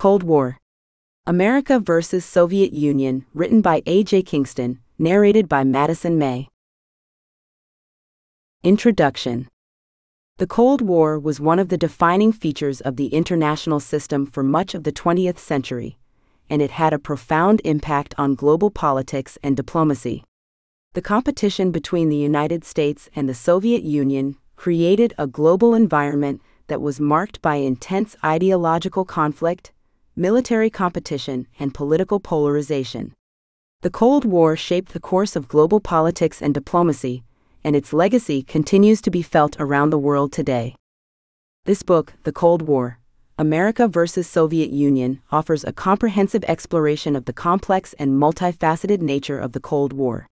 Cold War America vs. Soviet Union, written by A.J. Kingston, narrated by Madison May. Introduction The Cold War was one of the defining features of the international system for much of the 20th century, and it had a profound impact on global politics and diplomacy. The competition between the United States and the Soviet Union created a global environment that was marked by intense ideological conflict, military competition, and political polarization. The Cold War shaped the course of global politics and diplomacy, and its legacy continues to be felt around the world today. This book, The Cold War America vs. Soviet Union, offers a comprehensive exploration of the complex and multifaceted nature of the Cold War.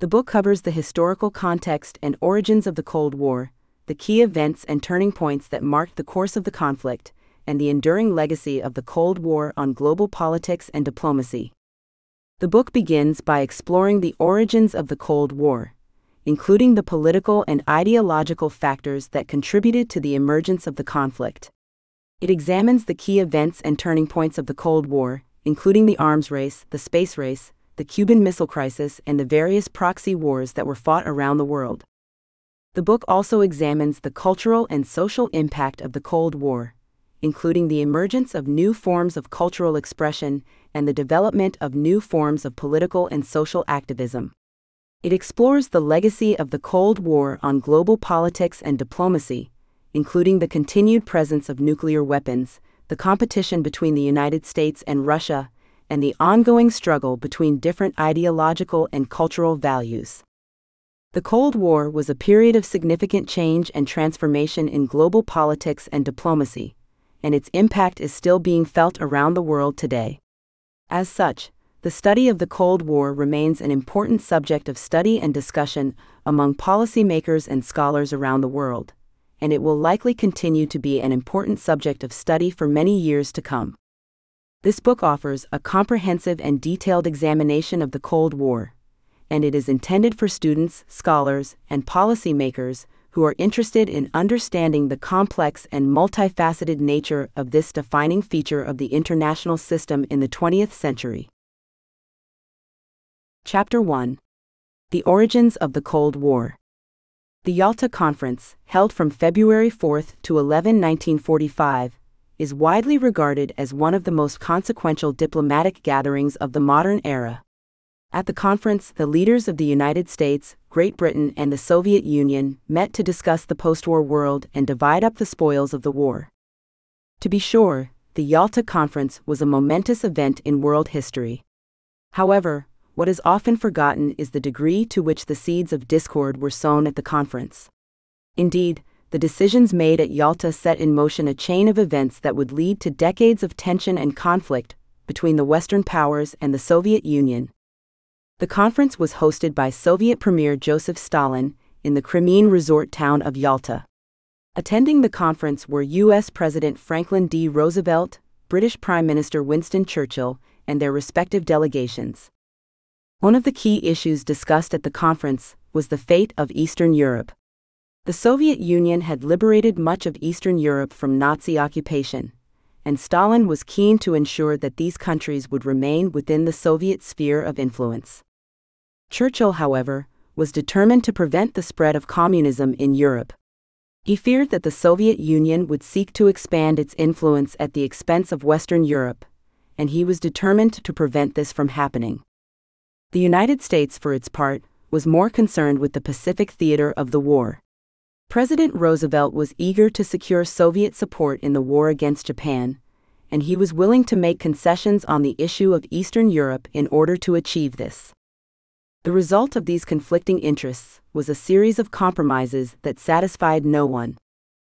The book covers the historical context and origins of the Cold War, the key events and turning points that marked the course of the conflict, and the enduring legacy of the Cold War on global politics and diplomacy. The book begins by exploring the origins of the Cold War, including the political and ideological factors that contributed to the emergence of the conflict. It examines the key events and turning points of the Cold War, including the arms race, the space race, the Cuban Missile Crisis, and the various proxy wars that were fought around the world. The book also examines the cultural and social impact of the Cold War, including the emergence of new forms of cultural expression and the development of new forms of political and social activism. It explores the legacy of the Cold War on global politics and diplomacy, including the continued presence of nuclear weapons, the competition between the United States and Russia, and the ongoing struggle between different ideological and cultural values. The Cold War was a period of significant change and transformation in global politics and diplomacy, and its impact is still being felt around the world today. As such, the study of the Cold War remains an important subject of study and discussion among policymakers and scholars around the world, and it will likely continue to be an important subject of study for many years to come. This book offers a comprehensive and detailed examination of the Cold War, and it is intended for students, scholars, and policymakers who are interested in understanding the complex and multifaceted nature of this defining feature of the international system in the 20th century. Chapter 1 The Origins of the Cold War. The Yalta Conference, held from February 4 to 11, 1945, is widely regarded as one of the most consequential diplomatic gatherings of the modern era. At the conference, the leaders of the United States, Great Britain, and the Soviet Union met to discuss the post war world and divide up the spoils of the war. To be sure, the Yalta Conference was a momentous event in world history. However, what is often forgotten is the degree to which the seeds of discord were sown at the conference. Indeed, the decisions made at Yalta set in motion a chain of events that would lead to decades of tension and conflict between the Western powers and the Soviet Union, the conference was hosted by Soviet Premier Joseph Stalin in the Crimean resort town of Yalta. Attending the conference were U.S. President Franklin D. Roosevelt, British Prime Minister Winston Churchill, and their respective delegations. One of the key issues discussed at the conference was the fate of Eastern Europe. The Soviet Union had liberated much of Eastern Europe from Nazi occupation, and Stalin was keen to ensure that these countries would remain within the Soviet sphere of influence. Churchill, however, was determined to prevent the spread of communism in Europe. He feared that the Soviet Union would seek to expand its influence at the expense of Western Europe, and he was determined to prevent this from happening. The United States, for its part, was more concerned with the Pacific theater of the war. President Roosevelt was eager to secure Soviet support in the war against Japan, and he was willing to make concessions on the issue of Eastern Europe in order to achieve this. The result of these conflicting interests was a series of compromises that satisfied no one.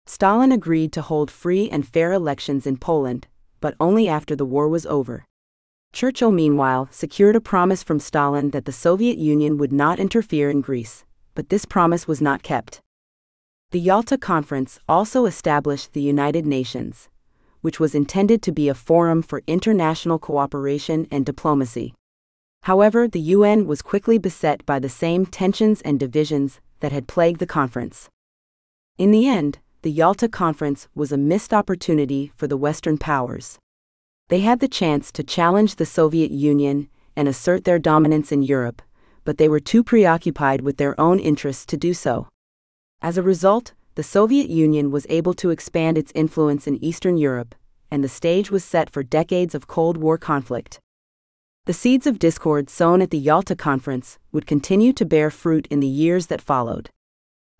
Stalin agreed to hold free and fair elections in Poland, but only after the war was over. Churchill, meanwhile, secured a promise from Stalin that the Soviet Union would not interfere in Greece, but this promise was not kept. The Yalta Conference also established the United Nations, which was intended to be a forum for international cooperation and diplomacy. However, the UN was quickly beset by the same tensions and divisions that had plagued the conference. In the end, the Yalta Conference was a missed opportunity for the Western powers. They had the chance to challenge the Soviet Union and assert their dominance in Europe, but they were too preoccupied with their own interests to do so. As a result, the Soviet Union was able to expand its influence in Eastern Europe, and the stage was set for decades of Cold War conflict. The seeds of discord sown at the Yalta Conference would continue to bear fruit in the years that followed.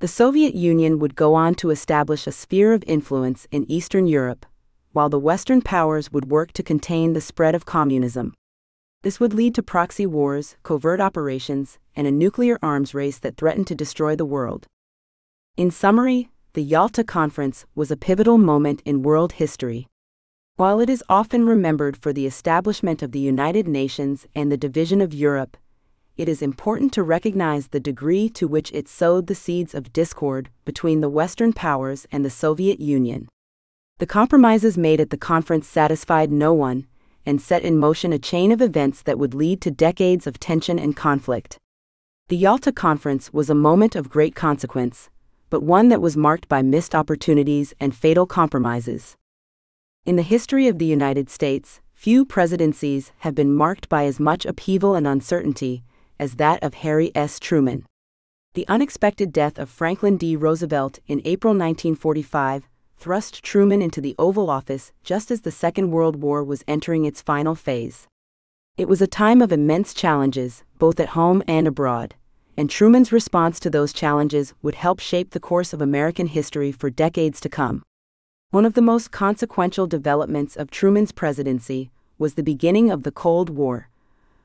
The Soviet Union would go on to establish a sphere of influence in Eastern Europe, while the Western powers would work to contain the spread of communism. This would lead to proxy wars, covert operations, and a nuclear arms race that threatened to destroy the world. In summary, the Yalta Conference was a pivotal moment in world history. While it is often remembered for the establishment of the United Nations and the division of Europe, it is important to recognize the degree to which it sowed the seeds of discord between the Western powers and the Soviet Union. The compromises made at the conference satisfied no one and set in motion a chain of events that would lead to decades of tension and conflict. The Yalta Conference was a moment of great consequence, but one that was marked by missed opportunities and fatal compromises. In the history of the United States, few presidencies have been marked by as much upheaval and uncertainty as that of Harry S. Truman. The unexpected death of Franklin D. Roosevelt in April 1945 thrust Truman into the Oval Office just as the Second World War was entering its final phase. It was a time of immense challenges, both at home and abroad, and Truman's response to those challenges would help shape the course of American history for decades to come. One of the most consequential developments of Truman's presidency was the beginning of the Cold War,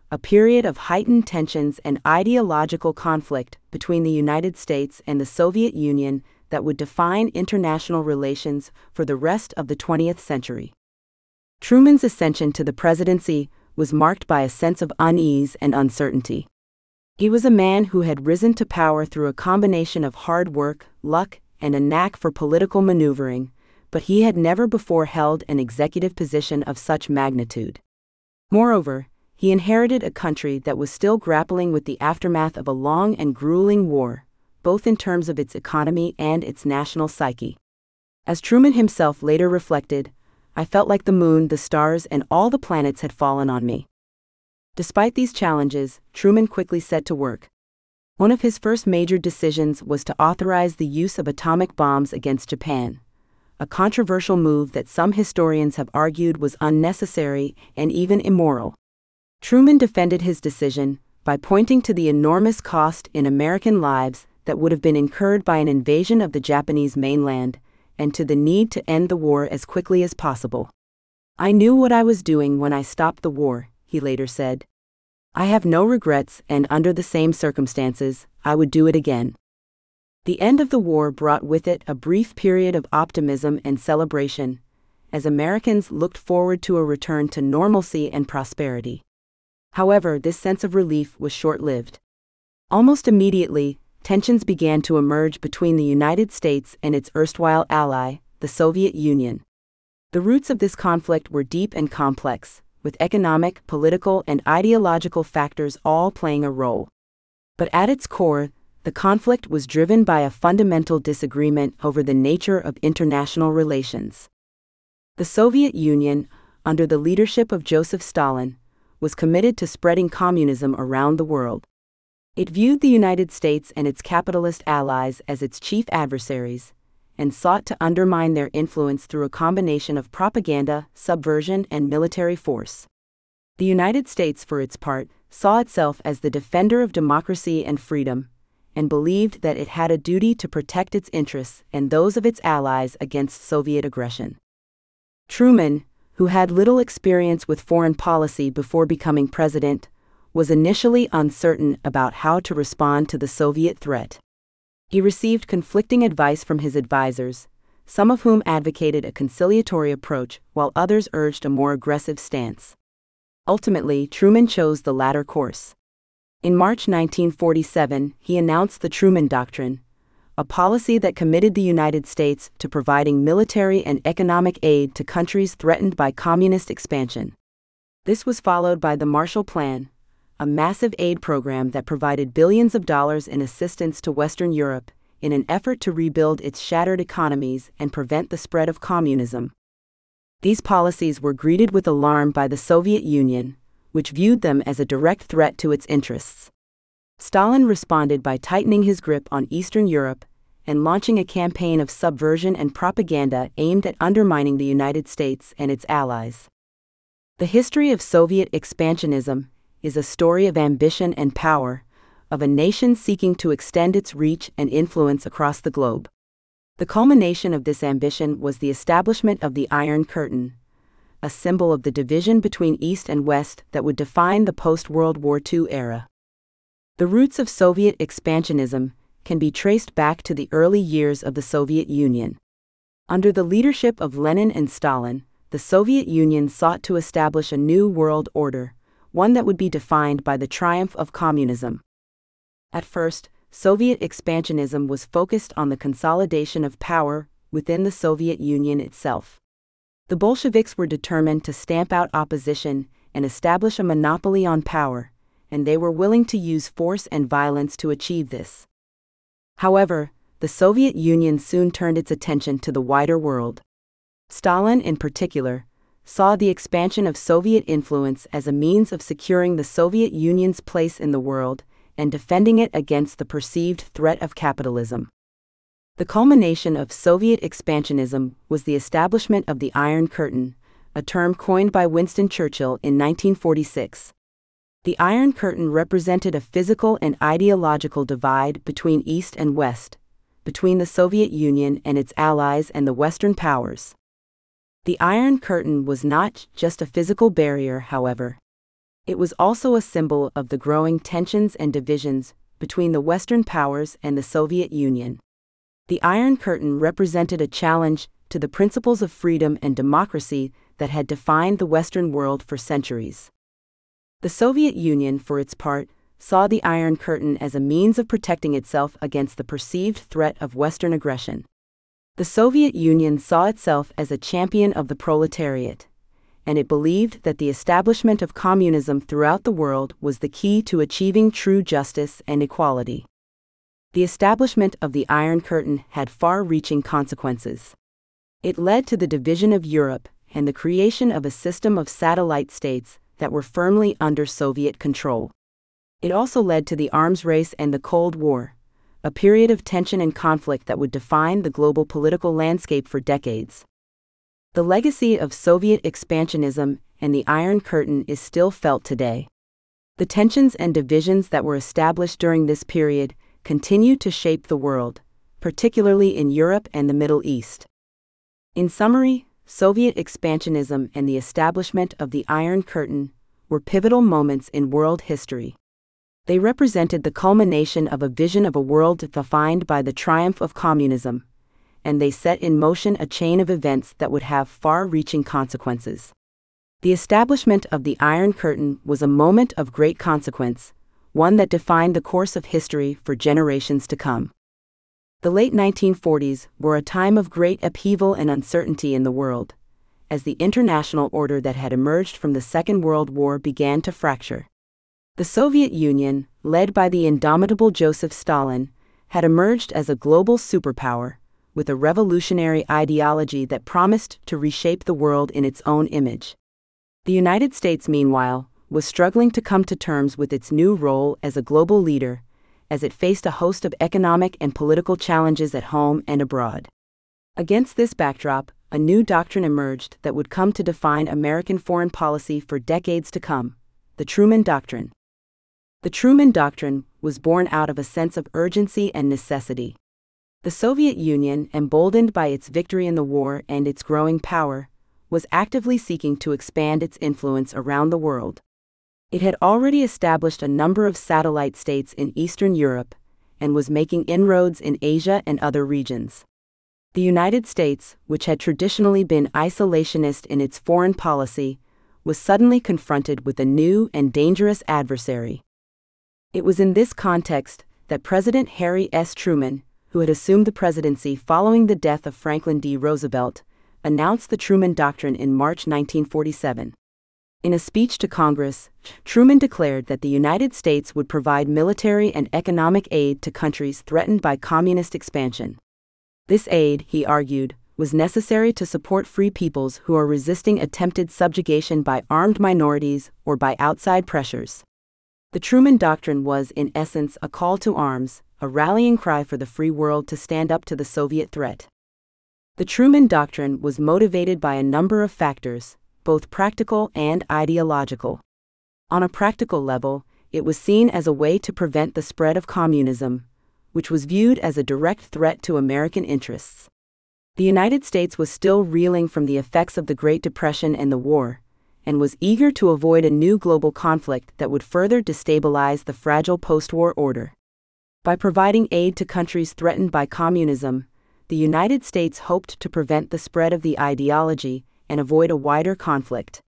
a period of heightened tensions and ideological conflict between the United States and the Soviet Union that would define international relations for the rest of the 20th century. Truman's ascension to the presidency was marked by a sense of unease and uncertainty. He was a man who had risen to power through a combination of hard work, luck, and a knack for political maneuvering but he had never before held an executive position of such magnitude. Moreover, he inherited a country that was still grappling with the aftermath of a long and grueling war, both in terms of its economy and its national psyche. As Truman himself later reflected, I felt like the moon, the stars, and all the planets had fallen on me. Despite these challenges, Truman quickly set to work. One of his first major decisions was to authorize the use of atomic bombs against Japan a controversial move that some historians have argued was unnecessary and even immoral. Truman defended his decision by pointing to the enormous cost in American lives that would have been incurred by an invasion of the Japanese mainland and to the need to end the war as quickly as possible. I knew what I was doing when I stopped the war, he later said. I have no regrets, and under the same circumstances, I would do it again. The end of the war brought with it a brief period of optimism and celebration, as Americans looked forward to a return to normalcy and prosperity. However, this sense of relief was short lived. Almost immediately, tensions began to emerge between the United States and its erstwhile ally, the Soviet Union. The roots of this conflict were deep and complex, with economic, political, and ideological factors all playing a role. But at its core, the conflict was driven by a fundamental disagreement over the nature of international relations. The Soviet Union, under the leadership of Joseph Stalin, was committed to spreading communism around the world. It viewed the United States and its capitalist allies as its chief adversaries and sought to undermine their influence through a combination of propaganda, subversion, and military force. The United States, for its part, saw itself as the defender of democracy and freedom and believed that it had a duty to protect its interests and those of its allies against Soviet aggression. Truman, who had little experience with foreign policy before becoming president, was initially uncertain about how to respond to the Soviet threat. He received conflicting advice from his advisers, some of whom advocated a conciliatory approach while others urged a more aggressive stance. Ultimately, Truman chose the latter course. In March 1947, he announced the Truman Doctrine, a policy that committed the United States to providing military and economic aid to countries threatened by communist expansion. This was followed by the Marshall Plan, a massive aid program that provided billions of dollars in assistance to Western Europe in an effort to rebuild its shattered economies and prevent the spread of communism. These policies were greeted with alarm by the Soviet Union, which viewed them as a direct threat to its interests. Stalin responded by tightening his grip on Eastern Europe and launching a campaign of subversion and propaganda aimed at undermining the United States and its allies. The history of Soviet expansionism is a story of ambition and power, of a nation seeking to extend its reach and influence across the globe. The culmination of this ambition was the establishment of the Iron Curtain, a symbol of the division between East and West that would define the post World War II era. The roots of Soviet expansionism can be traced back to the early years of the Soviet Union. Under the leadership of Lenin and Stalin, the Soviet Union sought to establish a new world order, one that would be defined by the triumph of communism. At first, Soviet expansionism was focused on the consolidation of power within the Soviet Union itself. The Bolsheviks were determined to stamp out opposition and establish a monopoly on power, and they were willing to use force and violence to achieve this. However, the Soviet Union soon turned its attention to the wider world. Stalin, in particular, saw the expansion of Soviet influence as a means of securing the Soviet Union's place in the world and defending it against the perceived threat of capitalism. The culmination of Soviet expansionism was the establishment of the Iron Curtain, a term coined by Winston Churchill in 1946. The Iron Curtain represented a physical and ideological divide between East and West, between the Soviet Union and its allies and the Western powers. The Iron Curtain was not just a physical barrier, however. It was also a symbol of the growing tensions and divisions between the Western powers and the Soviet Union. The Iron Curtain represented a challenge to the principles of freedom and democracy that had defined the Western world for centuries. The Soviet Union, for its part, saw the Iron Curtain as a means of protecting itself against the perceived threat of Western aggression. The Soviet Union saw itself as a champion of the proletariat, and it believed that the establishment of communism throughout the world was the key to achieving true justice and equality. The establishment of the Iron Curtain had far reaching consequences. It led to the division of Europe and the creation of a system of satellite states that were firmly under Soviet control. It also led to the arms race and the Cold War, a period of tension and conflict that would define the global political landscape for decades. The legacy of Soviet expansionism and the Iron Curtain is still felt today. The tensions and divisions that were established during this period continue to shape the world, particularly in Europe and the Middle East. In summary, Soviet expansionism and the establishment of the Iron Curtain were pivotal moments in world history. They represented the culmination of a vision of a world defined by the triumph of communism, and they set in motion a chain of events that would have far reaching consequences. The establishment of the Iron Curtain was a moment of great consequence, one that defined the course of history for generations to come. The late 1940s were a time of great upheaval and uncertainty in the world, as the international order that had emerged from the Second World War began to fracture. The Soviet Union, led by the indomitable Joseph Stalin, had emerged as a global superpower, with a revolutionary ideology that promised to reshape the world in its own image. The United States, meanwhile, was struggling to come to terms with its new role as a global leader as it faced a host of economic and political challenges at home and abroad. Against this backdrop, a new doctrine emerged that would come to define American foreign policy for decades to come the Truman Doctrine. The Truman Doctrine was born out of a sense of urgency and necessity. The Soviet Union, emboldened by its victory in the war and its growing power, was actively seeking to expand its influence around the world. It had already established a number of satellite states in Eastern Europe and was making inroads in Asia and other regions. The United States, which had traditionally been isolationist in its foreign policy, was suddenly confronted with a new and dangerous adversary. It was in this context that President Harry S. Truman, who had assumed the presidency following the death of Franklin D. Roosevelt, announced the Truman Doctrine in March 1947. In a speech to Congress, Truman declared that the United States would provide military and economic aid to countries threatened by communist expansion. This aid, he argued, was necessary to support free peoples who are resisting attempted subjugation by armed minorities or by outside pressures. The Truman Doctrine was, in essence, a call to arms, a rallying cry for the free world to stand up to the Soviet threat. The Truman Doctrine was motivated by a number of factors, both practical and ideological. On a practical level, it was seen as a way to prevent the spread of communism, which was viewed as a direct threat to American interests. The United States was still reeling from the effects of the Great Depression and the war, and was eager to avoid a new global conflict that would further destabilize the fragile post war order. By providing aid to countries threatened by communism, the United States hoped to prevent the spread of the ideology and avoid a wider conflict.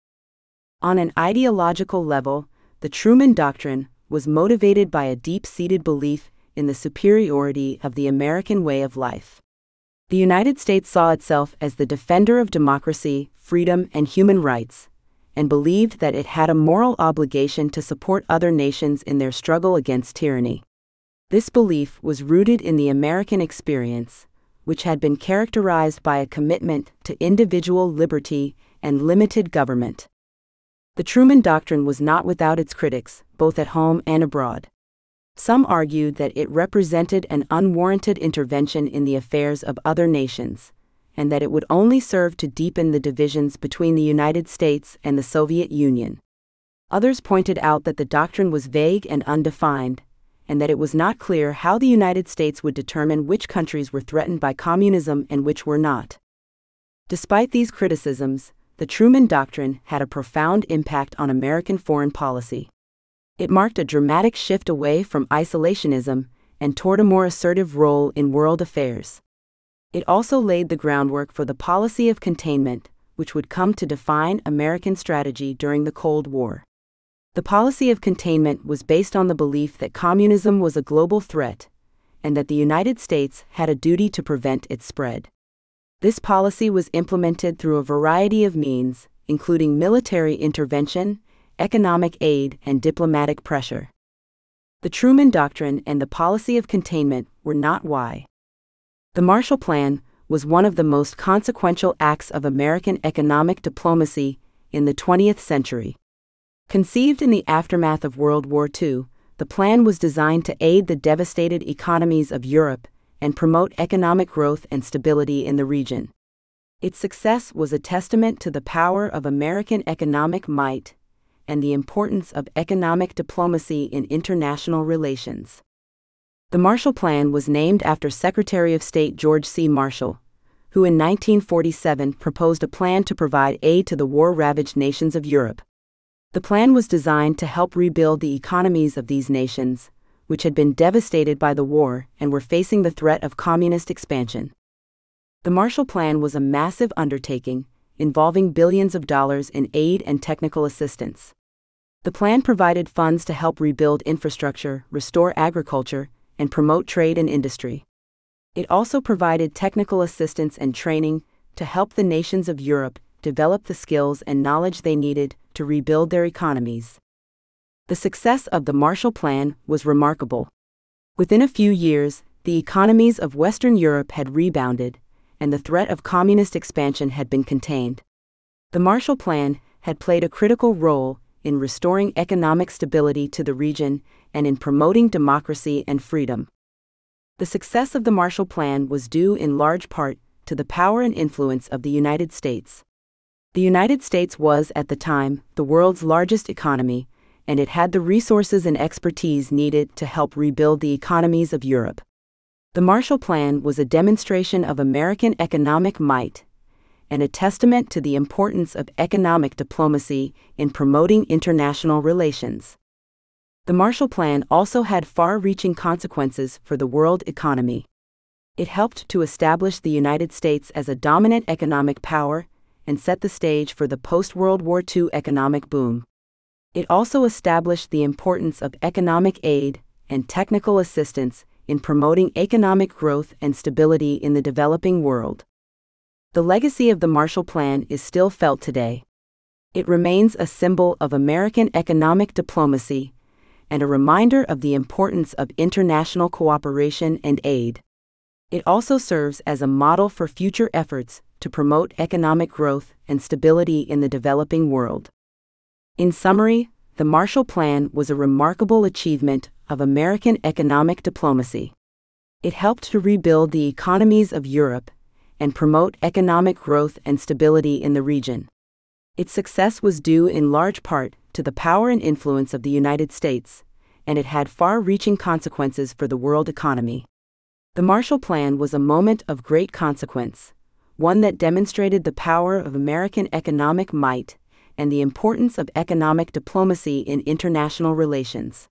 On an ideological level, the Truman Doctrine was motivated by a deep seated belief in the superiority of the American way of life. The United States saw itself as the defender of democracy, freedom, and human rights, and believed that it had a moral obligation to support other nations in their struggle against tyranny. This belief was rooted in the American experience, which had been characterized by a commitment to individual liberty and limited government. The Truman Doctrine was not without its critics, both at home and abroad. Some argued that it represented an unwarranted intervention in the affairs of other nations, and that it would only serve to deepen the divisions between the United States and the Soviet Union. Others pointed out that the doctrine was vague and undefined, and that it was not clear how the United States would determine which countries were threatened by communism and which were not. Despite these criticisms, the Truman Doctrine had a profound impact on American foreign policy. It marked a dramatic shift away from isolationism and toward a more assertive role in world affairs. It also laid the groundwork for the policy of containment, which would come to define American strategy during the Cold War. The policy of containment was based on the belief that communism was a global threat and that the United States had a duty to prevent its spread. This policy was implemented through a variety of means, including military intervention, economic aid, and diplomatic pressure. The Truman Doctrine and the policy of containment were not why. The Marshall Plan was one of the most consequential acts of American economic diplomacy in the 20th century. Conceived in the aftermath of World War II, the plan was designed to aid the devastated economies of Europe and promote economic growth and stability in the region. Its success was a testament to the power of American economic might and the importance of economic diplomacy in international relations. The Marshall Plan was named after Secretary of State George C. Marshall, who in 1947 proposed a plan to provide aid to the war ravaged nations of Europe. The plan was designed to help rebuild the economies of these nations, which had been devastated by the war and were facing the threat of communist expansion. The Marshall Plan was a massive undertaking, involving billions of dollars in aid and technical assistance. The plan provided funds to help rebuild infrastructure, restore agriculture, and promote trade and industry. It also provided technical assistance and training to help the nations of Europe develop the skills and knowledge they needed to rebuild their economies. The success of the Marshall Plan was remarkable. Within a few years, the economies of Western Europe had rebounded, and the threat of communist expansion had been contained. The Marshall Plan had played a critical role in restoring economic stability to the region and in promoting democracy and freedom. The success of the Marshall Plan was due in large part to the power and influence of the United States. The United States was, at the time, the world's largest economy, and it had the resources and expertise needed to help rebuild the economies of Europe. The Marshall Plan was a demonstration of American economic might and a testament to the importance of economic diplomacy in promoting international relations. The Marshall Plan also had far reaching consequences for the world economy. It helped to establish the United States as a dominant economic power and set the stage for the post World War II economic boom. It also established the importance of economic aid and technical assistance in promoting economic growth and stability in the developing world. The legacy of the Marshall Plan is still felt today. It remains a symbol of American economic diplomacy and a reminder of the importance of international cooperation and aid. It also serves as a model for future efforts to promote economic growth and stability in the developing world. In summary, the Marshall Plan was a remarkable achievement of American economic diplomacy. It helped to rebuild the economies of Europe and promote economic growth and stability in the region. Its success was due in large part to the power and influence of the United States, and it had far reaching consequences for the world economy. The Marshall Plan was a moment of great consequence, one that demonstrated the power of American economic might and the importance of economic diplomacy in international relations.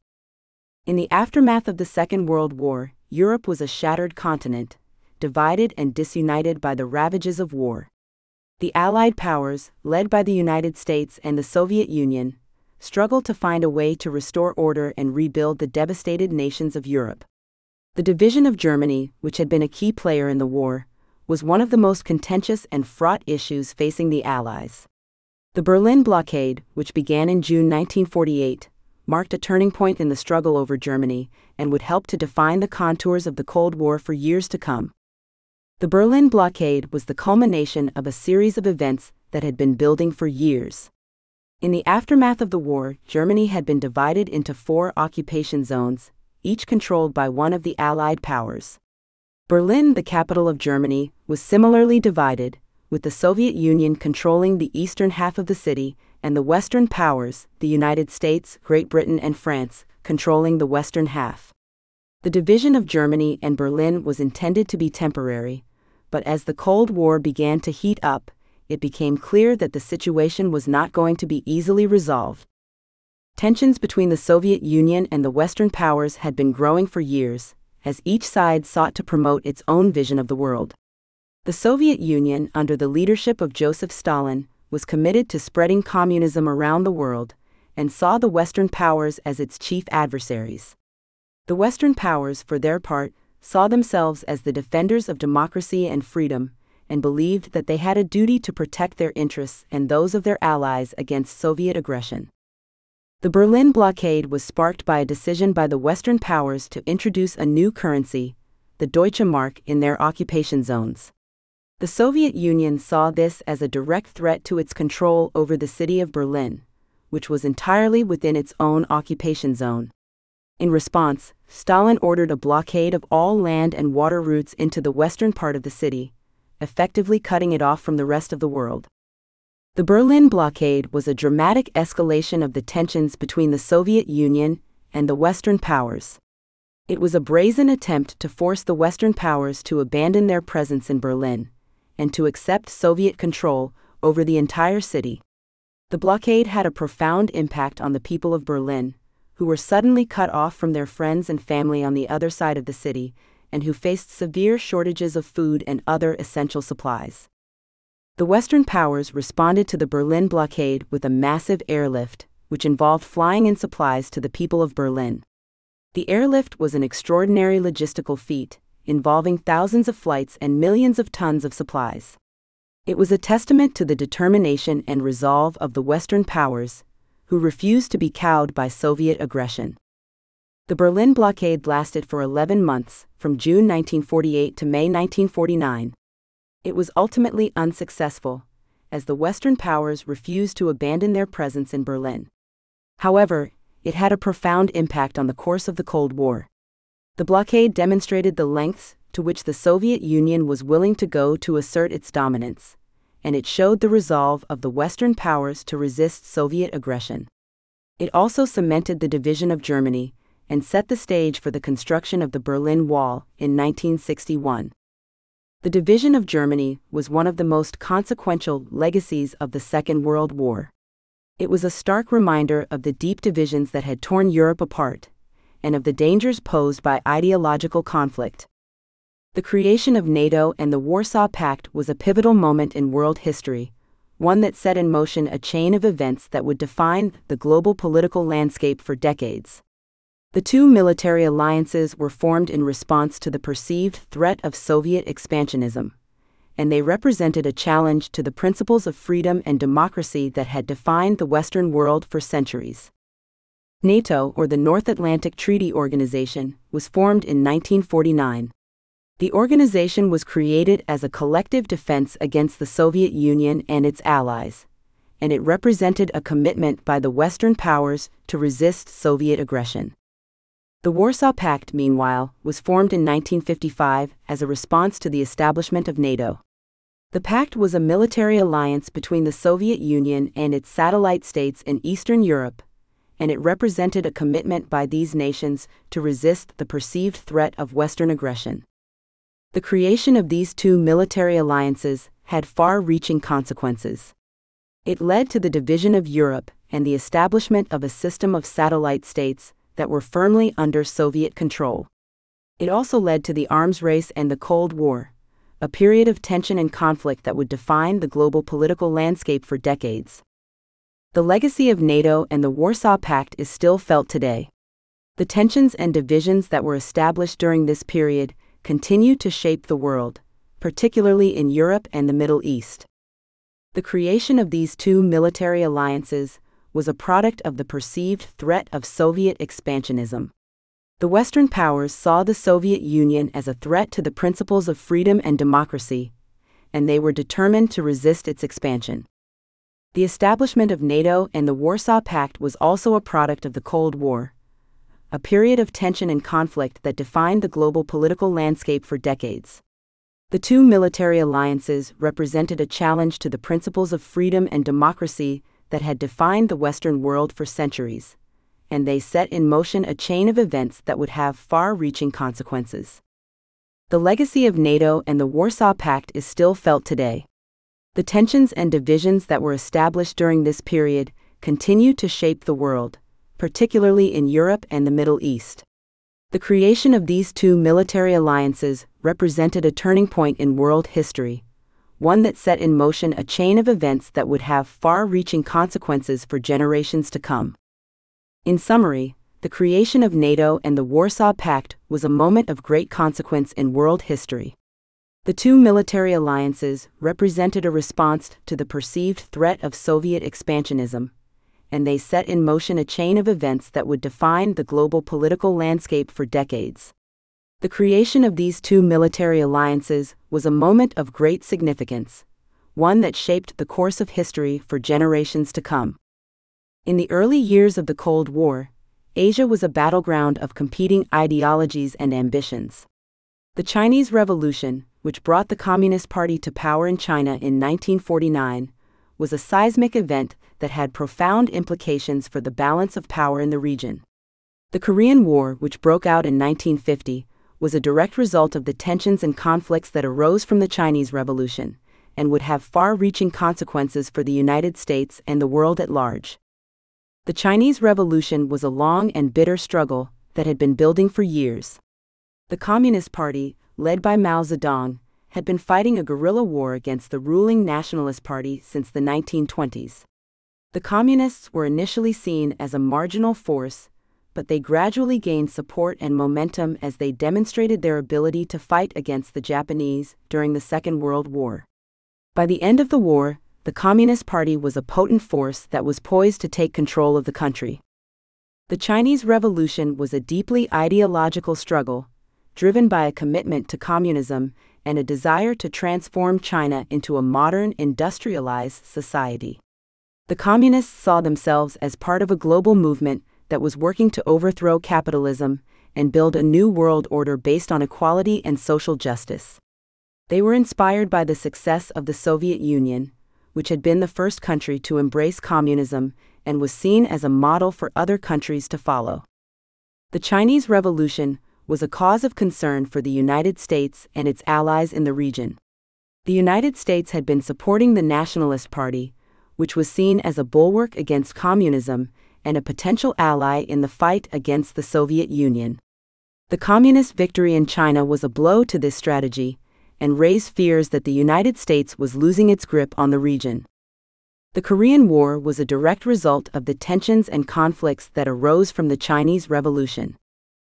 In the aftermath of the Second World War, Europe was a shattered continent, divided and disunited by the ravages of war. The Allied powers, led by the United States and the Soviet Union, struggled to find a way to restore order and rebuild the devastated nations of Europe. The division of Germany, which had been a key player in the war, was one of the most contentious and fraught issues facing the Allies. The Berlin blockade, which began in June 1948, marked a turning point in the struggle over Germany and would help to define the contours of the Cold War for years to come. The Berlin blockade was the culmination of a series of events that had been building for years. In the aftermath of the war, Germany had been divided into four occupation zones, each controlled by one of the Allied powers. Berlin, the capital of Germany, was similarly divided, with the Soviet Union controlling the eastern half of the city and the Western powers, the United States, Great Britain, and France, controlling the western half. The division of Germany and Berlin was intended to be temporary, but as the Cold War began to heat up, it became clear that the situation was not going to be easily resolved. Tensions between the Soviet Union and the Western powers had been growing for years, as each side sought to promote its own vision of the world. The Soviet Union, under the leadership of Joseph Stalin, was committed to spreading communism around the world and saw the Western powers as its chief adversaries. The Western powers, for their part, saw themselves as the defenders of democracy and freedom and believed that they had a duty to protect their interests and those of their allies against Soviet aggression. The Berlin blockade was sparked by a decision by the Western powers to introduce a new currency, the Deutsche Mark, in their occupation zones. The Soviet Union saw this as a direct threat to its control over the city of Berlin, which was entirely within its own occupation zone. In response, Stalin ordered a blockade of all land and water routes into the western part of the city, effectively cutting it off from the rest of the world. The Berlin blockade was a dramatic escalation of the tensions between the Soviet Union and the Western powers. It was a brazen attempt to force the Western powers to abandon their presence in Berlin and to accept Soviet control over the entire city. The blockade had a profound impact on the people of Berlin, who were suddenly cut off from their friends and family on the other side of the city and who faced severe shortages of food and other essential supplies. The Western powers responded to the Berlin blockade with a massive airlift, which involved flying in supplies to the people of Berlin. The airlift was an extraordinary logistical feat, involving thousands of flights and millions of tons of supplies. It was a testament to the determination and resolve of the Western powers, who refused to be cowed by Soviet aggression. The Berlin blockade lasted for 11 months, from June 1948 to May 1949. It was ultimately unsuccessful, as the Western powers refused to abandon their presence in Berlin. However, it had a profound impact on the course of the Cold War. The blockade demonstrated the lengths to which the Soviet Union was willing to go to assert its dominance, and it showed the resolve of the Western powers to resist Soviet aggression. It also cemented the division of Germany and set the stage for the construction of the Berlin Wall in 1961. The division of Germany was one of the most consequential legacies of the Second World War. It was a stark reminder of the deep divisions that had torn Europe apart, and of the dangers posed by ideological conflict. The creation of NATO and the Warsaw Pact was a pivotal moment in world history, one that set in motion a chain of events that would define the global political landscape for decades. The two military alliances were formed in response to the perceived threat of Soviet expansionism, and they represented a challenge to the principles of freedom and democracy that had defined the Western world for centuries. NATO, or the North Atlantic Treaty Organization, was formed in 1949. The organization was created as a collective defense against the Soviet Union and its allies, and it represented a commitment by the Western powers to resist Soviet aggression. The Warsaw Pact, meanwhile, was formed in 1955 as a response to the establishment of NATO. The pact was a military alliance between the Soviet Union and its satellite states in Eastern Europe, and it represented a commitment by these nations to resist the perceived threat of Western aggression. The creation of these two military alliances had far reaching consequences. It led to the division of Europe and the establishment of a system of satellite states that were firmly under Soviet control. It also led to the arms race and the Cold War, a period of tension and conflict that would define the global political landscape for decades. The legacy of NATO and the Warsaw Pact is still felt today. The tensions and divisions that were established during this period continue to shape the world, particularly in Europe and the Middle East. The creation of these two military alliances was a product of the perceived threat of Soviet expansionism. The Western powers saw the Soviet Union as a threat to the principles of freedom and democracy, and they were determined to resist its expansion. The establishment of NATO and the Warsaw Pact was also a product of the Cold War, a period of tension and conflict that defined the global political landscape for decades. The two military alliances represented a challenge to the principles of freedom and democracy that had defined the Western world for centuries, and they set in motion a chain of events that would have far reaching consequences. The legacy of NATO and the Warsaw Pact is still felt today. The tensions and divisions that were established during this period continue to shape the world, particularly in Europe and the Middle East. The creation of these two military alliances represented a turning point in world history one that set in motion a chain of events that would have far reaching consequences for generations to come. In summary, the creation of NATO and the Warsaw Pact was a moment of great consequence in world history. The two military alliances represented a response to the perceived threat of Soviet expansionism, and they set in motion a chain of events that would define the global political landscape for decades. The creation of these two military alliances was a moment of great significance, one that shaped the course of history for generations to come. In the early years of the Cold War, Asia was a battleground of competing ideologies and ambitions. The Chinese Revolution, which brought the Communist Party to power in China in 1949, was a seismic event that had profound implications for the balance of power in the region. The Korean War, which broke out in 1950, was a direct result of the tensions and conflicts that arose from the Chinese Revolution, and would have far reaching consequences for the United States and the world at large. The Chinese Revolution was a long and bitter struggle that had been building for years. The Communist Party, led by Mao Zedong, had been fighting a guerrilla war against the ruling Nationalist Party since the 1920s. The Communists were initially seen as a marginal force but they gradually gained support and momentum as they demonstrated their ability to fight against the Japanese during the Second World War. By the end of the war, the Communist Party was a potent force that was poised to take control of the country. The Chinese Revolution was a deeply ideological struggle, driven by a commitment to communism and a desire to transform China into a modern, industrialized society. The Communists saw themselves as part of a global movement that was working to overthrow capitalism and build a new world order based on equality and social justice. They were inspired by the success of the Soviet Union, which had been the first country to embrace communism and was seen as a model for other countries to follow. The Chinese Revolution was a cause of concern for the United States and its allies in the region. The United States had been supporting the Nationalist Party, which was seen as a bulwark against communism and a potential ally in the fight against the Soviet Union. The communist victory in China was a blow to this strategy and raised fears that the United States was losing its grip on the region. The Korean War was a direct result of the tensions and conflicts that arose from the Chinese Revolution.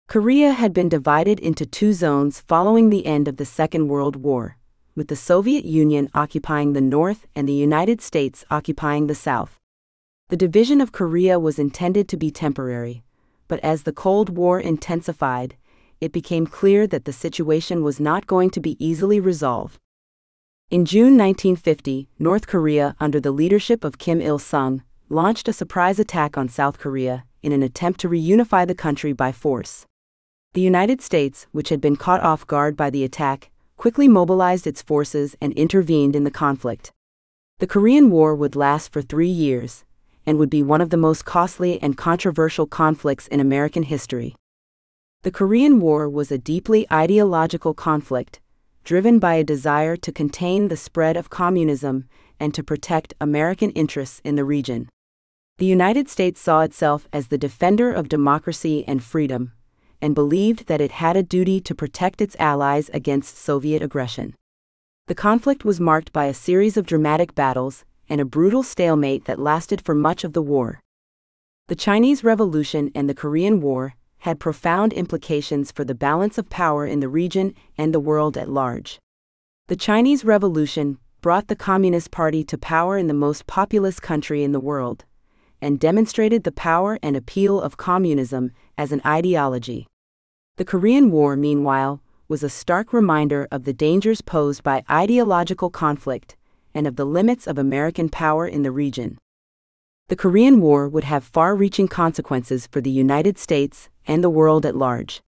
Korea had been divided into two zones following the end of the Second World War, with the Soviet Union occupying the North and the United States occupying the South. The division of Korea was intended to be temporary, but as the Cold War intensified, it became clear that the situation was not going to be easily resolved. In June 1950, North Korea, under the leadership of Kim Il sung, launched a surprise attack on South Korea in an attempt to reunify the country by force. The United States, which had been caught off guard by the attack, quickly mobilized its forces and intervened in the conflict. The Korean War would last for three years and would be one of the most costly and controversial conflicts in American history. The Korean War was a deeply ideological conflict, driven by a desire to contain the spread of communism and to protect American interests in the region. The United States saw itself as the defender of democracy and freedom, and believed that it had a duty to protect its allies against Soviet aggression. The conflict was marked by a series of dramatic battles and a brutal stalemate that lasted for much of the war. The Chinese Revolution and the Korean War had profound implications for the balance of power in the region and the world at large. The Chinese Revolution brought the Communist Party to power in the most populous country in the world, and demonstrated the power and appeal of communism as an ideology. The Korean War, meanwhile, was a stark reminder of the dangers posed by ideological conflict and of the limits of American power in the region. The Korean War would have far reaching consequences for the United States and the world at large.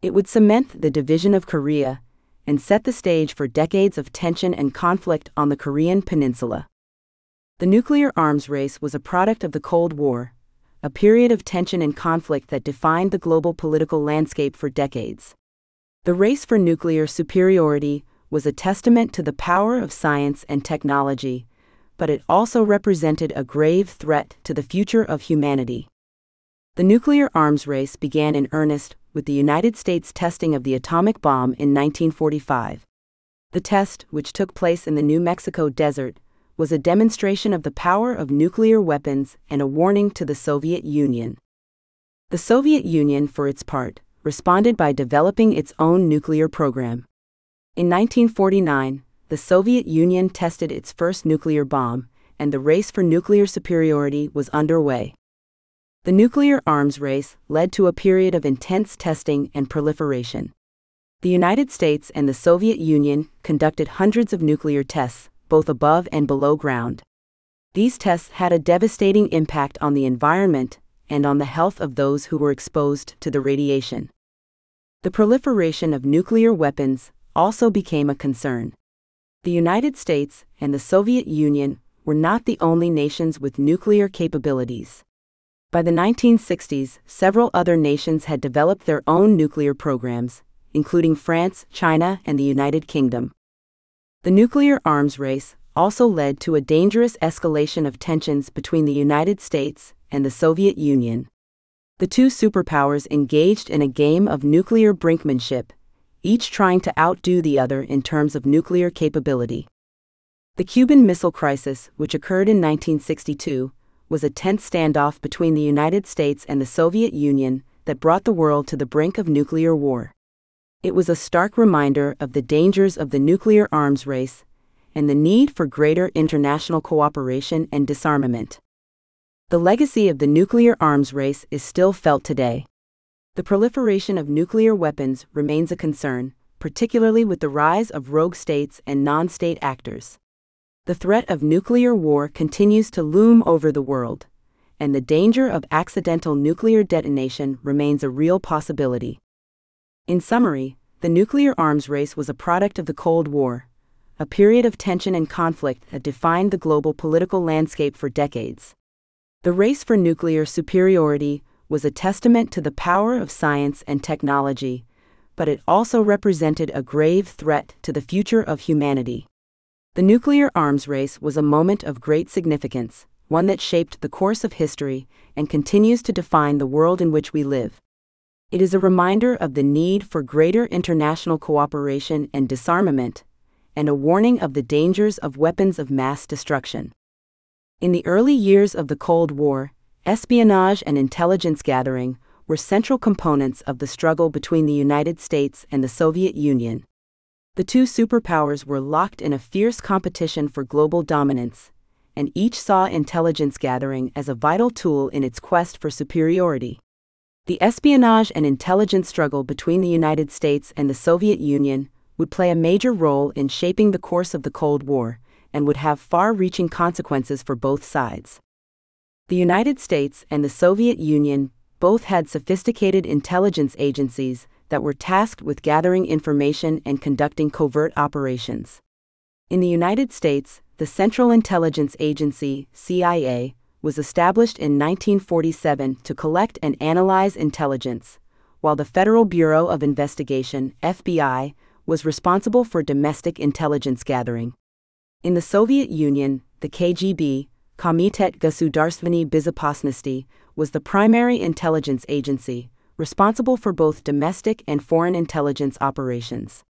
It would cement the division of Korea and set the stage for decades of tension and conflict on the Korean peninsula. The nuclear arms race was a product of the Cold War, a period of tension and conflict that defined the global political landscape for decades. The race for nuclear superiority was a testament to the power of science and technology, but it also represented a grave threat to the future of humanity. The nuclear arms race began in earnest with the United States testing of the atomic bomb in 1945. The test, which took place in the New Mexico desert, was a demonstration of the power of nuclear weapons and a warning to the Soviet Union. The Soviet Union, for its part, responded by developing its own nuclear program. In 1949, the Soviet Union tested its first nuclear bomb, and the race for nuclear superiority was underway. The nuclear arms race led to a period of intense testing and proliferation. The United States and the Soviet Union conducted hundreds of nuclear tests, both above and below ground. These tests had a devastating impact on the environment and on the health of those who were exposed to the radiation. The proliferation of nuclear weapons also became a concern. The United States and the Soviet Union were not the only nations with nuclear capabilities. By the 1960s, several other nations had developed their own nuclear programs, including France, China, and the United Kingdom. The nuclear arms race also led to a dangerous escalation of tensions between the United States and the Soviet Union. The two superpowers engaged in a game of nuclear brinkmanship each trying to outdo the other in terms of nuclear capability. The Cuban Missile Crisis, which occurred in 1962, was a tense standoff between the United States and the Soviet Union that brought the world to the brink of nuclear war. It was a stark reminder of the dangers of the nuclear arms race and the need for greater international cooperation and disarmament. The legacy of the nuclear arms race is still felt today. The proliferation of nuclear weapons remains a concern, particularly with the rise of rogue states and non state actors. The threat of nuclear war continues to loom over the world, and the danger of accidental nuclear detonation remains a real possibility. In summary, the nuclear arms race was a product of the Cold War, a period of tension and conflict that defined the global political landscape for decades. The race for nuclear superiority was a testament to the power of science and technology, but it also represented a grave threat to the future of humanity. The nuclear arms race was a moment of great significance, one that shaped the course of history and continues to define the world in which we live. It is a reminder of the need for greater international cooperation and disarmament, and a warning of the dangers of weapons of mass destruction. In the early years of the Cold War, Espionage and intelligence gathering were central components of the struggle between the United States and the Soviet Union. The two superpowers were locked in a fierce competition for global dominance, and each saw intelligence gathering as a vital tool in its quest for superiority. The espionage and intelligence struggle between the United States and the Soviet Union would play a major role in shaping the course of the Cold War and would have far reaching consequences for both sides. The United States and the Soviet Union both had sophisticated intelligence agencies that were tasked with gathering information and conducting covert operations. In the United States, the Central Intelligence Agency, CIA, was established in 1947 to collect and analyze intelligence, while the Federal Bureau of Investigation, FBI, was responsible for domestic intelligence gathering. In the Soviet Union, the KGB, Komitet Gosudarstvennoy Bezopasnosti was the primary intelligence agency responsible for both domestic and foreign intelligence operations.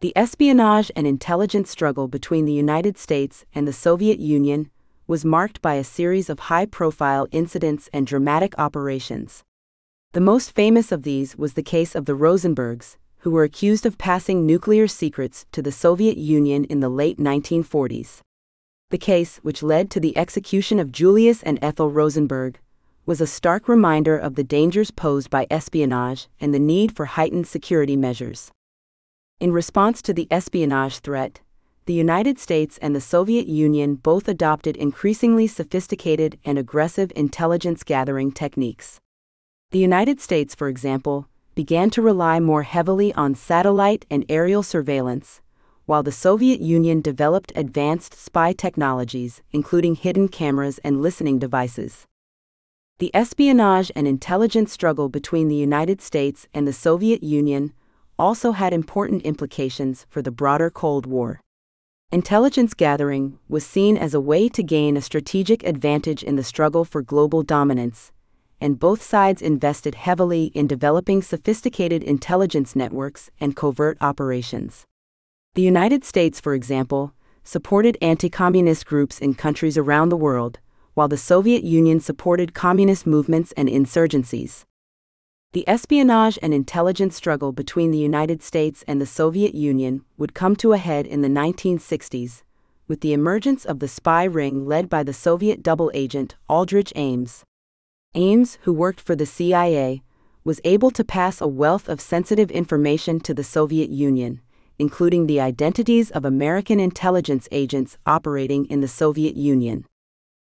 The espionage and intelligence struggle between the United States and the Soviet Union was marked by a series of high profile incidents and dramatic operations. The most famous of these was the case of the Rosenbergs, who were accused of passing nuclear secrets to the Soviet Union in the late 1940s. The case, which led to the execution of Julius and Ethel Rosenberg, was a stark reminder of the dangers posed by espionage and the need for heightened security measures. In response to the espionage threat, the United States and the Soviet Union both adopted increasingly sophisticated and aggressive intelligence gathering techniques. The United States, for example, began to rely more heavily on satellite and aerial surveillance, while the Soviet Union developed advanced spy technologies, including hidden cameras and listening devices. The espionage and intelligence struggle between the United States and the Soviet Union also had important implications for the broader Cold War. Intelligence gathering was seen as a way to gain a strategic advantage in the struggle for global dominance, and both sides invested heavily in developing sophisticated intelligence networks and covert operations. The United States, for example, supported anti communist groups in countries around the world while the Soviet Union supported communist movements and insurgencies. The espionage and intelligence struggle between the United States and the Soviet Union would come to a head in the 1960s, with the emergence of the spy ring led by the Soviet double agent Aldrich Ames. Ames, who worked for the CIA, was able to pass a wealth of sensitive information to the Soviet Union, including the identities of American intelligence agents operating in the Soviet Union.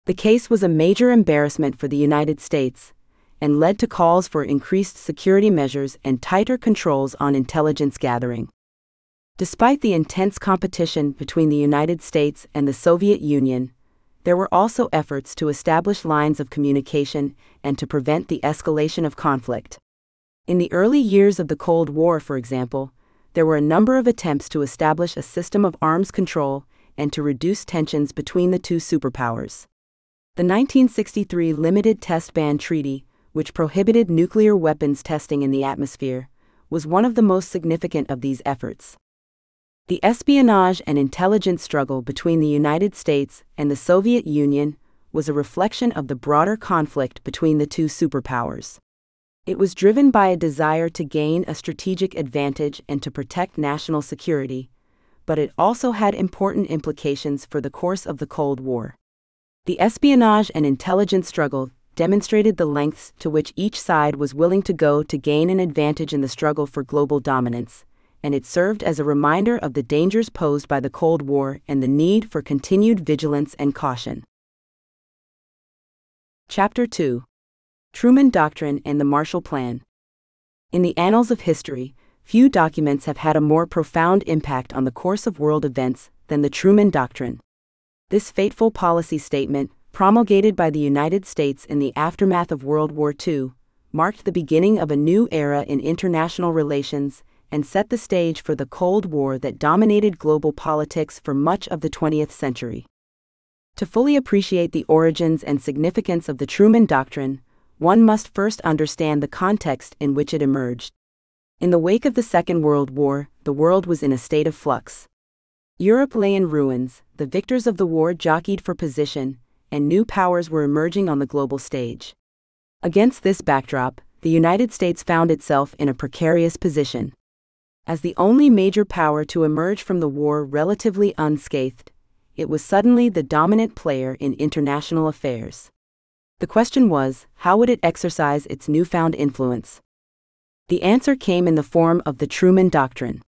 The case was a major embarrassment for the United States and led to calls for increased security measures and tighter controls on intelligence gathering. Despite the intense competition between the United States and the Soviet Union, there were also efforts to establish lines of communication and to prevent the escalation of conflict. In the early years of the Cold War, for example, there were a number of attempts to establish a system of arms control and to reduce tensions between the two superpowers. The 1963 Limited Test Ban Treaty, which prohibited nuclear weapons testing in the atmosphere, was one of the most significant of these efforts. The espionage and intelligence struggle between the United States and the Soviet Union was a reflection of the broader conflict between the two superpowers. It was driven by a desire to gain a strategic advantage and to protect national security, but it also had important implications for the course of the Cold War. The espionage and intelligence struggle demonstrated the lengths to which each side was willing to go to gain an advantage in the struggle for global dominance, and it served as a reminder of the dangers posed by the Cold War and the need for continued vigilance and caution. Chapter 2 Truman Doctrine and the Marshall Plan. In the annals of history, few documents have had a more profound impact on the course of world events than the Truman Doctrine. This fateful policy statement, promulgated by the United States in the aftermath of World War II, marked the beginning of a new era in international relations and set the stage for the Cold War that dominated global politics for much of the 20th century. To fully appreciate the origins and significance of the Truman Doctrine, one must first understand the context in which it emerged. In the wake of the Second World War, the world was in a state of flux. Europe lay in ruins, the victors of the war jockeyed for position, and new powers were emerging on the global stage. Against this backdrop, the United States found itself in a precarious position. As the only major power to emerge from the war relatively unscathed, it was suddenly the dominant player in international affairs. The question was how would it exercise its newfound influence? The answer came in the form of the Truman Doctrine.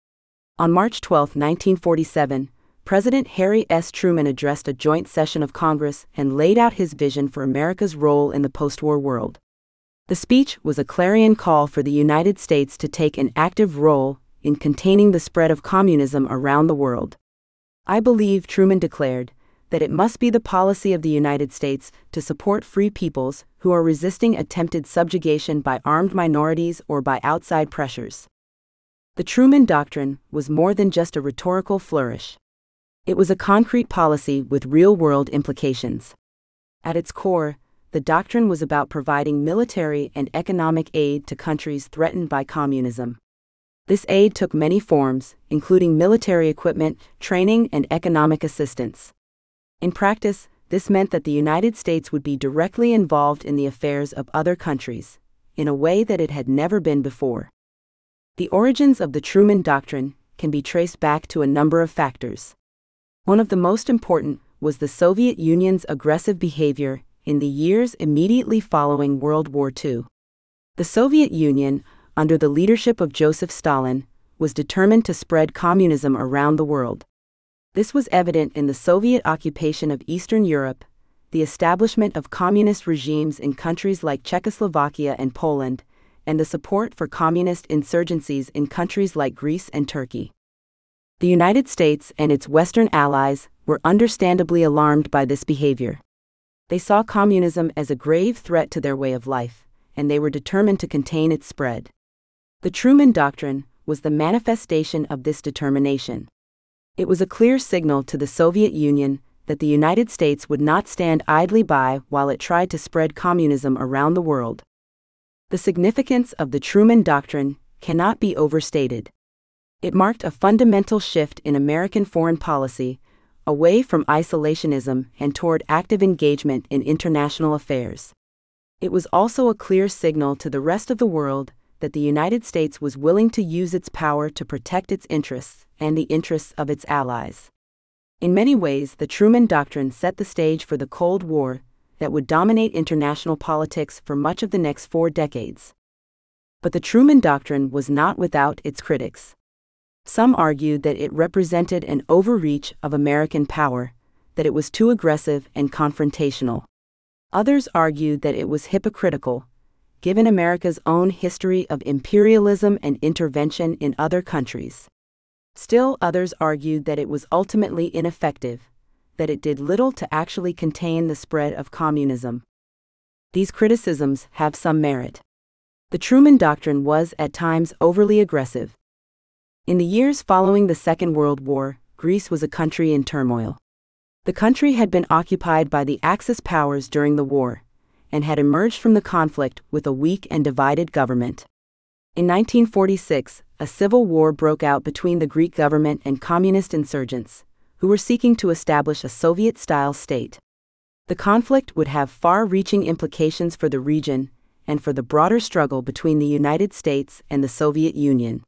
On March 12, 1947, President Harry S. Truman addressed a joint session of Congress and laid out his vision for America's role in the post war world. The speech was a clarion call for the United States to take an active role in containing the spread of communism around the world. I believe, Truman declared, that it must be the policy of the United States to support free peoples who are resisting attempted subjugation by armed minorities or by outside pressures. The Truman Doctrine was more than just a rhetorical flourish. It was a concrete policy with real world implications. At its core, the doctrine was about providing military and economic aid to countries threatened by communism. This aid took many forms, including military equipment, training, and economic assistance. In practice, this meant that the United States would be directly involved in the affairs of other countries, in a way that it had never been before. The origins of the Truman Doctrine can be traced back to a number of factors. One of the most important was the Soviet Union's aggressive behavior in the years immediately following World War II. The Soviet Union, under the leadership of Joseph Stalin, was determined to spread communism around the world. This was evident in the Soviet occupation of Eastern Europe, the establishment of communist regimes in countries like Czechoslovakia and Poland, and the support for communist insurgencies in countries like Greece and Turkey. The United States and its Western allies were understandably alarmed by this behavior. They saw communism as a grave threat to their way of life, and they were determined to contain its spread. The Truman Doctrine was the manifestation of this determination. It was a clear signal to the Soviet Union that the United States would not stand idly by while it tried to spread communism around the world. The significance of the Truman Doctrine cannot be overstated. It marked a fundamental shift in American foreign policy, away from isolationism and toward active engagement in international affairs. It was also a clear signal to the rest of the world that the United States was willing to use its power to protect its interests and the interests of its allies. In many ways, the Truman Doctrine set the stage for the Cold War that would dominate international politics for much of the next four decades. But the Truman Doctrine was not without its critics. Some argued that it represented an overreach of American power, that it was too aggressive and confrontational. Others argued that it was hypocritical given America's own history of imperialism and intervention in other countries. Still, others argued that it was ultimately ineffective, that it did little to actually contain the spread of communism. These criticisms have some merit. The Truman Doctrine was, at times, overly aggressive. In the years following the Second World War, Greece was a country in turmoil. The country had been occupied by the Axis powers during the war, and had emerged from the conflict with a weak and divided government. In 1946, a civil war broke out between the Greek government and communist insurgents, who were seeking to establish a Soviet style state. The conflict would have far reaching implications for the region and for the broader struggle between the United States and the Soviet Union.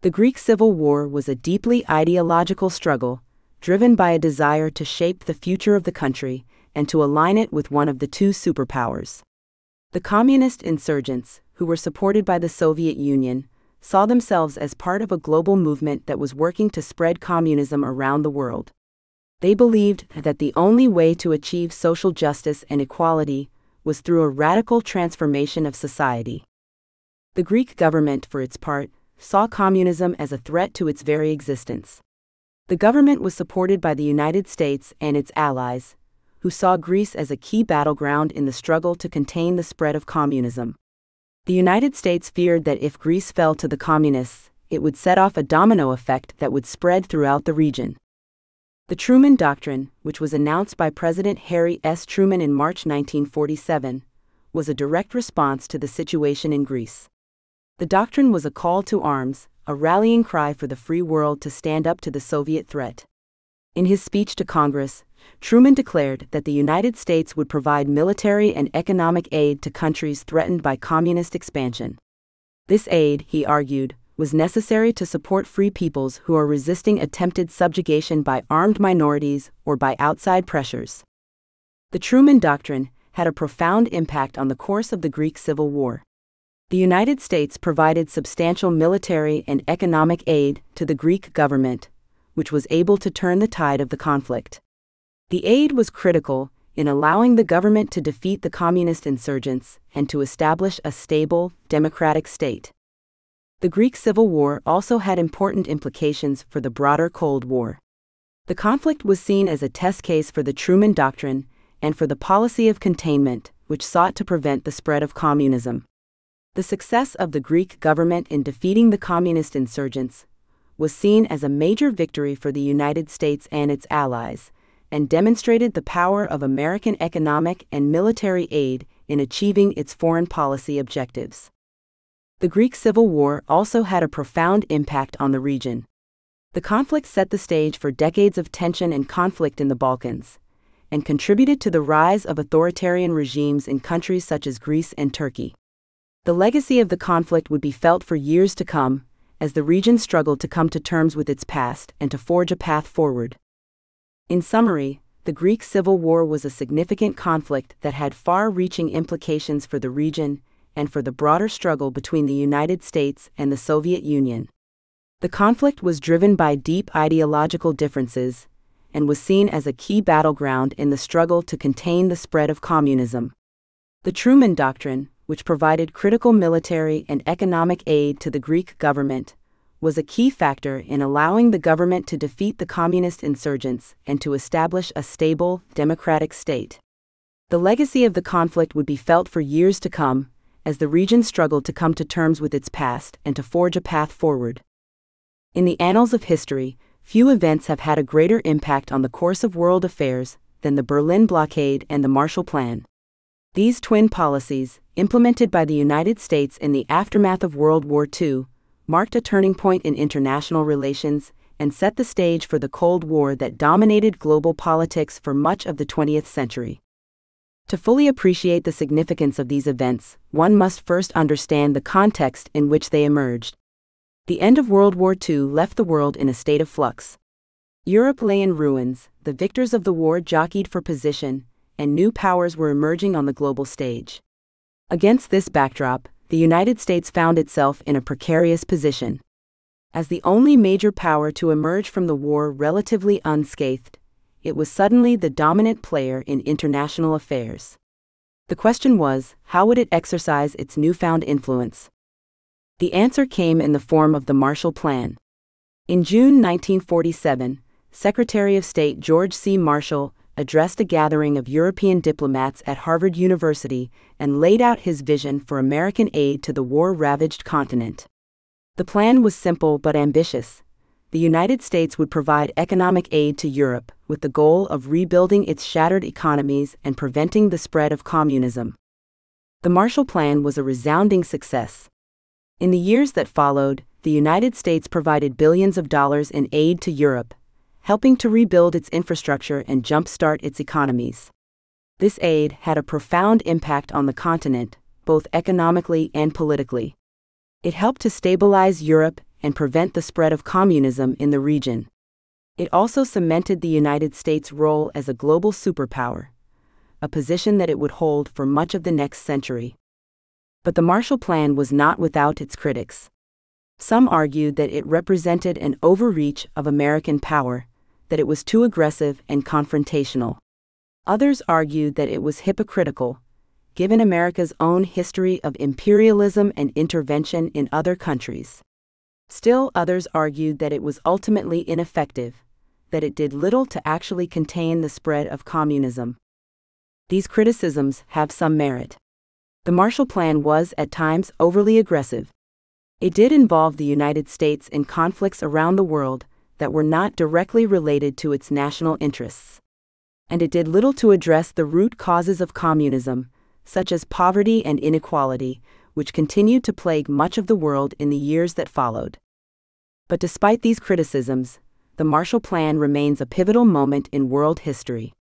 The Greek Civil War was a deeply ideological struggle, driven by a desire to shape the future of the country and to align it with one of the two superpowers. The communist insurgents, who were supported by the Soviet Union, saw themselves as part of a global movement that was working to spread communism around the world. They believed that the only way to achieve social justice and equality was through a radical transformation of society. The Greek government, for its part, saw communism as a threat to its very existence. The government was supported by the United States and its allies, who saw Greece as a key battleground in the struggle to contain the spread of communism. The United States feared that if Greece fell to the communists, it would set off a domino effect that would spread throughout the region. The Truman Doctrine, which was announced by President Harry S. Truman in March 1947, was a direct response to the situation in Greece. The doctrine was a call to arms, a rallying cry for the free world to stand up to the Soviet threat. In his speech to Congress, Truman declared that the United States would provide military and economic aid to countries threatened by communist expansion. This aid, he argued, was necessary to support free peoples who are resisting attempted subjugation by armed minorities or by outside pressures. The Truman Doctrine had a profound impact on the course of the Greek Civil War. The United States provided substantial military and economic aid to the Greek government, which was able to turn the tide of the conflict. The aid was critical in allowing the government to defeat the communist insurgents and to establish a stable, democratic state. The Greek Civil War also had important implications for the broader Cold War. The conflict was seen as a test case for the Truman Doctrine and for the policy of containment, which sought to prevent the spread of communism. The success of the Greek government in defeating the communist insurgents was seen as a major victory for the United States and its allies, and demonstrated the power of American economic and military aid in achieving its foreign policy objectives. The Greek Civil War also had a profound impact on the region. The conflict set the stage for decades of tension and conflict in the Balkans, and contributed to the rise of authoritarian regimes in countries such as Greece and Turkey. The legacy of the conflict would be felt for years to come, as the region struggled to come to terms with its past and to forge a path forward. In summary, the Greek Civil War was a significant conflict that had far reaching implications for the region and for the broader struggle between the United States and the Soviet Union. The conflict was driven by deep ideological differences and was seen as a key battleground in the struggle to contain the spread of communism. The Truman Doctrine, which provided critical military and economic aid to the Greek government, was a key factor in allowing the government to defeat the communist insurgents and to establish a stable, democratic state. The legacy of the conflict would be felt for years to come, as the region struggled to come to terms with its past and to forge a path forward. In the annals of history, few events have had a greater impact on the course of world affairs than the Berlin blockade and the Marshall Plan. These twin policies, implemented by the United States in the aftermath of World War II, marked a turning point in international relations and set the stage for the Cold War that dominated global politics for much of the 20th century. To fully appreciate the significance of these events, one must first understand the context in which they emerged. The end of World War II left the world in a state of flux. Europe lay in ruins, the victors of the war jockeyed for position, and new powers were emerging on the global stage. Against this backdrop, the United States found itself in a precarious position. As the only major power to emerge from the war relatively unscathed, it was suddenly the dominant player in international affairs. The question was how would it exercise its newfound influence? The answer came in the form of the Marshall Plan. In June 1947, Secretary of State George C. Marshall addressed a gathering of European diplomats at Harvard University and laid out his vision for American aid to the war ravaged continent. The plan was simple but ambitious. The United States would provide economic aid to Europe with the goal of rebuilding its shattered economies and preventing the spread of communism. The Marshall Plan was a resounding success. In the years that followed, the United States provided billions of dollars in aid to Europe, helping to rebuild its infrastructure and jumpstart its economies. This aid had a profound impact on the continent, both economically and politically. It helped to stabilize Europe and prevent the spread of communism in the region. It also cemented the United States' role as a global superpower, a position that it would hold for much of the next century. But the Marshall Plan was not without its critics. Some argued that it represented an overreach of American power that it was too aggressive and confrontational. Others argued that it was hypocritical, given America's own history of imperialism and intervention in other countries. Still, others argued that it was ultimately ineffective, that it did little to actually contain the spread of communism. These criticisms have some merit. The Marshall Plan was, at times, overly aggressive. It did involve the United States in conflicts around the world that were not directly related to its national interests. And it did little to address the root causes of communism, such as poverty and inequality, which continued to plague much of the world in the years that followed. But despite these criticisms, the Marshall Plan remains a pivotal moment in world history.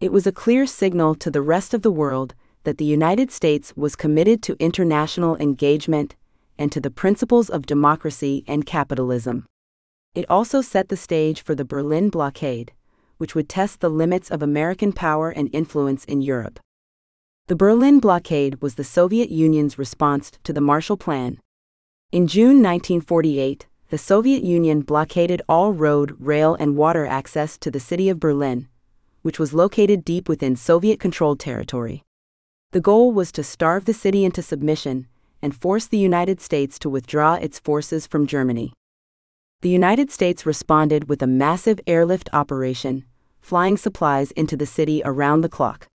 It was a clear signal to the rest of the world that the United States was committed to international engagement and to the principles of democracy and capitalism. It also set the stage for the Berlin blockade, which would test the limits of American power and influence in Europe. The Berlin blockade was the Soviet Union's response to the Marshall Plan. In June 1948, the Soviet Union blockaded all road, rail, and water access to the city of Berlin, which was located deep within Soviet controlled territory. The goal was to starve the city into submission and force the United States to withdraw its forces from Germany. The United States responded with a massive airlift operation, flying supplies into the city around the clock.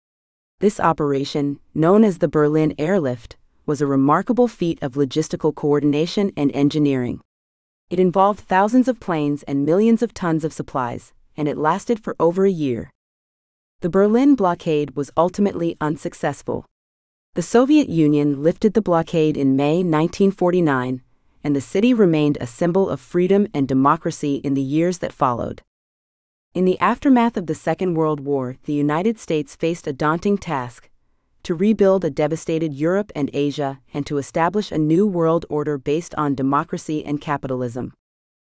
This operation, known as the Berlin Airlift, was a remarkable feat of logistical coordination and engineering. It involved thousands of planes and millions of tons of supplies, and it lasted for over a year. The Berlin blockade was ultimately unsuccessful. The Soviet Union lifted the blockade in May 1949, and the city remained a symbol of freedom and democracy in the years that followed. In the aftermath of the Second World War, the United States faced a daunting task to rebuild a devastated Europe and Asia and to establish a new world order based on democracy and capitalism.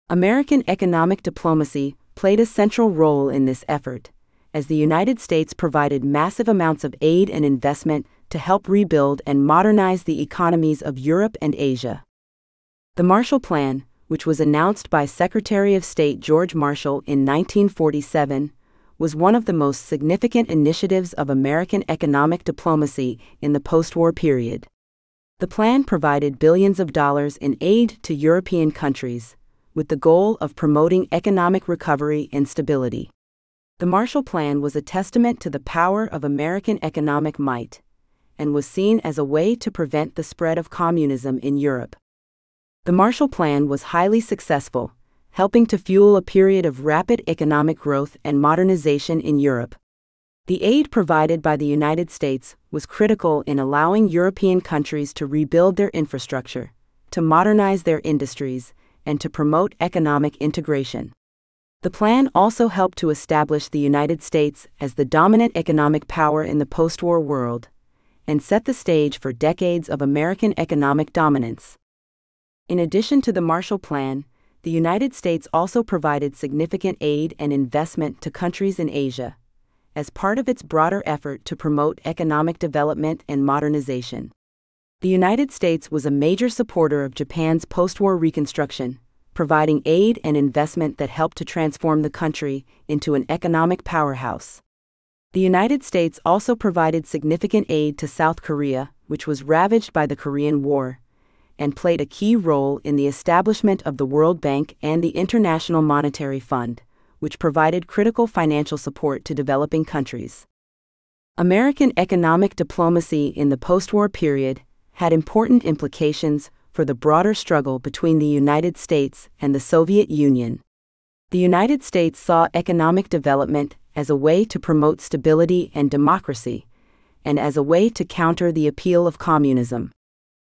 American economic diplomacy played a central role in this effort, as the United States provided massive amounts of aid and investment to help rebuild and modernize the economies of Europe and Asia. The Marshall Plan, which was announced by Secretary of State George Marshall in 1947, was one of the most significant initiatives of American economic diplomacy in the post war period. The plan provided billions of dollars in aid to European countries, with the goal of promoting economic recovery and stability. The Marshall Plan was a testament to the power of American economic might, and was seen as a way to prevent the spread of communism in Europe. The Marshall Plan was highly successful, helping to fuel a period of rapid economic growth and modernization in Europe. The aid provided by the United States was critical in allowing European countries to rebuild their infrastructure, to modernize their industries, and to promote economic integration. The plan also helped to establish the United States as the dominant economic power in the post war world and set the stage for decades of American economic dominance. In addition to the Marshall Plan, the United States also provided significant aid and investment to countries in Asia as part of its broader effort to promote economic development and modernization. The United States was a major supporter of Japan's post war reconstruction, providing aid and investment that helped to transform the country into an economic powerhouse. The United States also provided significant aid to South Korea, which was ravaged by the Korean War, and played a key role in the establishment of the World Bank and the International Monetary Fund, which provided critical financial support to developing countries. American economic diplomacy in the post war period had important implications for the broader struggle between the United States and the Soviet Union. The United States saw economic development as a way to promote stability and democracy, and as a way to counter the appeal of communism.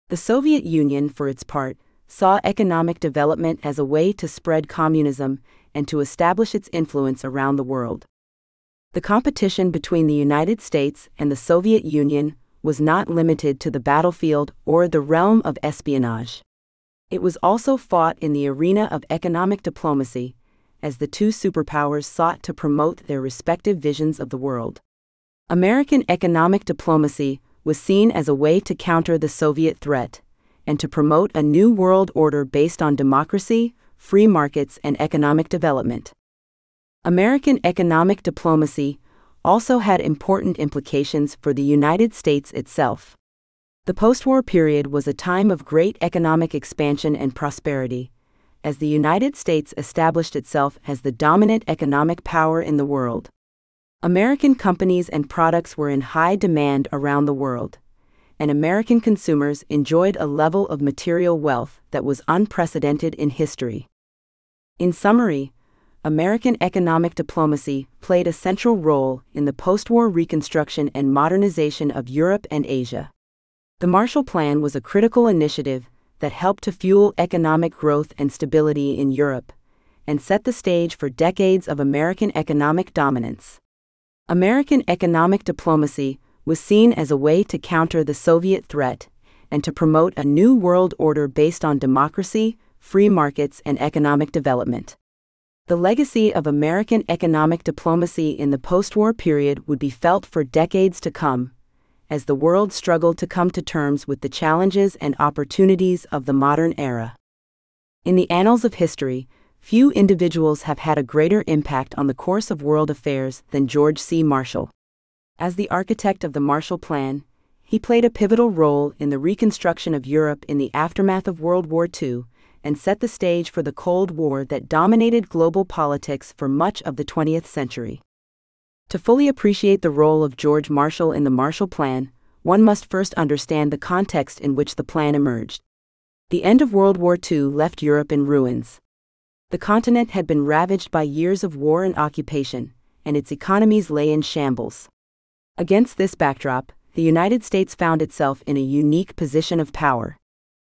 The Soviet Union, for its part, saw economic development as a way to spread communism and to establish its influence around the world. The competition between the United States and the Soviet Union was not limited to the battlefield or the realm of espionage. It was also fought in the arena of economic diplomacy, as the two superpowers sought to promote their respective visions of the world. American economic diplomacy was seen as a way to counter the Soviet threat and to promote a new world order based on democracy, free markets, and economic development. American economic diplomacy also had important implications for the United States itself. The post war period was a time of great economic expansion and prosperity, as the United States established itself as the dominant economic power in the world. American companies and products were in high demand around the world, and American consumers enjoyed a level of material wealth that was unprecedented in history. In summary, American economic diplomacy played a central role in the post war reconstruction and modernization of Europe and Asia. The Marshall Plan was a critical initiative that helped to fuel economic growth and stability in Europe and set the stage for decades of American economic dominance. American economic diplomacy was seen as a way to counter the Soviet threat and to promote a new world order based on democracy, free markets, and economic development. The legacy of American economic diplomacy in the post war period would be felt for decades to come, as the world struggled to come to terms with the challenges and opportunities of the modern era. In the annals of history, few individuals have had a greater impact on the course of world affairs than George C. Marshall. As the architect of the Marshall Plan, he played a pivotal role in the reconstruction of Europe in the aftermath of World War II and set the stage for the Cold War that dominated global politics for much of the 20th century. To fully appreciate the role of George Marshall in the Marshall Plan, one must first understand the context in which the plan emerged. The end of World War II left Europe in ruins. The continent had been ravaged by years of war and occupation, and its economies lay in shambles. Against this backdrop, the United States found itself in a unique position of power.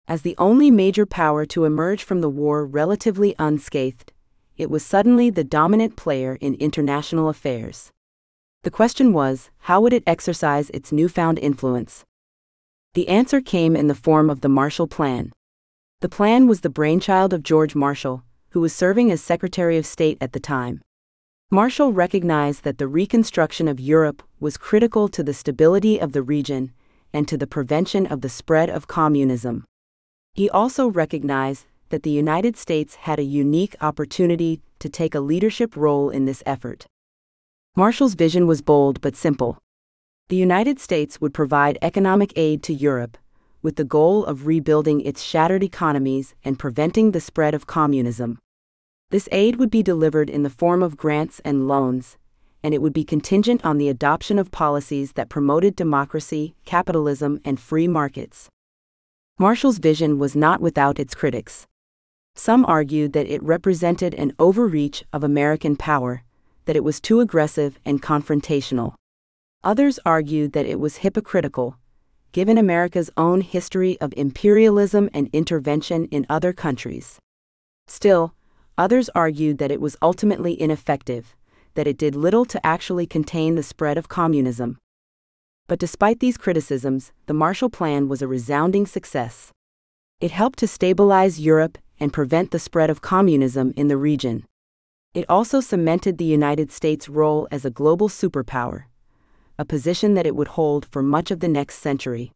As the only major power to emerge from the war relatively unscathed, it was suddenly the dominant player in international affairs. The question was how would it exercise its newfound influence? The answer came in the form of the Marshall Plan. The plan was the brainchild of George Marshall, who was serving as Secretary of State at the time. Marshall recognized that the reconstruction of Europe was critical to the stability of the region and to the prevention of the spread of communism. He also recognized that the United States had a unique opportunity to take a leadership role in this effort. Marshall's vision was bold but simple. The United States would provide economic aid to Europe, with the goal of rebuilding its shattered economies and preventing the spread of communism. This aid would be delivered in the form of grants and loans, and it would be contingent on the adoption of policies that promoted democracy, capitalism, and free markets. Marshall's vision was not without its critics. Some argued that it represented an overreach of American power, that it was too aggressive and confrontational. Others argued that it was hypocritical, given America's own history of imperialism and intervention in other countries. Still, Others argued that it was ultimately ineffective, that it did little to actually contain the spread of communism. But despite these criticisms, the Marshall Plan was a resounding success. It helped to stabilize Europe and prevent the spread of communism in the region. It also cemented the United States' role as a global superpower, a position that it would hold for much of the next century.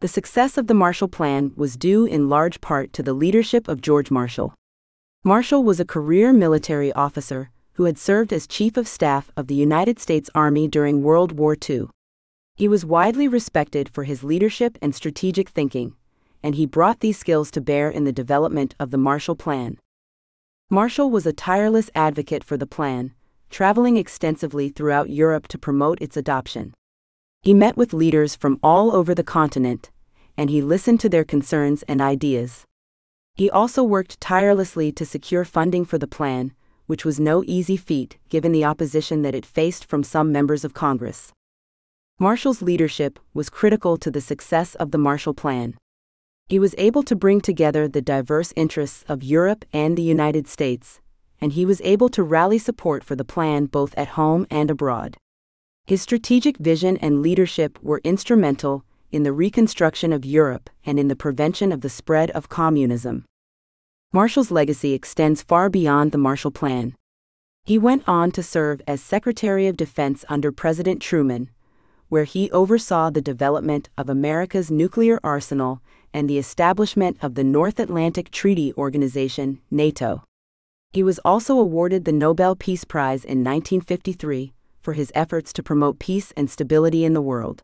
The success of the Marshall Plan was due in large part to the leadership of George Marshall. Marshall was a career military officer who had served as Chief of Staff of the United States Army during World War II. He was widely respected for his leadership and strategic thinking, and he brought these skills to bear in the development of the Marshall Plan. Marshall was a tireless advocate for the plan, traveling extensively throughout Europe to promote its adoption. He met with leaders from all over the continent, and he listened to their concerns and ideas. He also worked tirelessly to secure funding for the plan, which was no easy feat given the opposition that it faced from some members of Congress. Marshall's leadership was critical to the success of the Marshall Plan. He was able to bring together the diverse interests of Europe and the United States, and he was able to rally support for the plan both at home and abroad. His strategic vision and leadership were instrumental in the reconstruction of Europe and in the prevention of the spread of communism. Marshall's legacy extends far beyond the Marshall Plan. He went on to serve as Secretary of Defense under President Truman, where he oversaw the development of America's nuclear arsenal and the establishment of the North Atlantic Treaty Organization, NATO. He was also awarded the Nobel Peace Prize in 1953 for his efforts to promote peace and stability in the world.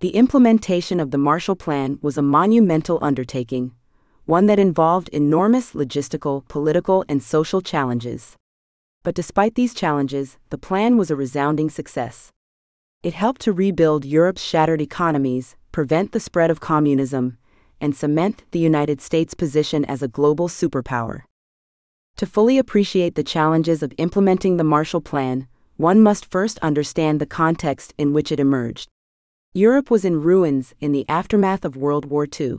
The implementation of the Marshall Plan was a monumental undertaking, one that involved enormous logistical, political, and social challenges. But despite these challenges, the plan was a resounding success. It helped to rebuild Europe's shattered economies, prevent the spread of communism, and cement the United States' position as a global superpower. To fully appreciate the challenges of implementing the Marshall Plan, one must first understand the context in which it emerged. Europe was in ruins in the aftermath of World War II.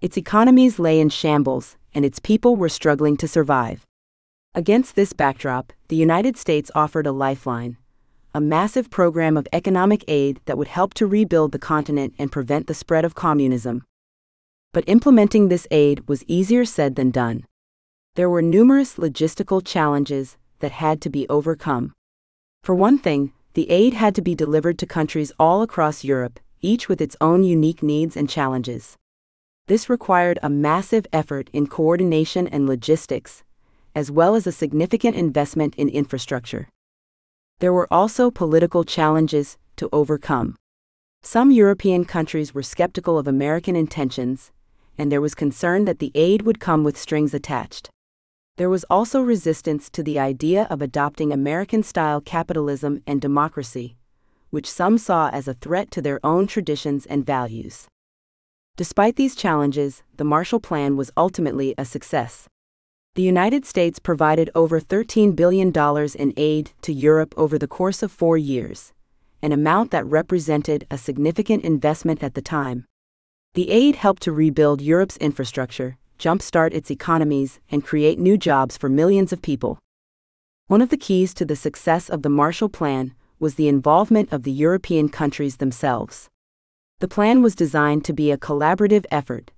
Its economies lay in shambles, and its people were struggling to survive. Against this backdrop, the United States offered a lifeline a massive program of economic aid that would help to rebuild the continent and prevent the spread of communism. But implementing this aid was easier said than done. There were numerous logistical challenges that had to be overcome. For one thing, the aid had to be delivered to countries all across Europe, each with its own unique needs and challenges. This required a massive effort in coordination and logistics, as well as a significant investment in infrastructure. There were also political challenges to overcome. Some European countries were skeptical of American intentions, and there was concern that the aid would come with strings attached. There was also resistance to the idea of adopting American style capitalism and democracy, which some saw as a threat to their own traditions and values. Despite these challenges, the Marshall Plan was ultimately a success. The United States provided over $13 billion in aid to Europe over the course of four years, an amount that represented a significant investment at the time. The aid helped to rebuild Europe's infrastructure, jumpstart its economies, and create new jobs for millions of people. One of the keys to the success of the Marshall Plan was the involvement of the European countries themselves. The plan was designed to be a collaborative effort,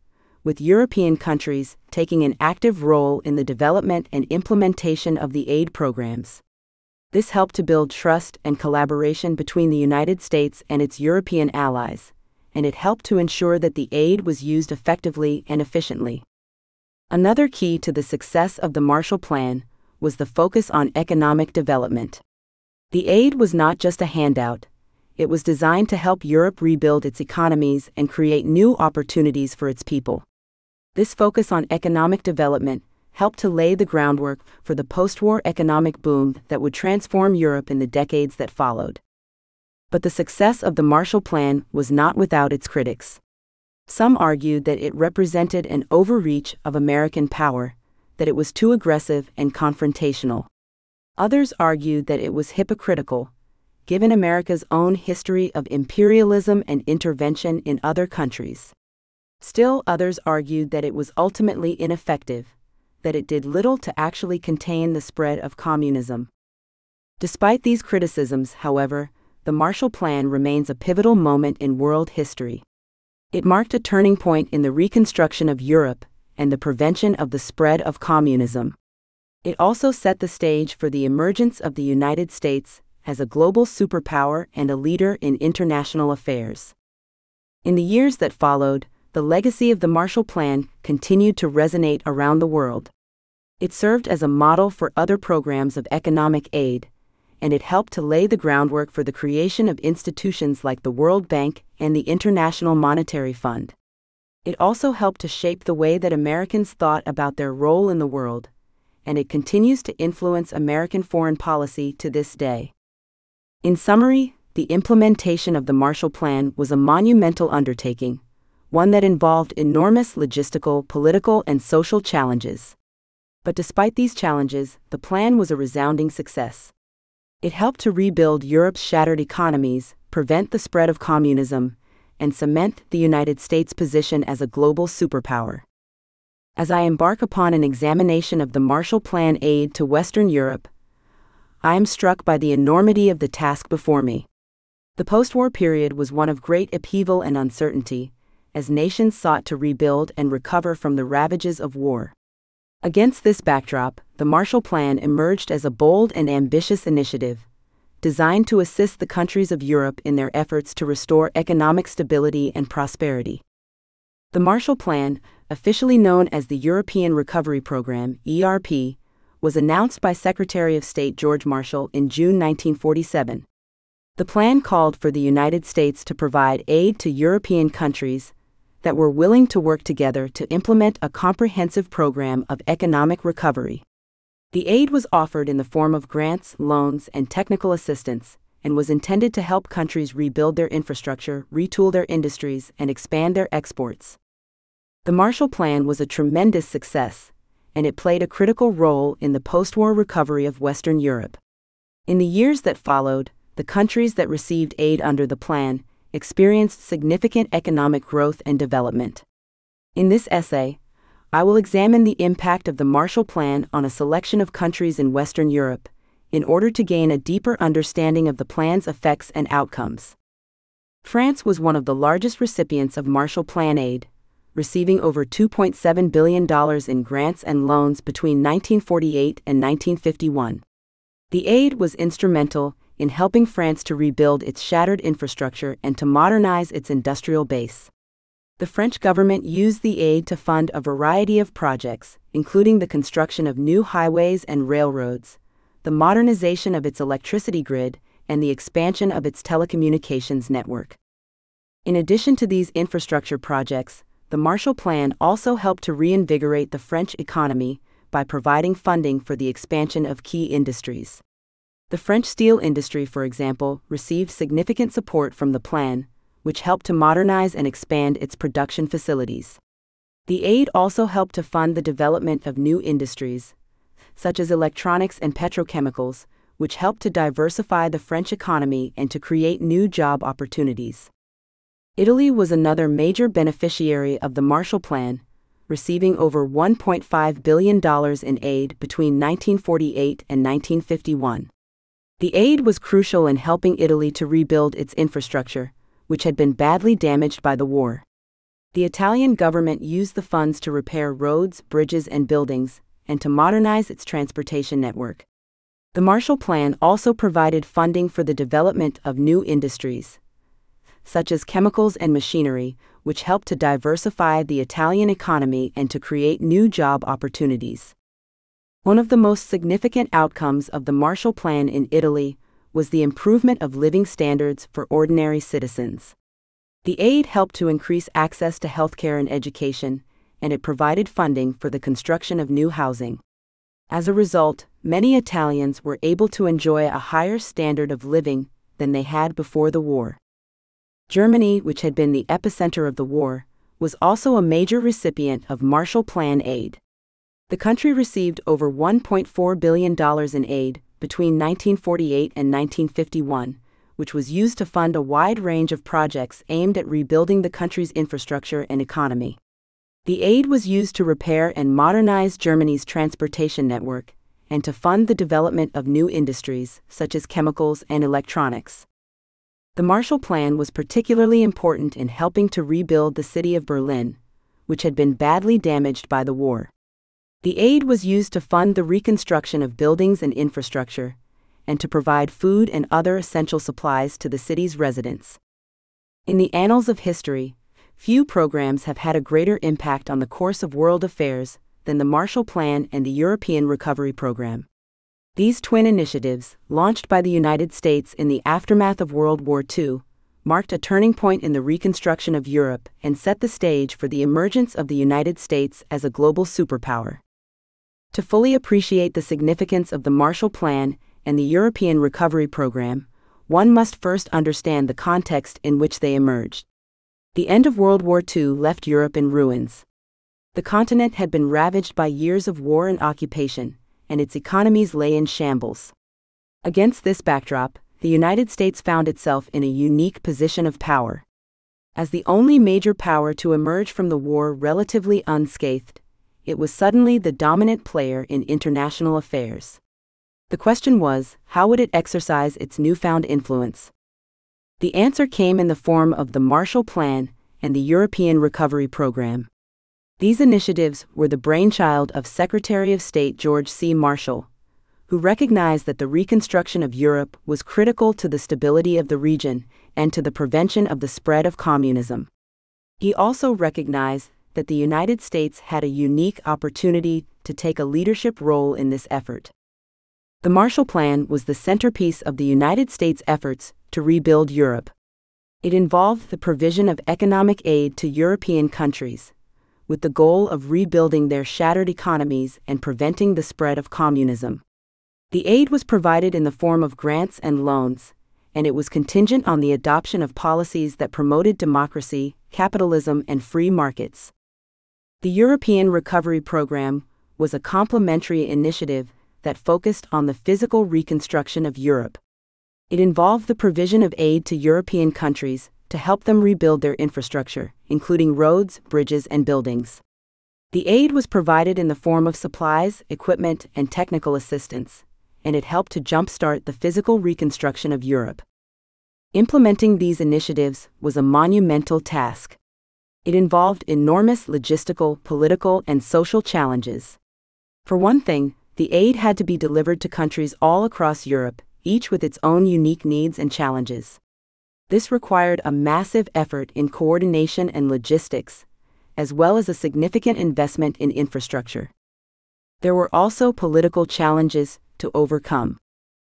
with European countries taking an active role in the development and implementation of the aid programs. This helped to build trust and collaboration between the United States and its European allies, and it helped to ensure that the aid was used effectively and efficiently. Another key to the success of the Marshall Plan was the focus on economic development. The aid was not just a handout, it was designed to help Europe rebuild its economies and create new opportunities for its people. This focus on economic development helped to lay the groundwork for the post war economic boom that would transform Europe in the decades that followed. But the success of the Marshall Plan was not without its critics. Some argued that it represented an overreach of American power, that it was too aggressive and confrontational. Others argued that it was hypocritical, given America's own history of imperialism and intervention in other countries. Still, others argued that it was ultimately ineffective, that it did little to actually contain the spread of communism. Despite these criticisms, however, the Marshall Plan remains a pivotal moment in world history. It marked a turning point in the reconstruction of Europe and the prevention of the spread of communism. It also set the stage for the emergence of the United States as a global superpower and a leader in international affairs. In the years that followed, the legacy of the Marshall Plan continued to resonate around the world. It served as a model for other programs of economic aid, and it helped to lay the groundwork for the creation of institutions like the World Bank and the International Monetary Fund. It also helped to shape the way that Americans thought about their role in the world and it continues to influence American foreign policy to this day. In summary, the implementation of the Marshall Plan was a monumental undertaking, one that involved enormous logistical, political, and social challenges. But despite these challenges, the plan was a resounding success. It helped to rebuild Europe's shattered economies, prevent the spread of communism, and cement the United States' position as a global superpower. As I embark upon an examination of the Marshall Plan aid to Western Europe, I am struck by the enormity of the task before me. The post war period was one of great upheaval and uncertainty, as nations sought to rebuild and recover from the ravages of war. Against this backdrop, the Marshall Plan emerged as a bold and ambitious initiative, designed to assist the countries of Europe in their efforts to restore economic stability and prosperity. The Marshall Plan, officially known as the European Recovery Program, ERP, was announced by Secretary of State George Marshall in June 1947. The plan called for the United States to provide aid to European countries that were willing to work together to implement a comprehensive program of economic recovery. The aid was offered in the form of grants, loans, and technical assistance, and was intended to help countries rebuild their infrastructure, retool their industries, and expand their exports. The Marshall Plan was a tremendous success, and it played a critical role in the post war recovery of Western Europe. In the years that followed, the countries that received aid under the plan experienced significant economic growth and development. In this essay, I will examine the impact of the Marshall Plan on a selection of countries in Western Europe in order to gain a deeper understanding of the plan's effects and outcomes. France was one of the largest recipients of Marshall Plan aid, receiving over $2.7 billion in grants and loans between 1948 and 1951. The aid was instrumental in helping France to rebuild its shattered infrastructure and to modernize its industrial base. The French government used the aid to fund a variety of projects, including the construction of new highways and railroads, the modernization of its electricity grid, and the expansion of its telecommunications network. In addition to these infrastructure projects, the Marshall Plan also helped to reinvigorate the French economy by providing funding for the expansion of key industries. The French steel industry, for example, received significant support from the plan, which helped to modernize and expand its production facilities. The aid also helped to fund the development of new industries, such as electronics and petrochemicals, which helped to diversify the French economy and to create new job opportunities. Italy was another major beneficiary of the Marshall Plan, receiving over $1.5 billion in aid between 1948 and 1951. The aid was crucial in helping Italy to rebuild its infrastructure, which had been badly damaged by the war. The Italian government used the funds to repair roads, bridges, and buildings, and to modernize its transportation network. The Marshall Plan also provided funding for the development of new industries, such as chemicals and machinery, which helped to diversify the Italian economy and to create new job opportunities. One of the most significant outcomes of the Marshall Plan in Italy was the improvement of living standards for ordinary citizens. The aid helped to increase access to healthcare and education, and it provided funding for the construction of new housing. As a result, many Italians were able to enjoy a higher standard of living than they had before the war. Germany, which had been the epicenter of the war, was also a major recipient of Marshall Plan aid. The country received over $1.4 billion in aid, between 1948 and 1951, which was used to fund a wide range of projects aimed at rebuilding the country's infrastructure and economy. The aid was used to repair and modernize Germany's transportation network and to fund the development of new industries, such as chemicals and electronics. The Marshall Plan was particularly important in helping to rebuild the city of Berlin, which had been badly damaged by the war. The aid was used to fund the reconstruction of buildings and infrastructure, and to provide food and other essential supplies to the city's residents. In the annals of history, few programs have had a greater impact on the course of world affairs than the Marshall Plan and the European Recovery Program. These twin initiatives, launched by the United States in the aftermath of World War II, marked a turning point in the reconstruction of Europe and set the stage for the emergence of the United States as a global superpower. To fully appreciate the significance of the Marshall Plan and the European Recovery Program, one must first understand the context in which they emerged. The end of World War II left Europe in ruins. The continent had been ravaged by years of war and occupation, and its economies lay in shambles. Against this backdrop, the United States found itself in a unique position of power. As the only major power to emerge from the war relatively unscathed, it was suddenly the dominant player in international affairs. The question was how would it exercise its newfound influence? The answer came in the form of the Marshall Plan and the European Recovery Program. These initiatives were the brainchild of Secretary of State George C. Marshall, who recognized that the reconstruction of Europe was critical to the stability of the region and to the prevention of the spread of communism. He also recognized that the United States had a unique opportunity to take a leadership role in this effort. The Marshall Plan was the centerpiece of the United States' efforts to rebuild Europe. It involved the provision of economic aid to European countries, with the goal of rebuilding their shattered economies and preventing the spread of communism. The aid was provided in the form of grants and loans, and it was contingent on the adoption of policies that promoted democracy, capitalism, and free markets. The European Recovery Program was a complementary initiative that focused on the physical reconstruction of Europe. It involved the provision of aid to European countries to help them rebuild their infrastructure, including roads, bridges, and buildings. The aid was provided in the form of supplies, equipment, and technical assistance, and it helped to jumpstart the physical reconstruction of Europe. Implementing these initiatives was a monumental task. It involved enormous logistical, political, and social challenges. For one thing, the aid had to be delivered to countries all across Europe, each with its own unique needs and challenges. This required a massive effort in coordination and logistics, as well as a significant investment in infrastructure. There were also political challenges to overcome.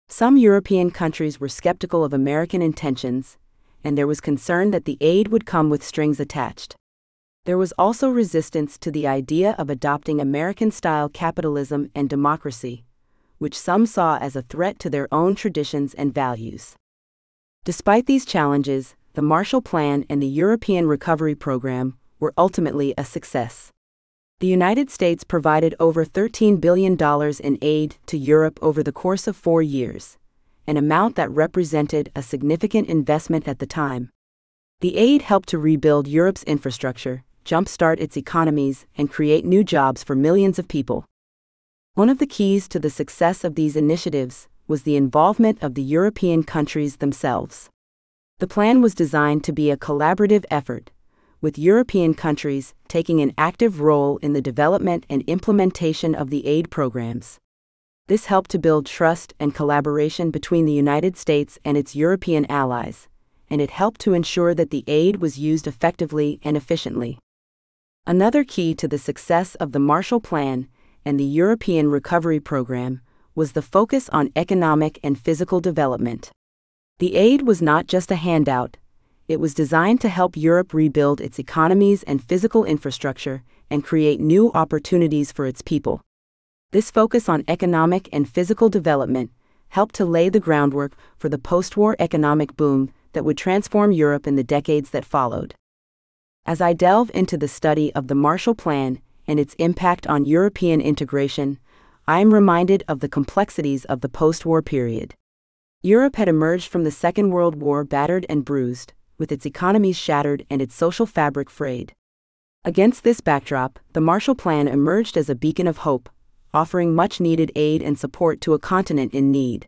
Some European countries were skeptical of American intentions, and there was concern that the aid would come with strings attached. There was also resistance to the idea of adopting American style capitalism and democracy, which some saw as a threat to their own traditions and values. Despite these challenges, the Marshall Plan and the European Recovery Program were ultimately a success. The United States provided over $13 billion in aid to Europe over the course of four years, an amount that represented a significant investment at the time. The aid helped to rebuild Europe's infrastructure, jumpstart its economies, and create new jobs for millions of people. One of the keys to the success of these initiatives was the involvement of the European countries themselves. The plan was designed to be a collaborative effort with European countries taking an active role in the development and implementation of the aid programs. This helped to build trust and collaboration between the United States and its European allies, and it helped to ensure that the aid was used effectively and efficiently. Another key to the success of the Marshall Plan and the European Recovery Program was the focus on economic and physical development. The aid was not just a handout, it was designed to help Europe rebuild its economies and physical infrastructure and create new opportunities for its people. This focus on economic and physical development helped to lay the groundwork for the post war economic boom that would transform Europe in the decades that followed. As I delve into the study of the Marshall Plan and its impact on European integration, I am reminded of the complexities of the post war period. Europe had emerged from the Second World War battered and bruised, with its economies shattered and its social fabric frayed. Against this backdrop, the Marshall Plan emerged as a beacon of hope, offering much needed aid and support to a continent in need.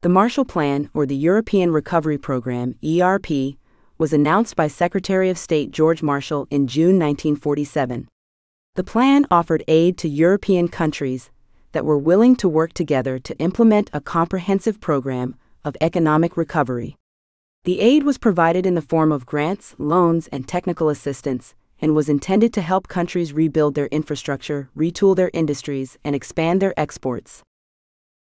The Marshall Plan, or the European Recovery Program, ERP, was announced by Secretary of State George Marshall in June 1947. The plan offered aid to European countries that were willing to work together to implement a comprehensive program of economic recovery. The aid was provided in the form of grants, loans, and technical assistance, and was intended to help countries rebuild their infrastructure, retool their industries, and expand their exports.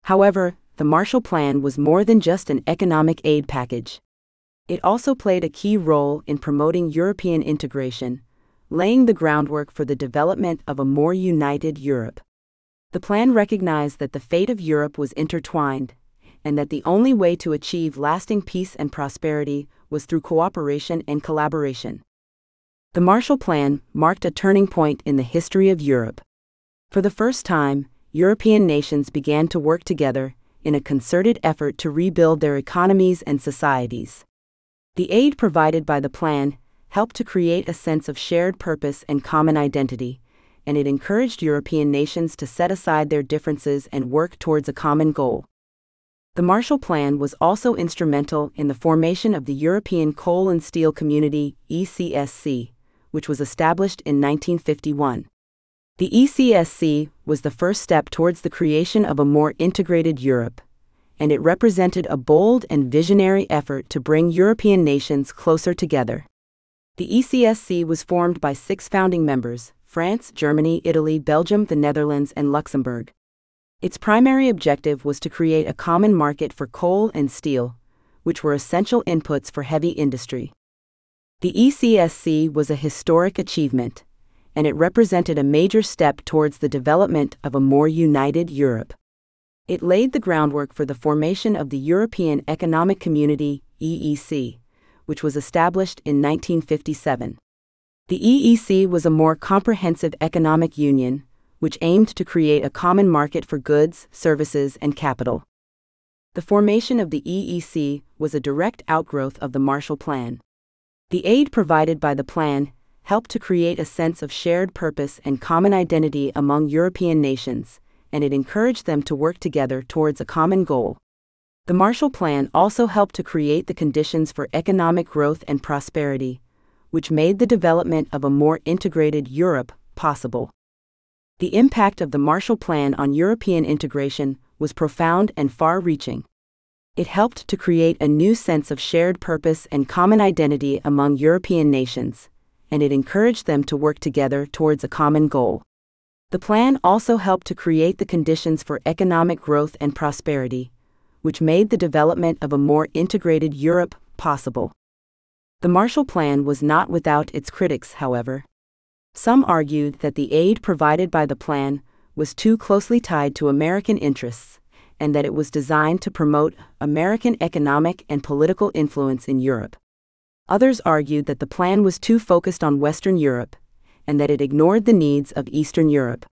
However, the Marshall Plan was more than just an economic aid package. It also played a key role in promoting European integration, laying the groundwork for the development of a more united Europe. The plan recognized that the fate of Europe was intertwined, and that the only way to achieve lasting peace and prosperity was through cooperation and collaboration. The Marshall Plan marked a turning point in the history of Europe. For the first time, European nations began to work together in a concerted effort to rebuild their economies and societies. The aid provided by the plan helped to create a sense of shared purpose and common identity, and it encouraged European nations to set aside their differences and work towards a common goal. The Marshall Plan was also instrumental in the formation of the European Coal and Steel Community, ECSC, which was established in 1951. The ECSC was the first step towards the creation of a more integrated Europe, and it represented a bold and visionary effort to bring European nations closer together. The ECSC was formed by six founding members France, Germany, Italy, Belgium, the Netherlands, and Luxembourg. Its primary objective was to create a common market for coal and steel, which were essential inputs for heavy industry. The ECSC was a historic achievement, and it represented a major step towards the development of a more united Europe. It laid the groundwork for the formation of the European Economic Community, EEC, which was established in 1957. The EEC was a more comprehensive economic union which aimed to create a common market for goods, services, and capital. The formation of the EEC was a direct outgrowth of the Marshall Plan. The aid provided by the plan helped to create a sense of shared purpose and common identity among European nations, and it encouraged them to work together towards a common goal. The Marshall Plan also helped to create the conditions for economic growth and prosperity, which made the development of a more integrated Europe possible. The impact of the Marshall Plan on European integration was profound and far reaching. It helped to create a new sense of shared purpose and common identity among European nations, and it encouraged them to work together towards a common goal. The plan also helped to create the conditions for economic growth and prosperity, which made the development of a more integrated Europe possible. The Marshall Plan was not without its critics, however. Some argued that the aid provided by the plan was too closely tied to American interests and that it was designed to promote American economic and political influence in Europe. Others argued that the plan was too focused on Western Europe and that it ignored the needs of Eastern Europe.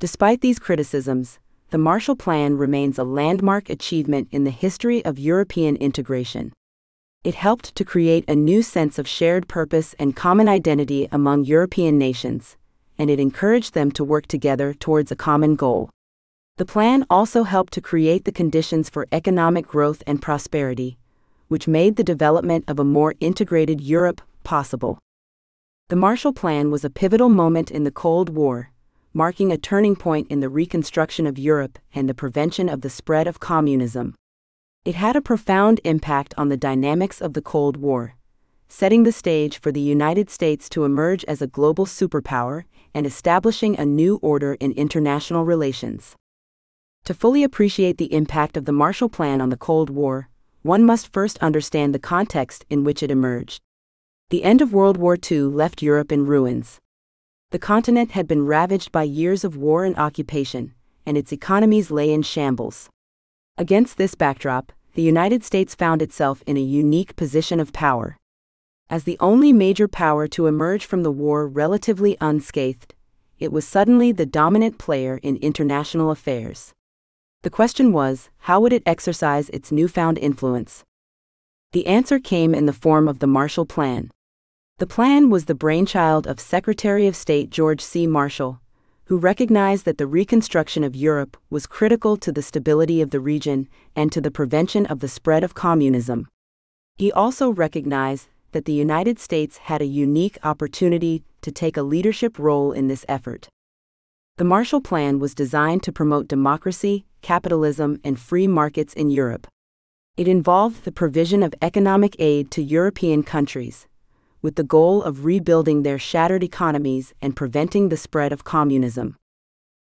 Despite these criticisms, the Marshall Plan remains a landmark achievement in the history of European integration. It helped to create a new sense of shared purpose and common identity among European nations, and it encouraged them to work together towards a common goal. The plan also helped to create the conditions for economic growth and prosperity, which made the development of a more integrated Europe possible. The Marshall Plan was a pivotal moment in the Cold War, marking a turning point in the reconstruction of Europe and the prevention of the spread of communism. It had a profound impact on the dynamics of the Cold War, setting the stage for the United States to emerge as a global superpower and establishing a new order in international relations. To fully appreciate the impact of the Marshall Plan on the Cold War, one must first understand the context in which it emerged. The end of World War II left Europe in ruins. The continent had been ravaged by years of war and occupation, and its economies lay in shambles. Against this backdrop, the United States found itself in a unique position of power. As the only major power to emerge from the war relatively unscathed, it was suddenly the dominant player in international affairs. The question was how would it exercise its newfound influence? The answer came in the form of the Marshall Plan. The plan was the brainchild of Secretary of State George C. Marshall, who recognized that the reconstruction of Europe was critical to the stability of the region and to the prevention of the spread of communism. He also recognized that the United States had a unique opportunity to take a leadership role in this effort. The Marshall Plan was designed to promote democracy, capitalism, and free markets in Europe. It involved the provision of economic aid to European countries, with the goal of rebuilding their shattered economies and preventing the spread of communism.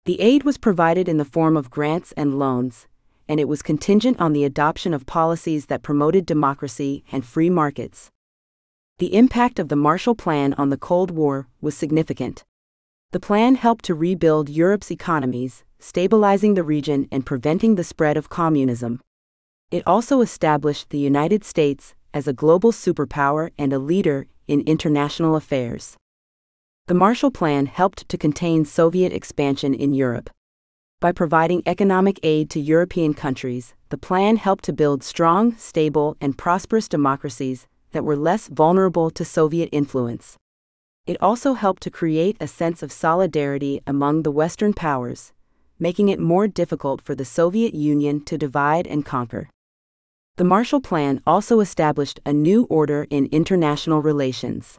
The aid was provided in the form of grants and loans, and it was contingent on the adoption of policies that promoted democracy and free markets. The impact of the Marshall Plan on the Cold War was significant. The plan helped to rebuild Europe's economies, stabilizing the region and preventing the spread of communism. It also established the United States as a global superpower and a leader in international affairs. The Marshall Plan helped to contain Soviet expansion in Europe. By providing economic aid to European countries, the plan helped to build strong, stable, and prosperous democracies that were less vulnerable to Soviet influence. It also helped to create a sense of solidarity among the Western powers, making it more difficult for the Soviet Union to divide and conquer. The Marshall Plan also established a new order in international relations.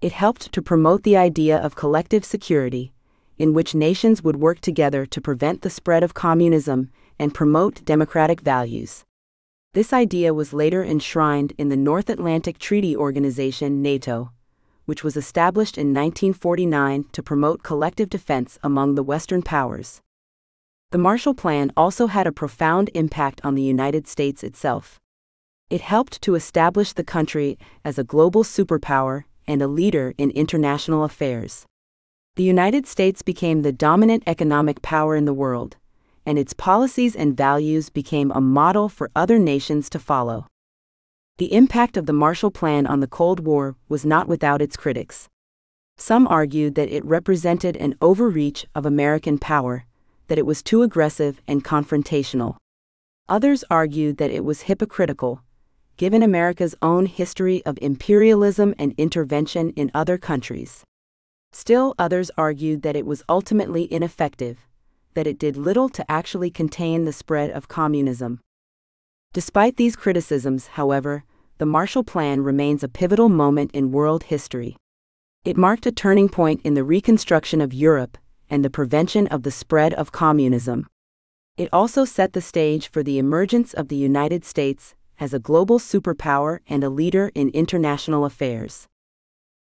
It helped to promote the idea of collective security, in which nations would work together to prevent the spread of communism and promote democratic values. This idea was later enshrined in the North Atlantic Treaty Organization, NATO, which was established in 1949 to promote collective defense among the Western powers. The Marshall Plan also had a profound impact on the United States itself. It helped to establish the country as a global superpower and a leader in international affairs. The United States became the dominant economic power in the world, and its policies and values became a model for other nations to follow. The impact of the Marshall Plan on the Cold War was not without its critics. Some argued that it represented an overreach of American power, that it was too aggressive and confrontational. Others argued that it was hypocritical, given America's own history of imperialism and intervention in other countries. Still, others argued that it was ultimately ineffective, that it did little to actually contain the spread of communism. Despite these criticisms, however, the Marshall Plan remains a pivotal moment in world history. It marked a turning point in the reconstruction of Europe and the prevention of the spread of communism. It also set the stage for the emergence of the United States as a global superpower and a leader in international affairs.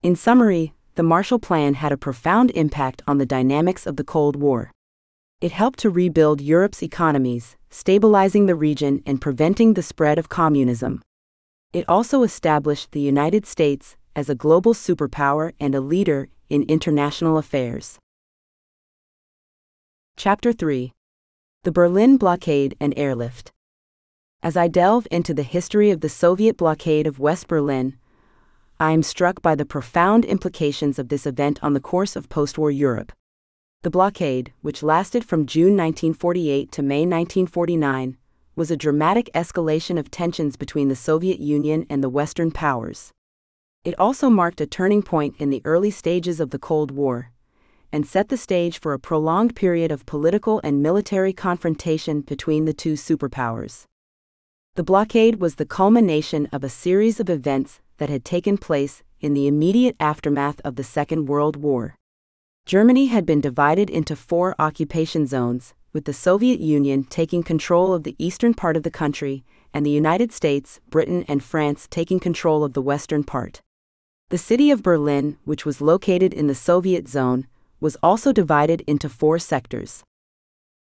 In summary, the Marshall Plan had a profound impact on the dynamics of the Cold War. It helped to rebuild Europe's economies, stabilizing the region and preventing the spread of communism. It also established the United States as a global superpower and a leader in international affairs. Chapter 3 The Berlin Blockade and Airlift. As I delve into the history of the Soviet blockade of West Berlin, I am struck by the profound implications of this event on the course of post war Europe. The blockade, which lasted from June 1948 to May 1949, was a dramatic escalation of tensions between the Soviet Union and the Western powers. It also marked a turning point in the early stages of the Cold War and set the stage for a prolonged period of political and military confrontation between the two superpowers. The blockade was the culmination of a series of events that had taken place in the immediate aftermath of the Second World War. Germany had been divided into four occupation zones, with the Soviet Union taking control of the eastern part of the country and the United States, Britain, and France taking control of the western part. The city of Berlin, which was located in the Soviet zone, was also divided into four sectors.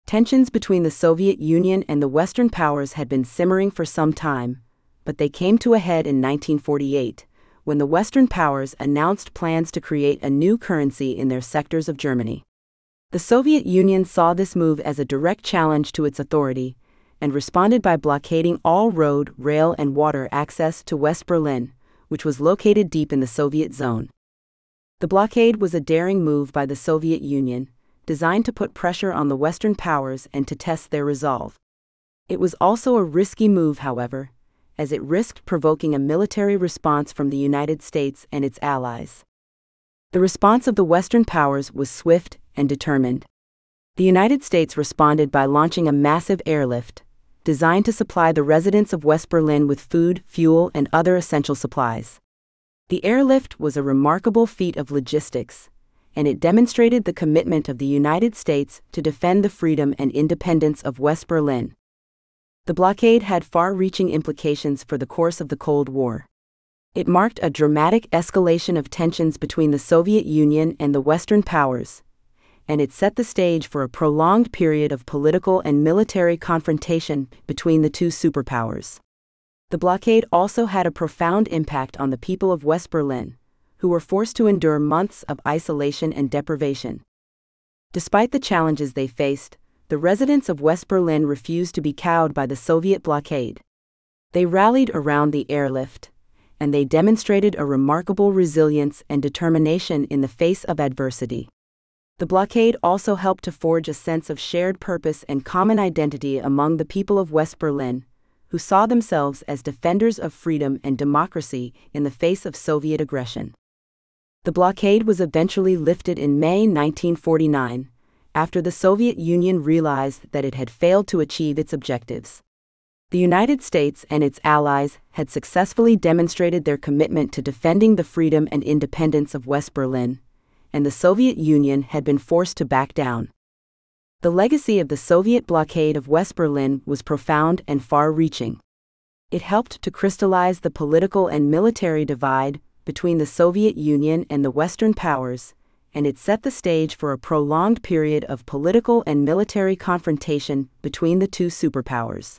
Tensions between the Soviet Union and the Western powers had been simmering for some time, but they came to a head in 1948 when the Western powers announced plans to create a new currency in their sectors of Germany. The Soviet Union saw this move as a direct challenge to its authority and responded by blockading all road, rail, and water access to West Berlin, which was located deep in the Soviet zone. The blockade was a daring move by the Soviet Union, designed to put pressure on the Western powers and to test their resolve. It was also a risky move, however, as it risked provoking a military response from the United States and its allies. The response of the Western powers was swift and determined. The United States responded by launching a massive airlift, designed to supply the residents of West Berlin with food, fuel, and other essential supplies. The airlift was a remarkable feat of logistics, and it demonstrated the commitment of the United States to defend the freedom and independence of West Berlin. The blockade had far reaching implications for the course of the Cold War. It marked a dramatic escalation of tensions between the Soviet Union and the Western powers, and it set the stage for a prolonged period of political and military confrontation between the two superpowers. The blockade also had a profound impact on the people of West Berlin, who were forced to endure months of isolation and deprivation. Despite the challenges they faced, the residents of West Berlin refused to be cowed by the Soviet blockade. They rallied around the airlift, and they demonstrated a remarkable resilience and determination in the face of adversity. The blockade also helped to forge a sense of shared purpose and common identity among the people of West Berlin, who saw themselves as defenders of freedom and democracy in the face of Soviet aggression. The blockade was eventually lifted in May 1949 after the Soviet Union realized that it had failed to achieve its objectives. The United States and its allies had successfully demonstrated their commitment to defending the freedom and independence of West Berlin, and the Soviet Union had been forced to back down. The legacy of the Soviet blockade of West Berlin was profound and far reaching. It helped to crystallize the political and military divide between the Soviet Union and the Western powers and it set the stage for a prolonged period of political and military confrontation between the two superpowers.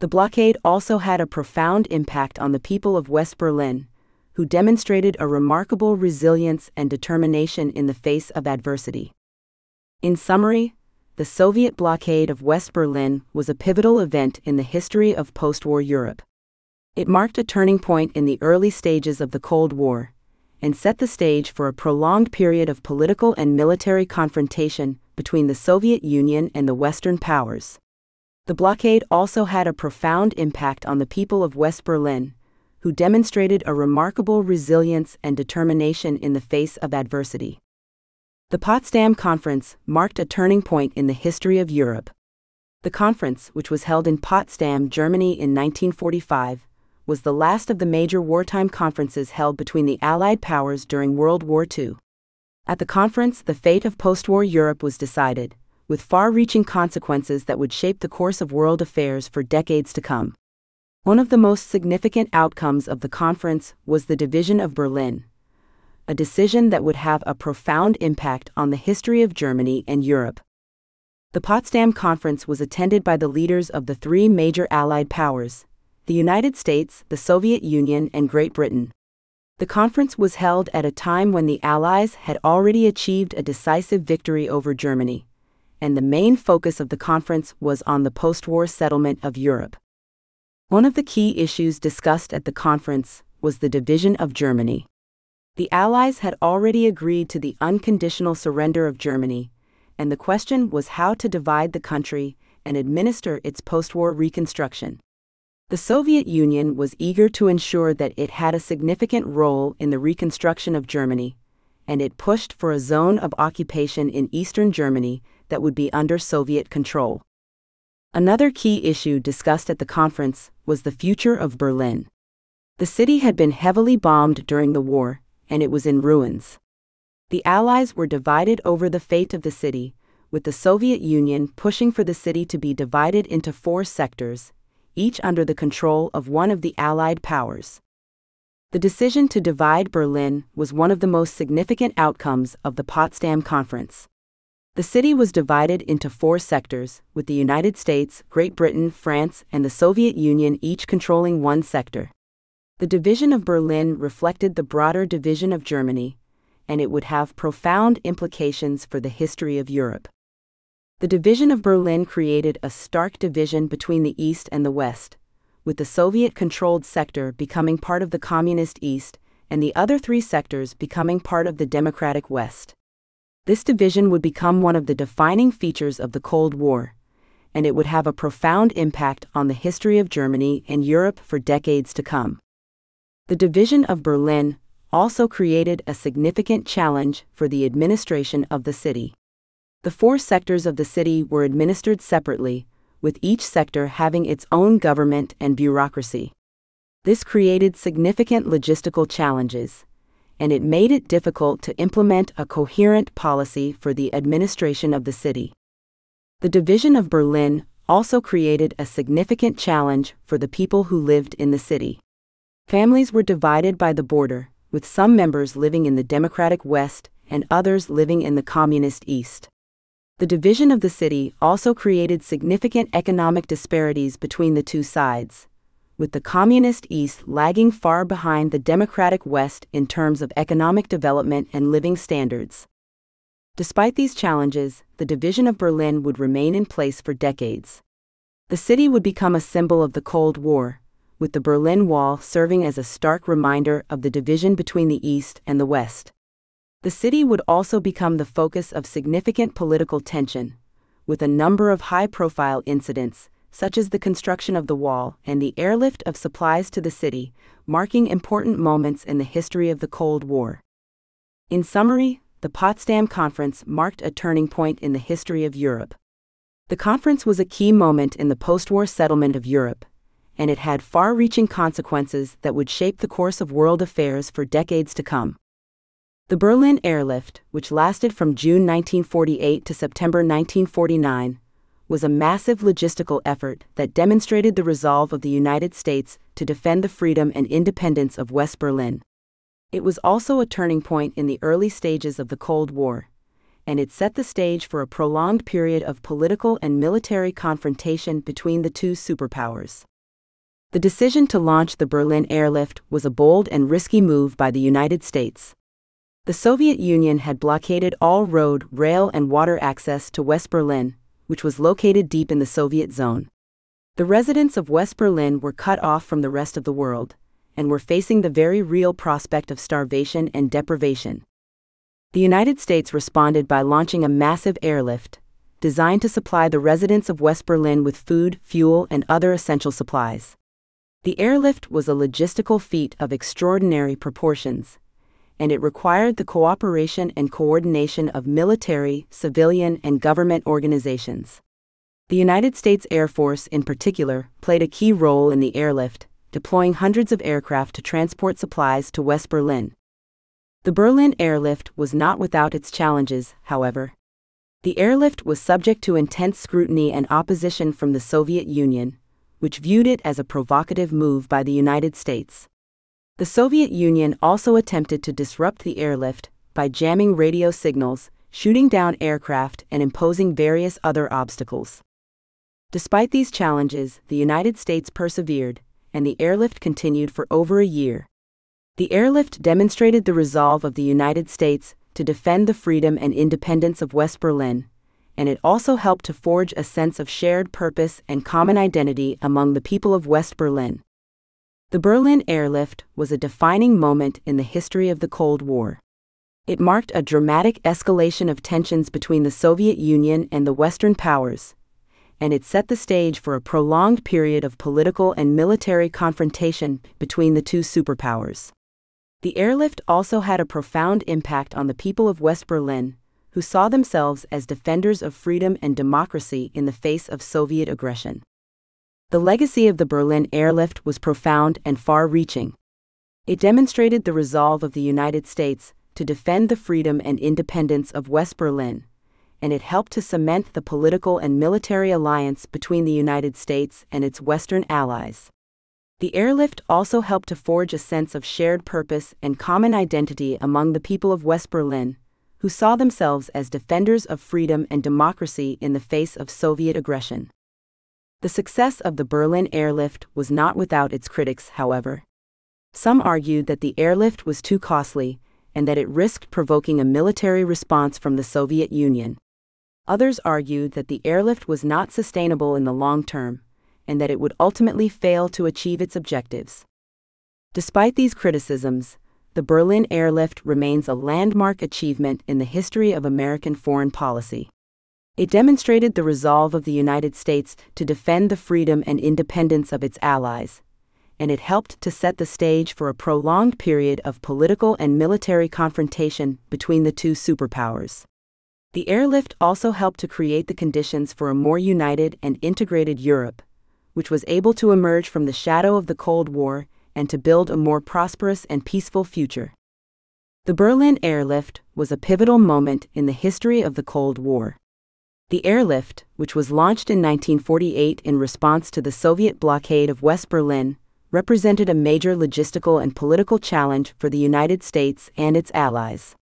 The blockade also had a profound impact on the people of West Berlin, who demonstrated a remarkable resilience and determination in the face of adversity. In summary, the Soviet blockade of West Berlin was a pivotal event in the history of post war Europe. It marked a turning point in the early stages of the Cold War and set the stage for a prolonged period of political and military confrontation between the Soviet Union and the Western powers. The blockade also had a profound impact on the people of West Berlin, who demonstrated a remarkable resilience and determination in the face of adversity. The Potsdam Conference marked a turning point in the history of Europe. The conference, which was held in Potsdam, Germany in 1945, was the last of the major wartime conferences held between the Allied powers during World War II. At the conference, the fate of post war Europe was decided, with far reaching consequences that would shape the course of world affairs for decades to come. One of the most significant outcomes of the conference was the division of Berlin, a decision that would have a profound impact on the history of Germany and Europe. The Potsdam Conference was attended by the leaders of the three major Allied powers the United States, the Soviet Union, and Great Britain. The conference was held at a time when the Allies had already achieved a decisive victory over Germany, and the main focus of the conference was on the post war settlement of Europe. One of the key issues discussed at the conference was the division of Germany. The Allies had already agreed to the unconditional surrender of Germany, and the question was how to divide the country and administer its post war reconstruction. The Soviet Union was eager to ensure that it had a significant role in the reconstruction of Germany, and it pushed for a zone of occupation in eastern Germany that would be under Soviet control. Another key issue discussed at the conference was the future of Berlin. The city had been heavily bombed during the war, and it was in ruins. The Allies were divided over the fate of the city, with the Soviet Union pushing for the city to be divided into four sectors, each under the control of one of the Allied powers. The decision to divide Berlin was one of the most significant outcomes of the Potsdam Conference. The city was divided into four sectors, with the United States, Great Britain, France, and the Soviet Union each controlling one sector. The division of Berlin reflected the broader division of Germany, and it would have profound implications for the history of Europe. The division of Berlin created a stark division between the East and the West, with the Soviet controlled sector becoming part of the Communist East and the other three sectors becoming part of the Democratic West. This division would become one of the defining features of the Cold War, and it would have a profound impact on the history of Germany and Europe for decades to come. The division of Berlin also created a significant challenge for the administration of the city. The four sectors of the city were administered separately, with each sector having its own government and bureaucracy. This created significant logistical challenges, and it made it difficult to implement a coherent policy for the administration of the city. The division of Berlin also created a significant challenge for the people who lived in the city. Families were divided by the border, with some members living in the Democratic West and others living in the Communist East. The division of the city also created significant economic disparities between the two sides, with the Communist East lagging far behind the Democratic West in terms of economic development and living standards. Despite these challenges, the division of Berlin would remain in place for decades. The city would become a symbol of the Cold War, with the Berlin Wall serving as a stark reminder of the division between the East and the West. The city would also become the focus of significant political tension, with a number of high profile incidents, such as the construction of the wall and the airlift of supplies to the city, marking important moments in the history of the Cold War. In summary, the Potsdam Conference marked a turning point in the history of Europe. The conference was a key moment in the post war settlement of Europe, and it had far reaching consequences that would shape the course of world affairs for decades to come. The Berlin airlift, which lasted from June 1948 to September 1949, was a massive logistical effort that demonstrated the resolve of the United States to defend the freedom and independence of West Berlin. It was also a turning point in the early stages of the Cold War, and it set the stage for a prolonged period of political and military confrontation between the two superpowers. The decision to launch the Berlin airlift was a bold and risky move by the United States. The Soviet Union had blockaded all road, rail, and water access to West Berlin, which was located deep in the Soviet zone. The residents of West Berlin were cut off from the rest of the world, and were facing the very real prospect of starvation and deprivation. The United States responded by launching a massive airlift, designed to supply the residents of West Berlin with food, fuel, and other essential supplies. The airlift was a logistical feat of extraordinary proportions, and it required the cooperation and coordination of military, civilian, and government organizations. The United States Air Force, in particular, played a key role in the airlift, deploying hundreds of aircraft to transport supplies to West Berlin. The Berlin airlift was not without its challenges, however. The airlift was subject to intense scrutiny and opposition from the Soviet Union, which viewed it as a provocative move by the United States. The Soviet Union also attempted to disrupt the airlift by jamming radio signals, shooting down aircraft, and imposing various other obstacles. Despite these challenges, the United States persevered, and the airlift continued for over a year. The airlift demonstrated the resolve of the United States to defend the freedom and independence of West Berlin, and it also helped to forge a sense of shared purpose and common identity among the people of West Berlin. The Berlin airlift was a defining moment in the history of the Cold War. It marked a dramatic escalation of tensions between the Soviet Union and the Western powers, and it set the stage for a prolonged period of political and military confrontation between the two superpowers. The airlift also had a profound impact on the people of West Berlin, who saw themselves as defenders of freedom and democracy in the face of Soviet aggression. The legacy of the Berlin airlift was profound and far reaching. It demonstrated the resolve of the United States to defend the freedom and independence of West Berlin, and it helped to cement the political and military alliance between the United States and its Western allies. The airlift also helped to forge a sense of shared purpose and common identity among the people of West Berlin, who saw themselves as defenders of freedom and democracy in the face of Soviet aggression. The success of the Berlin airlift was not without its critics, however. Some argued that the airlift was too costly and that it risked provoking a military response from the Soviet Union. Others argued that the airlift was not sustainable in the long term and that it would ultimately fail to achieve its objectives. Despite these criticisms, the Berlin airlift remains a landmark achievement in the history of American foreign policy. It demonstrated the resolve of the United States to defend the freedom and independence of its allies, and it helped to set the stage for a prolonged period of political and military confrontation between the two superpowers. The airlift also helped to create the conditions for a more united and integrated Europe, which was able to emerge from the shadow of the Cold War and to build a more prosperous and peaceful future. The Berlin airlift was a pivotal moment in the history of the Cold War. The airlift, which was launched in 1948 in response to the Soviet blockade of West Berlin, represented a major logistical and political challenge for the United States and its allies.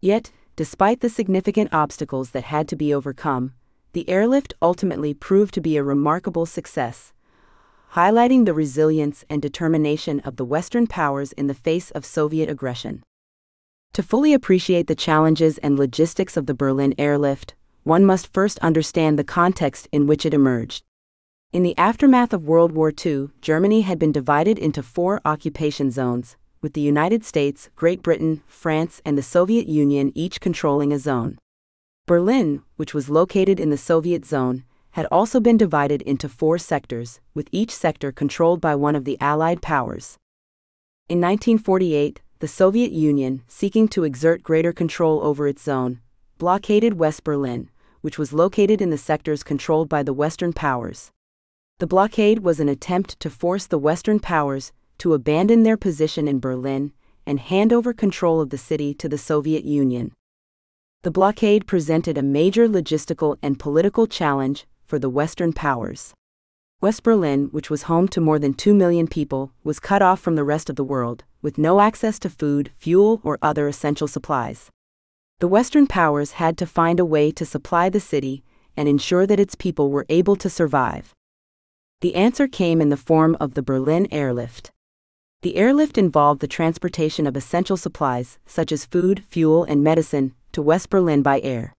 Yet, despite the significant obstacles that had to be overcome, the airlift ultimately proved to be a remarkable success, highlighting the resilience and determination of the Western powers in the face of Soviet aggression. To fully appreciate the challenges and logistics of the Berlin airlift, one must first understand the context in which it emerged. In the aftermath of World War II, Germany had been divided into four occupation zones, with the United States, Great Britain, France, and the Soviet Union each controlling a zone. Berlin, which was located in the Soviet zone, had also been divided into four sectors, with each sector controlled by one of the Allied powers. In 1948, the Soviet Union, seeking to exert greater control over its zone, blockaded West Berlin, which was located in the sectors controlled by the Western powers. The blockade was an attempt to force the Western powers to abandon their position in Berlin and hand over control of the city to the Soviet Union. The blockade presented a major logistical and political challenge for the Western powers. West Berlin, which was home to more than 2 million people, was cut off from the rest of the world, with no access to food, fuel, or other essential supplies. The Western powers had to find a way to supply the city and ensure that its people were able to survive. The answer came in the form of the Berlin airlift. The airlift involved the transportation of essential supplies, such as food, fuel, and medicine, to West Berlin by air.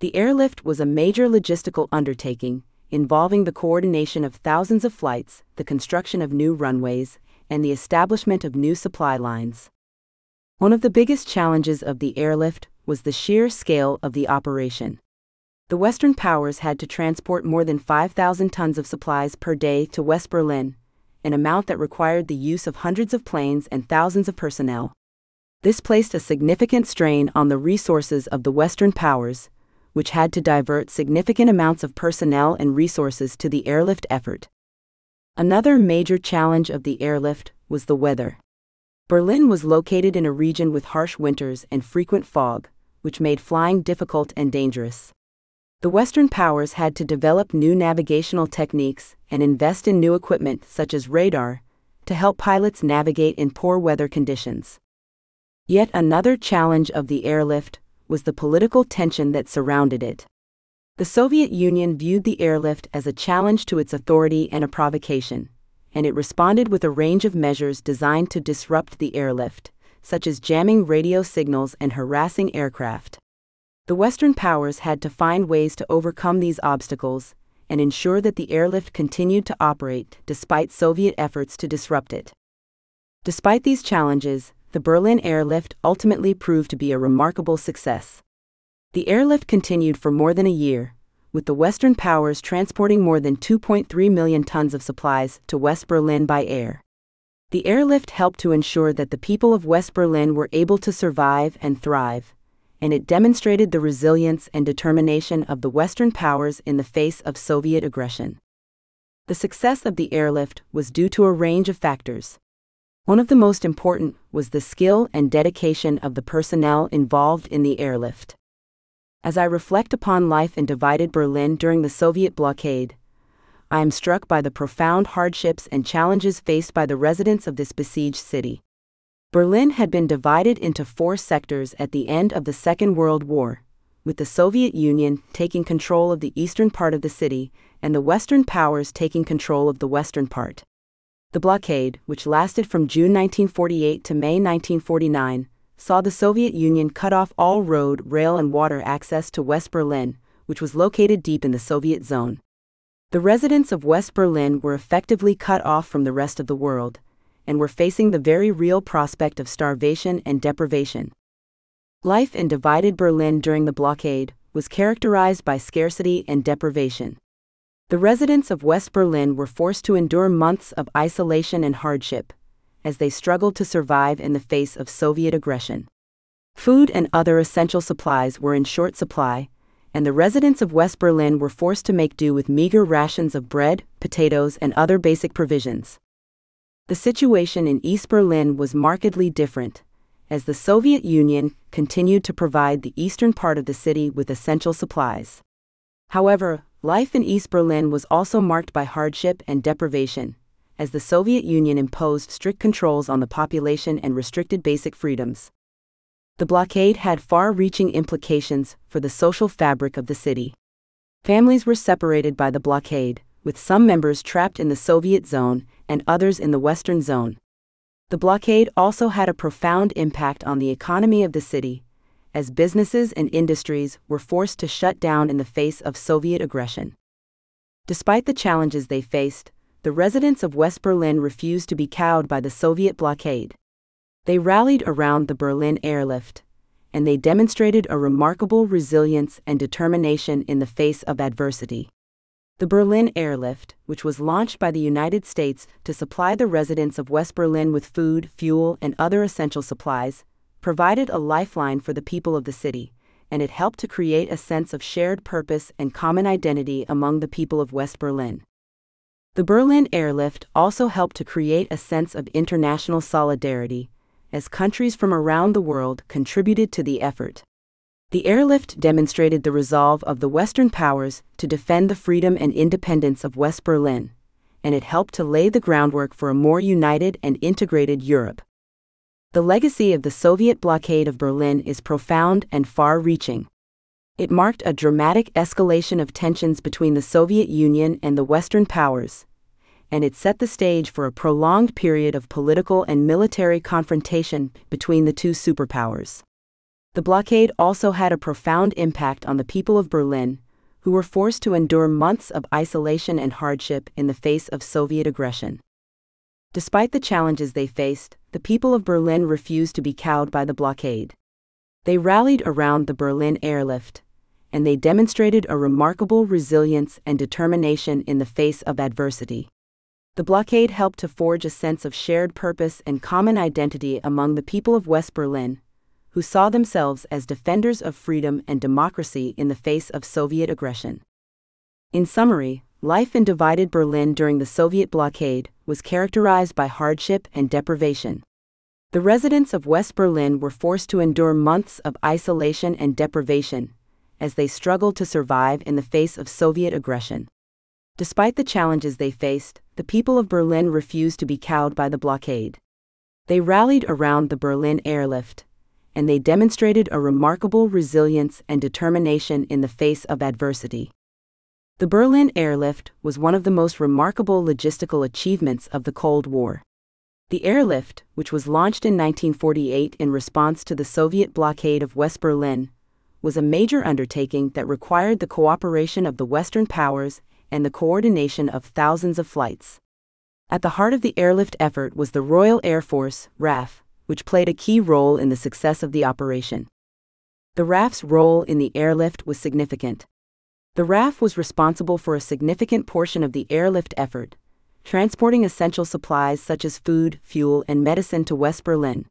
The airlift was a major logistical undertaking involving the coordination of thousands of flights, the construction of new runways, and the establishment of new supply lines. One of the biggest challenges of the airlift was the sheer scale of the operation. The Western powers had to transport more than 5,000 tons of supplies per day to West Berlin, an amount that required the use of hundreds of planes and thousands of personnel. This placed a significant strain on the resources of the Western powers, which had to divert significant amounts of personnel and resources to the airlift effort. Another major challenge of the airlift was the weather. Berlin was located in a region with harsh winters and frequent fog, which made flying difficult and dangerous. The Western powers had to develop new navigational techniques and invest in new equipment such as radar to help pilots navigate in poor weather conditions. Yet another challenge of the airlift was the political tension that surrounded it. The Soviet Union viewed the airlift as a challenge to its authority and a provocation, and it responded with a range of measures designed to disrupt the airlift, such as jamming radio signals and harassing aircraft. The Western powers had to find ways to overcome these obstacles and ensure that the airlift continued to operate despite Soviet efforts to disrupt it. Despite these challenges, the Berlin airlift ultimately proved to be a remarkable success. The airlift continued for more than a year, with the Western powers transporting more than 2.3 million tons of supplies to West Berlin by air. The airlift helped to ensure that the people of West Berlin were able to survive and thrive, and it demonstrated the resilience and determination of the Western powers in the face of Soviet aggression. The success of the airlift was due to a range of factors. One of the most important was the skill and dedication of the personnel involved in the airlift. As I reflect upon life in divided Berlin during the Soviet blockade, I am struck by the profound hardships and challenges faced by the residents of this besieged city. Berlin had been divided into four sectors at the end of the Second World War, with the Soviet Union taking control of the eastern part of the city and the Western powers taking control of the western part. The blockade, which lasted from June 1948 to May 1949, saw the Soviet Union cut off all road, rail, and water access to West Berlin, which was located deep in the Soviet zone. The residents of West Berlin were effectively cut off from the rest of the world, and were facing the very real prospect of starvation and deprivation. Life in divided Berlin during the blockade was characterized by scarcity and deprivation. The residents of West Berlin were forced to endure months of isolation and hardship, as they struggled to survive in the face of Soviet aggression. Food and other essential supplies were in short supply, and the residents of West Berlin were forced to make do with meager rations of bread, potatoes, and other basic provisions. The situation in East Berlin was markedly different, as the Soviet Union continued to provide the eastern part of the city with essential supplies. However, life in East Berlin was also marked by hardship and deprivation, as the Soviet Union imposed strict controls on the population and restricted basic freedoms. The blockade had far reaching implications for the social fabric of the city. Families were separated by the blockade, with some members trapped in the Soviet zone and others in the Western zone. The blockade also had a profound impact on the economy of the city, as businesses and industries were forced to shut down in the face of Soviet aggression. Despite the challenges they faced, the residents of West Berlin refused to be cowed by the Soviet blockade. They rallied around the Berlin airlift, and they demonstrated a remarkable resilience and determination in the face of adversity. The Berlin airlift, which was launched by the United States to supply the residents of West Berlin with food, fuel, and other essential supplies, provided a lifeline for the people of the city, and it helped to create a sense of shared purpose and common identity among the people of West Berlin. The Berlin airlift also helped to create a sense of international solidarity, as countries from around the world contributed to the effort. The airlift demonstrated the resolve of the Western powers to defend the freedom and independence of West Berlin, and it helped to lay the groundwork for a more united and integrated Europe. The legacy of the Soviet blockade of Berlin is profound and far reaching. It marked a dramatic escalation of tensions between the Soviet Union and the Western powers, and it set the stage for a prolonged period of political and military confrontation between the two superpowers. The blockade also had a profound impact on the people of Berlin, who were forced to endure months of isolation and hardship in the face of Soviet aggression. Despite the challenges they faced, the people of Berlin refused to be cowed by the blockade. They rallied around the Berlin airlift, and they demonstrated a remarkable resilience and determination in the face of adversity. The blockade helped to forge a sense of shared purpose and common identity among the people of West Berlin, who saw themselves as defenders of freedom and democracy in the face of Soviet aggression. In summary, life in divided Berlin during the Soviet blockade was characterized by hardship and deprivation. The residents of West Berlin were forced to endure months of isolation and deprivation, as they struggled to survive in the face of Soviet aggression. Despite the challenges they faced, the people of Berlin refused to be cowed by the blockade. They rallied around the Berlin airlift, and they demonstrated a remarkable resilience and determination in the face of adversity. The Berlin airlift was one of the most remarkable logistical achievements of the Cold War. The airlift, which was launched in 1948 in response to the Soviet blockade of West Berlin, was a major undertaking that required the cooperation of the Western powers and the coordination of thousands of flights. At the heart of the airlift effort was the Royal Air Force, RAF, which played a key role in the success of the operation. The RAF's role in the airlift was significant. The RAF was responsible for a significant portion of the airlift effort, transporting essential supplies such as food, fuel, and medicine to West Berlin.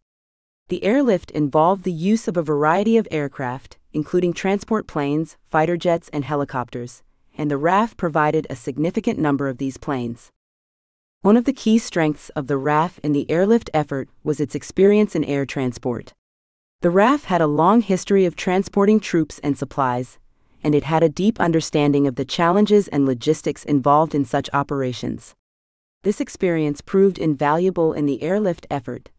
The airlift involved the use of a variety of aircraft, including transport planes, fighter jets, and helicopters, and the RAF provided a significant number of these planes. One of the key strengths of the RAF in the airlift effort was its experience in air transport. The RAF had a long history of transporting troops and supplies, and it had a deep understanding of the challenges and logistics involved in such operations. This experience proved invaluable in the airlift effort,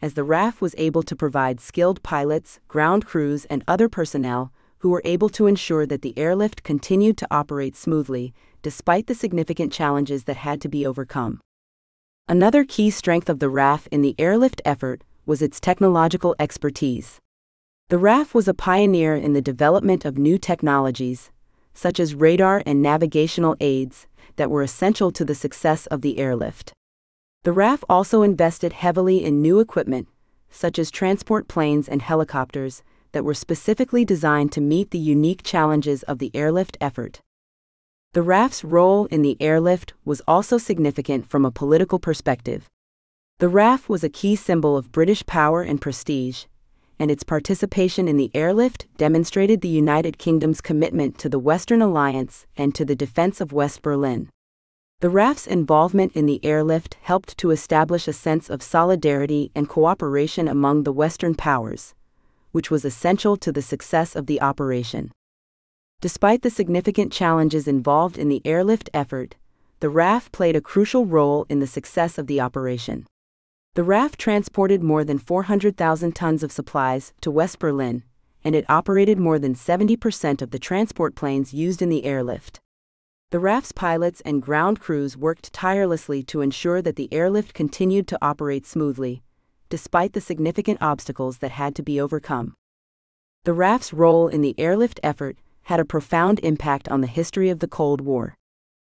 as the RAF was able to provide skilled pilots, ground crews, and other personnel who were able to ensure that the airlift continued to operate smoothly despite the significant challenges that had to be overcome. Another key strength of the RAF in the airlift effort was its technological expertise. The RAF was a pioneer in the development of new technologies, such as radar and navigational aids, that were essential to the success of the airlift. The RAF also invested heavily in new equipment, such as transport planes and helicopters, that were specifically designed to meet the unique challenges of the airlift effort. The RAF's role in the airlift was also significant from a political perspective. The RAF was a key symbol of British power and prestige, and its participation in the airlift demonstrated the United Kingdom's commitment to the Western Alliance and to the defense of West Berlin. The RAF's involvement in the airlift helped to establish a sense of solidarity and cooperation among the Western powers, which was essential to the success of the operation. Despite the significant challenges involved in the airlift effort, the RAF played a crucial role in the success of the operation. The RAF transported more than 400,000 tons of supplies to West Berlin, and it operated more than 70% of the transport planes used in the airlift. The RAF's pilots and ground crews worked tirelessly to ensure that the airlift continued to operate smoothly, despite the significant obstacles that had to be overcome. The RAF's role in the airlift effort had a profound impact on the history of the Cold War.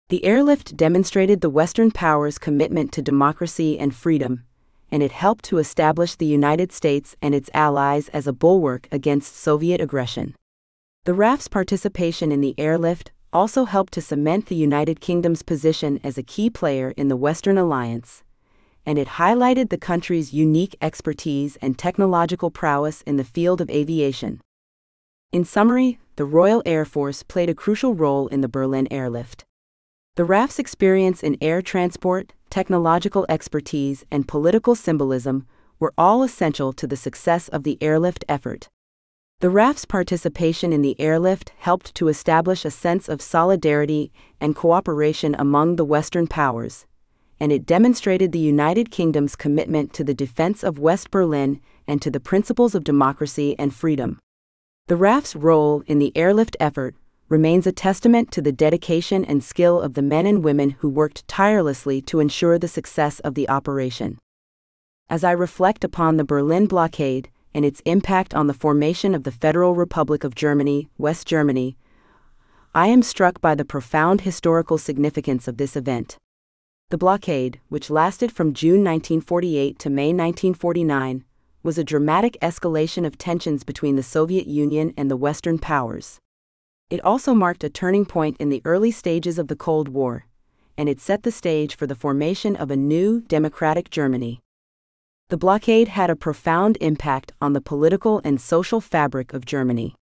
The airlift demonstrated the Western powers' commitment to democracy and freedom, and it helped to establish the United States and its allies as a bulwark against Soviet aggression. The RAF's participation in the airlift also helped to cement the United Kingdom's position as a key player in the Western Alliance, and it highlighted the country's unique expertise and technological prowess in the field of aviation. In summary, the Royal Air Force played a crucial role in the Berlin airlift. The RAF's experience in air transport, technological expertise, and political symbolism were all essential to the success of the airlift effort. The RAF's participation in the airlift helped to establish a sense of solidarity and cooperation among the Western powers, and it demonstrated the United Kingdom's commitment to the defense of West Berlin and to the principles of democracy and freedom. The RAF's role in the airlift effort remains a testament to the dedication and skill of the men and women who worked tirelessly to ensure the success of the operation. As I reflect upon the Berlin blockade and its impact on the formation of the Federal Republic of Germany, West Germany, I am struck by the profound historical significance of this event. The blockade, which lasted from June 1948 to May 1949, was a dramatic escalation of tensions between the Soviet Union and the Western powers. It also marked a turning point in the early stages of the Cold War, and it set the stage for the formation of a new, democratic Germany. The blockade had a profound impact on the political and social fabric of Germany.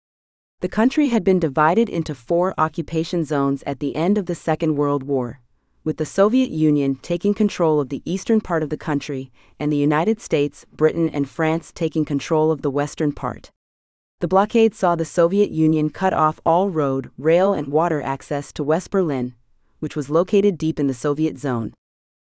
The country had been divided into four occupation zones at the end of the Second World War with the Soviet Union taking control of the eastern part of the country and the United States, Britain, and France taking control of the western part. The blockade saw the Soviet Union cut off all road, rail, and water access to West Berlin, which was located deep in the Soviet zone.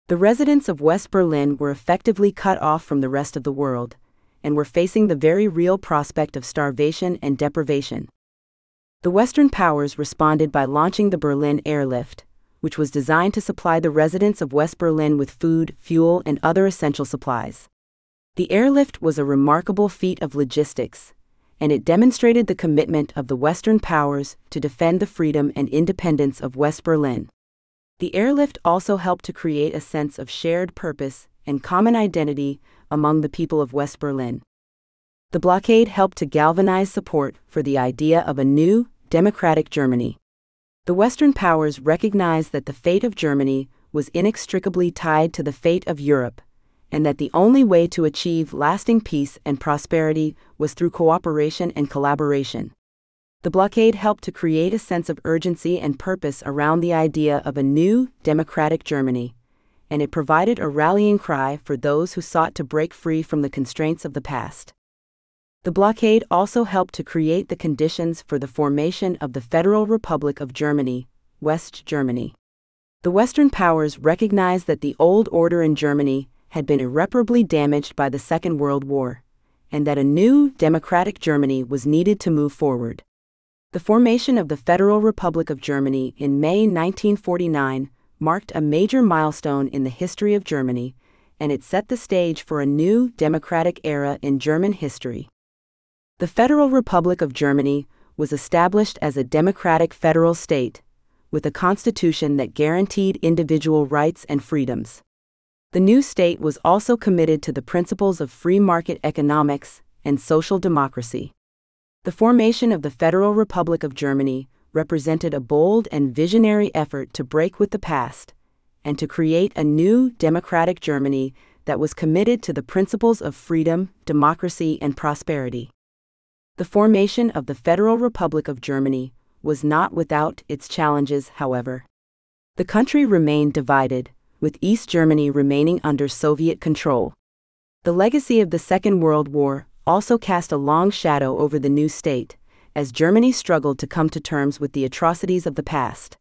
The residents of West Berlin were effectively cut off from the rest of the world, and were facing the very real prospect of starvation and deprivation. The Western powers responded by launching the Berlin Airlift, which was designed to supply the residents of West Berlin with food, fuel, and other essential supplies. The airlift was a remarkable feat of logistics, and it demonstrated the commitment of the Western powers to defend the freedom and independence of West Berlin. The airlift also helped to create a sense of shared purpose and common identity among the people of West Berlin. The blockade helped to galvanize support for the idea of a new, democratic Germany. The Western powers recognized that the fate of Germany was inextricably tied to the fate of Europe, and that the only way to achieve lasting peace and prosperity was through cooperation and collaboration. The blockade helped to create a sense of urgency and purpose around the idea of a new, democratic Germany, and it provided a rallying cry for those who sought to break free from the constraints of the past. The blockade also helped to create the conditions for the formation of the Federal Republic of Germany, West Germany. The Western powers recognized that the old order in Germany had been irreparably damaged by the Second World War, and that a new, democratic Germany was needed to move forward. The formation of the Federal Republic of Germany in May 1949 marked a major milestone in the history of Germany, and it set the stage for a new democratic era in German history. The Federal Republic of Germany was established as a democratic federal state, with a constitution that guaranteed individual rights and freedoms. The new state was also committed to the principles of free market economics and social democracy. The formation of the Federal Republic of Germany represented a bold and visionary effort to break with the past and to create a new democratic Germany that was committed to the principles of freedom, democracy, and prosperity. The formation of the Federal Republic of Germany was not without its challenges, however. The country remained divided, with East Germany remaining under Soviet control. The legacy of the Second World War also cast a long shadow over the new state, as Germany struggled to come to terms with the atrocities of the past.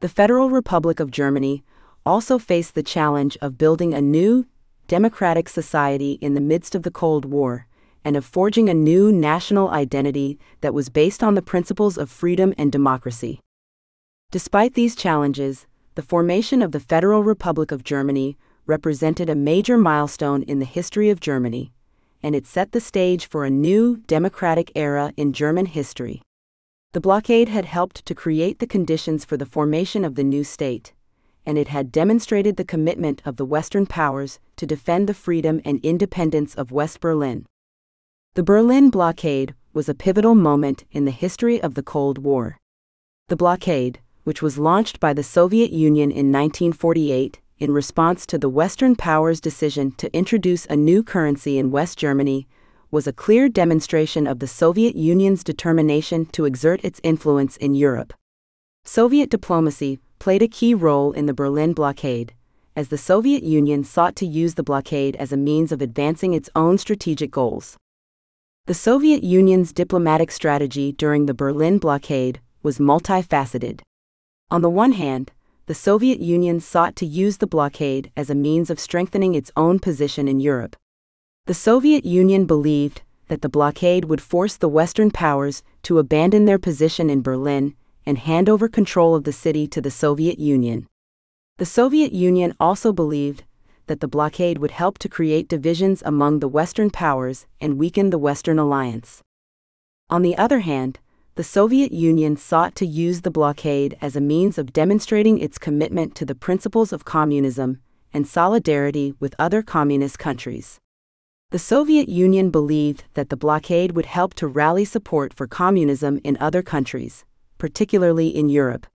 The Federal Republic of Germany also faced the challenge of building a new, democratic society in the midst of the Cold War, and of forging a new national identity that was based on the principles of freedom and democracy. Despite these challenges, the formation of the Federal Republic of Germany represented a major milestone in the history of Germany and it set the stage for a new, democratic era in German history. The blockade had helped to create the conditions for the formation of the new state, and it had demonstrated the commitment of the Western powers to defend the freedom and independence of West Berlin. The Berlin blockade was a pivotal moment in the history of the Cold War. The blockade, which was launched by the Soviet Union in 1948, in response to the Western powers' decision to introduce a new currency in West Germany, was a clear demonstration of the Soviet Union's determination to exert its influence in Europe. Soviet diplomacy played a key role in the Berlin blockade, as the Soviet Union sought to use the blockade as a means of advancing its own strategic goals. The Soviet Union's diplomatic strategy during the Berlin blockade was multifaceted. On the one hand, the Soviet Union sought to use the blockade as a means of strengthening its own position in Europe. The Soviet Union believed that the blockade would force the Western powers to abandon their position in Berlin and hand over control of the city to the Soviet Union. The Soviet Union also believed that the blockade would help to create divisions among the Western powers and weaken the Western alliance. On the other hand, the Soviet Union sought to use the blockade as a means of demonstrating its commitment to the principles of communism and solidarity with other communist countries. The Soviet Union believed that the blockade would help to rally support for communism in other countries, particularly in Europe.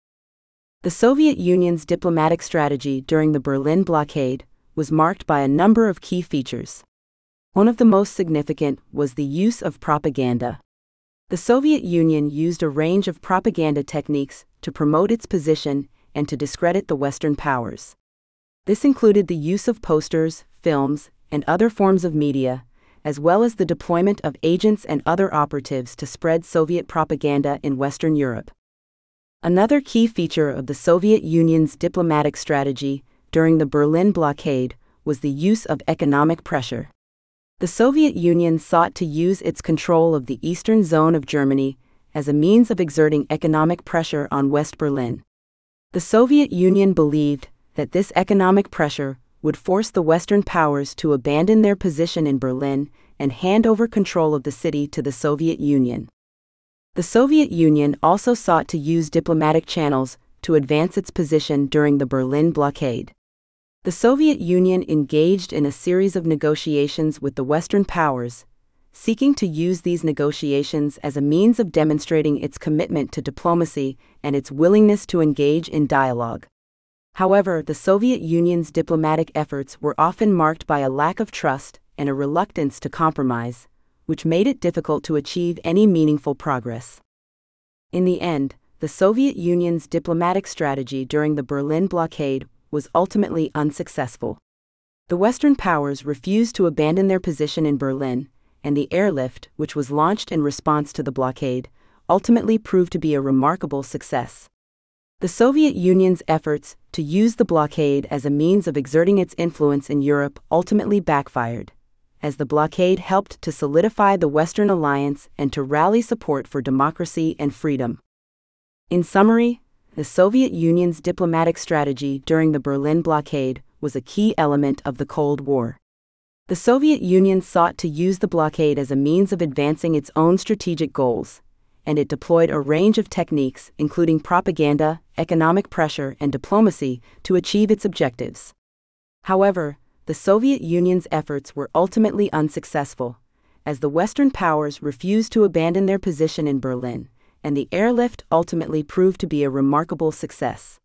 The Soviet Union's diplomatic strategy during the Berlin blockade was marked by a number of key features. One of the most significant was the use of propaganda. The Soviet Union used a range of propaganda techniques to promote its position and to discredit the Western powers. This included the use of posters, films, and other forms of media, as well as the deployment of agents and other operatives to spread Soviet propaganda in Western Europe. Another key feature of the Soviet Union's diplomatic strategy during the Berlin blockade was the use of economic pressure. The Soviet Union sought to use its control of the eastern zone of Germany as a means of exerting economic pressure on West Berlin. The Soviet Union believed that this economic pressure would force the Western powers to abandon their position in Berlin and hand over control of the city to the Soviet Union. The Soviet Union also sought to use diplomatic channels to advance its position during the Berlin blockade. The Soviet Union engaged in a series of negotiations with the Western powers, seeking to use these negotiations as a means of demonstrating its commitment to diplomacy and its willingness to engage in dialogue. However, the Soviet Union's diplomatic efforts were often marked by a lack of trust and a reluctance to compromise, which made it difficult to achieve any meaningful progress. In the end, the Soviet Union's diplomatic strategy during the Berlin blockade was ultimately unsuccessful. The Western powers refused to abandon their position in Berlin, and the airlift, which was launched in response to the blockade, ultimately proved to be a remarkable success. The Soviet Union's efforts to use the blockade as a means of exerting its influence in Europe ultimately backfired as the blockade helped to solidify the Western alliance and to rally support for democracy and freedom. In summary, the Soviet Union's diplomatic strategy during the Berlin blockade was a key element of the Cold War. The Soviet Union sought to use the blockade as a means of advancing its own strategic goals, and it deployed a range of techniques, including propaganda, economic pressure, and diplomacy, to achieve its objectives. However, the Soviet Union's efforts were ultimately unsuccessful, as the Western powers refused to abandon their position in Berlin, and the airlift ultimately proved to be a remarkable success.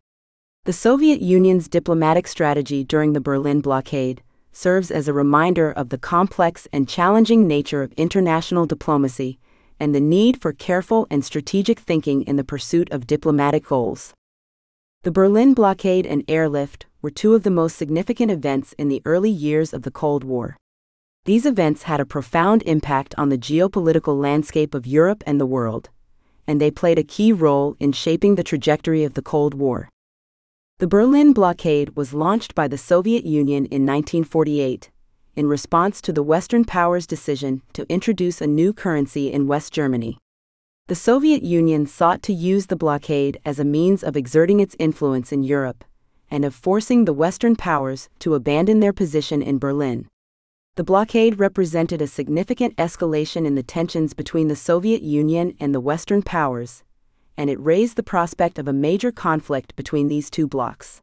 The Soviet Union's diplomatic strategy during the Berlin blockade serves as a reminder of the complex and challenging nature of international diplomacy and the need for careful and strategic thinking in the pursuit of diplomatic goals. The Berlin blockade and airlift were two of the most significant events in the early years of the Cold War. These events had a profound impact on the geopolitical landscape of Europe and the world, and they played a key role in shaping the trajectory of the Cold War. The Berlin blockade was launched by the Soviet Union in 1948 in response to the Western powers' decision to introduce a new currency in West Germany. The Soviet Union sought to use the blockade as a means of exerting its influence in Europe and of forcing the Western powers to abandon their position in Berlin. The blockade represented a significant escalation in the tensions between the Soviet Union and the Western powers, and it raised the prospect of a major conflict between these two blocs.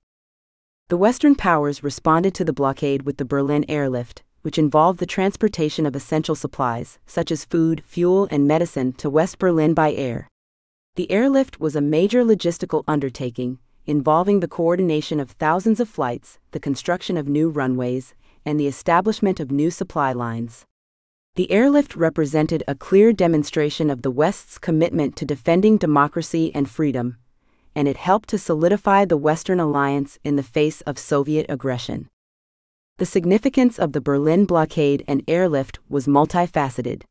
The Western powers responded to the blockade with the Berlin airlift, which involved the transportation of essential supplies, such as food, fuel, and medicine, to West Berlin by air. The airlift was a major logistical undertaking, involving the coordination of thousands of flights, the construction of new runways, and the establishment of new supply lines. The airlift represented a clear demonstration of the West's commitment to defending democracy and freedom, and it helped to solidify the Western alliance in the face of Soviet aggression. The significance of the Berlin blockade and airlift was multifaceted.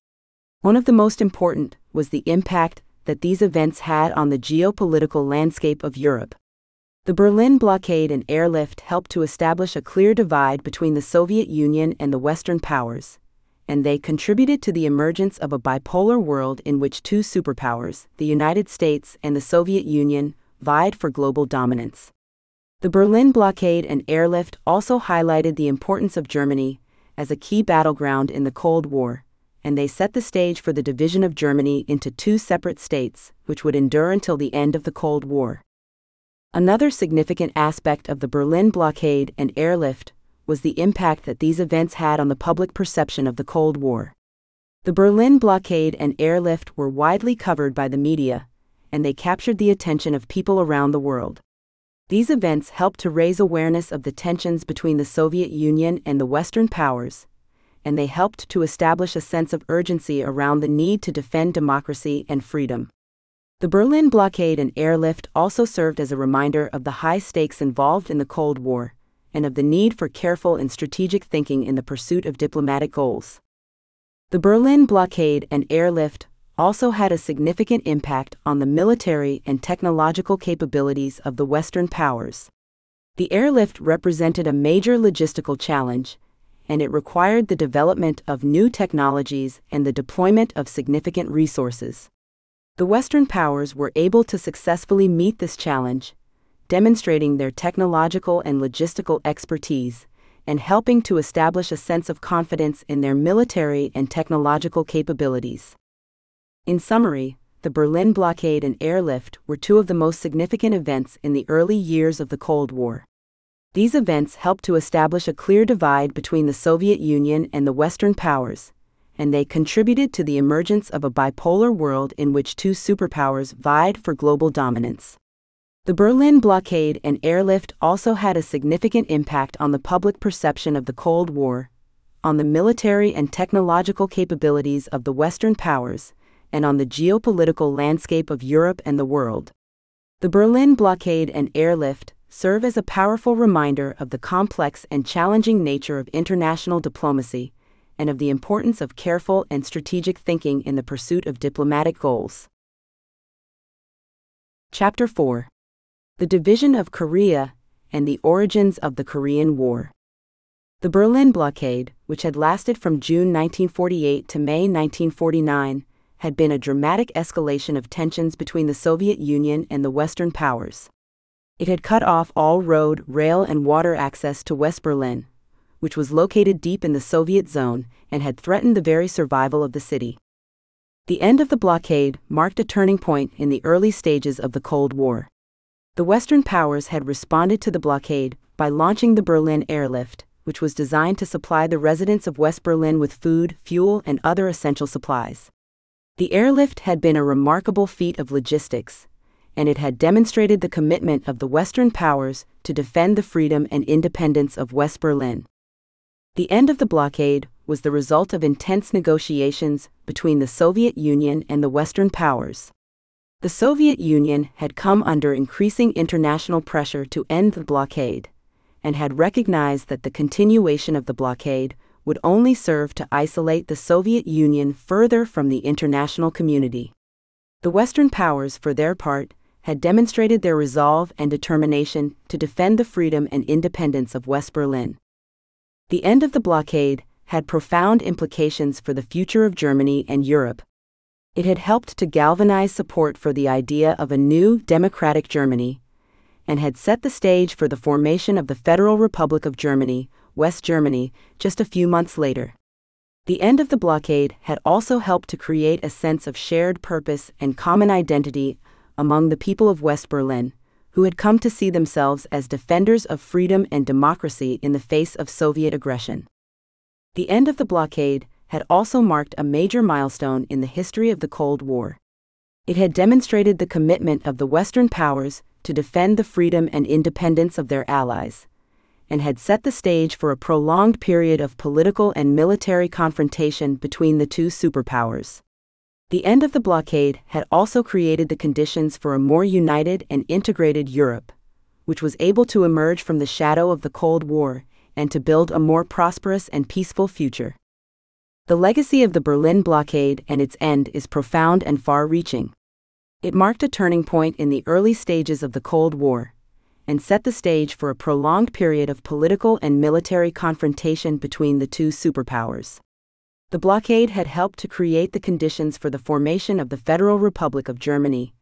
One of the most important was the impact that these events had on the geopolitical landscape of Europe. The Berlin blockade and airlift helped to establish a clear divide between the Soviet Union and the Western powers, and they contributed to the emergence of a bipolar world in which two superpowers, the United States and the Soviet Union, vied for global dominance. The Berlin blockade and airlift also highlighted the importance of Germany as a key battleground in the Cold War, and they set the stage for the division of Germany into two separate states, which would endure until the end of the Cold War. Another significant aspect of the Berlin blockade and airlift was the impact that these events had on the public perception of the Cold War. The Berlin blockade and airlift were widely covered by the media, and they captured the attention of people around the world. These events helped to raise awareness of the tensions between the Soviet Union and the Western powers, and they helped to establish a sense of urgency around the need to defend democracy and freedom. The Berlin blockade and airlift also served as a reminder of the high stakes involved in the Cold War and of the need for careful and strategic thinking in the pursuit of diplomatic goals. The Berlin blockade and airlift also had a significant impact on the military and technological capabilities of the Western powers. The airlift represented a major logistical challenge, and it required the development of new technologies and the deployment of significant resources. The Western powers were able to successfully meet this challenge, demonstrating their technological and logistical expertise and helping to establish a sense of confidence in their military and technological capabilities. In summary, the Berlin blockade and airlift were two of the most significant events in the early years of the Cold War. These events helped to establish a clear divide between the Soviet Union and the Western powers, and they contributed to the emergence of a bipolar world in which two superpowers vied for global dominance. The Berlin blockade and airlift also had a significant impact on the public perception of the Cold War, on the military and technological capabilities of the Western powers, and on the geopolitical landscape of Europe and the world. The Berlin blockade and airlift serve as a powerful reminder of the complex and challenging nature of international diplomacy and of the importance of careful and strategic thinking in the pursuit of diplomatic goals. Chapter 4 The Division of Korea and the Origins of the Korean War. The Berlin blockade, which had lasted from June 1948 to May 1949, had been a dramatic escalation of tensions between the Soviet Union and the Western powers. It had cut off all road, rail, and water access to West Berlin, which was located deep in the Soviet zone and had threatened the very survival of the city. The end of the blockade marked a turning point in the early stages of the Cold War. The Western powers had responded to the blockade by launching the Berlin airlift, which was designed to supply the residents of West Berlin with food, fuel, and other essential supplies. The airlift had been a remarkable feat of logistics, and it had demonstrated the commitment of the Western powers to defend the freedom and independence of West Berlin. The end of the blockade was the result of intense negotiations between the Soviet Union and the Western powers. The Soviet Union had come under increasing international pressure to end the blockade, and had recognized that the continuation of the blockade would only serve to isolate the Soviet Union further from the international community. The Western powers, for their part, had demonstrated their resolve and determination to defend the freedom and independence of West Berlin. The end of the blockade had profound implications for the future of Germany and Europe. It had helped to galvanize support for the idea of a new democratic Germany and had set the stage for the formation of the Federal Republic of Germany, West Germany, just a few months later. The end of the blockade had also helped to create a sense of shared purpose and common identity among the people of West Berlin, who had come to see themselves as defenders of freedom and democracy in the face of Soviet aggression. The end of the blockade had also marked a major milestone in the history of the Cold War. It had demonstrated the commitment of the Western powers to defend the freedom and independence of their allies and had set the stage for a prolonged period of political and military confrontation between the two superpowers. The end of the blockade had also created the conditions for a more united and integrated Europe, which was able to emerge from the shadow of the Cold War and to build a more prosperous and peaceful future. The legacy of the Berlin blockade and its end is profound and far reaching. It marked a turning point in the early stages of the Cold War and set the stage for a prolonged period of political and military confrontation between the two superpowers. The blockade had helped to create the conditions for the formation of the Federal Republic of Germany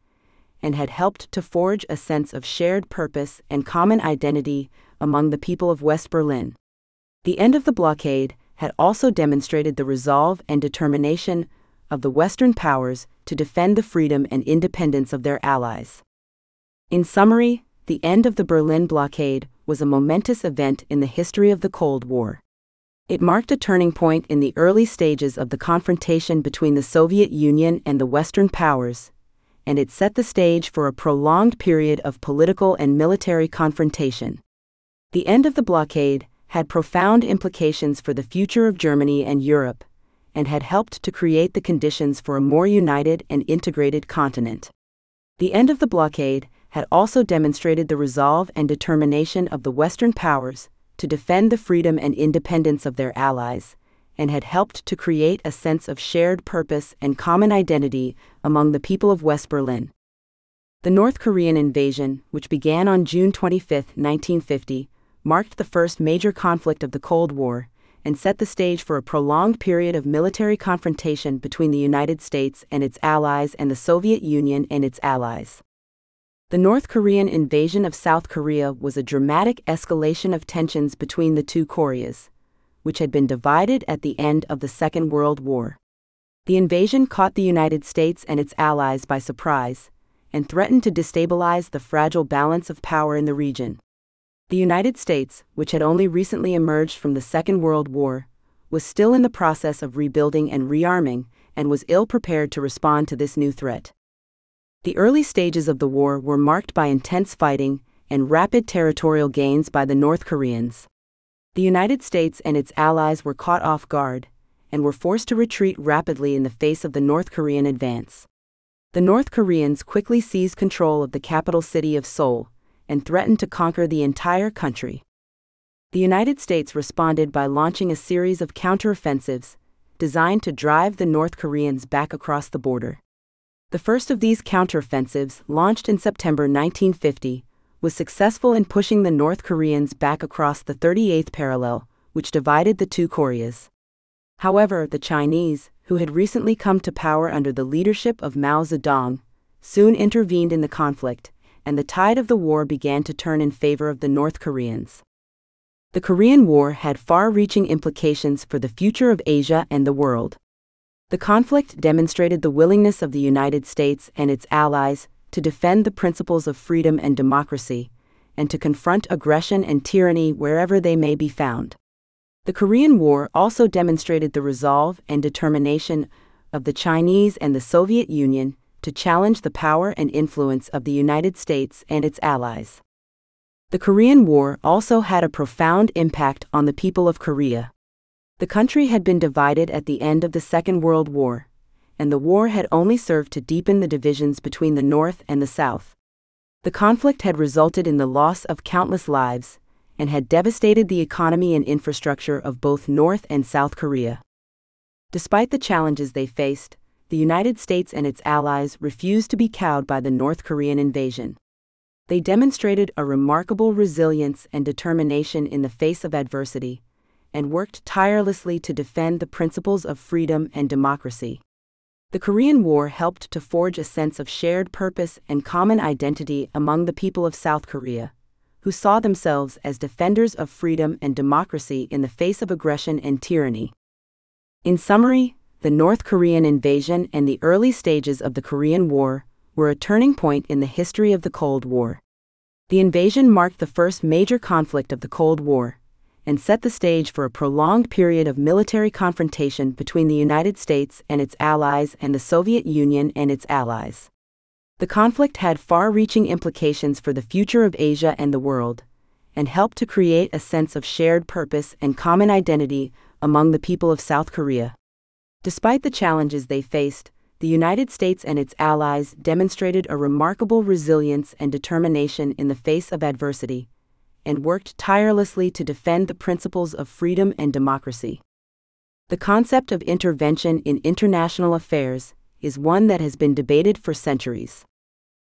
and had helped to forge a sense of shared purpose and common identity among the people of West Berlin. The end of the blockade had also demonstrated the resolve and determination of the Western powers to defend the freedom and independence of their allies. In summary, the end of the Berlin blockade was a momentous event in the history of the Cold War. It marked a turning point in the early stages of the confrontation between the Soviet Union and the Western powers, and it set the stage for a prolonged period of political and military confrontation. The end of the blockade had profound implications for the future of Germany and Europe, and had helped to create the conditions for a more united and integrated continent. The end of the blockade had also demonstrated the resolve and determination of the Western powers to defend the freedom and independence of their allies, and had helped to create a sense of shared purpose and common identity among the people of West Berlin. The North Korean invasion, which began on June 25, 1950, marked the first major conflict of the Cold War and set the stage for a prolonged period of military confrontation between the United States and its allies and the Soviet Union and its allies. The North Korean invasion of South Korea was a dramatic escalation of tensions between the two Koreas, which had been divided at the end of the Second World War. The invasion caught the United States and its allies by surprise and threatened to destabilize the fragile balance of power in the region. The United States, which had only recently emerged from the Second World War, was still in the process of rebuilding and rearming and was ill prepared to respond to this new threat. The early stages of the war were marked by intense fighting and rapid territorial gains by the North Koreans. The United States and its allies were caught off guard and were forced to retreat rapidly in the face of the North Korean advance. The North Koreans quickly seized control of the capital city of Seoul and threatened to conquer the entire country. The United States responded by launching a series of counteroffensives designed to drive the North Koreans back across the border. The first of these counteroffensives, launched in September 1950, was successful in pushing the North Koreans back across the 38th parallel, which divided the two Koreas. However, the Chinese, who had recently come to power under the leadership of Mao Zedong, soon intervened in the conflict, and the tide of the war began to turn in favor of the North Koreans. The Korean War had far reaching implications for the future of Asia and the world. The conflict demonstrated the willingness of the United States and its allies to defend the principles of freedom and democracy, and to confront aggression and tyranny wherever they may be found. The Korean War also demonstrated the resolve and determination of the Chinese and the Soviet Union to challenge the power and influence of the United States and its allies. The Korean War also had a profound impact on the people of Korea. The country had been divided at the end of the Second World War, and the war had only served to deepen the divisions between the North and the South. The conflict had resulted in the loss of countless lives and had devastated the economy and infrastructure of both North and South Korea. Despite the challenges they faced, the United States and its allies refused to be cowed by the North Korean invasion. They demonstrated a remarkable resilience and determination in the face of adversity, and worked tirelessly to defend the principles of freedom and democracy. The Korean War helped to forge a sense of shared purpose and common identity among the people of South Korea, who saw themselves as defenders of freedom and democracy in the face of aggression and tyranny. In summary, the North Korean invasion and the early stages of the Korean War were a turning point in the history of the Cold War. The invasion marked the first major conflict of the Cold War and set the stage for a prolonged period of military confrontation between the United States and its allies and the Soviet Union and its allies. The conflict had far reaching implications for the future of Asia and the world, and helped to create a sense of shared purpose and common identity among the people of South Korea. Despite the challenges they faced, the United States and its allies demonstrated a remarkable resilience and determination in the face of adversity, and worked tirelessly to defend the principles of freedom and democracy. The concept of intervention in international affairs is one that has been debated for centuries.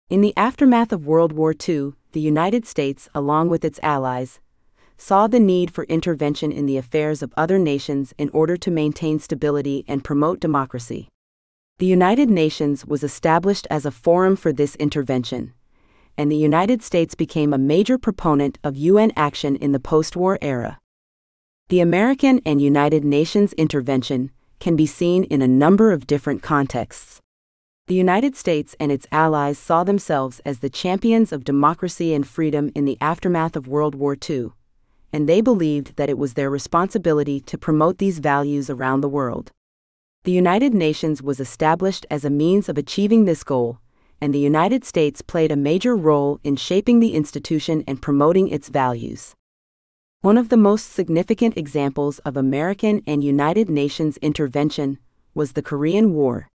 In the aftermath of World War II, the United States, along with its allies, saw the need for intervention in the affairs of other nations in order to maintain stability and promote democracy. The United Nations was established as a forum for this intervention, and the United States became a major proponent of UN action in the post war era. The American and United Nations intervention can be seen in a number of different contexts. The United States and its allies saw themselves as the champions of democracy and freedom in the aftermath of World War II and they believed that it was their responsibility to promote these values around the world. The United Nations was established as a means of achieving this goal, and the United States played a major role in shaping the institution and promoting its values. One of the most significant examples of American and United Nations intervention was the Korean War.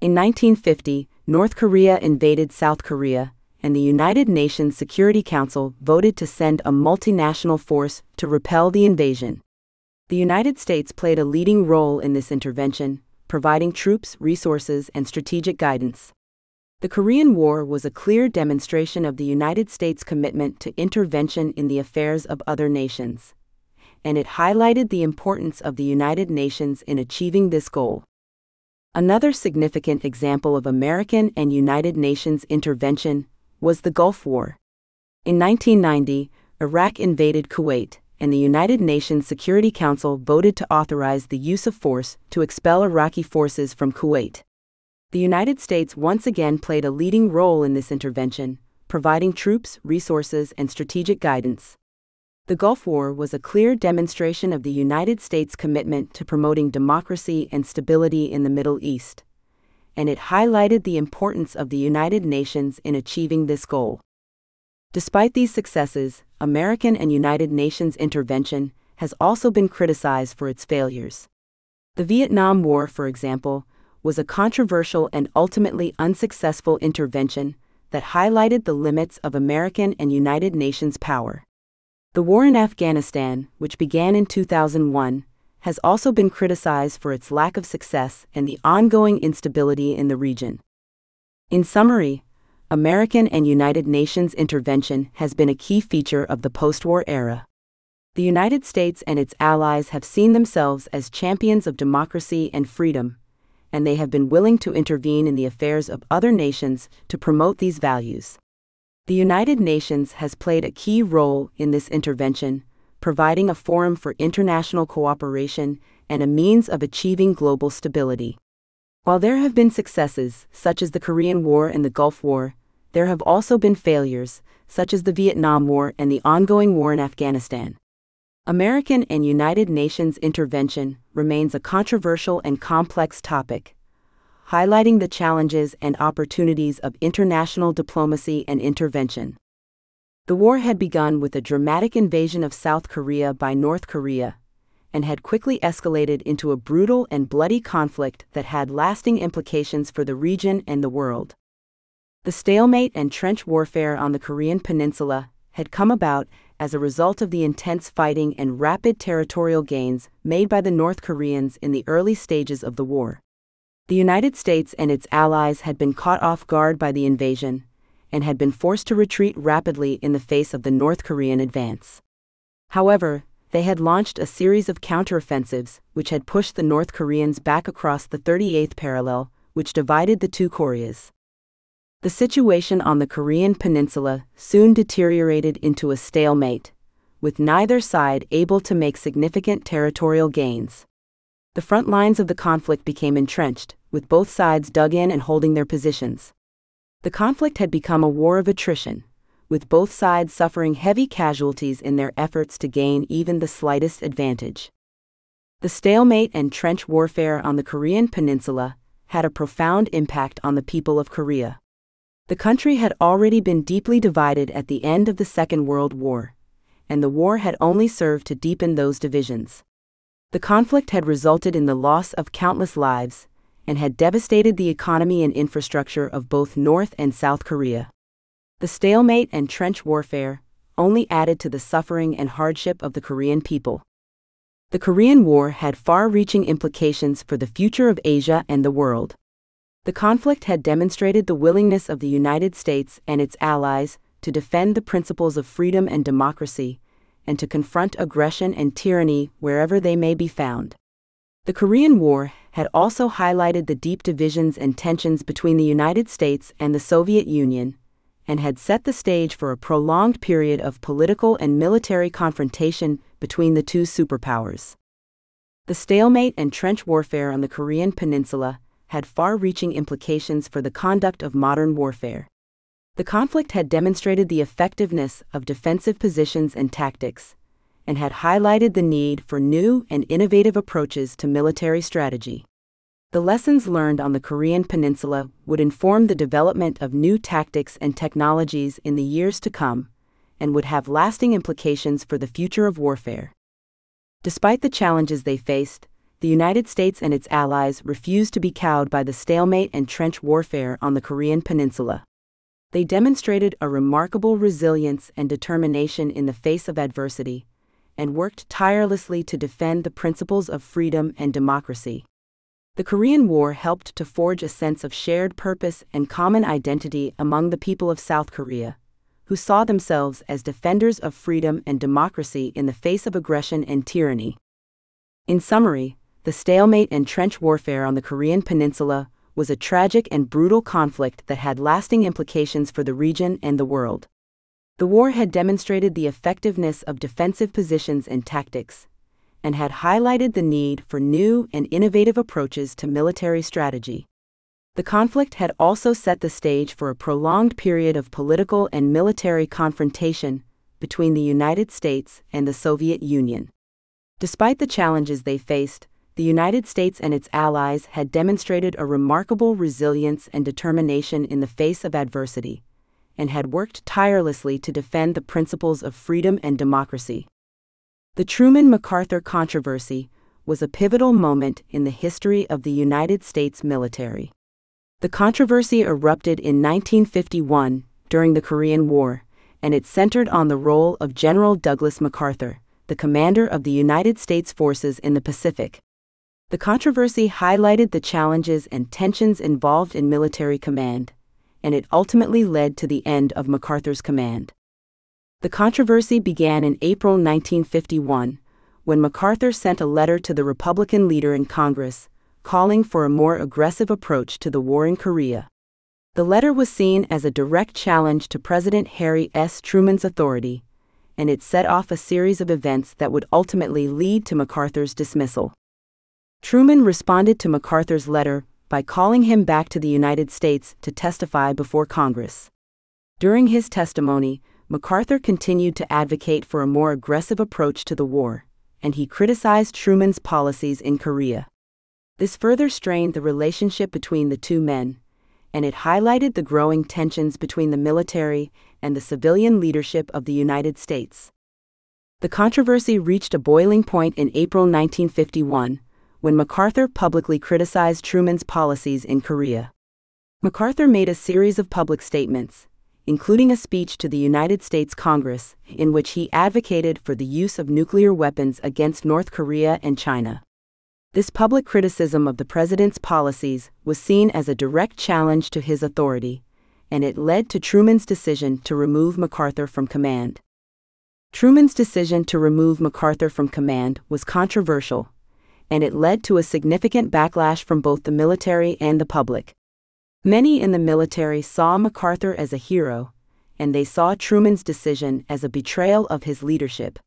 In 1950, North Korea invaded South Korea, and the United Nations Security Council voted to send a multinational force to repel the invasion. The United States played a leading role in this intervention, providing troops, resources, and strategic guidance. The Korean War was a clear demonstration of the United States' commitment to intervention in the affairs of other nations. And it highlighted the importance of the United Nations in achieving this goal. Another significant example of American and United Nations intervention was the Gulf War. In 1990, Iraq invaded Kuwait, and the United Nations Security Council voted to authorize the use of force to expel Iraqi forces from Kuwait the United States once again played a leading role in this intervention, providing troops, resources, and strategic guidance. The Gulf War was a clear demonstration of the United States' commitment to promoting democracy and stability in the Middle East, and it highlighted the importance of the United Nations in achieving this goal. Despite these successes, American and United Nations intervention has also been criticized for its failures. The Vietnam War, for example, was a controversial and ultimately unsuccessful intervention that highlighted the limits of American and United Nations power. The war in Afghanistan, which began in 2001, has also been criticized for its lack of success and the ongoing instability in the region. In summary, American and United Nations intervention has been a key feature of the post war era. The United States and its allies have seen themselves as champions of democracy and freedom, and they have been willing to intervene in the affairs of other nations to promote these values. The United Nations has played a key role in this intervention, providing a forum for international cooperation and a means of achieving global stability. While there have been successes, such as the Korean War and the Gulf War, there have also been failures, such as the Vietnam War and the ongoing war in Afghanistan. American and United Nations intervention remains a controversial and complex topic, highlighting the challenges and opportunities of international diplomacy and intervention. The war had begun with a dramatic invasion of South Korea by North Korea and had quickly escalated into a brutal and bloody conflict that had lasting implications for the region and the world. The stalemate and trench warfare on the Korean peninsula had come about as a result of the intense fighting and rapid territorial gains made by the North Koreans in the early stages of the war. The United States and its allies had been caught off guard by the invasion and had been forced to retreat rapidly in the face of the North Korean advance. However, they had launched a series of counteroffensives which had pushed the North Koreans back across the 38th parallel, which divided the two Koreas. The situation on the Korean peninsula soon deteriorated into a stalemate, with neither side able to make significant territorial gains. The front lines of the conflict became entrenched, with both sides dug in and holding their positions. The conflict had become a war of attrition, with both sides suffering heavy casualties in their efforts to gain even the slightest advantage. The stalemate and trench warfare on the Korean peninsula had a profound impact on the people of Korea. The country had already been deeply divided at the end of the Second World War, and the war had only served to deepen those divisions. The conflict had resulted in the loss of countless lives and had devastated the economy and infrastructure of both North and South Korea. The stalemate and trench warfare only added to the suffering and hardship of the Korean people. The Korean War had far reaching implications for the future of Asia and the world. The conflict had demonstrated the willingness of the United States and its allies to defend the principles of freedom and democracy, and to confront aggression and tyranny wherever they may be found. The Korean War had also highlighted the deep divisions and tensions between the United States and the Soviet Union, and had set the stage for a prolonged period of political and military confrontation between the two superpowers. The stalemate and trench warfare on the Korean Peninsula had far reaching implications for the conduct of modern warfare. The conflict had demonstrated the effectiveness of defensive positions and tactics, and had highlighted the need for new and innovative approaches to military strategy. The lessons learned on the Korean Peninsula would inform the development of new tactics and technologies in the years to come, and would have lasting implications for the future of warfare. Despite the challenges they faced, the United States and its allies refused to be cowed by the stalemate and trench warfare on the Korean Peninsula. They demonstrated a remarkable resilience and determination in the face of adversity, and worked tirelessly to defend the principles of freedom and democracy. The Korean War helped to forge a sense of shared purpose and common identity among the people of South Korea, who saw themselves as defenders of freedom and democracy in the face of aggression and tyranny. In summary, the stalemate and trench warfare on the Korean peninsula was a tragic and brutal conflict that had lasting implications for the region and the world. The war had demonstrated the effectiveness of defensive positions and tactics, and had highlighted the need for new and innovative approaches to military strategy. The conflict had also set the stage for a prolonged period of political and military confrontation between the United States and the Soviet Union. Despite the challenges they faced, the United States and its allies had demonstrated a remarkable resilience and determination in the face of adversity, and had worked tirelessly to defend the principles of freedom and democracy. The Truman MacArthur controversy was a pivotal moment in the history of the United States military. The controversy erupted in 1951 during the Korean War, and it centered on the role of General Douglas MacArthur, the commander of the United States forces in the Pacific. The controversy highlighted the challenges and tensions involved in military command, and it ultimately led to the end of MacArthur's command. The controversy began in April 1951 when MacArthur sent a letter to the Republican leader in Congress calling for a more aggressive approach to the war in Korea. The letter was seen as a direct challenge to President Harry S. Truman's authority, and it set off a series of events that would ultimately lead to MacArthur's dismissal. Truman responded to MacArthur's letter by calling him back to the United States to testify before Congress. During his testimony, MacArthur continued to advocate for a more aggressive approach to the war, and he criticized Truman's policies in Korea. This further strained the relationship between the two men, and it highlighted the growing tensions between the military and the civilian leadership of the United States. The controversy reached a boiling point in April 1951 when MacArthur publicly criticized Truman's policies in Korea. MacArthur made a series of public statements, including a speech to the United States Congress in which he advocated for the use of nuclear weapons against North Korea and China. This public criticism of the president's policies was seen as a direct challenge to his authority, and it led to Truman's decision to remove MacArthur from command. Truman's decision to remove MacArthur from command was controversial, and it led to a significant backlash from both the military and the public. Many in the military saw MacArthur as a hero, and they saw Truman's decision as a betrayal of his leadership.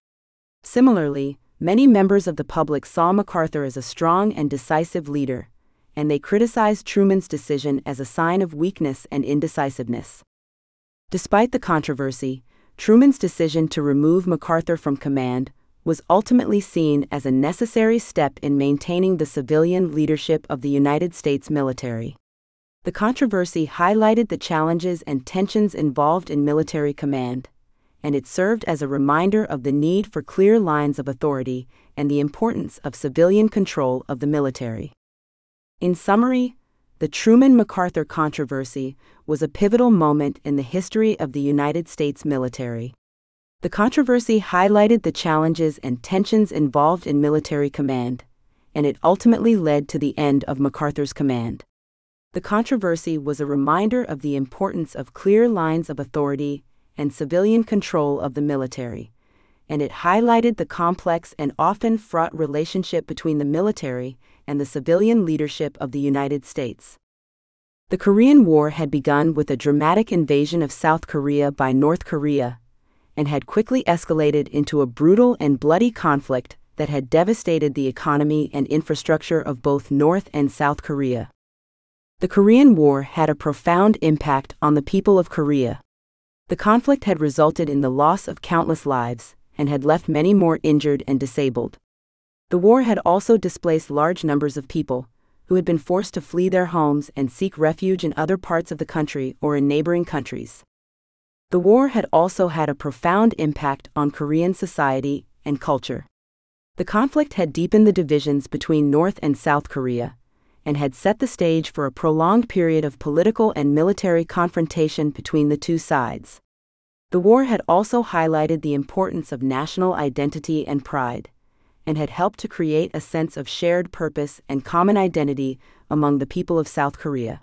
Similarly, many members of the public saw MacArthur as a strong and decisive leader, and they criticized Truman's decision as a sign of weakness and indecisiveness. Despite the controversy, Truman's decision to remove MacArthur from command was ultimately seen as a necessary step in maintaining the civilian leadership of the United States military. The controversy highlighted the challenges and tensions involved in military command, and it served as a reminder of the need for clear lines of authority and the importance of civilian control of the military. In summary, the Truman MacArthur controversy was a pivotal moment in the history of the United States military. The controversy highlighted the challenges and tensions involved in military command, and it ultimately led to the end of MacArthur's command. The controversy was a reminder of the importance of clear lines of authority and civilian control of the military, and it highlighted the complex and often fraught relationship between the military and the civilian leadership of the United States. The Korean War had begun with a dramatic invasion of South Korea by North Korea and had quickly escalated into a brutal and bloody conflict that had devastated the economy and infrastructure of both North and South Korea. The Korean War had a profound impact on the people of Korea. The conflict had resulted in the loss of countless lives and had left many more injured and disabled. The war had also displaced large numbers of people, who had been forced to flee their homes and seek refuge in other parts of the country or in neighboring countries. The war had also had a profound impact on Korean society and culture. The conflict had deepened the divisions between North and South Korea, and had set the stage for a prolonged period of political and military confrontation between the two sides. The war had also highlighted the importance of national identity and pride, and had helped to create a sense of shared purpose and common identity among the people of South Korea.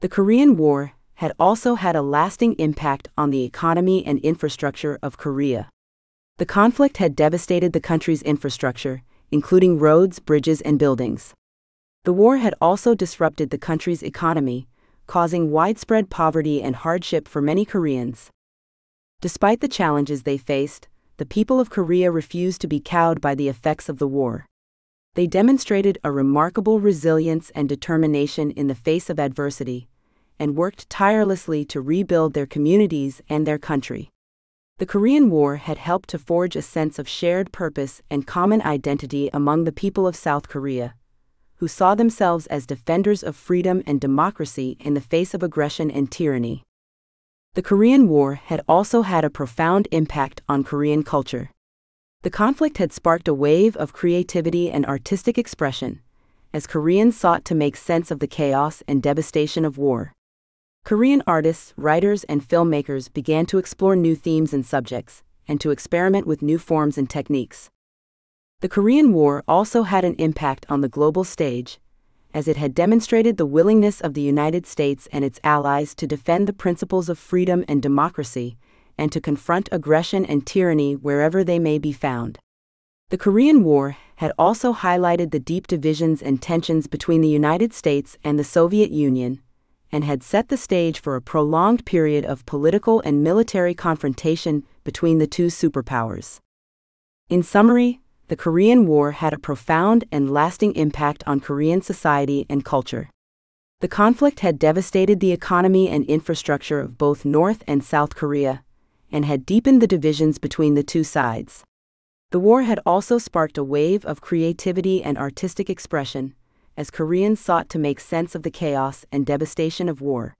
The Korean War had also had a lasting impact on the economy and infrastructure of Korea. The conflict had devastated the country's infrastructure, including roads, bridges, and buildings. The war had also disrupted the country's economy, causing widespread poverty and hardship for many Koreans. Despite the challenges they faced, the people of Korea refused to be cowed by the effects of the war. They demonstrated a remarkable resilience and determination in the face of adversity, and worked tirelessly to rebuild their communities and their country. The Korean War had helped to forge a sense of shared purpose and common identity among the people of South Korea, who saw themselves as defenders of freedom and democracy in the face of aggression and tyranny. The Korean War had also had a profound impact on Korean culture. The conflict had sparked a wave of creativity and artistic expression, as Koreans sought to make sense of the chaos and devastation of war. Korean artists, writers, and filmmakers began to explore new themes and subjects, and to experiment with new forms and techniques. The Korean War also had an impact on the global stage, as it had demonstrated the willingness of the United States and its allies to defend the principles of freedom and democracy, and to confront aggression and tyranny wherever they may be found. The Korean War had also highlighted the deep divisions and tensions between the United States and the Soviet Union, and had set the stage for a prolonged period of political and military confrontation between the two superpowers. In summary, the Korean War had a profound and lasting impact on Korean society and culture. The conflict had devastated the economy and infrastructure of both North and South Korea, and had deepened the divisions between the two sides. The war had also sparked a wave of creativity and artistic expression, as Koreans sought to make sense of the chaos and devastation of war.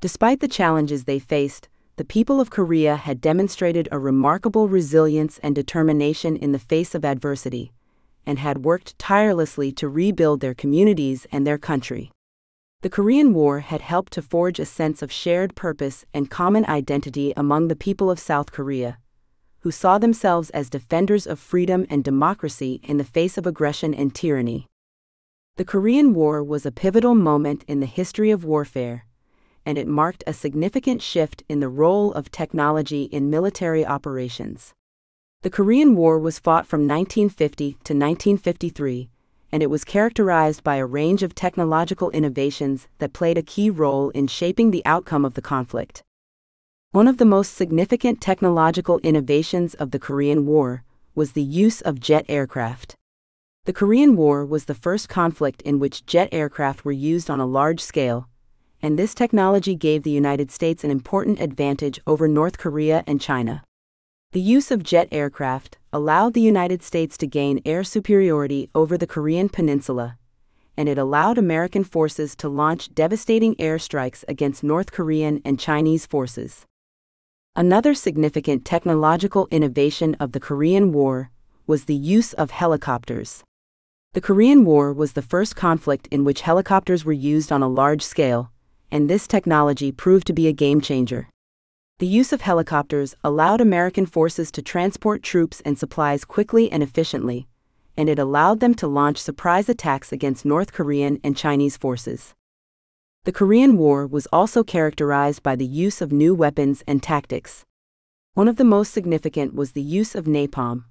Despite the challenges they faced, the people of Korea had demonstrated a remarkable resilience and determination in the face of adversity, and had worked tirelessly to rebuild their communities and their country. The Korean War had helped to forge a sense of shared purpose and common identity among the people of South Korea, who saw themselves as defenders of freedom and democracy in the face of aggression and tyranny. The Korean War was a pivotal moment in the history of warfare and it marked a significant shift in the role of technology in military operations. The Korean War was fought from 1950 to 1953, and it was characterized by a range of technological innovations that played a key role in shaping the outcome of the conflict. One of the most significant technological innovations of the Korean War was the use of jet aircraft. The Korean War was the first conflict in which jet aircraft were used on a large scale, and this technology gave the United States an important advantage over North Korea and China. The use of jet aircraft allowed the United States to gain air superiority over the Korean peninsula, and it allowed American forces to launch devastating airstrikes against North Korean and Chinese forces. Another significant technological innovation of the Korean War was the use of helicopters. The Korean War was the first conflict in which helicopters were used on a large scale, and this technology proved to be a game changer. The use of helicopters allowed American forces to transport troops and supplies quickly and efficiently, and it allowed them to launch surprise attacks against North Korean and Chinese forces. The Korean War was also characterized by the use of new weapons and tactics. One of the most significant was the use of napalm,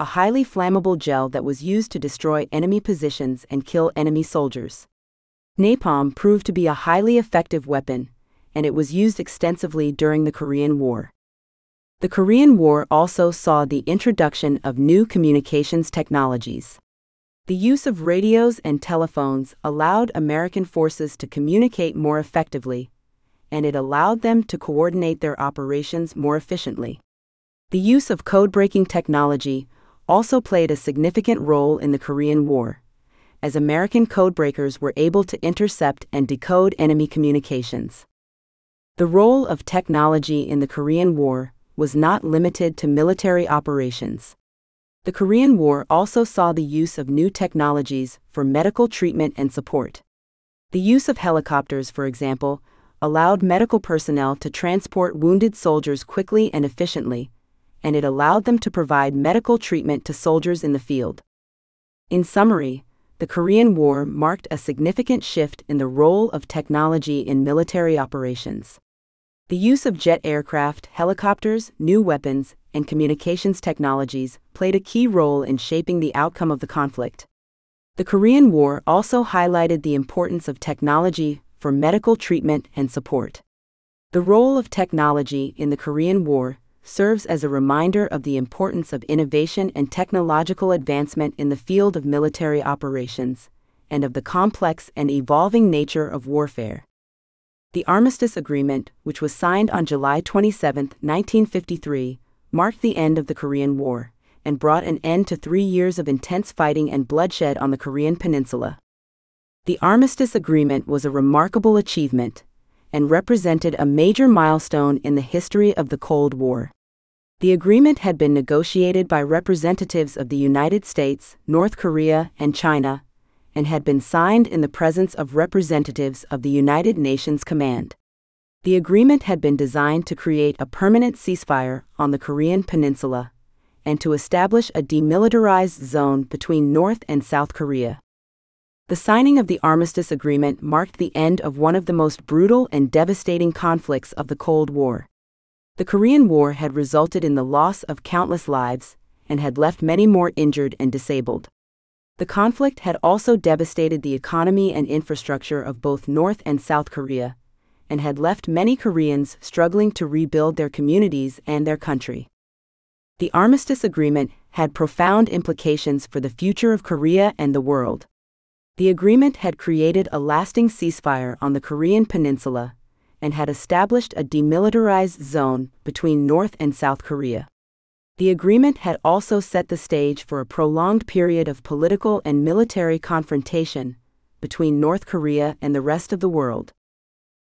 a highly flammable gel that was used to destroy enemy positions and kill enemy soldiers. Napalm proved to be a highly effective weapon, and it was used extensively during the Korean War. The Korean War also saw the introduction of new communications technologies. The use of radios and telephones allowed American forces to communicate more effectively, and it allowed them to coordinate their operations more efficiently. The use of code breaking technology also played a significant role in the Korean War as American codebreakers were able to intercept and decode enemy communications. The role of technology in the Korean War was not limited to military operations. The Korean War also saw the use of new technologies for medical treatment and support. The use of helicopters, for example, allowed medical personnel to transport wounded soldiers quickly and efficiently, and it allowed them to provide medical treatment to soldiers in the field. In summary, the Korean War marked a significant shift in the role of technology in military operations. The use of jet aircraft, helicopters, new weapons, and communications technologies played a key role in shaping the outcome of the conflict. The Korean War also highlighted the importance of technology for medical treatment and support. The role of technology in the Korean War serves as a reminder of the importance of innovation and technological advancement in the field of military operations, and of the complex and evolving nature of warfare. The Armistice Agreement, which was signed on July 27, 1953, marked the end of the Korean War and brought an end to three years of intense fighting and bloodshed on the Korean Peninsula. The Armistice Agreement was a remarkable achievement and represented a major milestone in the history of the Cold War. The agreement had been negotiated by representatives of the United States, North Korea, and China, and had been signed in the presence of representatives of the United Nations Command. The agreement had been designed to create a permanent ceasefire on the Korean Peninsula and to establish a demilitarized zone between North and South Korea. The signing of the Armistice Agreement marked the end of one of the most brutal and devastating conflicts of the Cold War. The Korean War had resulted in the loss of countless lives and had left many more injured and disabled. The conflict had also devastated the economy and infrastructure of both North and South Korea, and had left many Koreans struggling to rebuild their communities and their country. The Armistice Agreement had profound implications for the future of Korea and the world. The agreement had created a lasting ceasefire on the Korean peninsula and had established a demilitarized zone between North and South Korea. The agreement had also set the stage for a prolonged period of political and military confrontation between North Korea and the rest of the world.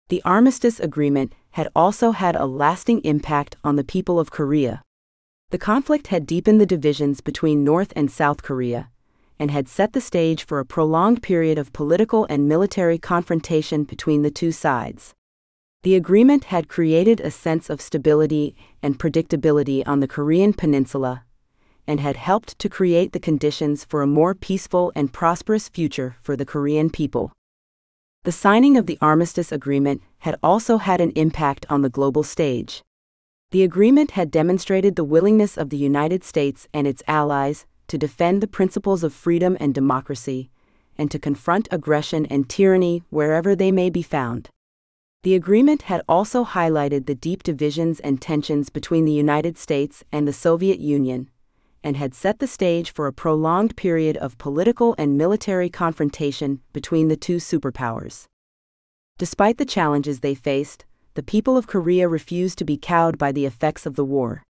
The Armistice Agreement had also had a lasting impact on the people of Korea. The conflict had deepened the divisions between North and South Korea and had set the stage for a prolonged period of political and military confrontation between the two sides. The agreement had created a sense of stability and predictability on the Korean peninsula and had helped to create the conditions for a more peaceful and prosperous future for the Korean people. The signing of the Armistice Agreement had also had an impact on the global stage. The agreement had demonstrated the willingness of the United States and its allies to defend the principles of freedom and democracy, and to confront aggression and tyranny wherever they may be found. The agreement had also highlighted the deep divisions and tensions between the United States and the Soviet Union, and had set the stage for a prolonged period of political and military confrontation between the two superpowers. Despite the challenges they faced, the people of Korea refused to be cowed by the effects of the war.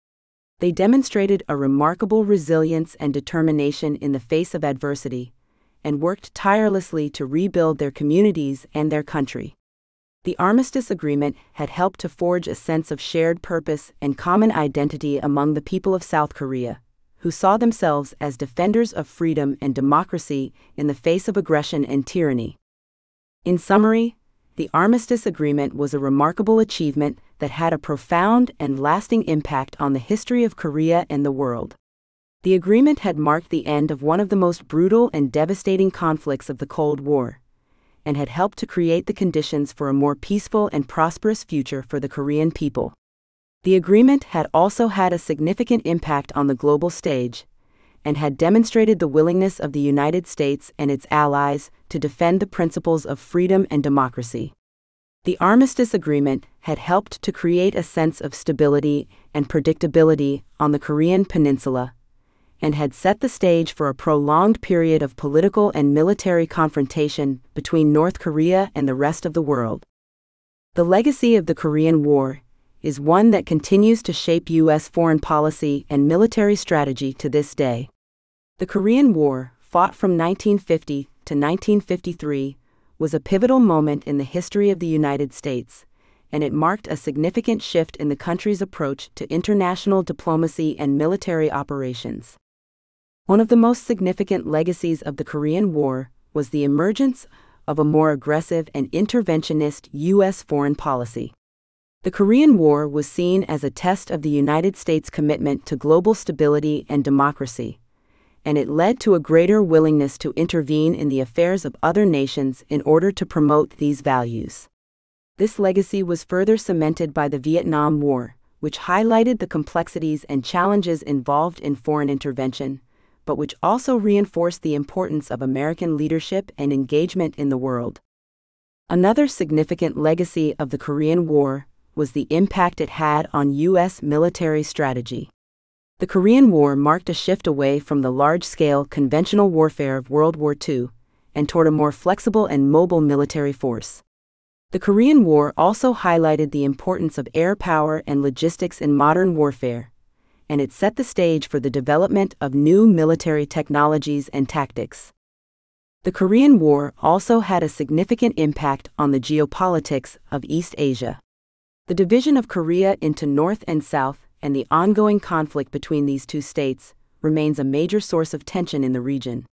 They demonstrated a remarkable resilience and determination in the face of adversity, and worked tirelessly to rebuild their communities and their country. The Armistice Agreement had helped to forge a sense of shared purpose and common identity among the people of South Korea, who saw themselves as defenders of freedom and democracy in the face of aggression and tyranny. In summary, the Armistice Agreement was a remarkable achievement that had a profound and lasting impact on the history of Korea and the world. The agreement had marked the end of one of the most brutal and devastating conflicts of the Cold War, and had helped to create the conditions for a more peaceful and prosperous future for the Korean people. The agreement had also had a significant impact on the global stage, and had demonstrated the willingness of the United States and its allies to defend the principles of freedom and democracy. The Armistice Agreement had helped to create a sense of stability and predictability on the Korean Peninsula, and had set the stage for a prolonged period of political and military confrontation between North Korea and the rest of the world. The legacy of the Korean War is one that continues to shape U.S. foreign policy and military strategy to this day. The Korean War, fought from 1950 to 1953, was a pivotal moment in the history of the United States, and it marked a significant shift in the country's approach to international diplomacy and military operations. One of the most significant legacies of the Korean War was the emergence of a more aggressive and interventionist U.S. foreign policy. The Korean War was seen as a test of the United States' commitment to global stability and democracy, and it led to a greater willingness to intervene in the affairs of other nations in order to promote these values. This legacy was further cemented by the Vietnam War, which highlighted the complexities and challenges involved in foreign intervention, but which also reinforced the importance of American leadership and engagement in the world. Another significant legacy of the Korean War was the impact it had on U.S. military strategy. The Korean War marked a shift away from the large scale conventional warfare of World War II and toward a more flexible and mobile military force. The Korean War also highlighted the importance of air power and logistics in modern warfare, and it set the stage for the development of new military technologies and tactics. The Korean War also had a significant impact on the geopolitics of East Asia. The division of Korea into North and South and the ongoing conflict between these two states remains a major source of tension in the region.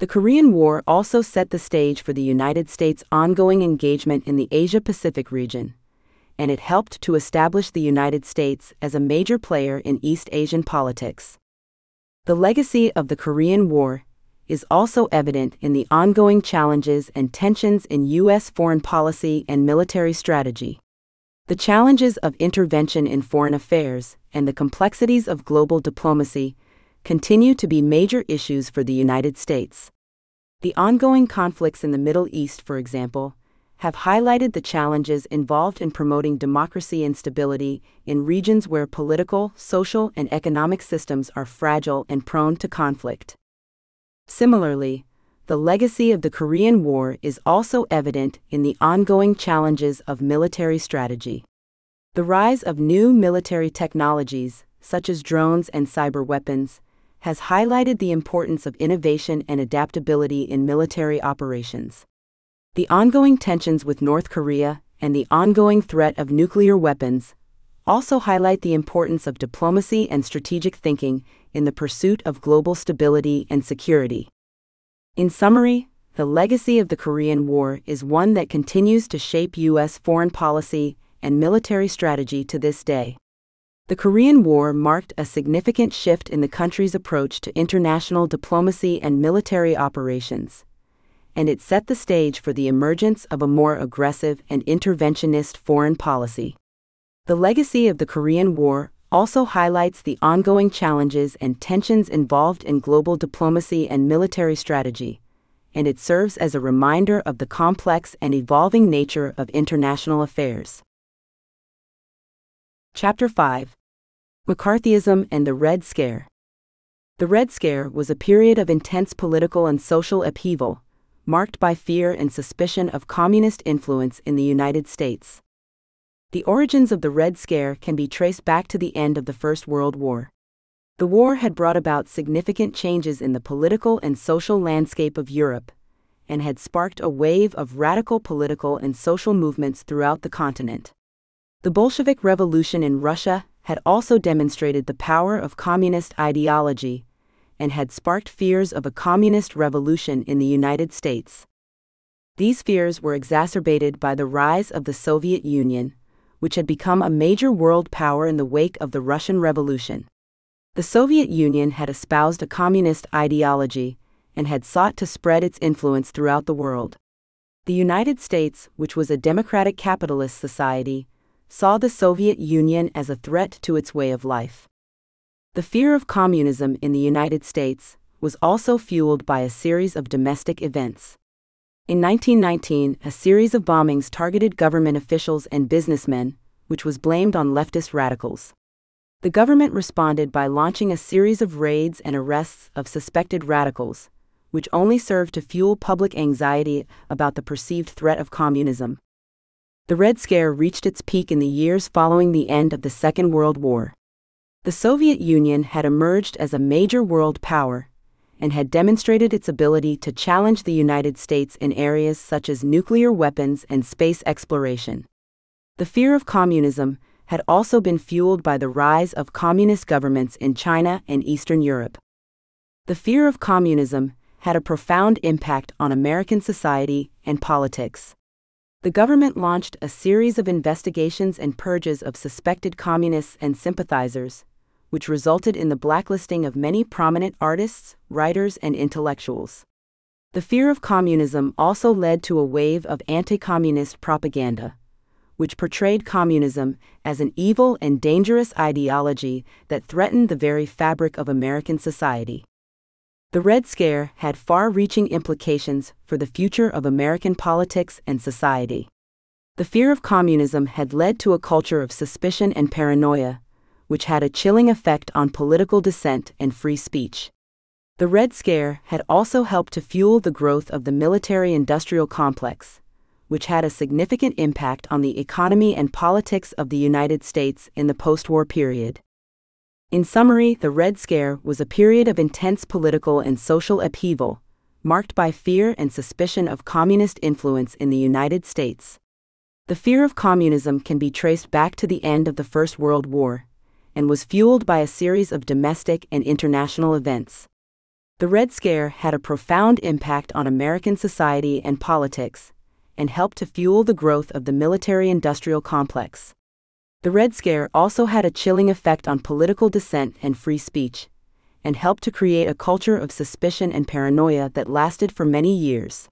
The Korean War also set the stage for the United States' ongoing engagement in the Asia Pacific region, and it helped to establish the United States as a major player in East Asian politics. The legacy of the Korean War is also evident in the ongoing challenges and tensions in U.S. foreign policy and military strategy. The challenges of intervention in foreign affairs and the complexities of global diplomacy continue to be major issues for the United States. The ongoing conflicts in the Middle East, for example, have highlighted the challenges involved in promoting democracy and stability in regions where political, social, and economic systems are fragile and prone to conflict. Similarly, the legacy of the Korean War is also evident in the ongoing challenges of military strategy. The rise of new military technologies, such as drones and cyber weapons, has highlighted the importance of innovation and adaptability in military operations. The ongoing tensions with North Korea and the ongoing threat of nuclear weapons also highlight the importance of diplomacy and strategic thinking in the pursuit of global stability and security. In summary, the legacy of the Korean War is one that continues to shape U.S. foreign policy and military strategy to this day. The Korean War marked a significant shift in the country's approach to international diplomacy and military operations, and it set the stage for the emergence of a more aggressive and interventionist foreign policy. The legacy of the Korean War also highlights the ongoing challenges and tensions involved in global diplomacy and military strategy, and it serves as a reminder of the complex and evolving nature of international affairs. Chapter 5 McCarthyism and the Red Scare The Red Scare was a period of intense political and social upheaval, marked by fear and suspicion of communist influence in the United States. The origins of the Red Scare can be traced back to the end of the First World War. The war had brought about significant changes in the political and social landscape of Europe, and had sparked a wave of radical political and social movements throughout the continent. The Bolshevik Revolution in Russia had also demonstrated the power of communist ideology and had sparked fears of a communist revolution in the United States. These fears were exacerbated by the rise of the Soviet Union, which had become a major world power in the wake of the Russian Revolution. The Soviet Union had espoused a communist ideology and had sought to spread its influence throughout the world. The United States, which was a democratic capitalist society, saw the Soviet Union as a threat to its way of life. The fear of communism in the United States was also fueled by a series of domestic events. In 1919, a series of bombings targeted government officials and businessmen, which was blamed on leftist radicals. The government responded by launching a series of raids and arrests of suspected radicals, which only served to fuel public anxiety about the perceived threat of communism. The Red Scare reached its peak in the years following the end of the Second World War. The Soviet Union had emerged as a major world power, and had demonstrated its ability to challenge the United States in areas such as nuclear weapons and space exploration. The fear of communism had also been fueled by the rise of communist governments in China and Eastern Europe. The fear of communism had a profound impact on American society and politics. The government launched a series of investigations and purges of suspected communists and sympathizers, which resulted in the blacklisting of many prominent artists, writers, and intellectuals. The fear of communism also led to a wave of anti communist propaganda, which portrayed communism as an evil and dangerous ideology that threatened the very fabric of American society. The Red Scare had far reaching implications for the future of American politics and society. The fear of communism had led to a culture of suspicion and paranoia, which had a chilling effect on political dissent and free speech. The Red Scare had also helped to fuel the growth of the military industrial complex, which had a significant impact on the economy and politics of the United States in the post war period. In summary, the Red Scare was a period of intense political and social upheaval, marked by fear and suspicion of communist influence in the United States. The fear of communism can be traced back to the end of the First World War and was fueled by a series of domestic and international events. The Red Scare had a profound impact on American society and politics and helped to fuel the growth of the military industrial complex. The Red Scare also had a chilling effect on political dissent and free speech, and helped to create a culture of suspicion and paranoia that lasted for many years.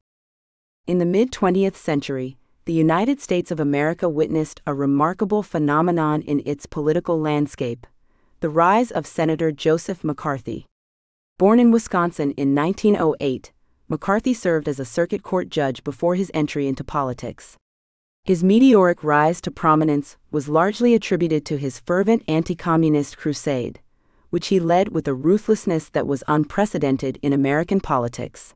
In the mid 20th century, the United States of America witnessed a remarkable phenomenon in its political landscape the rise of Senator Joseph McCarthy. Born in Wisconsin in 1908, McCarthy served as a circuit court judge before his entry into politics. His meteoric rise to prominence was largely attributed to his fervent anti communist crusade, which he led with a ruthlessness that was unprecedented in American politics.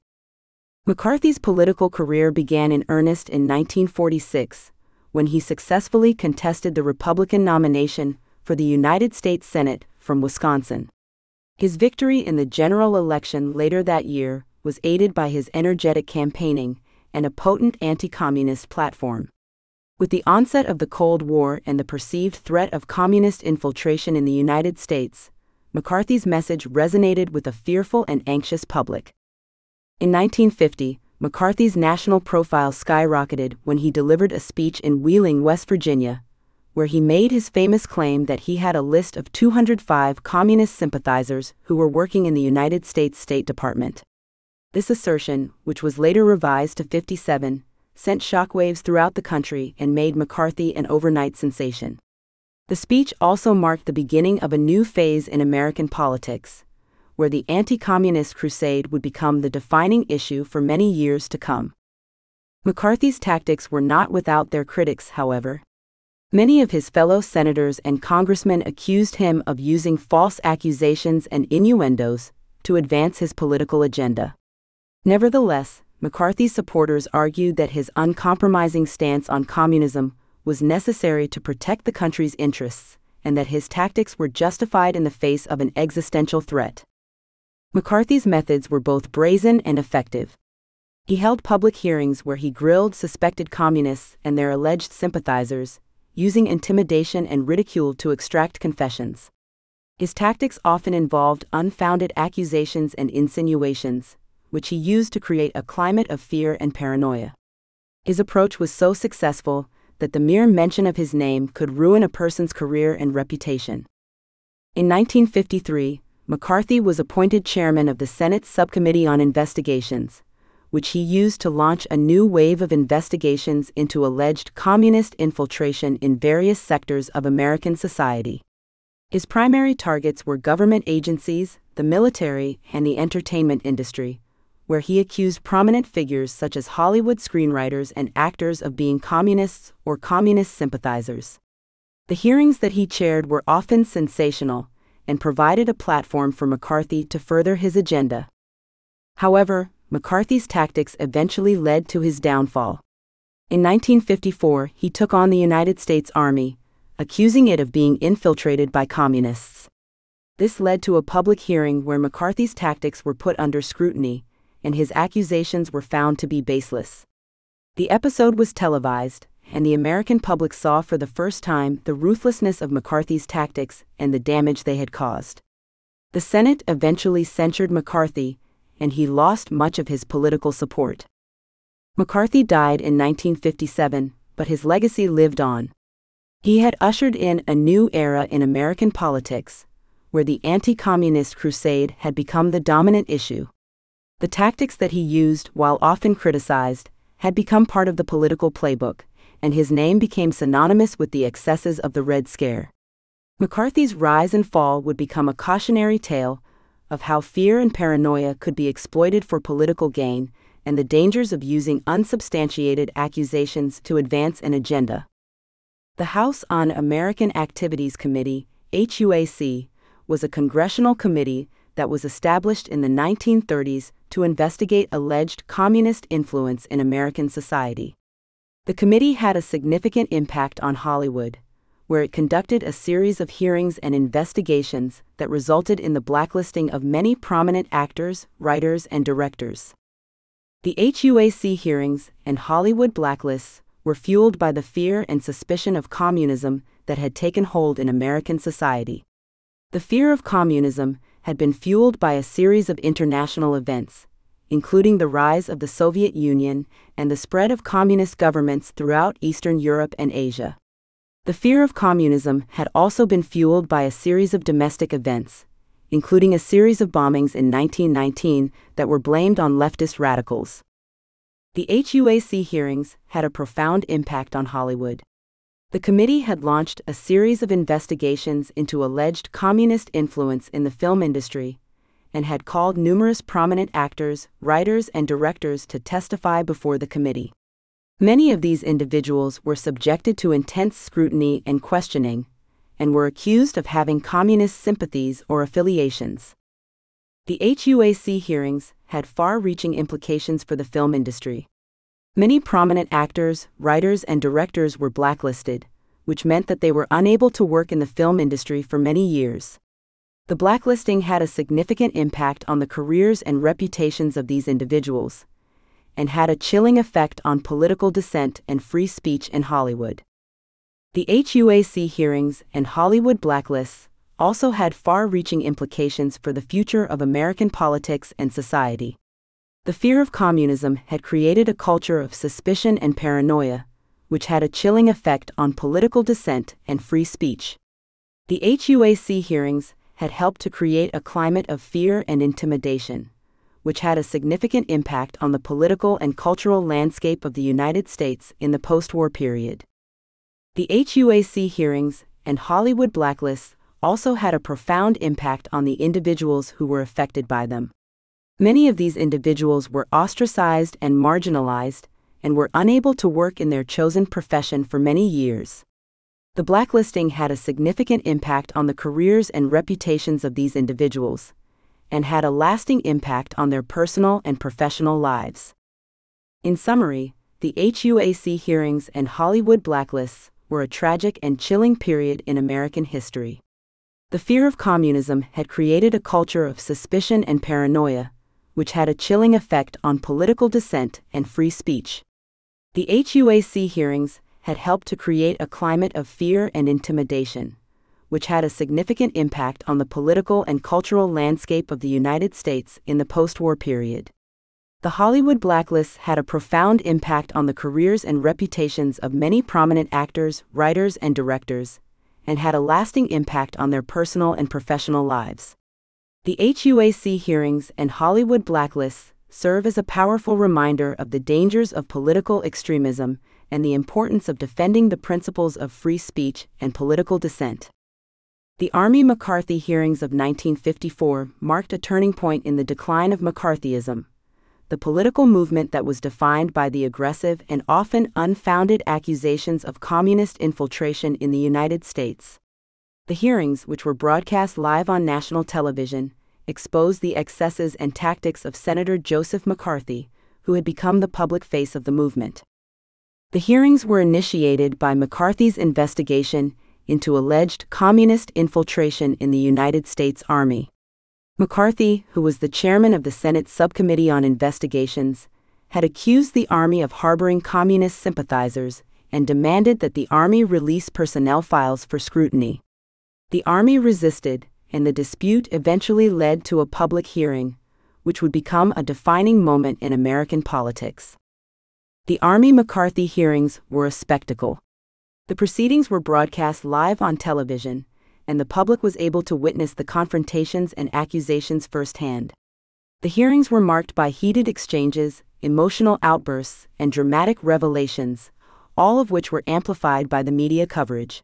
McCarthy's political career began in earnest in 1946 when he successfully contested the Republican nomination for the United States Senate from Wisconsin. His victory in the general election later that year was aided by his energetic campaigning and a potent anti communist platform. With the onset of the Cold War and the perceived threat of communist infiltration in the United States, McCarthy's message resonated with a fearful and anxious public. In 1950, McCarthy's national profile skyrocketed when he delivered a speech in Wheeling, West Virginia, where he made his famous claim that he had a list of 205 communist sympathizers who were working in the United States State Department. This assertion, which was later revised to 57, sent shockwaves throughout the country and made McCarthy an overnight sensation. The speech also marked the beginning of a new phase in American politics, where the anti communist crusade would become the defining issue for many years to come. McCarthy's tactics were not without their critics, however. Many of his fellow senators and congressmen accused him of using false accusations and innuendos to advance his political agenda. Nevertheless, McCarthy's supporters argued that his uncompromising stance on communism was necessary to protect the country's interests and that his tactics were justified in the face of an existential threat. McCarthy's methods were both brazen and effective. He held public hearings where he grilled suspected communists and their alleged sympathizers, using intimidation and ridicule to extract confessions. His tactics often involved unfounded accusations and insinuations, which he used to create a climate of fear and paranoia. His approach was so successful that the mere mention of his name could ruin a person's career and reputation. In 1953, McCarthy was appointed chairman of the Senate's Subcommittee on Investigations, which he used to launch a new wave of investigations into alleged communist infiltration in various sectors of American society. His primary targets were government agencies, the military, and the entertainment industry, where he accused prominent figures such as Hollywood screenwriters and actors of being communists or communist sympathizers. The hearings that he chaired were often sensational and provided a platform for McCarthy to further his agenda. However, McCarthy's tactics eventually led to his downfall. In 1954, he took on the United States Army, accusing it of being infiltrated by communists. This led to a public hearing where McCarthy's tactics were put under scrutiny, and his accusations were found to be baseless. The episode was televised, and the American public saw for the first time the ruthlessness of McCarthy's tactics and the damage they had caused. The Senate eventually censured McCarthy, and he lost much of his political support. McCarthy died in 1957, but his legacy lived on. He had ushered in a new era in American politics, where the anti communist crusade had become the dominant issue. The tactics that he used, while often criticized, had become part of the political playbook, and his name became synonymous with the excesses of the Red Scare. McCarthy's rise and fall would become a cautionary tale of how fear and paranoia could be exploited for political gain and the dangers of using unsubstantiated accusations to advance an agenda. The House Un American Activities Committee, HUAC, was a congressional committee that was established in the 1930s to investigate alleged communist influence in American society. The committee had a significant impact on Hollywood, where it conducted a series of hearings and investigations that resulted in the blacklisting of many prominent actors, writers, and directors. The HUAC hearings and Hollywood blacklists were fueled by the fear and suspicion of communism that had taken hold in American society. The fear of communism had been fueled by a series of international events, including the rise of the Soviet Union and the spread of communist governments throughout Eastern Europe and Asia. The fear of communism had also been fueled by a series of domestic events, including a series of bombings in 1919 that were blamed on leftist radicals. The HUAC hearings had a profound impact on Hollywood. The committee had launched a series of investigations into alleged communist influence in the film industry and had called numerous prominent actors, writers, and directors to testify before the committee. Many of these individuals were subjected to intense scrutiny and questioning, and were accused of having communist sympathies or affiliations. The HUAC hearings had far reaching implications for the film industry. Many prominent actors, writers, and directors were blacklisted, which meant that they were unable to work in the film industry for many years. The blacklisting had a significant impact on the careers and reputations of these individuals, and had a chilling effect on political dissent and free speech in Hollywood. The HUAC hearings and Hollywood blacklists also had far reaching implications for the future of American politics and society. The fear of communism had created a culture of suspicion and paranoia, which had a chilling effect on political dissent and free speech. The HUAC hearings had helped to create a climate of fear and intimidation, which had a significant impact on the political and cultural landscape of the United States in the post war period. The HUAC hearings and Hollywood blacklists also had a profound impact on the individuals who were affected by them. Many of these individuals were ostracized and marginalized and were unable to work in their chosen profession for many years. The blacklisting had a significant impact on the careers and reputations of these individuals, and had a lasting impact on their personal and professional lives. In summary, the HUAC hearings and Hollywood blacklists were a tragic and chilling period in American history. The fear of communism had created a culture of suspicion and paranoia, which had a chilling effect on political dissent and free speech. The HUAC hearings had helped to create a climate of fear and intimidation, which had a significant impact on the political and cultural landscape of the United States in the post war period. The Hollywood blacklists had a profound impact on the careers and reputations of many prominent actors, writers, and directors, and had a lasting impact on their personal and professional lives. The HUAC hearings and Hollywood blacklists serve as a powerful reminder of the dangers of political extremism and the importance of defending the principles of free speech and political dissent. The Army McCarthy hearings of 1954 marked a turning point in the decline of McCarthyism, the political movement that was defined by the aggressive and often unfounded accusations of communist infiltration in the United States. The hearings, which were broadcast live on national television, exposed the excesses and tactics of Senator Joseph McCarthy, who had become the public face of the movement. The hearings were initiated by McCarthy's investigation into alleged communist infiltration in the United States Army. McCarthy, who was the chairman of the Senate Subcommittee on Investigations, had accused the Army of harboring communist sympathizers and demanded that the Army release personnel files for scrutiny. The Army resisted, and the dispute eventually led to a public hearing, which would become a defining moment in American politics. The Army McCarthy hearings were a spectacle. The proceedings were broadcast live on television, and the public was able to witness the confrontations and accusations firsthand. The hearings were marked by heated exchanges, emotional outbursts, and dramatic revelations, all of which were amplified by the media coverage.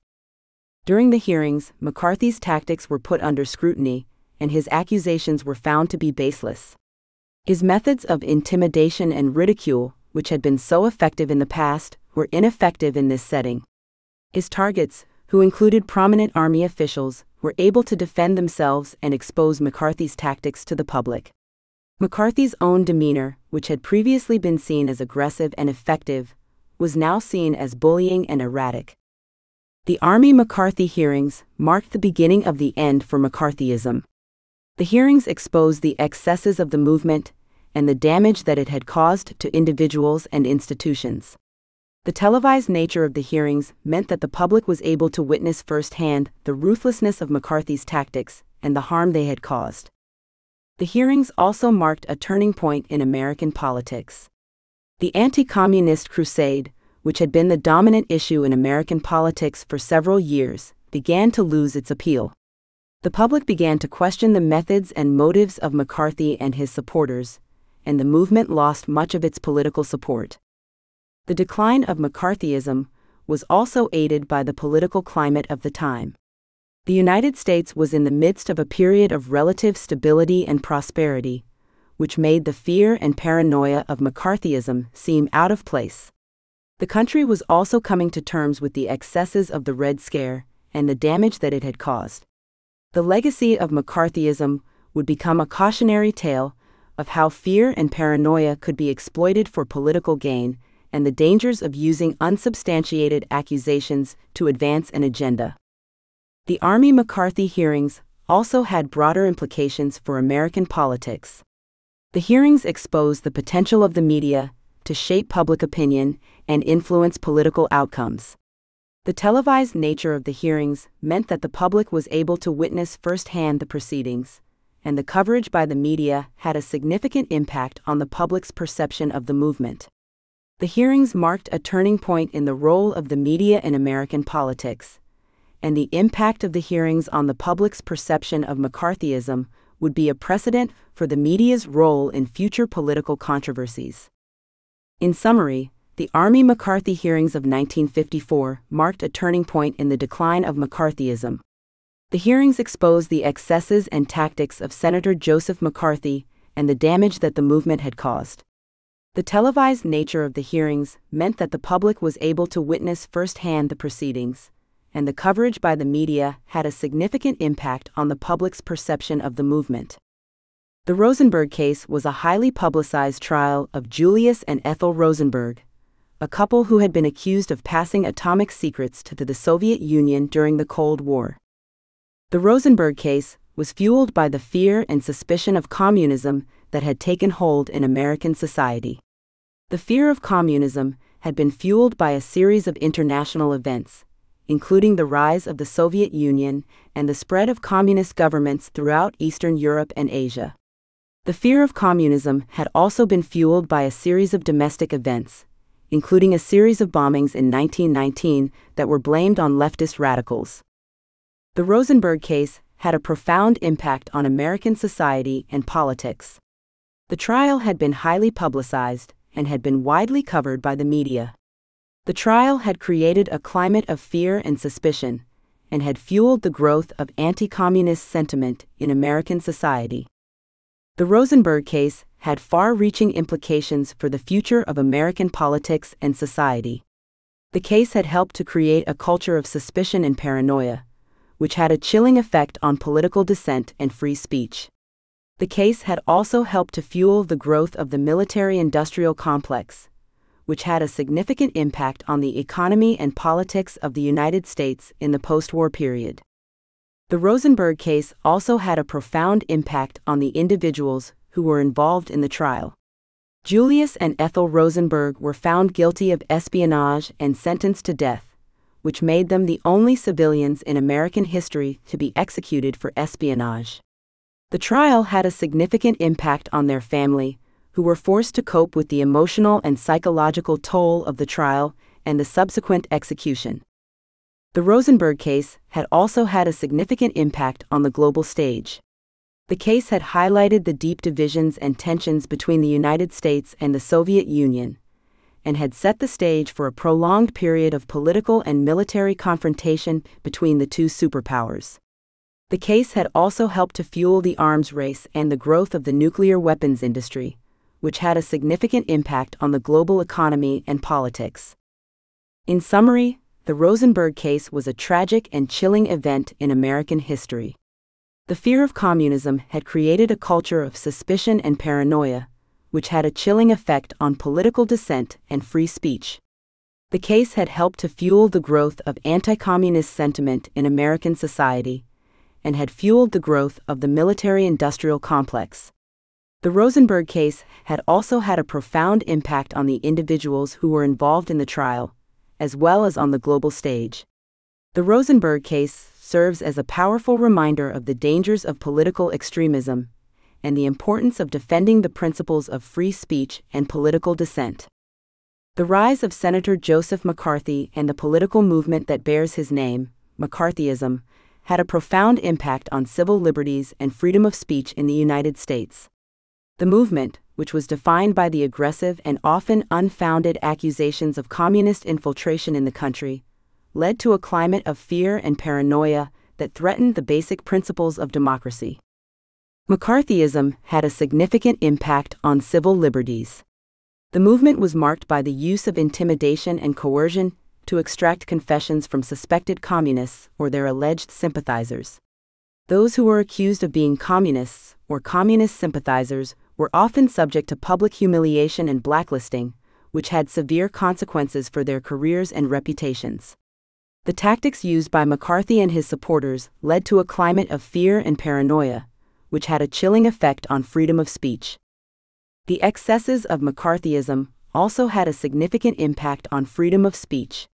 During the hearings, McCarthy's tactics were put under scrutiny, and his accusations were found to be baseless. His methods of intimidation and ridicule, which had been so effective in the past, were ineffective in this setting. His targets, who included prominent Army officials, were able to defend themselves and expose McCarthy's tactics to the public. McCarthy's own demeanor, which had previously been seen as aggressive and effective, was now seen as bullying and erratic. The Army McCarthy hearings marked the beginning of the end for McCarthyism. The hearings exposed the excesses of the movement and the damage that it had caused to individuals and institutions. The televised nature of the hearings meant that the public was able to witness firsthand the ruthlessness of McCarthy's tactics and the harm they had caused. The hearings also marked a turning point in American politics. The anti communist crusade, which had been the dominant issue in American politics for several years, began to lose its appeal the public began to question the methods and motives of McCarthy and his supporters, and the movement lost much of its political support. The decline of McCarthyism was also aided by the political climate of the time. The United States was in the midst of a period of relative stability and prosperity, which made the fear and paranoia of McCarthyism seem out of place. The country was also coming to terms with the excesses of the Red Scare and the damage that it had caused. The legacy of McCarthyism would become a cautionary tale of how fear and paranoia could be exploited for political gain and the dangers of using unsubstantiated accusations to advance an agenda. The Army McCarthy hearings also had broader implications for American politics. The hearings exposed the potential of the media to shape public opinion and influence political outcomes. The televised nature of the hearings meant that the public was able to witness firsthand the proceedings, and the coverage by the media had a significant impact on the public's perception of the movement. The hearings marked a turning point in the role of the media in American politics, and the impact of the hearings on the public's perception of McCarthyism would be a precedent for the media's role in future political controversies. In summary, the Army McCarthy hearings of 1954 marked a turning point in the decline of McCarthyism. The hearings exposed the excesses and tactics of Senator Joseph McCarthy and the damage that the movement had caused. The televised nature of the hearings meant that the public was able to witness firsthand the proceedings, and the coverage by the media had a significant impact on the public's perception of the movement. The Rosenberg case was a highly publicized trial of Julius and Ethel Rosenberg, a couple who had been accused of passing atomic secrets to the Soviet Union during the Cold War. The Rosenberg case was fueled by the fear and suspicion of communism that had taken hold in American society. The fear of communism had been fueled by a series of international events, including the rise of the Soviet Union and the spread of communist governments throughout Eastern Europe and Asia. The fear of communism had also been fueled by a series of domestic events, including a series of bombings in 1919 that were blamed on leftist radicals. The Rosenberg case had a profound impact on American society and politics. The trial had been highly publicized and had been widely covered by the media. The trial had created a climate of fear and suspicion and had fueled the growth of anti communist sentiment in American society. The Rosenberg case had far reaching implications for the future of American politics and society. The case had helped to create a culture of suspicion and paranoia, which had a chilling effect on political dissent and free speech. The case had also helped to fuel the growth of the military industrial complex, which had a significant impact on the economy and politics of the United States in the post war period. The Rosenberg case also had a profound impact on the individuals who were involved in the trial. Julius and Ethel Rosenberg were found guilty of espionage and sentenced to death, which made them the only civilians in American history to be executed for espionage. The trial had a significant impact on their family, who were forced to cope with the emotional and psychological toll of the trial and the subsequent execution. The Rosenberg case had also had a significant impact on the global stage. The case had highlighted the deep divisions and tensions between the United States and the Soviet Union, and had set the stage for a prolonged period of political and military confrontation between the two superpowers. The case had also helped to fuel the arms race and the growth of the nuclear weapons industry, which had a significant impact on the global economy and politics. In summary, the Rosenberg case was a tragic and chilling event in American history. The fear of communism had created a culture of suspicion and paranoia, which had a chilling effect on political dissent and free speech. The case had helped to fuel the growth of anti communist sentiment in American society and had fueled the growth of the military industrial complex. The Rosenberg case had also had a profound impact on the individuals who were involved in the trial, as well as on the global stage. The Rosenberg case serves as a powerful reminder of the dangers of political extremism and the importance of defending the principles of free speech and political dissent. The rise of Senator Joseph McCarthy and the political movement that bears his name, McCarthyism, had a profound impact on civil liberties and freedom of speech in the United States. The movement, which was defined by the aggressive and often unfounded accusations of communist infiltration in the country, led to a climate of fear and paranoia that threatened the basic principles of democracy. McCarthyism had a significant impact on civil liberties. The movement was marked by the use of intimidation and coercion to extract confessions from suspected communists or their alleged sympathizers. Those who were accused of being communists or communist sympathizers were often subject to public humiliation and blacklisting, which had severe consequences for their careers and reputations. The tactics used by McCarthy and his supporters led to a climate of fear and paranoia, which had a chilling effect on freedom of speech. The excesses of McCarthyism also had a significant impact on freedom of speech.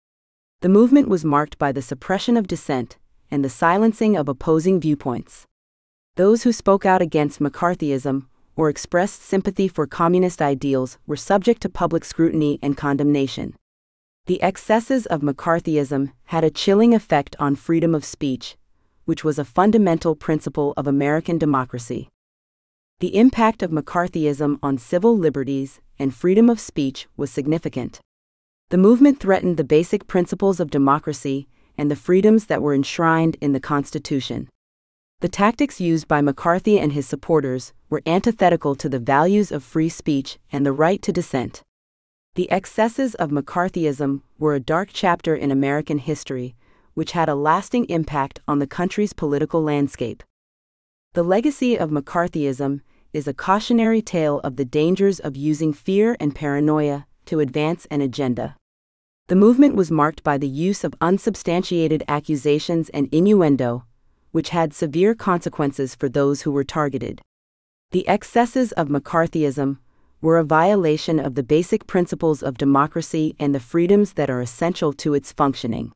The movement was marked by the suppression of dissent and the silencing of opposing viewpoints. Those who spoke out against McCarthyism or expressed sympathy for communist ideals were subject to public scrutiny and condemnation. The excesses of McCarthyism had a chilling effect on freedom of speech, which was a fundamental principle of American democracy. The impact of McCarthyism on civil liberties and freedom of speech was significant. The movement threatened the basic principles of democracy and the freedoms that were enshrined in the Constitution. The tactics used by McCarthy and his supporters were antithetical to the values of free speech and the right to dissent. The excesses of McCarthyism were a dark chapter in American history, which had a lasting impact on the country's political landscape. The legacy of McCarthyism is a cautionary tale of the dangers of using fear and paranoia to advance an agenda. The movement was marked by the use of unsubstantiated accusations and innuendo, which had severe consequences for those who were targeted. The excesses of McCarthyism were a violation of the basic principles of democracy and the freedoms that are essential to its functioning.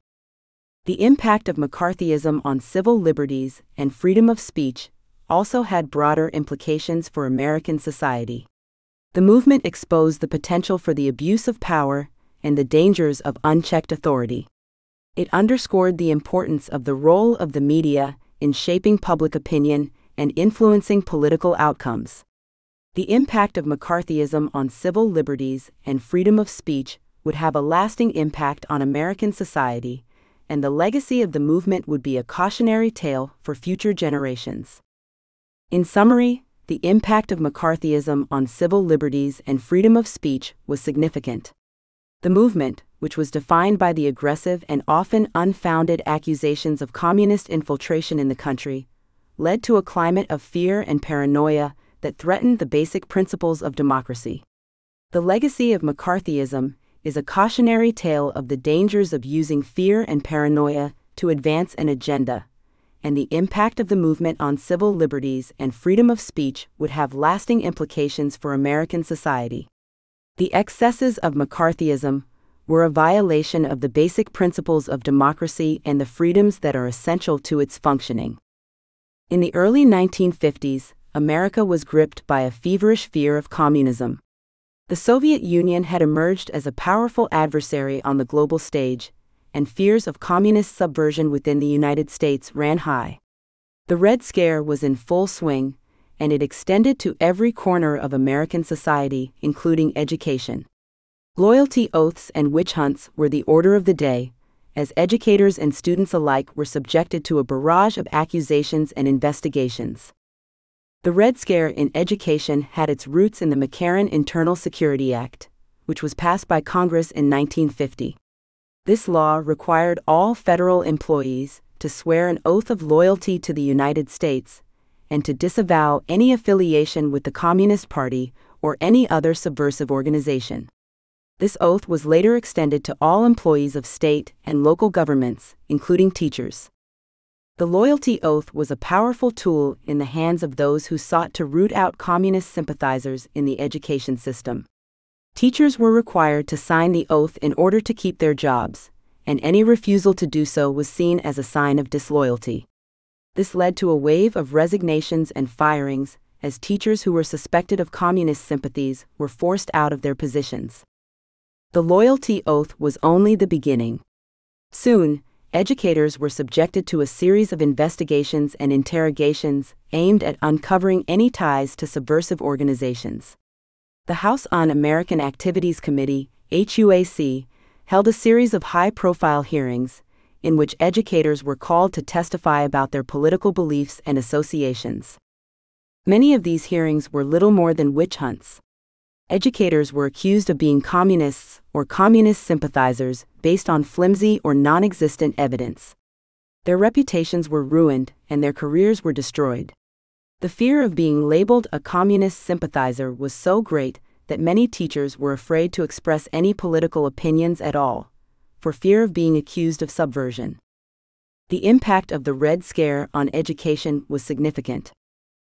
The impact of McCarthyism on civil liberties and freedom of speech also had broader implications for American society. The movement exposed the potential for the abuse of power and the dangers of unchecked authority. It underscored the importance of the role of the media in shaping public opinion and influencing political outcomes. The impact of McCarthyism on civil liberties and freedom of speech would have a lasting impact on American society, and the legacy of the movement would be a cautionary tale for future generations. In summary, the impact of McCarthyism on civil liberties and freedom of speech was significant. The movement, which was defined by the aggressive and often unfounded accusations of communist infiltration in the country, led to a climate of fear and paranoia that threatened the basic principles of democracy. The legacy of McCarthyism is a cautionary tale of the dangers of using fear and paranoia to advance an agenda, and the impact of the movement on civil liberties and freedom of speech would have lasting implications for American society. The excesses of McCarthyism were a violation of the basic principles of democracy and the freedoms that are essential to its functioning. In the early 1950s, America was gripped by a feverish fear of communism. The Soviet Union had emerged as a powerful adversary on the global stage, and fears of communist subversion within the United States ran high. The Red Scare was in full swing, and it extended to every corner of American society, including education. Loyalty oaths and witch hunts were the order of the day, as educators and students alike were subjected to a barrage of accusations and investigations. The Red Scare in education had its roots in the McCarran Internal Security Act, which was passed by Congress in 1950. This law required all federal employees to swear an oath of loyalty to the United States and to disavow any affiliation with the Communist Party or any other subversive organization. This oath was later extended to all employees of state and local governments, including teachers. The loyalty oath was a powerful tool in the hands of those who sought to root out communist sympathizers in the education system. Teachers were required to sign the oath in order to keep their jobs, and any refusal to do so was seen as a sign of disloyalty. This led to a wave of resignations and firings, as teachers who were suspected of communist sympathies were forced out of their positions. The loyalty oath was only the beginning. Soon, educators were subjected to a series of investigations and interrogations aimed at uncovering any ties to subversive organizations. The House Un American Activities Committee, HUAC, held a series of high profile hearings in which educators were called to testify about their political beliefs and associations. Many of these hearings were little more than witch hunts. Educators were accused of being communists or communist sympathizers based on flimsy or non existent evidence. Their reputations were ruined and their careers were destroyed. The fear of being labeled a communist sympathizer was so great that many teachers were afraid to express any political opinions at all, for fear of being accused of subversion. The impact of the Red Scare on education was significant.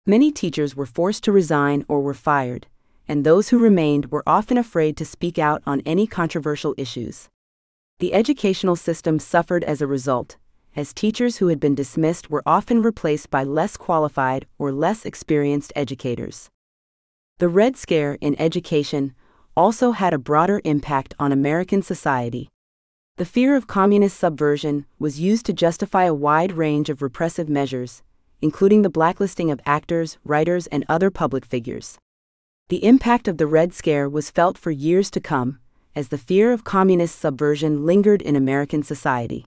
Many teachers were forced to resign or were fired, and those who remained were often afraid to speak out on any controversial issues. The educational system suffered as a result, as teachers who had been dismissed were often replaced by less qualified or less experienced educators. The Red Scare in education also had a broader impact on American society. The fear of communist subversion was used to justify a wide range of repressive measures, including the blacklisting of actors, writers, and other public figures. The impact of the Red Scare was felt for years to come, as the fear of communist subversion lingered in American society.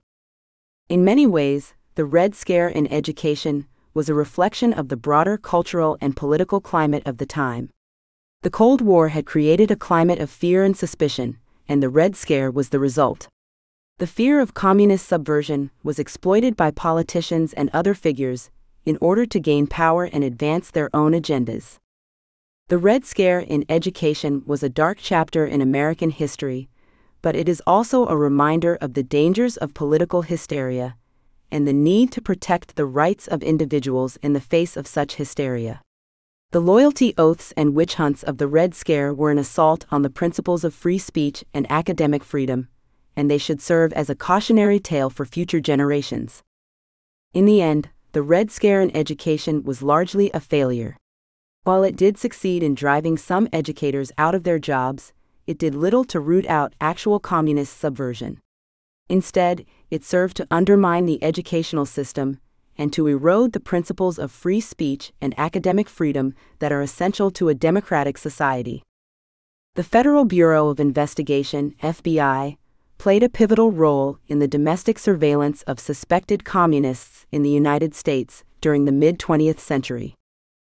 In many ways, the Red Scare in education was a reflection of the broader cultural and political climate of the time. The Cold War had created a climate of fear and suspicion, and the Red Scare was the result. The fear of communist subversion was exploited by politicians and other figures in order to gain power and advance their own agendas. The Red Scare in education was a dark chapter in American history but it is also a reminder of the dangers of political hysteria and the need to protect the rights of individuals in the face of such hysteria. The loyalty oaths and witch hunts of the Red Scare were an assault on the principles of free speech and academic freedom, and they should serve as a cautionary tale for future generations. In the end, the Red Scare in education was largely a failure. While it did succeed in driving some educators out of their jobs, it did little to root out actual communist subversion. Instead, it served to undermine the educational system and to erode the principles of free speech and academic freedom that are essential to a democratic society. The Federal Bureau of Investigation, FBI, played a pivotal role in the domestic surveillance of suspected communists in the United States during the mid 20th century.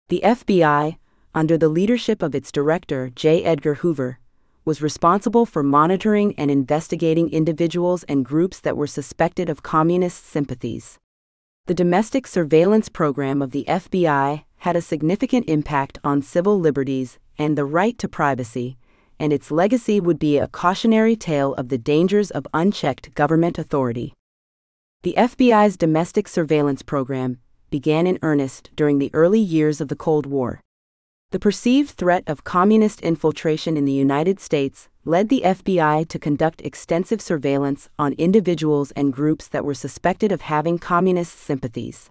The FBI, under the leadership of its director, J. Edgar Hoover, was responsible for monitoring and investigating individuals and groups that were suspected of communist sympathies. The domestic surveillance program of the FBI had a significant impact on civil liberties and the right to privacy, and its legacy would be a cautionary tale of the dangers of unchecked government authority. The FBI's domestic surveillance program began in earnest during the early years of the Cold War. The perceived threat of communist infiltration in the United States led the FBI to conduct extensive surveillance on individuals and groups that were suspected of having communist sympathies.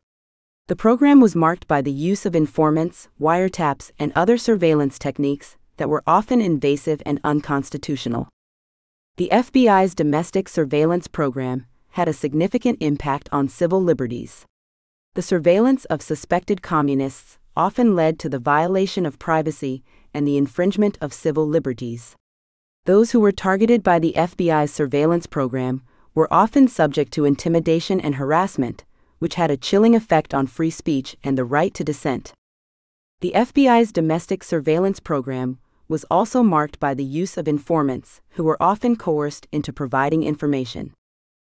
The program was marked by the use of informants, wiretaps, and other surveillance techniques that were often invasive and unconstitutional. The FBI's domestic surveillance program had a significant impact on civil liberties. The surveillance of suspected communists often led to the violation of privacy and the infringement of civil liberties. Those who were targeted by the FBI's surveillance program were often subject to intimidation and harassment, which had a chilling effect on free speech and the right to dissent. The FBI's domestic surveillance program was also marked by the use of informants, who were often coerced into providing information.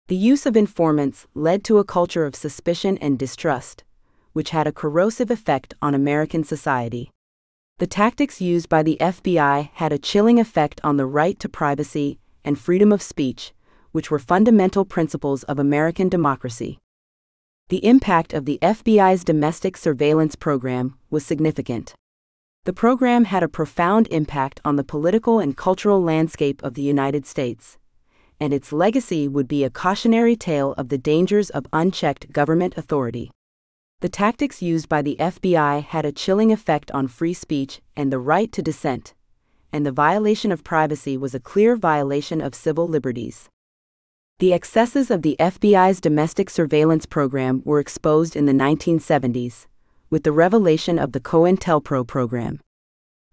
The use of informants led to a culture of suspicion and distrust, which had a corrosive effect on American society. The tactics used by the FBI had a chilling effect on the right to privacy and freedom of speech, which were fundamental principles of American democracy. The impact of the FBI's domestic surveillance program was significant. The program had a profound impact on the political and cultural landscape of the United States, and its legacy would be a cautionary tale of the dangers of unchecked government authority. The tactics used by the FBI had a chilling effect on free speech and the right to dissent, and the violation of privacy was a clear violation of civil liberties. The excesses of the FBI's domestic surveillance program were exposed in the 1970s with the revelation of the COINTELPRO program.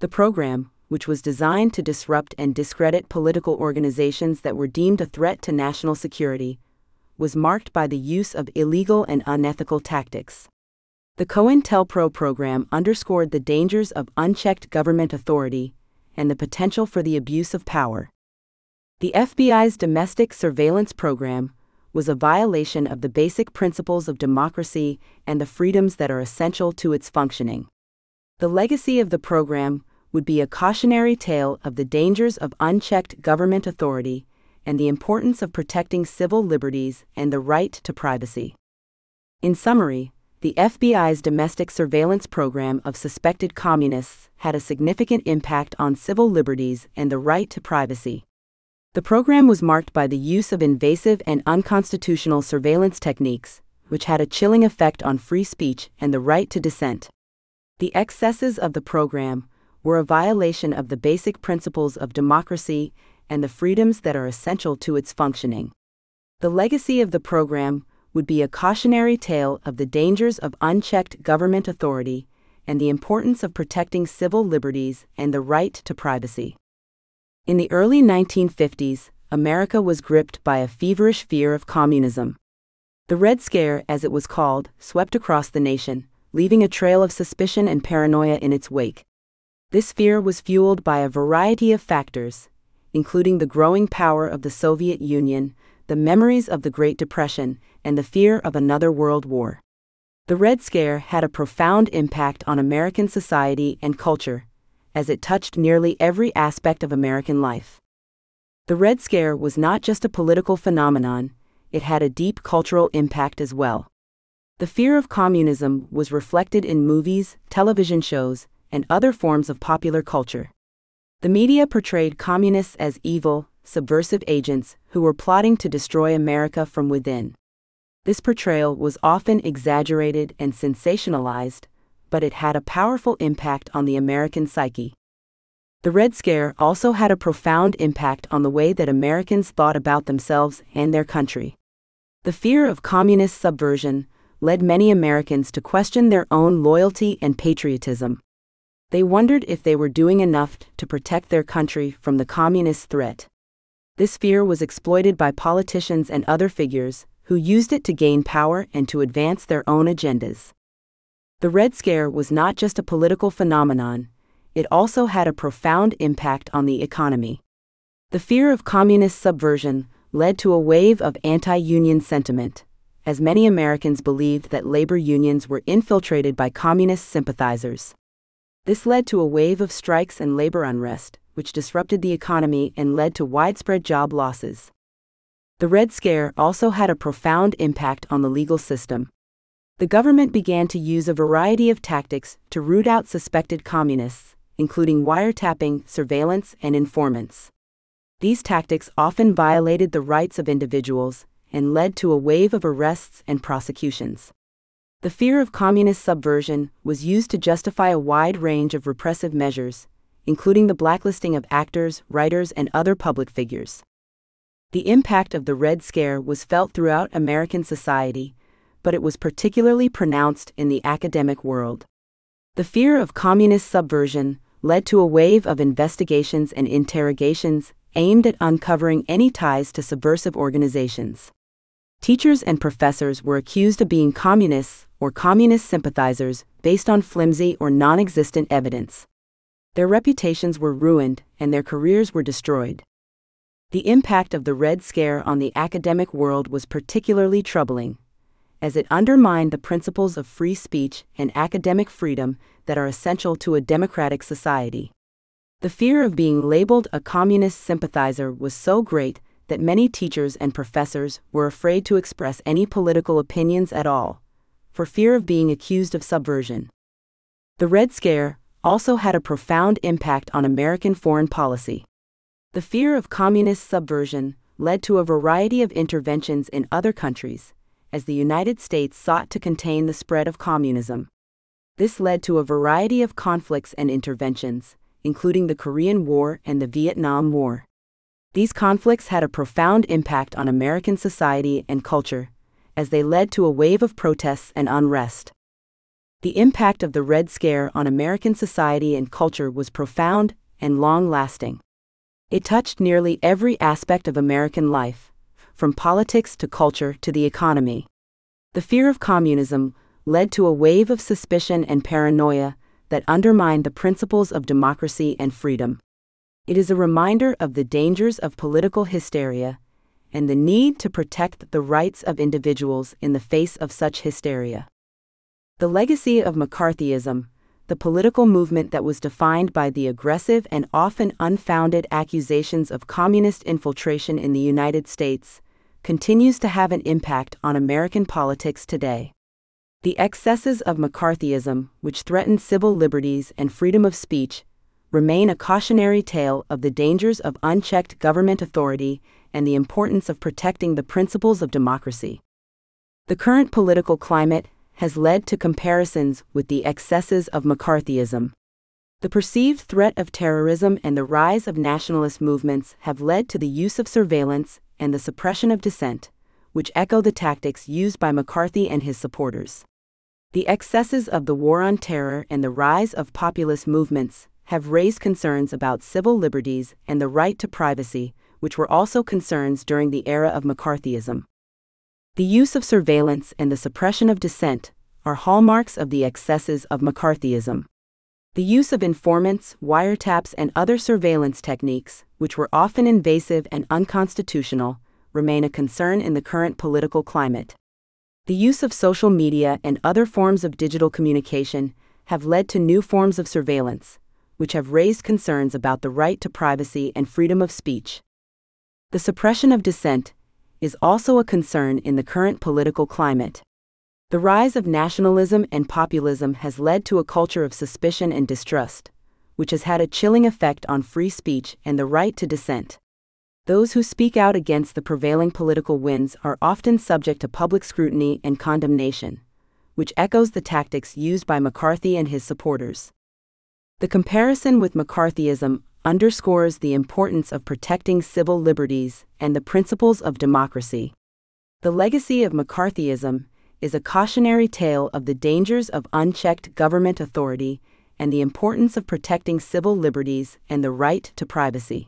The program, which was designed to disrupt and discredit political organizations that were deemed a threat to national security, was marked by the use of illegal and unethical tactics. The COINTELPRO program underscored the dangers of unchecked government authority and the potential for the abuse of power. The FBI's domestic surveillance program was a violation of the basic principles of democracy and the freedoms that are essential to its functioning. The legacy of the program would be a cautionary tale of the dangers of unchecked government authority and the importance of protecting civil liberties and the right to privacy. In summary, the FBI's domestic surveillance program of suspected communists had a significant impact on civil liberties and the right to privacy. The program was marked by the use of invasive and unconstitutional surveillance techniques, which had a chilling effect on free speech and the right to dissent. The excesses of the program were a violation of the basic principles of democracy and the freedoms that are essential to its functioning. The legacy of the program would be a cautionary tale of the dangers of unchecked government authority and the importance of protecting civil liberties and the right to privacy. In the early 1950s, America was gripped by a feverish fear of communism. The Red Scare, as it was called, swept across the nation, leaving a trail of suspicion and paranoia in its wake. This fear was fueled by a variety of factors, including the growing power of the Soviet Union, the memories of the Great Depression, and the fear of another world war. The Red Scare had a profound impact on American society and culture, as it touched nearly every aspect of American life. The Red Scare was not just a political phenomenon, it had a deep cultural impact as well. The fear of communism was reflected in movies, television shows, and other forms of popular culture. The media portrayed communists as evil, subversive agents who were plotting to destroy America from within. This portrayal was often exaggerated and sensationalized, but it had a powerful impact on the American psyche. The Red Scare also had a profound impact on the way that Americans thought about themselves and their country. The fear of communist subversion led many Americans to question their own loyalty and patriotism. They wondered if they were doing enough to protect their country from the communist threat. This fear was exploited by politicians and other figures who used it to gain power and to advance their own agendas. The Red Scare was not just a political phenomenon, it also had a profound impact on the economy. The fear of communist subversion led to a wave of anti union sentiment, as many Americans believed that labor unions were infiltrated by communist sympathizers. This led to a wave of strikes and labor unrest, which disrupted the economy and led to widespread job losses. The Red Scare also had a profound impact on the legal system the government began to use a variety of tactics to root out suspected communists, including wiretapping, surveillance, and informants. These tactics often violated the rights of individuals and led to a wave of arrests and prosecutions. The fear of communist subversion was used to justify a wide range of repressive measures, including the blacklisting of actors, writers, and other public figures. The impact of the Red Scare was felt throughout American society, but it was particularly pronounced in the academic world. The fear of communist subversion led to a wave of investigations and interrogations aimed at uncovering any ties to subversive organizations. Teachers and professors were accused of being communists or communist sympathizers based on flimsy or non existent evidence. Their reputations were ruined and their careers were destroyed. The impact of the Red Scare on the academic world was particularly troubling, as it undermined the principles of free speech and academic freedom that are essential to a democratic society. The fear of being labeled a communist sympathizer was so great that many teachers and professors were afraid to express any political opinions at all, for fear of being accused of subversion. The Red Scare also had a profound impact on American foreign policy. The fear of communist subversion led to a variety of interventions in other countries, as the United States sought to contain the spread of communism. This led to a variety of conflicts and interventions, including the Korean War and the Vietnam War. These conflicts had a profound impact on American society and culture, as they led to a wave of protests and unrest. The impact of the Red Scare on American society and culture was profound and long lasting. It touched nearly every aspect of American life, from politics to culture to the economy. The fear of communism led to a wave of suspicion and paranoia that undermined the principles of democracy and freedom. It is a reminder of the dangers of political hysteria and the need to protect the rights of individuals in the face of such hysteria. The legacy of McCarthyism, the political movement that was defined by the aggressive and often unfounded accusations of communist infiltration in the United States, continues to have an impact on American politics today. The excesses of McCarthyism, which threaten civil liberties and freedom of speech, remain a cautionary tale of the dangers of unchecked government authority and the importance of protecting the principles of democracy. The current political climate has led to comparisons with the excesses of McCarthyism. The perceived threat of terrorism and the rise of nationalist movements have led to the use of surveillance and the suppression of dissent, which echo the tactics used by McCarthy and his supporters. The excesses of the war on terror and the rise of populist movements have raised concerns about civil liberties and the right to privacy, which were also concerns during the era of McCarthyism. The use of surveillance and the suppression of dissent are hallmarks of the excesses of McCarthyism. The use of informants, wiretaps, and other surveillance techniques, which were often invasive and unconstitutional, remain a concern in the current political climate. The use of social media and other forms of digital communication have led to new forms of surveillance, which have raised concerns about the right to privacy and freedom of speech. The suppression of dissent is also a concern in the current political climate. The rise of nationalism and populism has led to a culture of suspicion and distrust, which has had a chilling effect on free speech and the right to dissent. Those who speak out against the prevailing political winds are often subject to public scrutiny and condemnation, which echoes the tactics used by McCarthy and his supporters. The comparison with McCarthyism underscores the importance of protecting civil liberties and the principles of democracy. The legacy of McCarthyism is a cautionary tale of the dangers of unchecked government authority and the importance of protecting civil liberties and the right to privacy.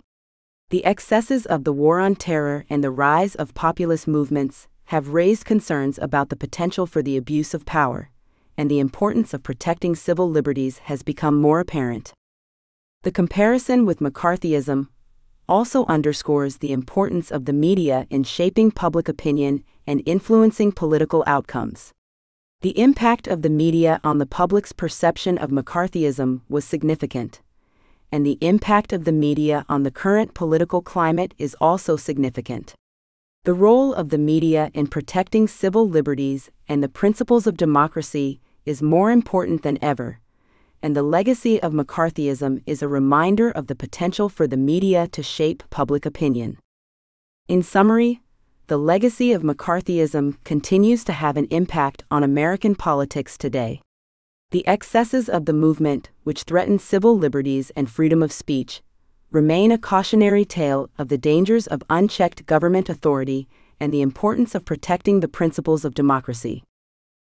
The excesses of the war on terror and the rise of populist movements have raised concerns about the potential for the abuse of power and the importance of protecting civil liberties has become more apparent. The comparison with McCarthyism also underscores the importance of the media in shaping public opinion and influencing political outcomes. The impact of the media on the public's perception of McCarthyism was significant, and the impact of the media on the current political climate is also significant. The role of the media in protecting civil liberties and the principles of democracy is more important than ever, and the legacy of McCarthyism is a reminder of the potential for the media to shape public opinion. In summary, the legacy of McCarthyism continues to have an impact on American politics today. The excesses of the movement, which threaten civil liberties and freedom of speech, remain a cautionary tale of the dangers of unchecked government authority and the importance of protecting the principles of democracy.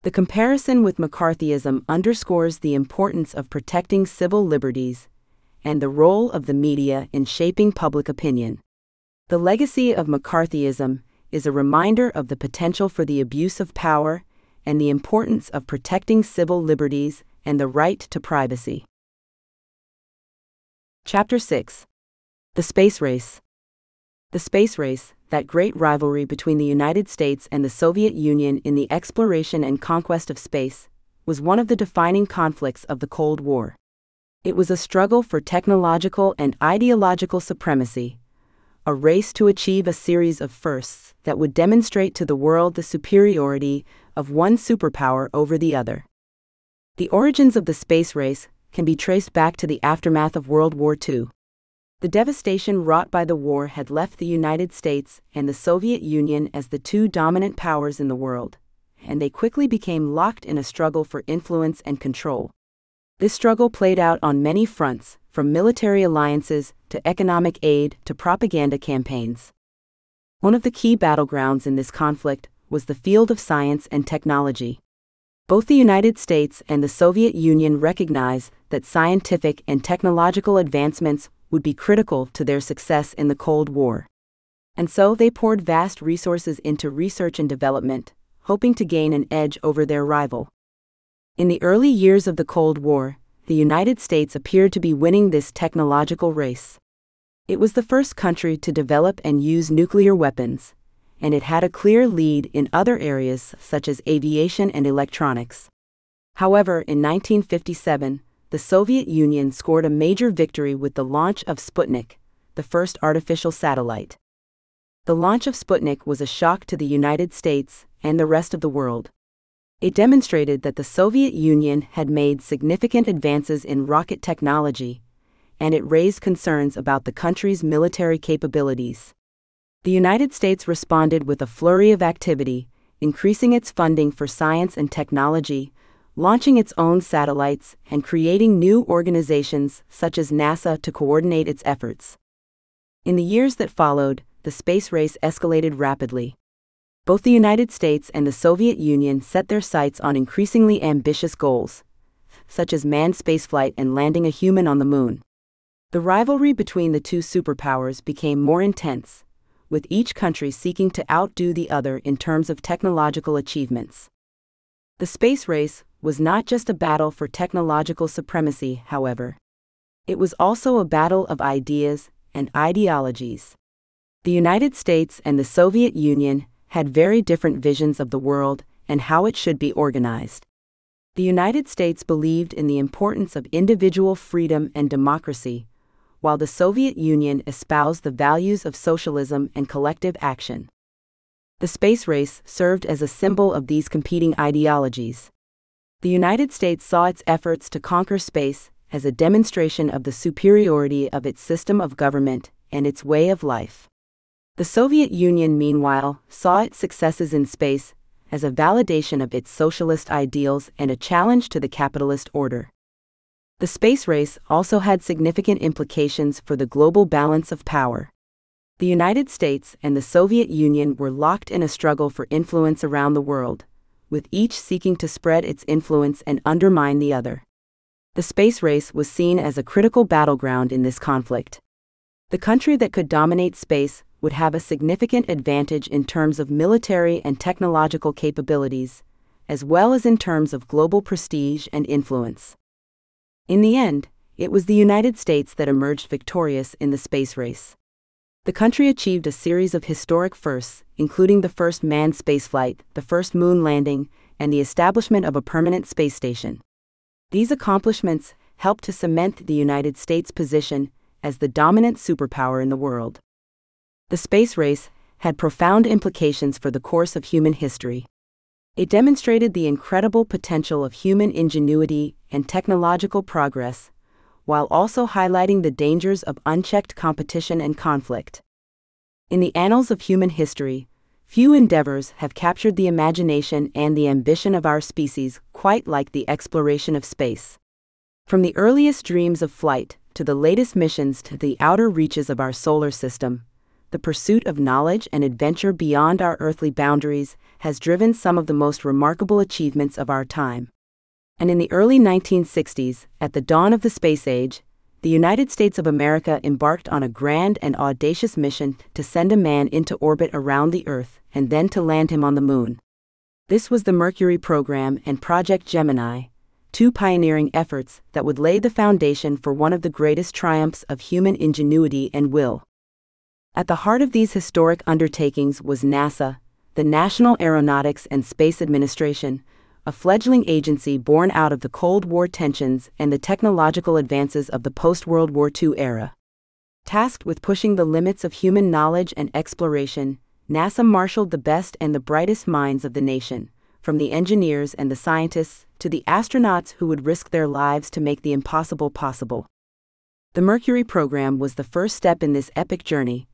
The comparison with McCarthyism underscores the importance of protecting civil liberties and the role of the media in shaping public opinion. The legacy of McCarthyism is a reminder of the potential for the abuse of power and the importance of protecting civil liberties and the right to privacy. Chapter 6 The Space Race The space race, that great rivalry between the United States and the Soviet Union in the exploration and conquest of space, was one of the defining conflicts of the Cold War. It was a struggle for technological and ideological supremacy, a race to achieve a series of firsts that would demonstrate to the world the superiority of one superpower over the other. The origins of the space race can be traced back to the aftermath of World War II. The devastation wrought by the war had left the United States and the Soviet Union as the two dominant powers in the world, and they quickly became locked in a struggle for influence and control. This struggle played out on many fronts, from military alliances to economic aid to propaganda campaigns. One of the key battlegrounds in this conflict was the field of science and technology. Both the United States and the Soviet Union recognized that scientific and technological advancements would be critical to their success in the Cold War. And so they poured vast resources into research and development, hoping to gain an edge over their rival. In the early years of the Cold War, the United States appeared to be winning this technological race. It was the first country to develop and use nuclear weapons, and it had a clear lead in other areas such as aviation and electronics. However, in 1957, the Soviet Union scored a major victory with the launch of Sputnik, the first artificial satellite. The launch of Sputnik was a shock to the United States and the rest of the world. It demonstrated that the Soviet Union had made significant advances in rocket technology, and it raised concerns about the country's military capabilities. The United States responded with a flurry of activity, increasing its funding for science and technology, launching its own satellites, and creating new organizations such as NASA to coordinate its efforts. In the years that followed, the space race escalated rapidly both the United States and the Soviet Union set their sights on increasingly ambitious goals, such as manned spaceflight and landing a human on the moon. The rivalry between the two superpowers became more intense, with each country seeking to outdo the other in terms of technological achievements. The space race was not just a battle for technological supremacy, however. It was also a battle of ideas and ideologies. The United States and the Soviet Union had very different visions of the world and how it should be organized. The United States believed in the importance of individual freedom and democracy, while the Soviet Union espoused the values of socialism and collective action. The space race served as a symbol of these competing ideologies. The United States saw its efforts to conquer space as a demonstration of the superiority of its system of government and its way of life. The Soviet Union, meanwhile, saw its successes in space as a validation of its socialist ideals and a challenge to the capitalist order. The space race also had significant implications for the global balance of power. The United States and the Soviet Union were locked in a struggle for influence around the world, with each seeking to spread its influence and undermine the other. The space race was seen as a critical battleground in this conflict. The country that could dominate space would have a significant advantage in terms of military and technological capabilities, as well as in terms of global prestige and influence. In the end, it was the United States that emerged victorious in the space race. The country achieved a series of historic firsts, including the first manned spaceflight, the first moon landing, and the establishment of a permanent space station. These accomplishments helped to cement the United States' position as the dominant superpower in the world. The space race had profound implications for the course of human history. It demonstrated the incredible potential of human ingenuity and technological progress, while also highlighting the dangers of unchecked competition and conflict. In the annals of human history, Few endeavors have captured the imagination and the ambition of our species quite like the exploration of space. From the earliest dreams of flight to the latest missions to the outer reaches of our solar system, the pursuit of knowledge and adventure beyond our earthly boundaries has driven some of the most remarkable achievements of our time. And in the early 1960s, at the dawn of the space age, the United States of America embarked on a grand and audacious mission to send a man into orbit around the Earth and then to land him on the Moon. This was the Mercury program and Project Gemini, two pioneering efforts that would lay the foundation for one of the greatest triumphs of human ingenuity and will. At the heart of these historic undertakings was NASA, the National Aeronautics and Space Administration, a fledgling agency born out of the Cold War tensions and the technological advances of the post World War II era. Tasked with pushing the limits of human knowledge and exploration, NASA marshaled the best and the brightest minds of the nation, from the engineers and the scientists to the astronauts who would risk their lives to make the impossible possible. The Mercury program was the first step in this epic journey,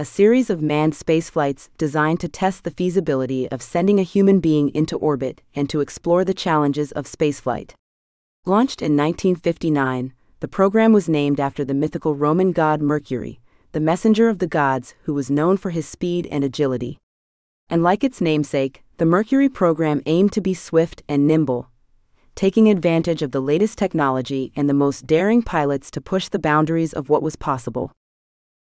a series of manned spaceflights designed to test the feasibility of sending a human being into orbit and to explore the challenges of spaceflight. Launched in 1959, the program was named after the mythical Roman god Mercury, the messenger of the gods who was known for his speed and agility. And like its namesake, the Mercury program aimed to be swift and nimble, taking advantage of the latest technology and the most daring pilots to push the boundaries of what was possible.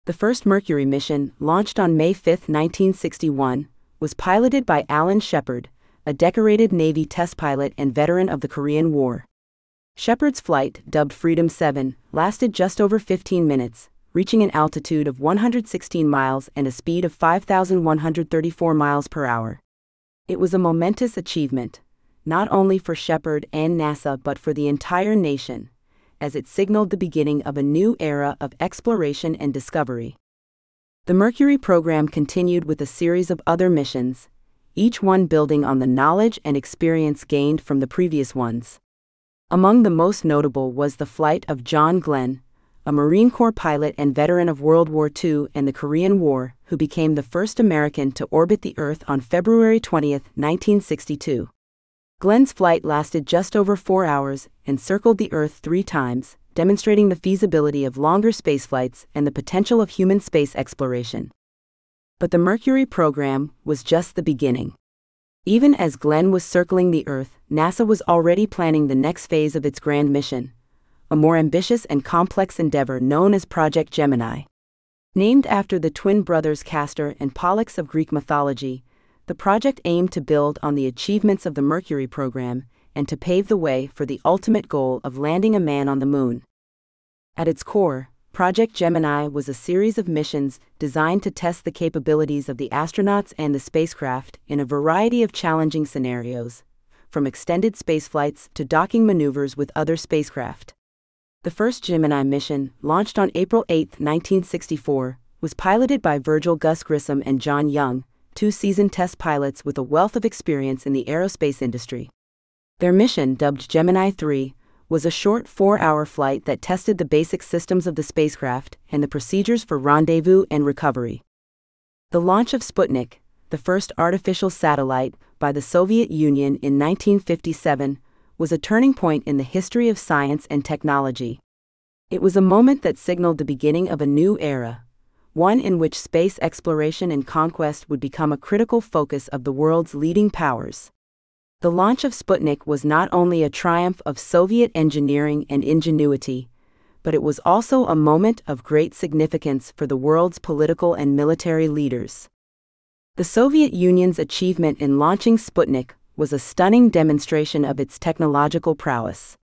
The first Mercury mission, launched on May 5, 1961, was piloted by Alan Shepard, a decorated Navy test pilot and veteran of the Korean War. Shepard's flight, dubbed Freedom 7, lasted just over 15 minutes, reaching an altitude of 116 miles and a speed of 5,134 miles per hour. It was a momentous achievement, not only for Shepard and NASA but for the entire nation as it signaled the beginning of a new era of exploration and discovery. The Mercury program continued with a series of other missions, each one building on the knowledge and experience gained from the previous ones. Among the most notable was the flight of John Glenn, a Marine Corps pilot and veteran of World War II and the Korean War, who became the first American to orbit the Earth on February 20, 1962. Glenn's flight lasted just over four hours and circled the Earth three times, demonstrating the feasibility of longer spaceflights and the potential of human space exploration. But the Mercury program was just the beginning. Even as Glenn was circling the Earth, NASA was already planning the next phase of its grand mission, a more ambitious and complex endeavor known as Project Gemini. Named after the twin brothers Castor and Pollux of Greek mythology, the project aimed to build on the achievements of the Mercury program and to pave the way for the ultimate goal of landing a man on the moon. At its core, Project Gemini was a series of missions designed to test the capabilities of the astronauts and the spacecraft in a variety of challenging scenarios, from extended spaceflights to docking maneuvers with other spacecraft. The first Gemini mission, launched on April 8, 1964, was piloted by Virgil Gus Grissom and John Young, two seasoned test pilots with a wealth of experience in the aerospace industry. Their mission, dubbed Gemini 3, was a short four hour flight that tested the basic systems of the spacecraft and the procedures for rendezvous and recovery. The launch of Sputnik, the first artificial satellite by the Soviet Union in 1957, was a turning point in the history of science and technology. It was a moment that signaled the beginning of a new era, one in which space exploration and conquest would become a critical focus of the world's leading powers. The launch of Sputnik was not only a triumph of Soviet engineering and ingenuity, but it was also a moment of great significance for the world's political and military leaders. The Soviet Union's achievement in launching Sputnik was a stunning demonstration of its technological prowess.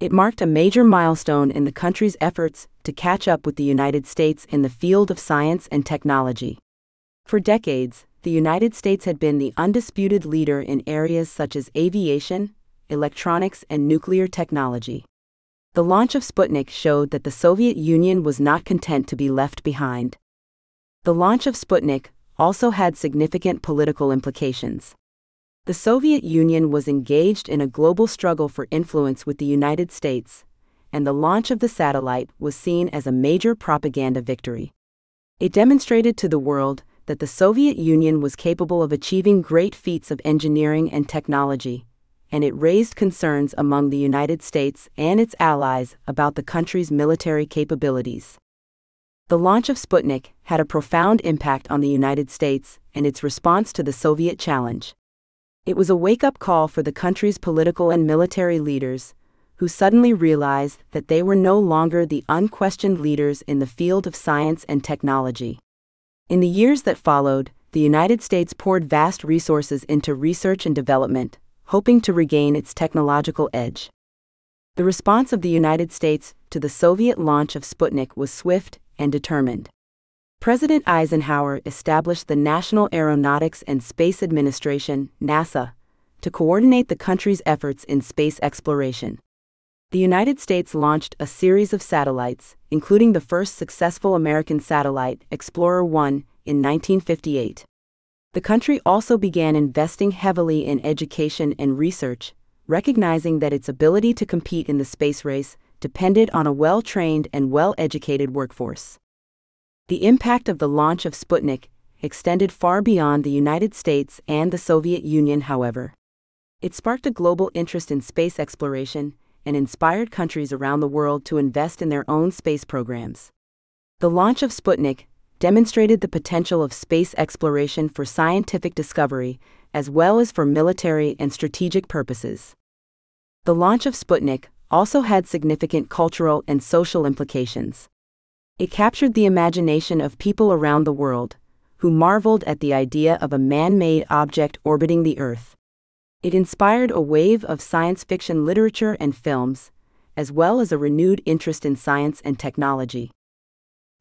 It marked a major milestone in the country's efforts to catch up with the United States in the field of science and technology. For decades, the United States had been the undisputed leader in areas such as aviation, electronics, and nuclear technology. The launch of Sputnik showed that the Soviet Union was not content to be left behind. The launch of Sputnik also had significant political implications. The Soviet Union was engaged in a global struggle for influence with the United States, and the launch of the satellite was seen as a major propaganda victory. It demonstrated to the world that the Soviet Union was capable of achieving great feats of engineering and technology, and it raised concerns among the United States and its allies about the country's military capabilities. The launch of Sputnik had a profound impact on the United States and its response to the Soviet challenge. It was a wake up call for the country's political and military leaders, who suddenly realized that they were no longer the unquestioned leaders in the field of science and technology. In the years that followed, the United States poured vast resources into research and development, hoping to regain its technological edge. The response of the United States to the Soviet launch of Sputnik was swift and determined. President Eisenhower established the National Aeronautics and Space Administration, NASA, to coordinate the country's efforts in space exploration. The United States launched a series of satellites, including the first successful American satellite, Explorer 1, in 1958. The country also began investing heavily in education and research, recognizing that its ability to compete in the space race depended on a well trained and well educated workforce. The impact of the launch of Sputnik extended far beyond the United States and the Soviet Union, however. It sparked a global interest in space exploration and inspired countries around the world to invest in their own space programs. The launch of Sputnik demonstrated the potential of space exploration for scientific discovery as well as for military and strategic purposes. The launch of Sputnik also had significant cultural and social implications. It captured the imagination of people around the world, who marveled at the idea of a man made object orbiting the Earth. It inspired a wave of science fiction literature and films, as well as a renewed interest in science and technology.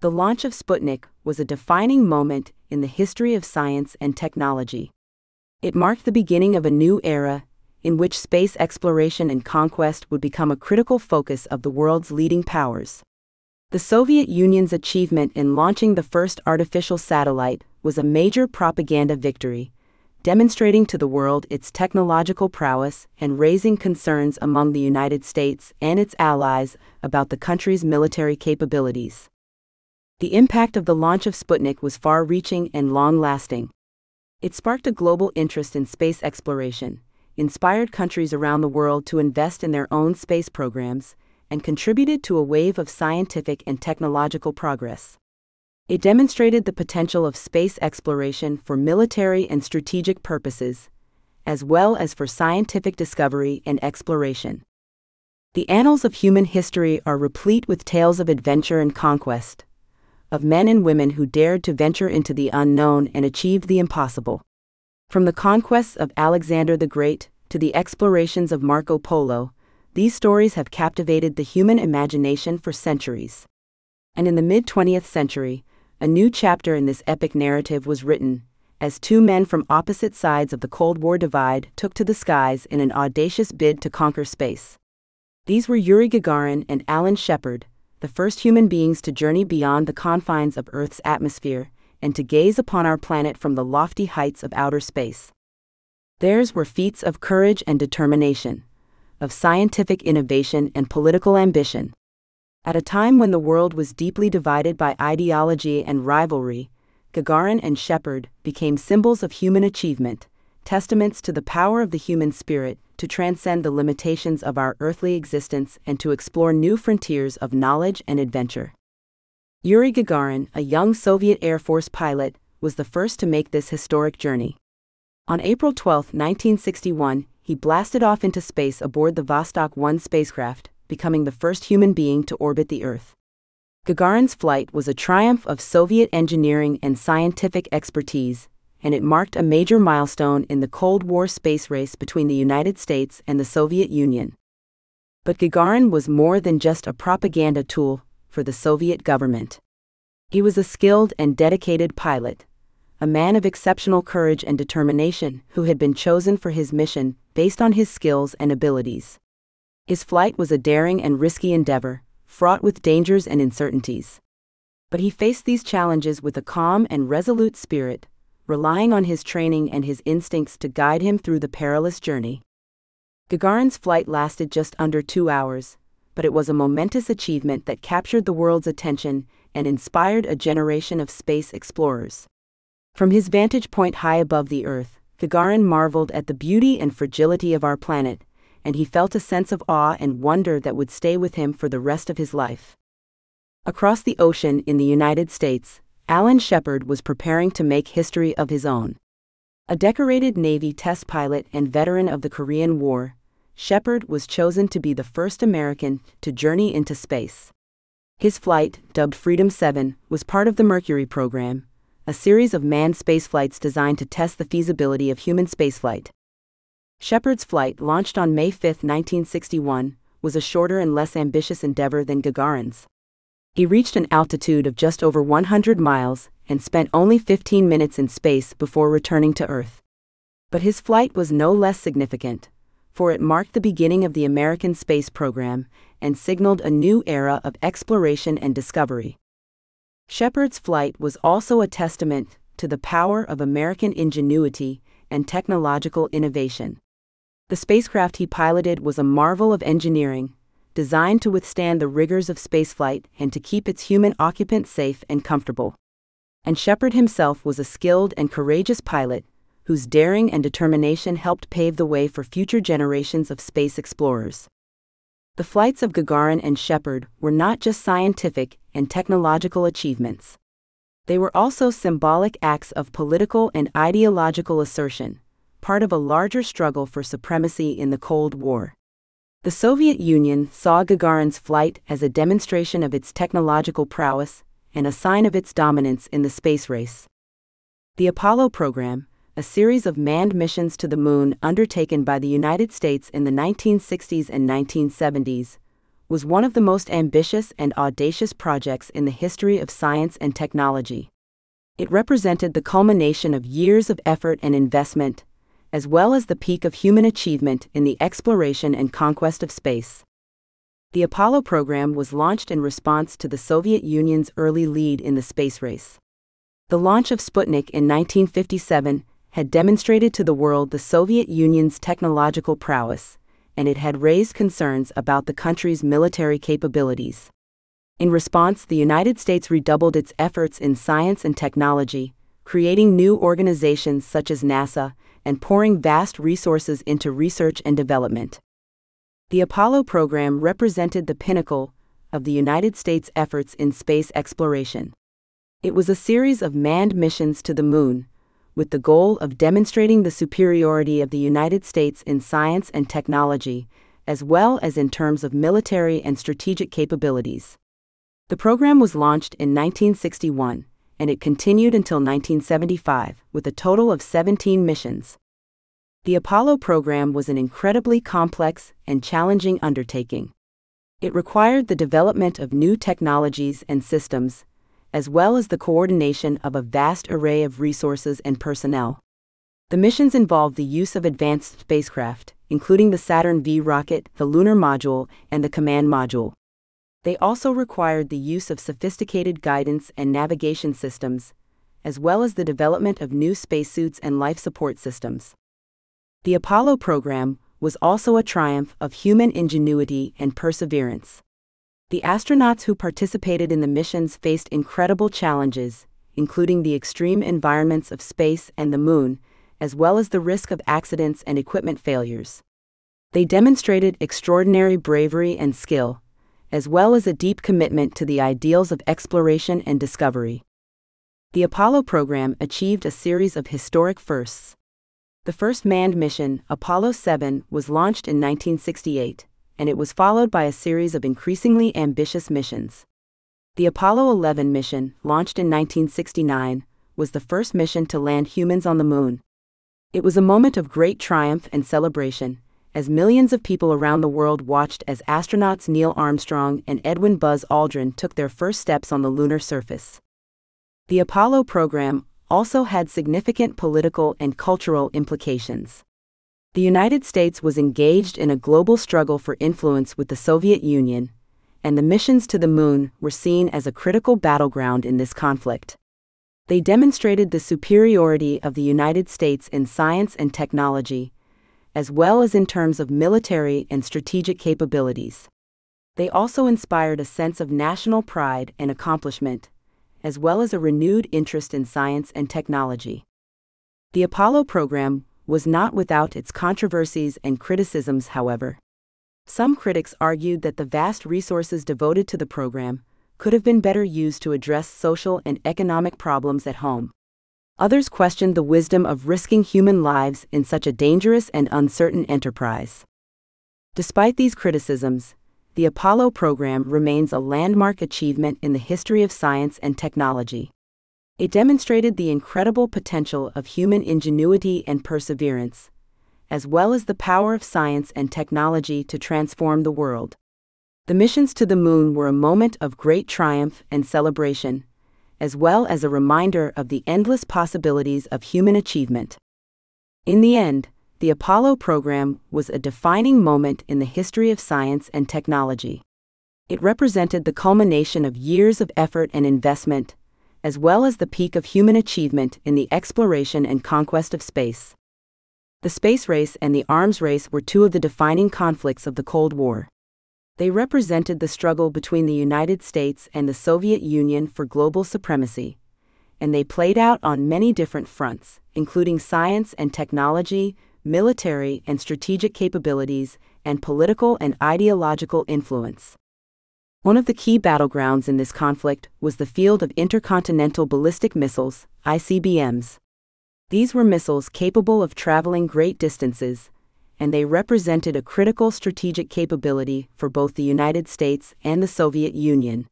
The launch of Sputnik was a defining moment in the history of science and technology. It marked the beginning of a new era in which space exploration and conquest would become a critical focus of the world's leading powers. The Soviet Union's achievement in launching the first artificial satellite was a major propaganda victory, demonstrating to the world its technological prowess and raising concerns among the United States and its allies about the country's military capabilities. The impact of the launch of Sputnik was far reaching and long lasting. It sparked a global interest in space exploration, inspired countries around the world to invest in their own space programs, and contributed to a wave of scientific and technological progress. It demonstrated the potential of space exploration for military and strategic purposes, as well as for scientific discovery and exploration. The annals of human history are replete with tales of adventure and conquest, of men and women who dared to venture into the unknown and achieved the impossible. From the conquests of Alexander the Great to the explorations of Marco Polo, these stories have captivated the human imagination for centuries. And in the mid 20th century, a new chapter in this epic narrative was written, as two men from opposite sides of the Cold War divide took to the skies in an audacious bid to conquer space. These were Yuri Gagarin and Alan Shepard, the first human beings to journey beyond the confines of Earth's atmosphere and to gaze upon our planet from the lofty heights of outer space. Theirs were feats of courage and determination of scientific innovation and political ambition. At a time when the world was deeply divided by ideology and rivalry, Gagarin and Shepard became symbols of human achievement, testaments to the power of the human spirit to transcend the limitations of our earthly existence and to explore new frontiers of knowledge and adventure. Yuri Gagarin, a young Soviet Air Force pilot, was the first to make this historic journey. On April 12, 1961, he blasted off into space aboard the Vostok 1 spacecraft, becoming the first human being to orbit the Earth. Gagarin's flight was a triumph of Soviet engineering and scientific expertise, and it marked a major milestone in the Cold War space race between the United States and the Soviet Union. But Gagarin was more than just a propaganda tool for the Soviet government. He was a skilled and dedicated pilot, a man of exceptional courage and determination who had been chosen for his mission based on his skills and abilities. His flight was a daring and risky endeavor, fraught with dangers and uncertainties. But he faced these challenges with a calm and resolute spirit, relying on his training and his instincts to guide him through the perilous journey. Gagarin's flight lasted just under two hours, but it was a momentous achievement that captured the world's attention and inspired a generation of space explorers. From his vantage point high above the earth, Gagarin marveled at the beauty and fragility of our planet, and he felt a sense of awe and wonder that would stay with him for the rest of his life. Across the ocean in the United States, Alan Shepard was preparing to make history of his own. A decorated Navy test pilot and veteran of the Korean War, Shepard was chosen to be the first American to journey into space. His flight, dubbed Freedom 7, was part of the Mercury program, a series of manned spaceflights designed to test the feasibility of human spaceflight. Shepard's flight, launched on May 5, 1961, was a shorter and less ambitious endeavor than Gagarin's. He reached an altitude of just over 100 miles and spent only 15 minutes in space before returning to Earth. But his flight was no less significant, for it marked the beginning of the American space program and signaled a new era of exploration and discovery. Shepard's flight was also a testament to the power of American ingenuity and technological innovation. The spacecraft he piloted was a marvel of engineering, designed to withstand the rigors of spaceflight and to keep its human occupants safe and comfortable. And Shepard himself was a skilled and courageous pilot whose daring and determination helped pave the way for future generations of space explorers. The flights of Gagarin and Shepard were not just scientific and technological achievements. They were also symbolic acts of political and ideological assertion, part of a larger struggle for supremacy in the Cold War. The Soviet Union saw Gagarin's flight as a demonstration of its technological prowess and a sign of its dominance in the space race. The Apollo program, a series of manned missions to the moon undertaken by the United States in the 1960s and 1970s, was one of the most ambitious and audacious projects in the history of science and technology. It represented the culmination of years of effort and investment, as well as the peak of human achievement in the exploration and conquest of space. The Apollo program was launched in response to the Soviet Union's early lead in the space race. The launch of Sputnik in 1957 had demonstrated to the world the Soviet Union's technological prowess, and it had raised concerns about the country's military capabilities. In response, the United States redoubled its efforts in science and technology, creating new organizations such as NASA and pouring vast resources into research and development. The Apollo program represented the pinnacle of the United States' efforts in space exploration. It was a series of manned missions to the moon, with the goal of demonstrating the superiority of the United States in science and technology, as well as in terms of military and strategic capabilities. The program was launched in 1961, and it continued until 1975, with a total of 17 missions. The Apollo program was an incredibly complex and challenging undertaking. It required the development of new technologies and systems, as well as the coordination of a vast array of resources and personnel. The missions involved the use of advanced spacecraft, including the Saturn V rocket, the lunar module, and the command module. They also required the use of sophisticated guidance and navigation systems, as well as the development of new spacesuits and life support systems. The Apollo program was also a triumph of human ingenuity and perseverance. The astronauts who participated in the missions faced incredible challenges, including the extreme environments of space and the moon, as well as the risk of accidents and equipment failures. They demonstrated extraordinary bravery and skill, as well as a deep commitment to the ideals of exploration and discovery. The Apollo program achieved a series of historic firsts. The first manned mission, Apollo 7, was launched in 1968 and it was followed by a series of increasingly ambitious missions. The Apollo 11 mission, launched in 1969, was the first mission to land humans on the moon. It was a moment of great triumph and celebration, as millions of people around the world watched as astronauts Neil Armstrong and Edwin Buzz Aldrin took their first steps on the lunar surface. The Apollo program also had significant political and cultural implications. The United States was engaged in a global struggle for influence with the Soviet Union, and the missions to the moon were seen as a critical battleground in this conflict. They demonstrated the superiority of the United States in science and technology, as well as in terms of military and strategic capabilities. They also inspired a sense of national pride and accomplishment, as well as a renewed interest in science and technology. The Apollo program was not without its controversies and criticisms, however. Some critics argued that the vast resources devoted to the program could have been better used to address social and economic problems at home. Others questioned the wisdom of risking human lives in such a dangerous and uncertain enterprise. Despite these criticisms, the Apollo program remains a landmark achievement in the history of science and technology. It demonstrated the incredible potential of human ingenuity and perseverance, as well as the power of science and technology to transform the world. The missions to the moon were a moment of great triumph and celebration, as well as a reminder of the endless possibilities of human achievement. In the end, the Apollo program was a defining moment in the history of science and technology. It represented the culmination of years of effort and investment, as well as the peak of human achievement in the exploration and conquest of space. The space race and the arms race were two of the defining conflicts of the Cold War. They represented the struggle between the United States and the Soviet Union for global supremacy, and they played out on many different fronts, including science and technology, military and strategic capabilities, and political and ideological influence. One of the key battlegrounds in this conflict was the field of intercontinental ballistic missiles, ICBMs. These were missiles capable of traveling great distances, and they represented a critical strategic capability for both the United States and the Soviet Union.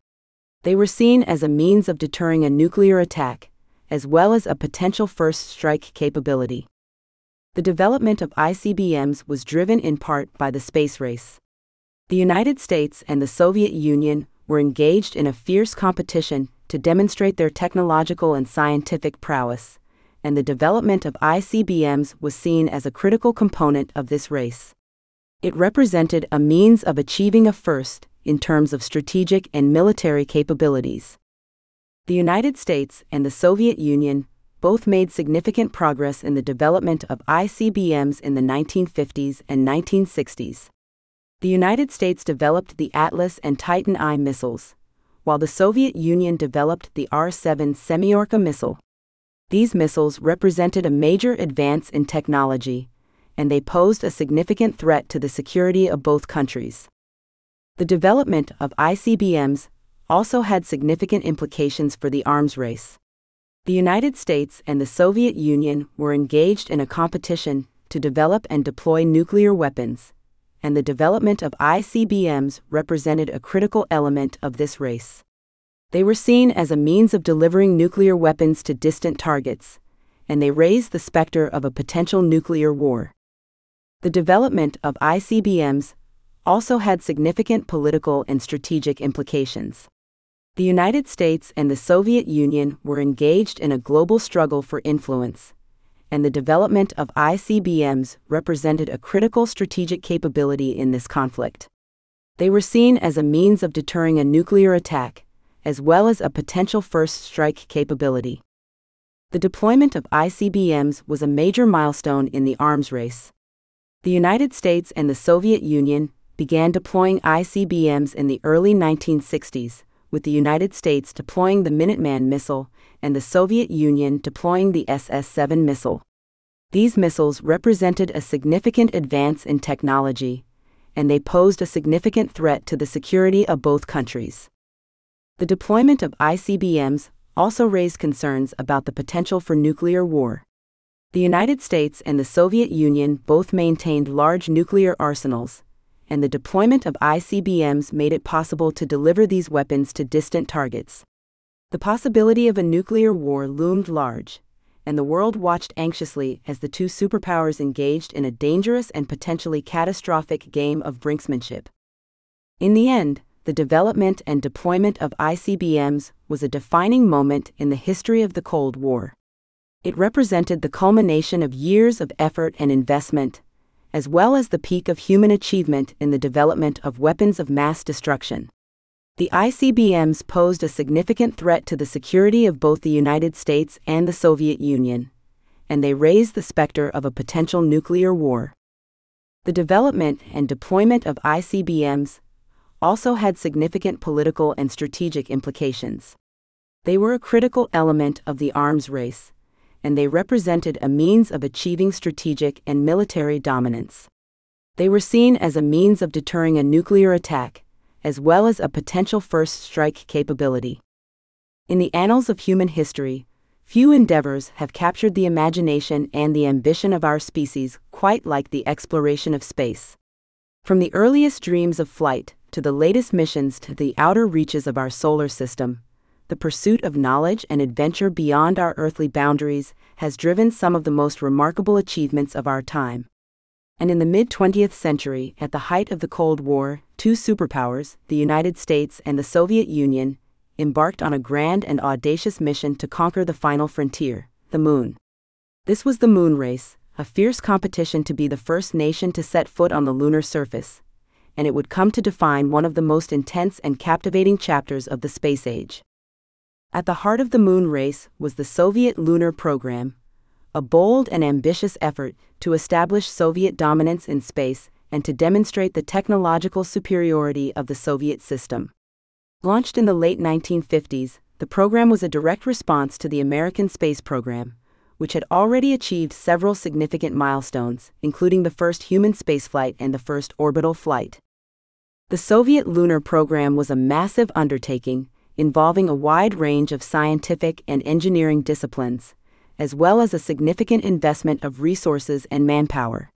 They were seen as a means of deterring a nuclear attack, as well as a potential first strike capability. The development of ICBMs was driven in part by the space race. The United States and the Soviet Union were engaged in a fierce competition to demonstrate their technological and scientific prowess and the development of ICBMs was seen as a critical component of this race. It represented a means of achieving a first in terms of strategic and military capabilities. The United States and the Soviet Union both made significant progress in the development of ICBMs in the 1950s and 1960s. The United States developed the Atlas and Titan I missiles, while the Soviet Union developed the R 7 Semyorka missile. These missiles represented a major advance in technology, and they posed a significant threat to the security of both countries. The development of ICBMs also had significant implications for the arms race. The United States and the Soviet Union were engaged in a competition to develop and deploy nuclear weapons, and the development of ICBMs represented a critical element of this race. They were seen as a means of delivering nuclear weapons to distant targets, and they raised the specter of a potential nuclear war. The development of ICBMs also had significant political and strategic implications. The United States and the Soviet Union were engaged in a global struggle for influence, and the development of ICBMs represented a critical strategic capability in this conflict. They were seen as a means of deterring a nuclear attack as well as a potential first strike capability. The deployment of ICBMs was a major milestone in the arms race. The United States and the Soviet Union began deploying ICBMs in the early 1960s, with the United States deploying the Minuteman missile and the Soviet Union deploying the SS 7 missile. These missiles represented a significant advance in technology, and they posed a significant threat to the security of both countries. The deployment of ICBMs also raised concerns about the potential for nuclear war. The United States and the Soviet Union both maintained large nuclear arsenals, and the deployment of ICBMs made it possible to deliver these weapons to distant targets. The possibility of a nuclear war loomed large, and the world watched anxiously as the two superpowers engaged in a dangerous and potentially catastrophic game of brinksmanship. In the end, the development and deployment of ICBMs was a defining moment in the history of the Cold War. It represented the culmination of years of effort and investment, as well as the peak of human achievement in the development of weapons of mass destruction. The ICBMs posed a significant threat to the security of both the United States and the Soviet Union, and they raised the specter of a potential nuclear war. The development and deployment of ICBMs also had significant political and strategic implications. They were a critical element of the arms race, and they represented a means of achieving strategic and military dominance. They were seen as a means of deterring a nuclear attack, as well as a potential first strike capability. In the annals of human history, few endeavors have captured the imagination and the ambition of our species quite like the exploration of space. From the earliest dreams of flight to the latest missions to the outer reaches of our solar system, the pursuit of knowledge and adventure beyond our earthly boundaries has driven some of the most remarkable achievements of our time. And in the mid 20th century, at the height of the Cold War, two superpowers, the United States and the Soviet Union, embarked on a grand and audacious mission to conquer the final frontier, the moon. This was the moon race, a fierce competition to be the first nation to set foot on the lunar surface, and it would come to define one of the most intense and captivating chapters of the space age. At the heart of the moon race was the Soviet lunar program, a bold and ambitious effort to establish Soviet dominance in space and to demonstrate the technological superiority of the Soviet system. Launched in the late 1950s, the program was a direct response to the American space program, which had already achieved several significant milestones, including the first human spaceflight and the first orbital flight. The Soviet lunar program was a massive undertaking involving a wide range of scientific and engineering disciplines, as well as a significant investment of resources and manpower.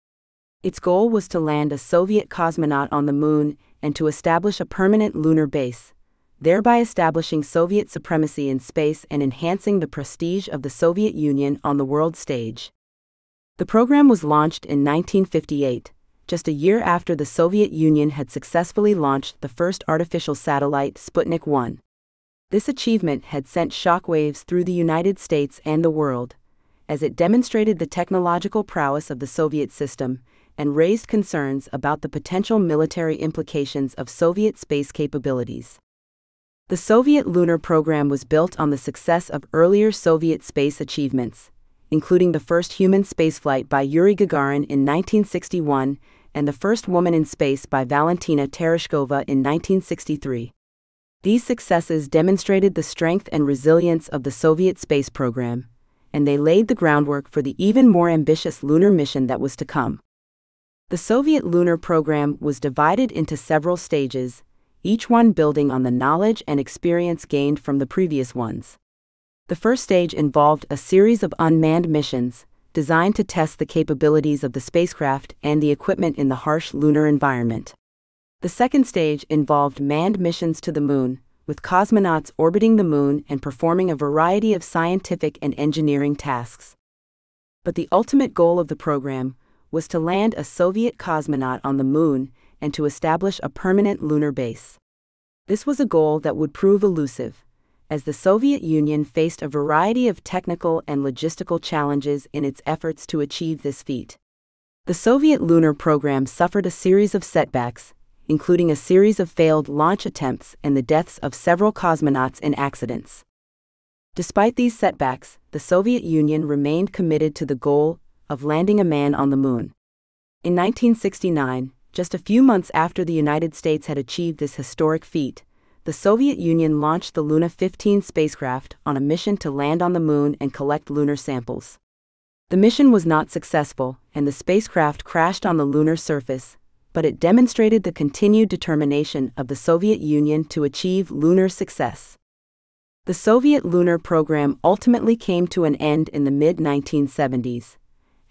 Its goal was to land a Soviet cosmonaut on the moon and to establish a permanent lunar base, thereby establishing Soviet supremacy in space and enhancing the prestige of the Soviet Union on the world stage. The program was launched in 1958, just a year after the Soviet Union had successfully launched the first artificial satellite, Sputnik 1. This achievement had sent shockwaves through the United States and the world, as it demonstrated the technological prowess of the Soviet system and raised concerns about the potential military implications of Soviet space capabilities. The Soviet lunar program was built on the success of earlier Soviet space achievements, including the first human spaceflight by Yuri Gagarin in 1961 and the first woman in space by Valentina Tereshkova in 1963. These successes demonstrated the strength and resilience of the Soviet space program, and they laid the groundwork for the even more ambitious lunar mission that was to come. The Soviet lunar program was divided into several stages, each one building on the knowledge and experience gained from the previous ones. The first stage involved a series of unmanned missions designed to test the capabilities of the spacecraft and the equipment in the harsh lunar environment. The second stage involved manned missions to the moon, with cosmonauts orbiting the moon and performing a variety of scientific and engineering tasks. But the ultimate goal of the program was to land a Soviet cosmonaut on the moon and to establish a permanent lunar base. This was a goal that would prove elusive, as the Soviet Union faced a variety of technical and logistical challenges in its efforts to achieve this feat. The Soviet lunar program suffered a series of setbacks, including a series of failed launch attempts and the deaths of several cosmonauts in accidents. Despite these setbacks, the Soviet Union remained committed to the goal of landing a man on the moon. In 1969, just a few months after the United States had achieved this historic feat, the Soviet Union launched the Luna 15 spacecraft on a mission to land on the moon and collect lunar samples. The mission was not successful, and the spacecraft crashed on the lunar surface, but it demonstrated the continued determination of the Soviet Union to achieve lunar success. The Soviet lunar program ultimately came to an end in the mid 1970s,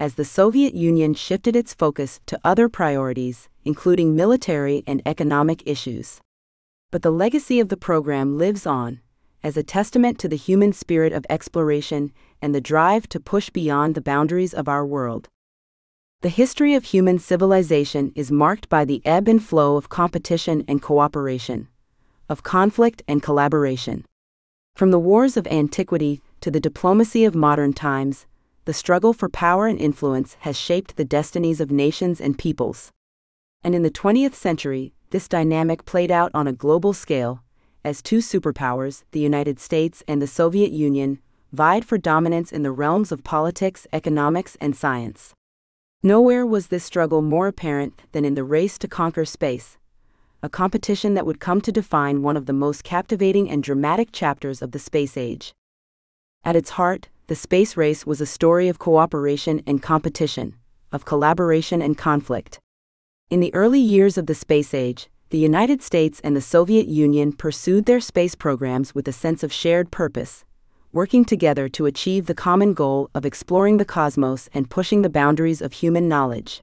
as the Soviet Union shifted its focus to other priorities, including military and economic issues. But the legacy of the program lives on, as a testament to the human spirit of exploration and the drive to push beyond the boundaries of our world. The history of human civilization is marked by the ebb and flow of competition and cooperation, of conflict and collaboration. From the wars of antiquity to the diplomacy of modern times, the struggle for power and influence has shaped the destinies of nations and peoples. And in the 20th century, this dynamic played out on a global scale, as two superpowers, the United States and the Soviet Union, vied for dominance in the realms of politics, economics, and science. Nowhere was this struggle more apparent than in the race to conquer space, a competition that would come to define one of the most captivating and dramatic chapters of the space age. At its heart, the space race was a story of cooperation and competition, of collaboration and conflict. In the early years of the space age, the United States and the Soviet Union pursued their space programs with a sense of shared purpose, working together to achieve the common goal of exploring the cosmos and pushing the boundaries of human knowledge.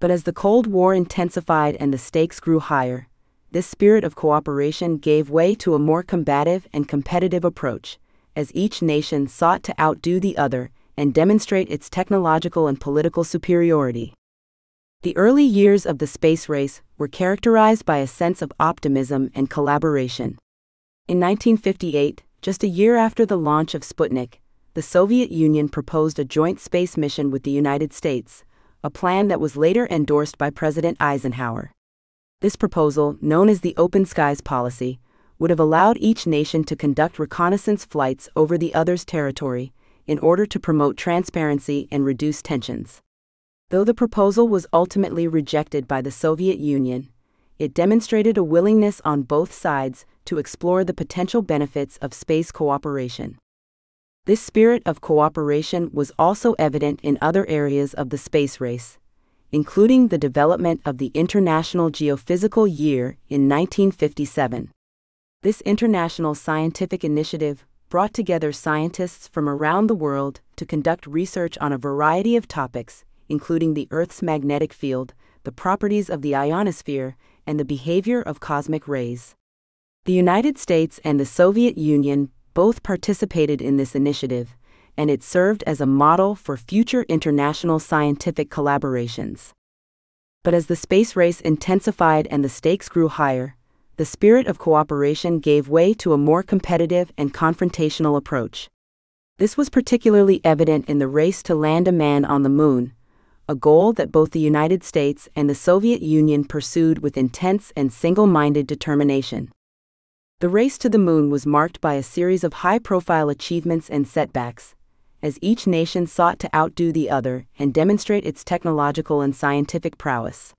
But as the Cold War intensified and the stakes grew higher, this spirit of cooperation gave way to a more combative and competitive approach, as each nation sought to outdo the other and demonstrate its technological and political superiority. The early years of the space race were characterized by a sense of optimism and collaboration. In 1958, just a year after the launch of Sputnik, the Soviet Union proposed a joint space mission with the United States, a plan that was later endorsed by President Eisenhower. This proposal, known as the Open Skies Policy, would have allowed each nation to conduct reconnaissance flights over the other's territory in order to promote transparency and reduce tensions. Though the proposal was ultimately rejected by the Soviet Union, it demonstrated a willingness on both sides to explore the potential benefits of space cooperation. This spirit of cooperation was also evident in other areas of the space race, including the development of the International Geophysical Year in 1957. This international scientific initiative brought together scientists from around the world to conduct research on a variety of topics, including the Earth's magnetic field, the properties of the ionosphere, and the behavior of cosmic rays. The United States and the Soviet Union both participated in this initiative, and it served as a model for future international scientific collaborations. But as the space race intensified and the stakes grew higher, the spirit of cooperation gave way to a more competitive and confrontational approach. This was particularly evident in the race to land a man on the moon, a goal that both the United States and the Soviet Union pursued with intense and single minded determination. The race to the moon was marked by a series of high profile achievements and setbacks, as each nation sought to outdo the other and demonstrate its technological and scientific prowess.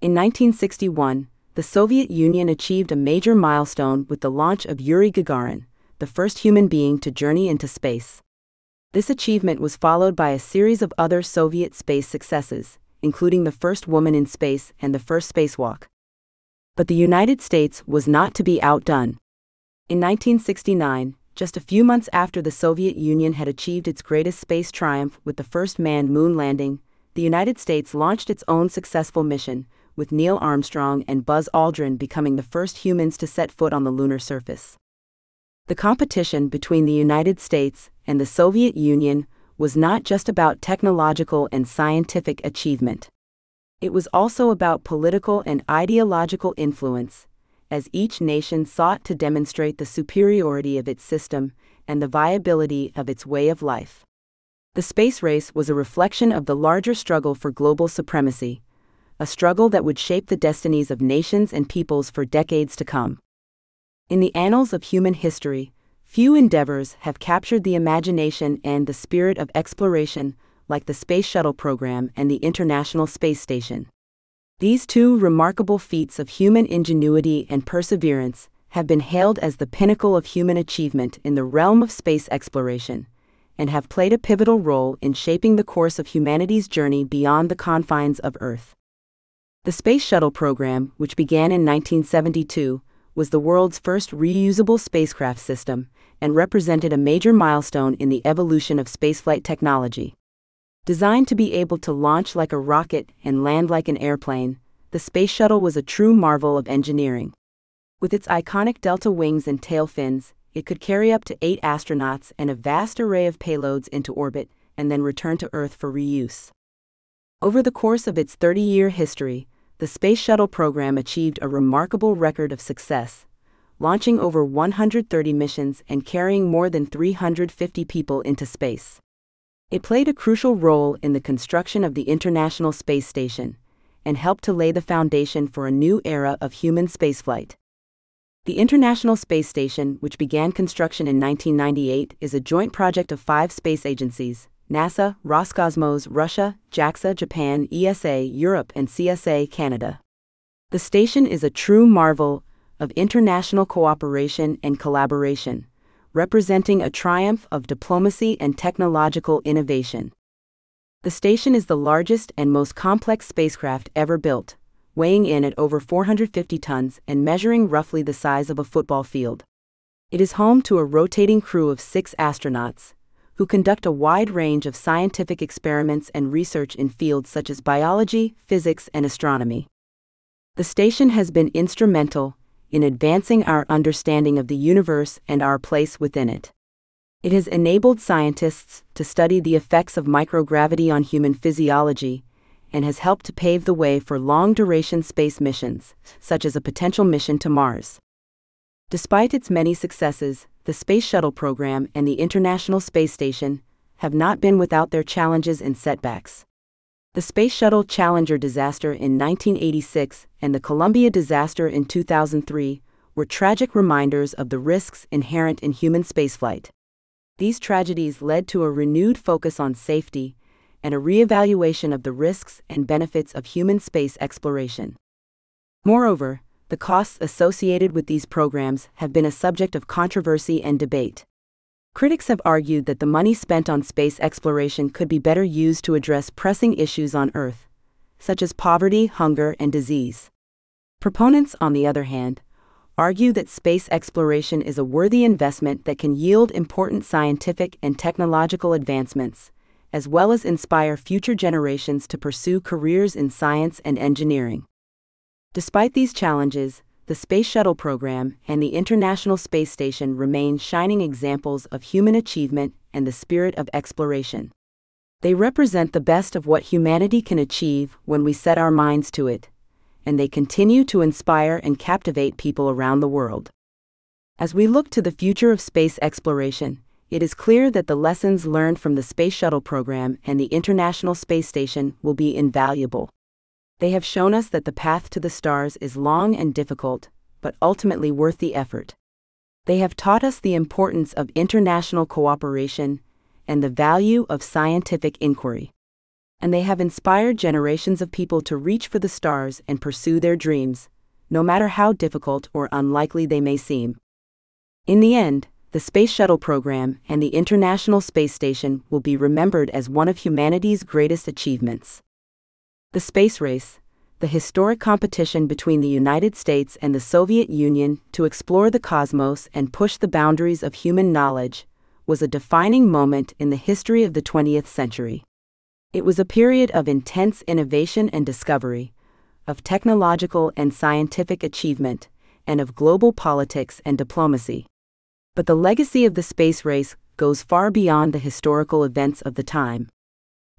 In 1961, the Soviet Union achieved a major milestone with the launch of Yuri Gagarin, the first human being to journey into space. This achievement was followed by a series of other Soviet space successes, including the first woman in space and the first spacewalk. But the United States was not to be outdone. In 1969, just a few months after the Soviet Union had achieved its greatest space triumph with the first manned moon landing, the United States launched its own successful mission, with Neil Armstrong and Buzz Aldrin becoming the first humans to set foot on the lunar surface. The competition between the United States and the Soviet Union was not just about technological and scientific achievement. It was also about political and ideological influence, as each nation sought to demonstrate the superiority of its system and the viability of its way of life. The space race was a reflection of the larger struggle for global supremacy, a struggle that would shape the destinies of nations and peoples for decades to come. In the annals of human history, few endeavors have captured the imagination and the spirit of exploration like the Space Shuttle program and the International Space Station. These two remarkable feats of human ingenuity and perseverance have been hailed as the pinnacle of human achievement in the realm of space exploration, and have played a pivotal role in shaping the course of humanity's journey beyond the confines of Earth. The Space Shuttle program, which began in 1972, was the world's first reusable spacecraft system and represented a major milestone in the evolution of spaceflight technology. Designed to be able to launch like a rocket and land like an airplane, the Space Shuttle was a true marvel of engineering. With its iconic delta wings and tail fins, it could carry up to eight astronauts and a vast array of payloads into orbit and then return to Earth for reuse. Over the course of its 30 year history, the Space Shuttle program achieved a remarkable record of success, launching over 130 missions and carrying more than 350 people into space. It played a crucial role in the construction of the International Space Station and helped to lay the foundation for a new era of human spaceflight. The International Space Station, which began construction in 1998, is a joint project of five space agencies NASA, Roscosmos, Russia, JAXA, Japan, ESA, Europe, and CSA, Canada. The station is a true marvel of international cooperation and collaboration, representing a triumph of diplomacy and technological innovation. The station is the largest and most complex spacecraft ever built, weighing in at over 450 tons and measuring roughly the size of a football field. It is home to a rotating crew of six astronauts, who conduct a wide range of scientific experiments and research in fields such as biology, physics, and astronomy. The station has been instrumental in advancing our understanding of the universe and our place within it. It has enabled scientists to study the effects of microgravity on human physiology and has helped to pave the way for long duration space missions, such as a potential mission to Mars. Despite its many successes, the Space Shuttle program and the International Space Station have not been without their challenges and setbacks. The Space Shuttle Challenger disaster in 1986 and the Columbia disaster in 2003 were tragic reminders of the risks inherent in human spaceflight. These tragedies led to a renewed focus on safety and a reevaluation of the risks and benefits of human space exploration. Moreover, the costs associated with these programs have been a subject of controversy and debate. Critics have argued that the money spent on space exploration could be better used to address pressing issues on Earth, such as poverty, hunger, and disease. Proponents, on the other hand, argue that space exploration is a worthy investment that can yield important scientific and technological advancements, as well as inspire future generations to pursue careers in science and engineering. Despite these challenges, the Space Shuttle program and the International Space Station remain shining examples of human achievement and the spirit of exploration. They represent the best of what humanity can achieve when we set our minds to it, and they continue to inspire and captivate people around the world. As we look to the future of space exploration, it is clear that the lessons learned from the Space Shuttle program and the International Space Station will be invaluable. They have shown us that the path to the stars is long and difficult, but ultimately worth the effort. They have taught us the importance of international cooperation and the value of scientific inquiry. And they have inspired generations of people to reach for the stars and pursue their dreams, no matter how difficult or unlikely they may seem. In the end, the Space Shuttle program and the International Space Station will be remembered as one of humanity's greatest achievements. The space race, the historic competition between the United States and the Soviet Union to explore the cosmos and push the boundaries of human knowledge, was a defining moment in the history of the 20th century. It was a period of intense innovation and discovery, of technological and scientific achievement, and of global politics and diplomacy. But the legacy of the space race goes far beyond the historical events of the time.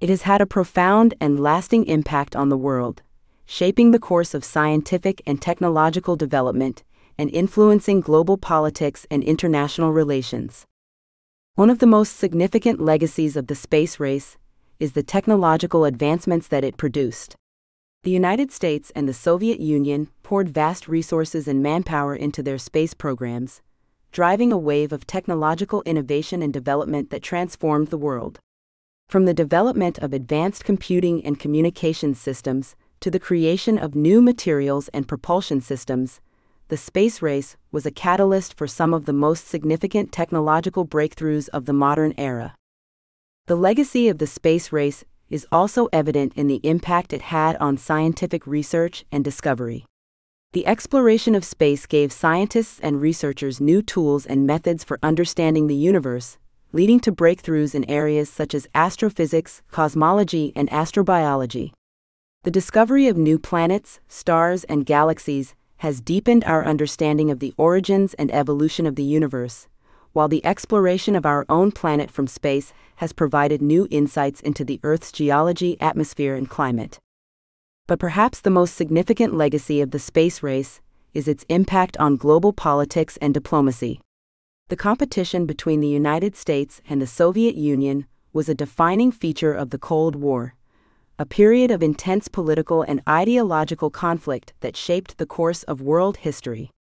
It has had a profound and lasting impact on the world, shaping the course of scientific and technological development and influencing global politics and international relations. One of the most significant legacies of the space race is the technological advancements that it produced. The United States and the Soviet Union poured vast resources and manpower into their space programs, driving a wave of technological innovation and development that transformed the world. From the development of advanced computing and communication systems to the creation of new materials and propulsion systems, the space race was a catalyst for some of the most significant technological breakthroughs of the modern era. The legacy of the space race is also evident in the impact it had on scientific research and discovery. The exploration of space gave scientists and researchers new tools and methods for understanding the universe, leading to breakthroughs in areas such as astrophysics, cosmology, and astrobiology. The discovery of new planets, stars, and galaxies has deepened our understanding of the origins and evolution of the universe, while the exploration of our own planet from space has provided new insights into the Earth's geology, atmosphere, and climate. But perhaps the most significant legacy of the space race is its impact on global politics and diplomacy. The competition between the United States and the Soviet Union was a defining feature of the Cold War, a period of intense political and ideological conflict that shaped the course of world history.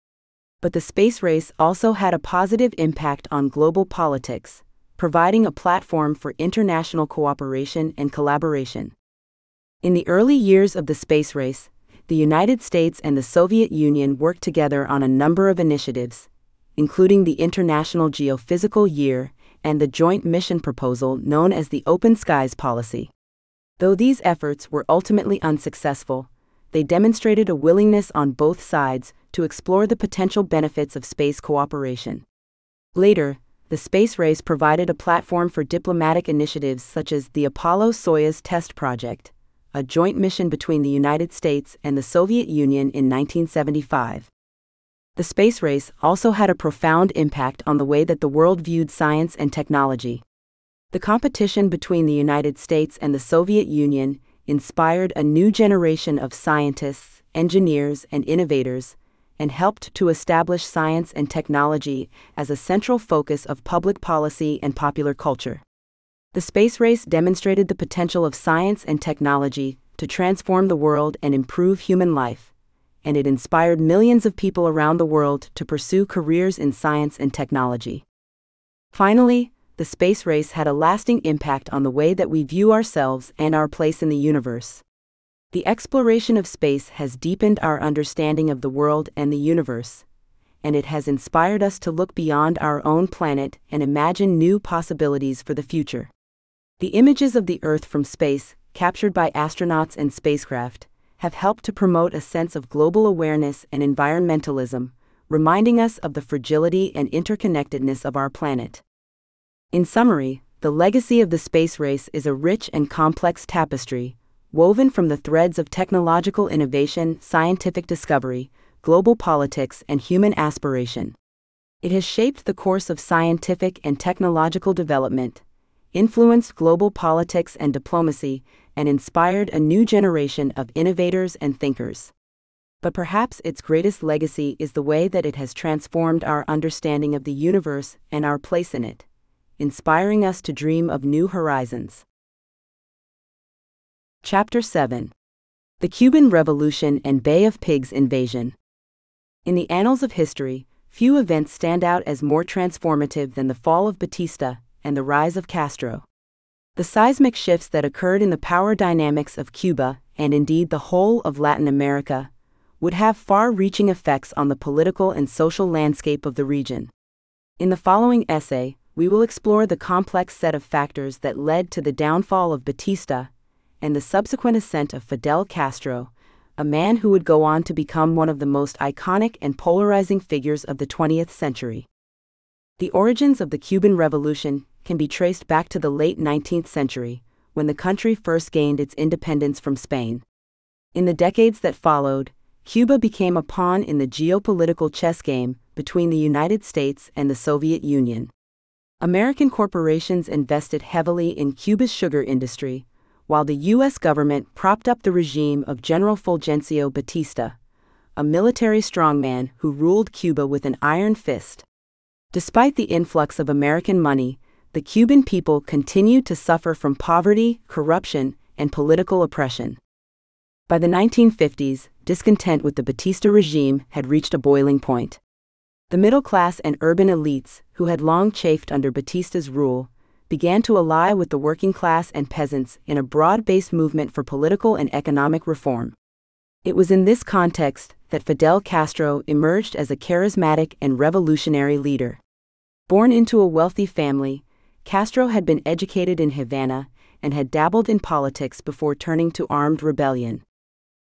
But the space race also had a positive impact on global politics, providing a platform for international cooperation and collaboration. In the early years of the space race, the United States and the Soviet Union worked together on a number of initiatives, including the International Geophysical Year and the joint mission proposal known as the Open Skies Policy. Though these efforts were ultimately unsuccessful, they demonstrated a willingness on both sides to explore the potential benefits of space cooperation. Later, the space race provided a platform for diplomatic initiatives such as the Apollo Soyuz Test Project, a joint mission between the United States and the Soviet Union in 1975. The space race also had a profound impact on the way that the world viewed science and technology. The competition between the United States and the Soviet Union inspired a new generation of scientists, engineers, and innovators, and helped to establish science and technology as a central focus of public policy and popular culture. The space race demonstrated the potential of science and technology to transform the world and improve human life, and it inspired millions of people around the world to pursue careers in science and technology. Finally, the space race had a lasting impact on the way that we view ourselves and our place in the universe. The exploration of space has deepened our understanding of the world and the universe, and it has inspired us to look beyond our own planet and imagine new possibilities for the future. The images of the Earth from space, captured by astronauts and spacecraft, have helped to promote a sense of global awareness and environmentalism, reminding us of the fragility and interconnectedness of our planet. In summary, the legacy of the space race is a rich and complex tapestry, woven from the threads of technological innovation, scientific discovery, global politics, and human aspiration. It has shaped the course of scientific and technological development, influenced global politics and diplomacy, and inspired a new generation of innovators and thinkers. But perhaps its greatest legacy is the way that it has transformed our understanding of the universe and our place in it inspiring us to dream of new horizons. Chapter 7 The Cuban Revolution and Bay of Pigs invasion. In the annals of history, few events stand out as more transformative than the fall of Batista and the rise of Castro. The seismic shifts that occurred in the power dynamics of Cuba, and indeed the whole of Latin America, would have far reaching effects on the political and social landscape of the region. In the following essay, we will explore the complex set of factors that led to the downfall of Batista and the subsequent ascent of Fidel Castro, a man who would go on to become one of the most iconic and polarizing figures of the 20th century. The origins of the Cuban Revolution can be traced back to the late 19th century, when the country first gained its independence from Spain. In the decades that followed, Cuba became a pawn in the geopolitical chess game between the United States and the Soviet Union. American corporations invested heavily in Cuba's sugar industry, while the U.S. government propped up the regime of General Fulgencio Batista, a military strongman who ruled Cuba with an iron fist. Despite the influx of American money, the Cuban people continued to suffer from poverty, corruption, and political oppression. By the 1950s, discontent with the Batista regime had reached a boiling point. The middle class and urban elites, who had long chafed under Batista's rule, began to ally with the working class and peasants in a broad based movement for political and economic reform. It was in this context that Fidel Castro emerged as a charismatic and revolutionary leader. Born into a wealthy family, Castro had been educated in Havana and had dabbled in politics before turning to armed rebellion.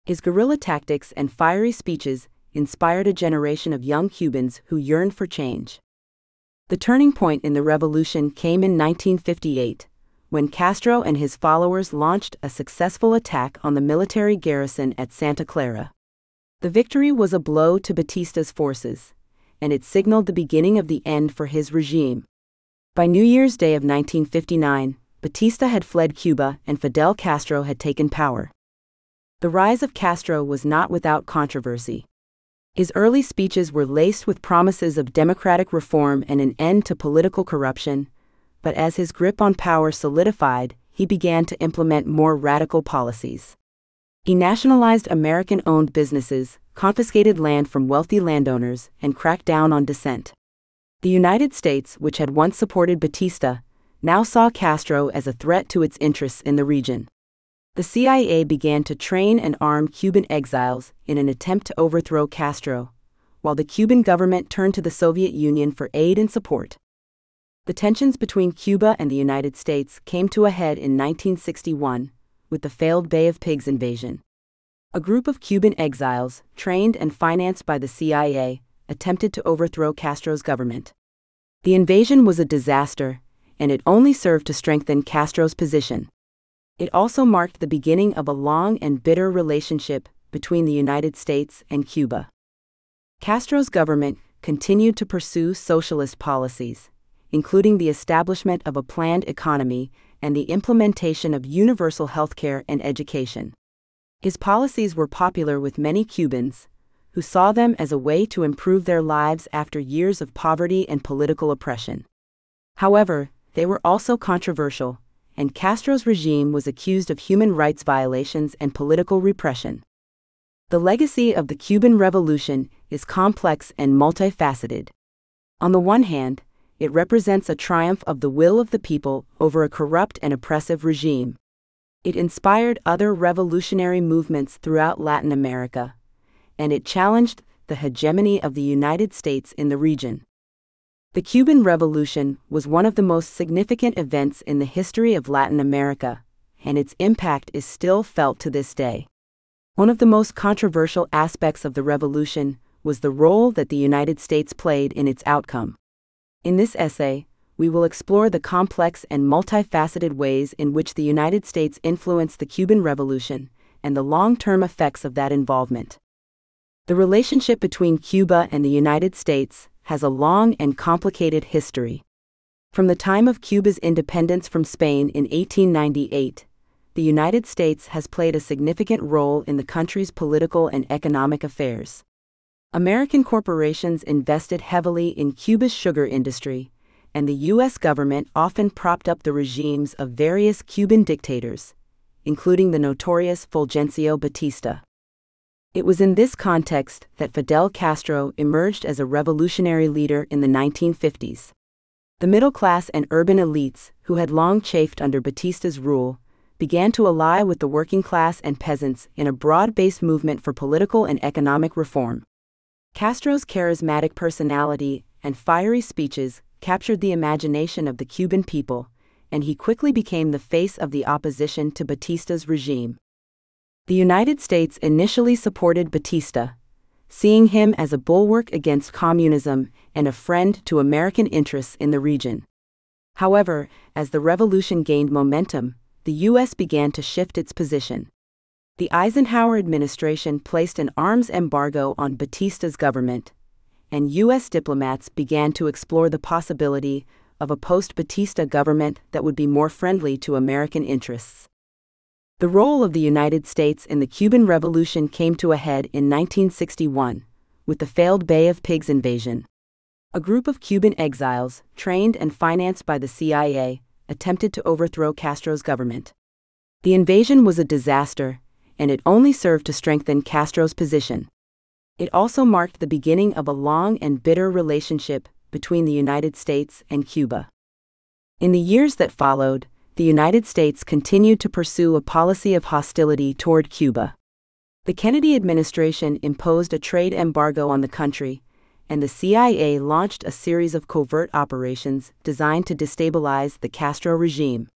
His guerrilla tactics and fiery speeches inspired a generation of young Cubans who yearned for change. The turning point in the revolution came in 1958, when Castro and his followers launched a successful attack on the military garrison at Santa Clara. The victory was a blow to Batista's forces, and it signaled the beginning of the end for his regime. By New Year's Day of 1959, Batista had fled Cuba and Fidel Castro had taken power. The rise of Castro was not without controversy. His early speeches were laced with promises of democratic reform and an end to political corruption, but as his grip on power solidified, he began to implement more radical policies. He nationalized American owned businesses, confiscated land from wealthy landowners, and cracked down on dissent. The United States, which had once supported Batista, now saw Castro as a threat to its interests in the region. The CIA began to train and arm Cuban exiles in an attempt to overthrow Castro, while the Cuban government turned to the Soviet Union for aid and support. The tensions between Cuba and the United States came to a head in 1961 with the failed Bay of Pigs invasion. A group of Cuban exiles, trained and financed by the CIA, attempted to overthrow Castro's government. The invasion was a disaster, and it only served to strengthen Castro's position. It also marked the beginning of a long and bitter relationship between the United States and Cuba. Castro's government continued to pursue socialist policies, including the establishment of a planned economy and the implementation of universal healthcare and education. His policies were popular with many Cubans, who saw them as a way to improve their lives after years of poverty and political oppression. However, they were also controversial, and Castro's regime was accused of human rights violations and political repression. The legacy of the Cuban Revolution is complex and multifaceted. On the one hand, it represents a triumph of the will of the people over a corrupt and oppressive regime. It inspired other revolutionary movements throughout Latin America, and it challenged the hegemony of the United States in the region. The Cuban Revolution was one of the most significant events in the history of Latin America, and its impact is still felt to this day. One of the most controversial aspects of the revolution was the role that the United States played in its outcome. In this essay, we will explore the complex and multifaceted ways in which the United States influenced the Cuban Revolution and the long term effects of that involvement. The relationship between Cuba and the United States has a long and complicated history. From the time of Cuba's independence from Spain in 1898, the United States has played a significant role in the country's political and economic affairs. American corporations invested heavily in Cuba's sugar industry, and the U.S. government often propped up the regimes of various Cuban dictators, including the notorious Fulgencio Batista. It was in this context that Fidel Castro emerged as a revolutionary leader in the 1950s. The middle class and urban elites, who had long chafed under Batista's rule, began to ally with the working class and peasants in a broad based movement for political and economic reform. Castro's charismatic personality and fiery speeches captured the imagination of the Cuban people, and he quickly became the face of the opposition to Batista's regime. The United States initially supported Batista, seeing him as a bulwark against communism and a friend to American interests in the region. However, as the revolution gained momentum, the U.S. began to shift its position. The Eisenhower administration placed an arms embargo on Batista's government, and U.S. diplomats began to explore the possibility of a post Batista government that would be more friendly to American interests. The role of the United States in the Cuban Revolution came to a head in 1961 with the failed Bay of Pigs invasion. A group of Cuban exiles, trained and financed by the CIA, attempted to overthrow Castro's government. The invasion was a disaster, and it only served to strengthen Castro's position. It also marked the beginning of a long and bitter relationship between the United States and Cuba. In the years that followed, the United States continued to pursue a policy of hostility toward Cuba. The Kennedy administration imposed a trade embargo on the country, and the CIA launched a series of covert operations designed to destabilize the Castro regime.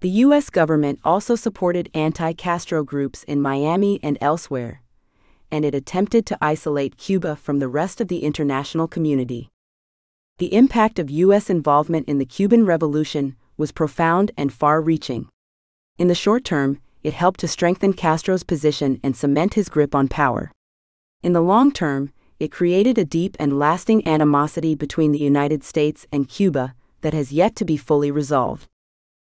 The U.S. government also supported anti Castro groups in Miami and elsewhere, and it attempted to isolate Cuba from the rest of the international community. The impact of U.S. involvement in the Cuban Revolution was profound and far reaching. In the short term, it helped to strengthen Castro's position and cement his grip on power. In the long term, it created a deep and lasting animosity between the United States and Cuba that has yet to be fully resolved.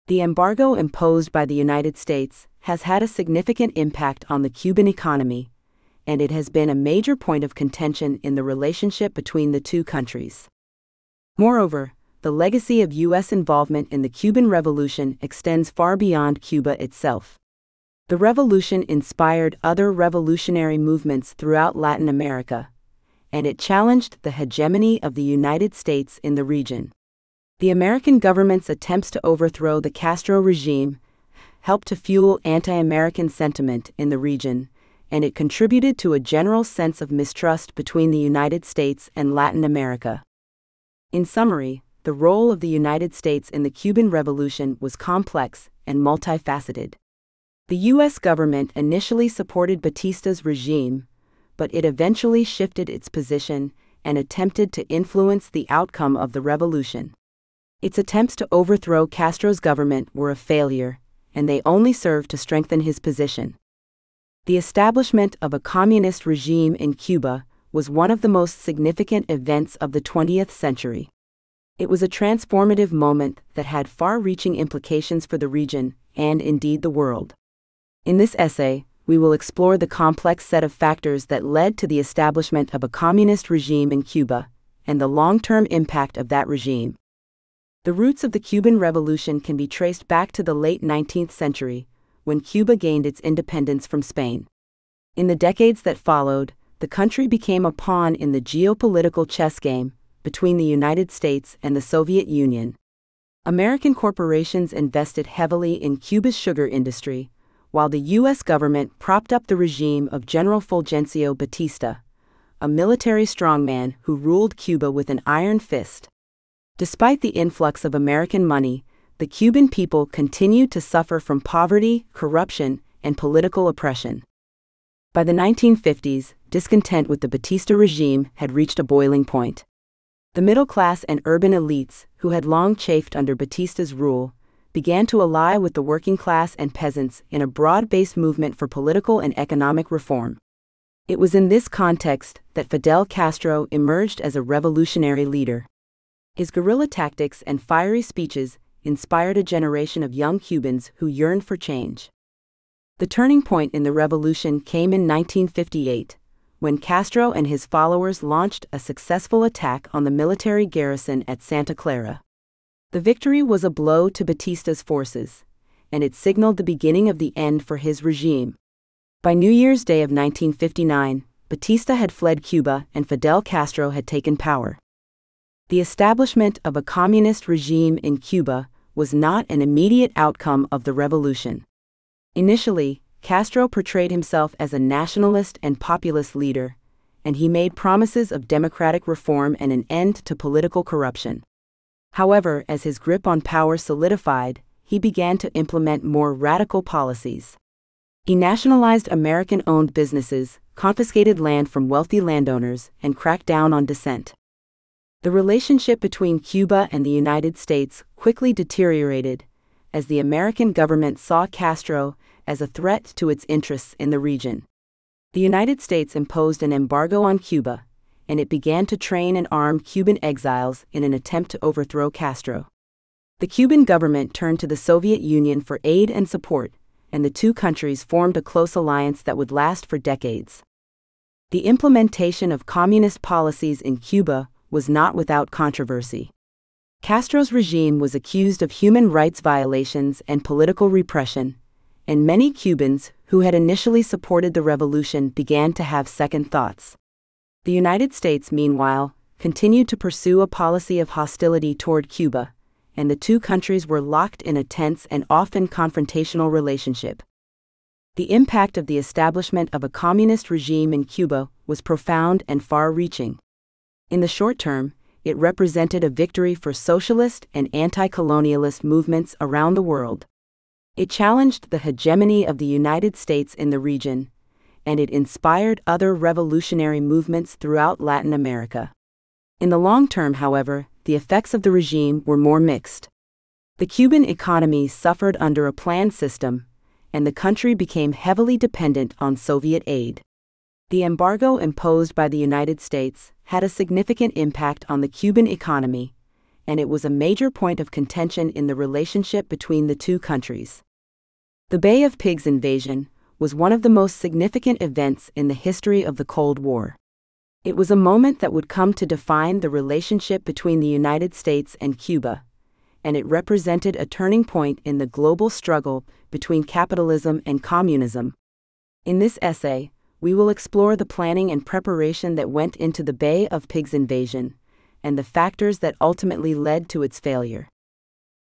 The embargo imposed by the United States has had a significant impact on the Cuban economy, and it has been a major point of contention in the relationship between the two countries. Moreover, the legacy of U.S. involvement in the Cuban Revolution extends far beyond Cuba itself. The revolution inspired other revolutionary movements throughout Latin America, and it challenged the hegemony of the United States in the region. The American government's attempts to overthrow the Castro regime helped to fuel anti American sentiment in the region, and it contributed to a general sense of mistrust between the United States and Latin America. In summary, the role of the United States in the Cuban Revolution was complex and multifaceted. The U.S. government initially supported Batista's regime, but it eventually shifted its position and attempted to influence the outcome of the revolution. Its attempts to overthrow Castro's government were a failure, and they only served to strengthen his position. The establishment of a communist regime in Cuba was one of the most significant events of the 20th century. It was a transformative moment that had far reaching implications for the region and indeed the world. In this essay, we will explore the complex set of factors that led to the establishment of a communist regime in Cuba and the long term impact of that regime. The roots of the Cuban Revolution can be traced back to the late 19th century, when Cuba gained its independence from Spain. In the decades that followed, the country became a pawn in the geopolitical chess game between the United States and the Soviet Union. American corporations invested heavily in Cuba's sugar industry, while the U.S. government propped up the regime of General Fulgencio Batista, a military strongman who ruled Cuba with an iron fist. Despite the influx of American money, the Cuban people continued to suffer from poverty, corruption, and political oppression. By the 1950s, discontent with the Batista regime had reached a boiling point. The middle class and urban elites, who had long chafed under Batista's rule, began to ally with the working class and peasants in a broad based movement for political and economic reform. It was in this context that Fidel Castro emerged as a revolutionary leader. His guerrilla tactics and fiery speeches inspired a generation of young Cubans who yearned for change. The turning point in the revolution came in 1958, when Castro and his followers launched a successful attack on the military garrison at Santa Clara. The victory was a blow to Batista's forces, and it signaled the beginning of the end for his regime. By New Year's Day of 1959, Batista had fled Cuba and Fidel Castro had taken power. The establishment of a communist regime in Cuba was not an immediate outcome of the revolution. Initially, Castro portrayed himself as a nationalist and populist leader, and he made promises of democratic reform and an end to political corruption. However, as his grip on power solidified, he began to implement more radical policies. He nationalized American owned businesses, confiscated land from wealthy landowners, and cracked down on dissent. The relationship between Cuba and the United States quickly deteriorated as the American government saw Castro as a threat to its interests in the region. The United States imposed an embargo on Cuba, and it began to train and arm Cuban exiles in an attempt to overthrow Castro. The Cuban government turned to the Soviet Union for aid and support, and the two countries formed a close alliance that would last for decades. The implementation of communist policies in Cuba was not without controversy. Castro's regime was accused of human rights violations and political repression, and many Cubans who had initially supported the revolution began to have second thoughts. The United States, meanwhile, continued to pursue a policy of hostility toward Cuba, and the two countries were locked in a tense and often confrontational relationship. The impact of the establishment of a communist regime in Cuba was profound and far reaching. In the short term, it represented a victory for socialist and anti colonialist movements around the world. It challenged the hegemony of the United States in the region, and it inspired other revolutionary movements throughout Latin America. In the long term, however, the effects of the regime were more mixed. The Cuban economy suffered under a planned system, and the country became heavily dependent on Soviet aid. The embargo imposed by the United States had a significant impact on the Cuban economy, and it was a major point of contention in the relationship between the two countries. The Bay of Pigs invasion was one of the most significant events in the history of the Cold War. It was a moment that would come to define the relationship between the United States and Cuba, and it represented a turning point in the global struggle between capitalism and communism. In this essay, we will explore the planning and preparation that went into the Bay of Pigs invasion and the factors that ultimately led to its failure.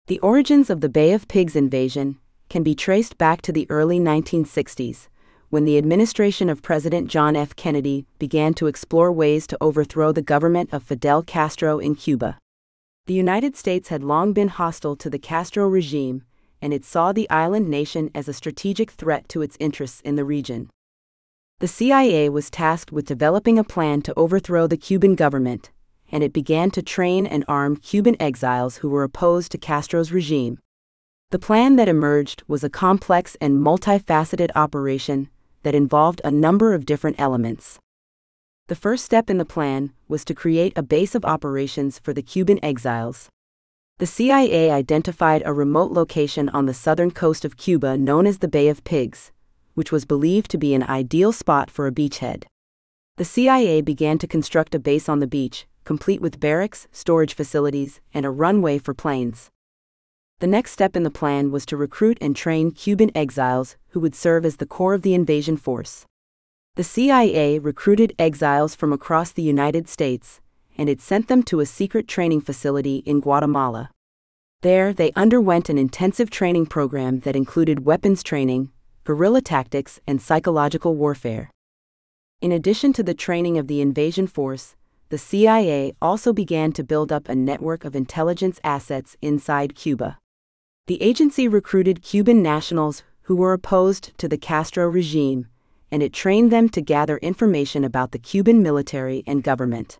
The origins of the Bay of Pigs invasion can be traced back to the early 1960s, when the administration of President John F. Kennedy began to explore ways to overthrow the government of Fidel Castro in Cuba. The United States had long been hostile to the Castro regime, and it saw the island nation as a strategic threat to its interests in the region. The CIA was tasked with developing a plan to overthrow the Cuban government, and it began to train and arm Cuban exiles who were opposed to Castro's regime. The plan that emerged was a complex and multifaceted operation that involved a number of different elements. The first step in the plan was to create a base of operations for the Cuban exiles. The CIA identified a remote location on the southern coast of Cuba known as the Bay of Pigs, which was believed to be an ideal spot for a beachhead. The CIA began to construct a base on the beach, complete with barracks, storage facilities, and a runway for planes. The next step in the plan was to recruit and train Cuban exiles who would serve as the core of the invasion force. The CIA recruited exiles from across the United States, and it sent them to a secret training facility in Guatemala. There, they underwent an intensive training program that included weapons training, guerrilla tactics, and psychological warfare. In addition to the training of the invasion force, the CIA also began to build up a network of intelligence assets inside Cuba. The agency recruited Cuban nationals who were opposed to the Castro regime, and it trained them to gather information about the Cuban military and government.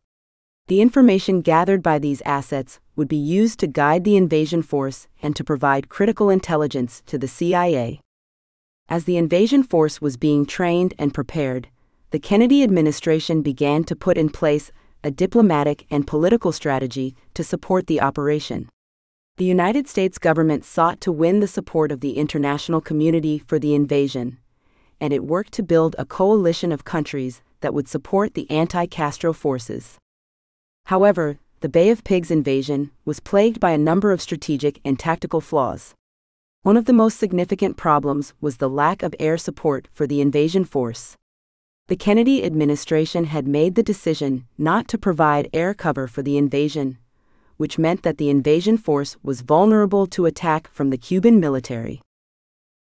The information gathered by these assets would be used to guide the invasion force and to provide critical intelligence to the CIA. As the invasion force was being trained and prepared, the Kennedy administration began to put in place a diplomatic and political strategy to support the operation. The United States government sought to win the support of the international community for the invasion, and it worked to build a coalition of countries that would support the anti Castro forces. However, the Bay of Pigs invasion was plagued by a number of strategic and tactical flaws. One of the most significant problems was the lack of air support for the invasion force. The Kennedy administration had made the decision not to provide air cover for the invasion which meant that the invasion force was vulnerable to attack from the Cuban military.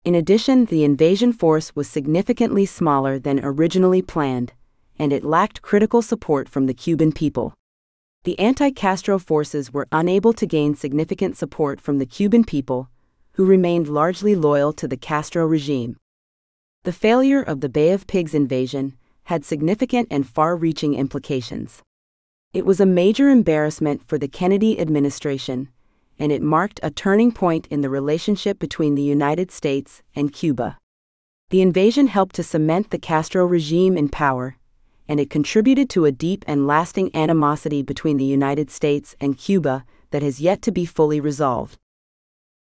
In addition, the invasion force was significantly smaller than originally planned, and it lacked critical support from the Cuban people. The anti Castro forces were unable to gain significant support from the Cuban people, who remained largely loyal to the Castro regime. The failure of the Bay of Pigs invasion had significant and far reaching implications. It was a major embarrassment for the Kennedy administration, and it marked a turning point in the relationship between the United States and Cuba. The invasion helped to cement the Castro regime in power, and it contributed to a deep and lasting animosity between the United States and Cuba that has yet to be fully resolved.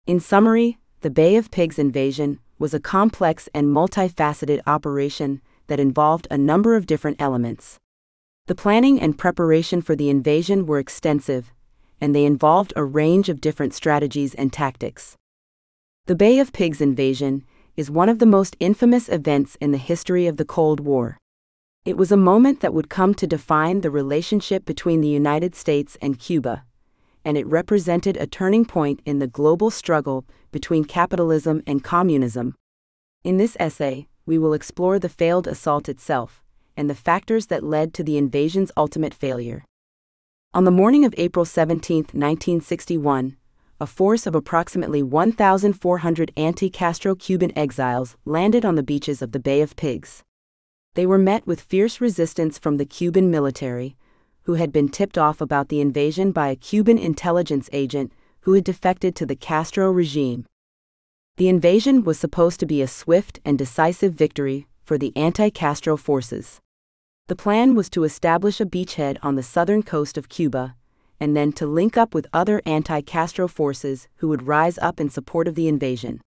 In summary, the Bay of Pigs invasion was a complex and multifaceted operation that involved a number of different elements. The planning and preparation for the invasion were extensive, and they involved a range of different strategies and tactics. The Bay of Pigs invasion is one of the most infamous events in the history of the Cold War. It was a moment that would come to define the relationship between the United States and Cuba, and it represented a turning point in the global struggle between capitalism and communism. In this essay, we will explore the failed assault itself, and the factors that led to the invasion's ultimate failure. On the morning of April 17, 1961, a force of approximately 1,400 anti Castro Cuban exiles landed on the beaches of the Bay of Pigs. They were met with fierce resistance from the Cuban military, who had been tipped off about the invasion by a Cuban intelligence agent who had defected to the Castro regime. The invasion was supposed to be a swift and decisive victory for the anti Castro forces. The plan was to establish a beachhead on the southern coast of Cuba, and then to link up with other anti Castro forces who would rise up in support of the invasion.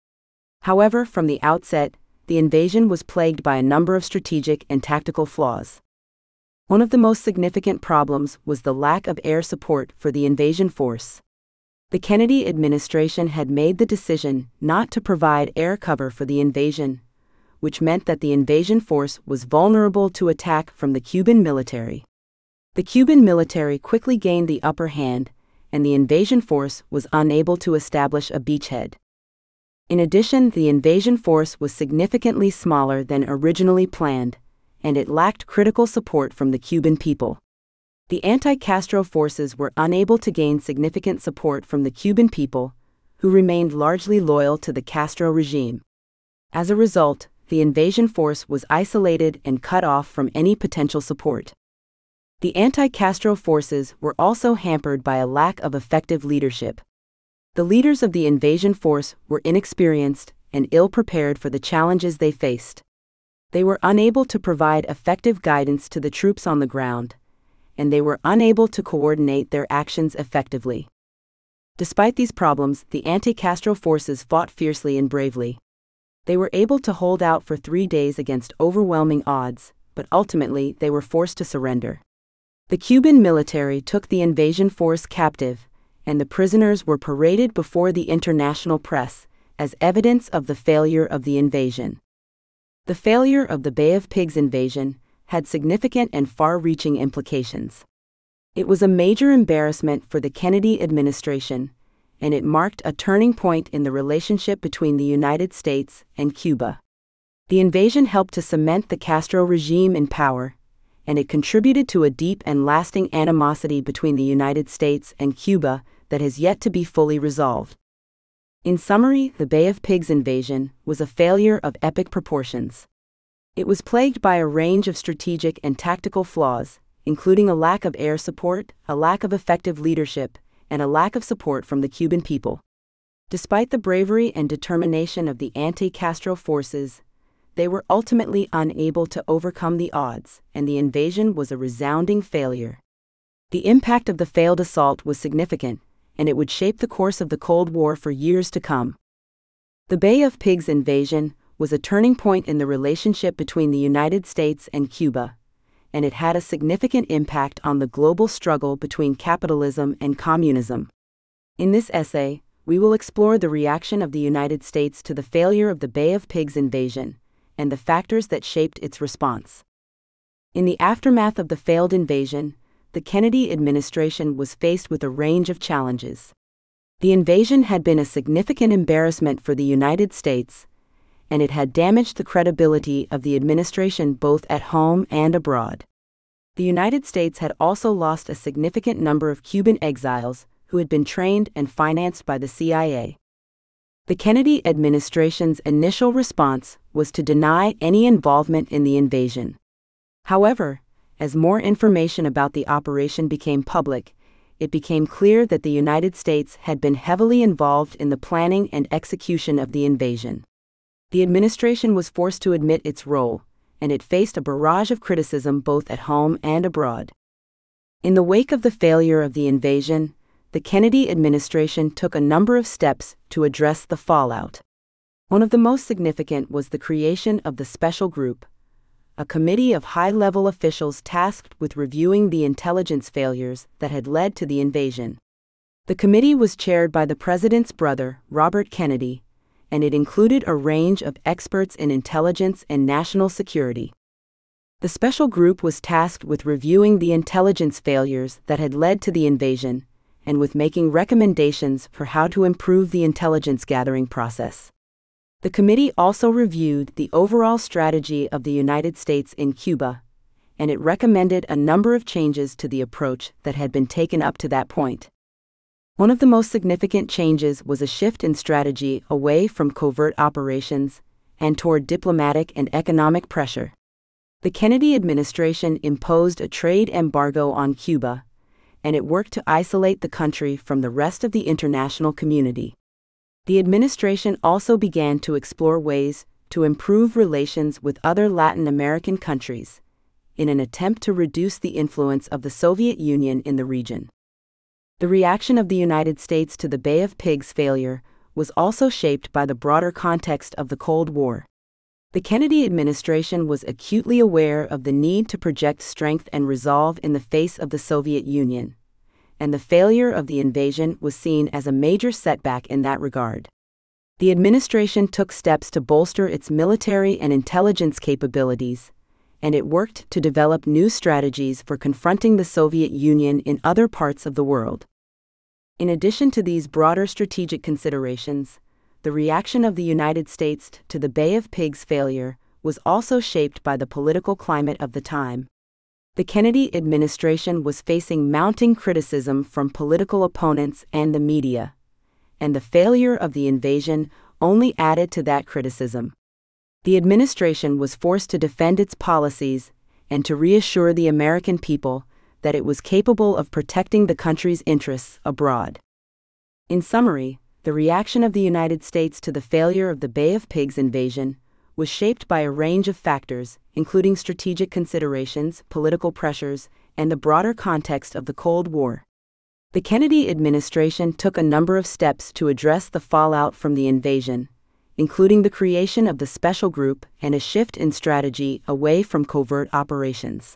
However, from the outset, the invasion was plagued by a number of strategic and tactical flaws. One of the most significant problems was the lack of air support for the invasion force. The Kennedy administration had made the decision not to provide air cover for the invasion which meant that the invasion force was vulnerable to attack from the Cuban military. The Cuban military quickly gained the upper hand, and the invasion force was unable to establish a beachhead. In addition, the invasion force was significantly smaller than originally planned, and it lacked critical support from the Cuban people. The anti Castro forces were unable to gain significant support from the Cuban people, who remained largely loyal to the Castro regime. As a result, the invasion force was isolated and cut off from any potential support. The anti Castro forces were also hampered by a lack of effective leadership. The leaders of the invasion force were inexperienced and ill prepared for the challenges they faced. They were unable to provide effective guidance to the troops on the ground, and they were unable to coordinate their actions effectively. Despite these problems, the anti Castro forces fought fiercely and bravely. They were able to hold out for three days against overwhelming odds, but ultimately they were forced to surrender. The Cuban military took the invasion force captive, and the prisoners were paraded before the international press as evidence of the failure of the invasion. The failure of the Bay of Pigs invasion had significant and far reaching implications. It was a major embarrassment for the Kennedy administration, and it marked a turning point in the relationship between the United States and Cuba. The invasion helped to cement the Castro regime in power, and it contributed to a deep and lasting animosity between the United States and Cuba that has yet to be fully resolved. In summary, the Bay of Pigs invasion was a failure of epic proportions. It was plagued by a range of strategic and tactical flaws, including a lack of air support, a lack of effective leadership, and a lack of support from the Cuban people. Despite the bravery and determination of the anti Castro forces, they were ultimately unable to overcome the odds, and the invasion was a resounding failure. The impact of the failed assault was significant, and it would shape the course of the Cold War for years to come. The Bay of Pigs invasion was a turning point in the relationship between the United States and Cuba, and it had a significant impact on the global struggle between capitalism and communism. In this essay, we will explore the reaction of the United States to the failure of the Bay of Pigs invasion and the factors that shaped its response. In the aftermath of the failed invasion, the Kennedy administration was faced with a range of challenges. The invasion had been a significant embarrassment for the United States, and it had damaged the credibility of the administration both at home and abroad. The United States had also lost a significant number of Cuban exiles who had been trained and financed by the CIA. The Kennedy administration's initial response was to deny any involvement in the invasion. However, as more information about the operation became public, it became clear that the United States had been heavily involved in the planning and execution of the invasion. The administration was forced to admit its role, and it faced a barrage of criticism both at home and abroad. In the wake of the failure of the invasion, the Kennedy administration took a number of steps to address the fallout. One of the most significant was the creation of the Special Group, a committee of high level officials tasked with reviewing the intelligence failures that had led to the invasion. The committee was chaired by the president's brother, Robert Kennedy, and it included a range of experts in intelligence and national security. The special group was tasked with reviewing the intelligence failures that had led to the invasion and with making recommendations for how to improve the intelligence gathering process. The committee also reviewed the overall strategy of the United States in Cuba, and it recommended a number of changes to the approach that had been taken up to that point. One of the most significant changes was a shift in strategy away from covert operations and toward diplomatic and economic pressure. The Kennedy administration imposed a trade embargo on Cuba, and it worked to isolate the country from the rest of the international community. The administration also began to explore ways to improve relations with other Latin American countries in an attempt to reduce the influence of the Soviet Union in the region. The reaction of the United States to the Bay of Pigs failure was also shaped by the broader context of the Cold War. The Kennedy administration was acutely aware of the need to project strength and resolve in the face of the Soviet Union and the failure of the invasion was seen as a major setback in that regard. The administration took steps to bolster its military and intelligence capabilities, and it worked to develop new strategies for confronting the Soviet Union in other parts of the world. In addition to these broader strategic considerations, the reaction of the United States to the Bay of Pigs failure was also shaped by the political climate of the time. The Kennedy administration was facing mounting criticism from political opponents and the media, and the failure of the invasion only added to that criticism. The administration was forced to defend its policies and to reassure the American people that it was capable of protecting the country's interests abroad. In summary, the reaction of the United States to the failure of the Bay of Pigs invasion was shaped by a range of factors, including strategic considerations, political pressures, and the broader context of the Cold War. The Kennedy administration took a number of steps to address the fallout from the invasion, including the creation of the Special Group and a shift in strategy away from covert operations.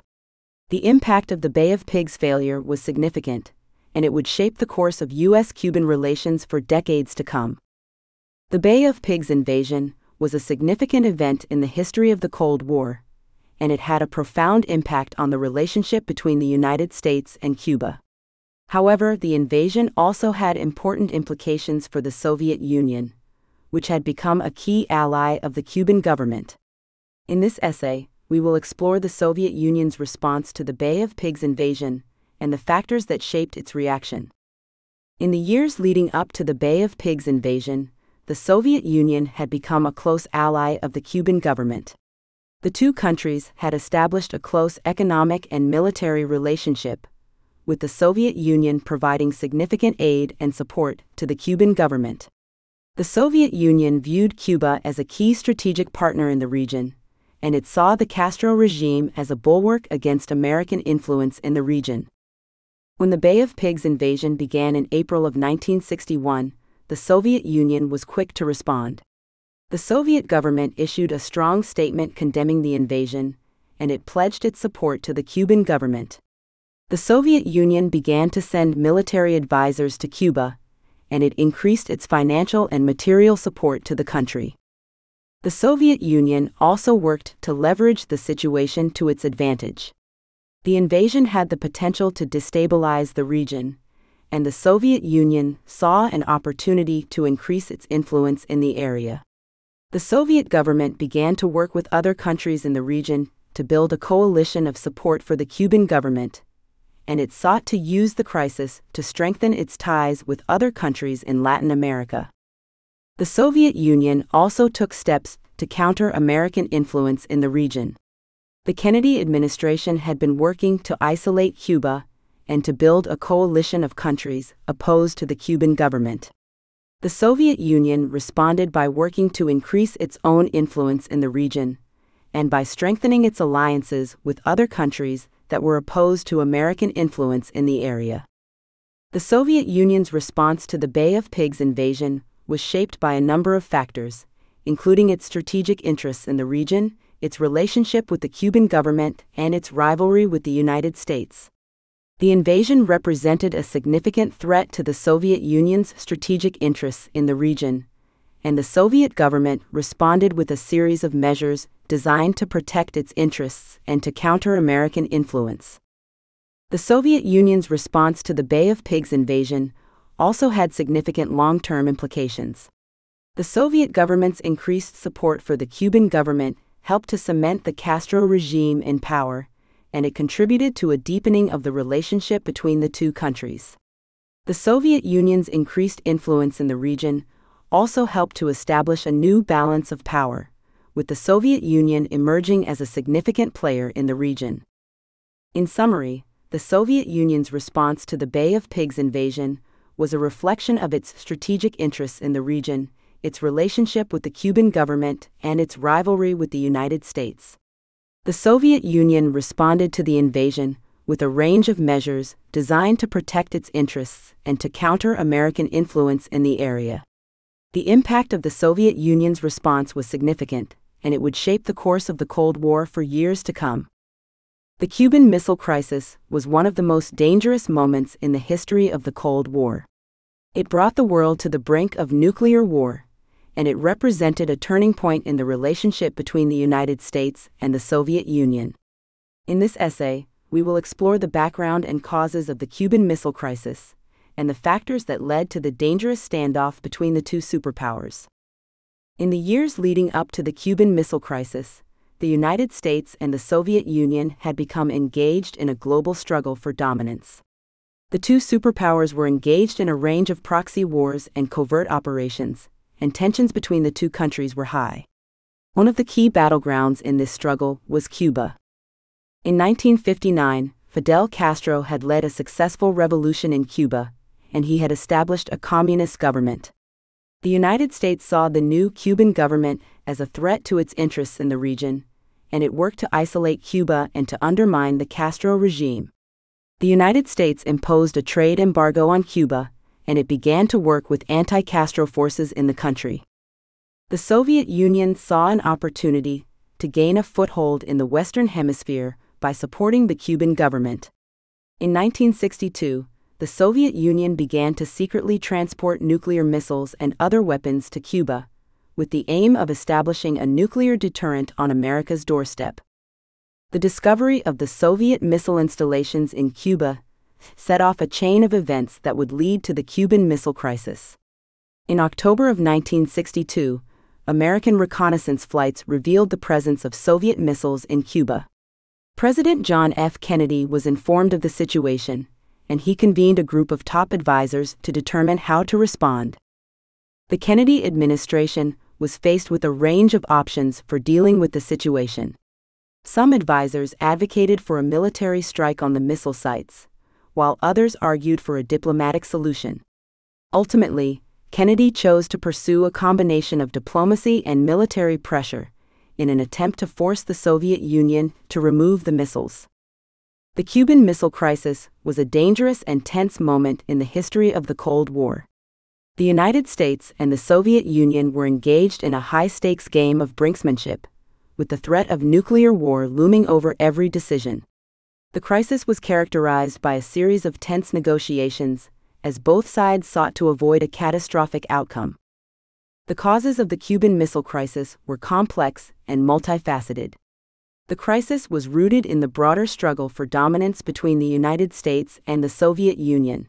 The impact of the Bay of Pigs failure was significant, and it would shape the course of U.S. Cuban relations for decades to come. The Bay of Pigs invasion was a significant event in the history of the Cold War, and it had a profound impact on the relationship between the United States and Cuba. However, the invasion also had important implications for the Soviet Union, which had become a key ally of the Cuban government. In this essay, we will explore the Soviet Union's response to the Bay of Pigs invasion and the factors that shaped its reaction. In the years leading up to the Bay of Pigs invasion, the Soviet Union had become a close ally of the Cuban government. The two countries had established a close economic and military relationship, with the Soviet Union providing significant aid and support to the Cuban government. The Soviet Union viewed Cuba as a key strategic partner in the region, and it saw the Castro regime as a bulwark against American influence in the region. When the Bay of Pigs invasion began in April of 1961, the Soviet Union was quick to respond. The Soviet government issued a strong statement condemning the invasion, and it pledged its support to the Cuban government. The Soviet Union began to send military advisors to Cuba, and it increased its financial and material support to the country. The Soviet Union also worked to leverage the situation to its advantage. The invasion had the potential to destabilize the region, and the Soviet Union saw an opportunity to increase its influence in the area. The Soviet government began to work with other countries in the region to build a coalition of support for the Cuban government, and it sought to use the crisis to strengthen its ties with other countries in Latin America. The Soviet Union also took steps to counter American influence in the region. The Kennedy administration had been working to isolate Cuba and to build a coalition of countries opposed to the Cuban government. The Soviet Union responded by working to increase its own influence in the region and by strengthening its alliances with other countries that were opposed to American influence in the area. The Soviet Union's response to the Bay of Pigs invasion was shaped by a number of factors, including its strategic interests in the region, its relationship with the Cuban government, and its rivalry with the United States. The invasion represented a significant threat to the Soviet Union's strategic interests in the region, and the Soviet government responded with a series of measures designed to protect its interests and to counter American influence. The Soviet Union's response to the Bay of Pigs invasion also had significant long term implications. The Soviet government's increased support for the Cuban government helped to cement the Castro regime in power and it contributed to a deepening of the relationship between the two countries. The Soviet Union's increased influence in the region also helped to establish a new balance of power, with the Soviet Union emerging as a significant player in the region. In summary, the Soviet Union's response to the Bay of Pigs invasion was a reflection of its strategic interests in the region, its relationship with the Cuban government, and its rivalry with the United States. The Soviet Union responded to the invasion with a range of measures designed to protect its interests and to counter American influence in the area. The impact of the Soviet Union's response was significant, and it would shape the course of the Cold War for years to come. The Cuban Missile Crisis was one of the most dangerous moments in the history of the Cold War. It brought the world to the brink of nuclear war and it represented a turning point in the relationship between the United States and the Soviet Union. In this essay, we will explore the background and causes of the Cuban Missile Crisis and the factors that led to the dangerous standoff between the two superpowers. In the years leading up to the Cuban Missile Crisis, the United States and the Soviet Union had become engaged in a global struggle for dominance. The two superpowers were engaged in a range of proxy wars and covert operations, and tensions between the two countries were high. One of the key battlegrounds in this struggle was Cuba. In 1959, Fidel Castro had led a successful revolution in Cuba, and he had established a communist government. The United States saw the new Cuban government as a threat to its interests in the region, and it worked to isolate Cuba and to undermine the Castro regime. The United States imposed a trade embargo on Cuba, and it began to work with anti Castro forces in the country. The Soviet Union saw an opportunity to gain a foothold in the Western Hemisphere by supporting the Cuban government. In 1962, the Soviet Union began to secretly transport nuclear missiles and other weapons to Cuba, with the aim of establishing a nuclear deterrent on America's doorstep. The discovery of the Soviet missile installations in Cuba set off a chain of events that would lead to the Cuban Missile Crisis. In October of 1962, American reconnaissance flights revealed the presence of Soviet missiles in Cuba. President John F. Kennedy was informed of the situation, and he convened a group of top advisors to determine how to respond. The Kennedy administration was faced with a range of options for dealing with the situation. Some advisors advocated for a military strike on the missile sites, while others argued for a diplomatic solution. Ultimately, Kennedy chose to pursue a combination of diplomacy and military pressure in an attempt to force the Soviet Union to remove the missiles. The Cuban Missile Crisis was a dangerous and tense moment in the history of the Cold War. The United States and the Soviet Union were engaged in a high stakes game of brinksmanship, with the threat of nuclear war looming over every decision. The crisis was characterized by a series of tense negotiations, as both sides sought to avoid a catastrophic outcome. The causes of the Cuban Missile Crisis were complex and multifaceted. The crisis was rooted in the broader struggle for dominance between the United States and the Soviet Union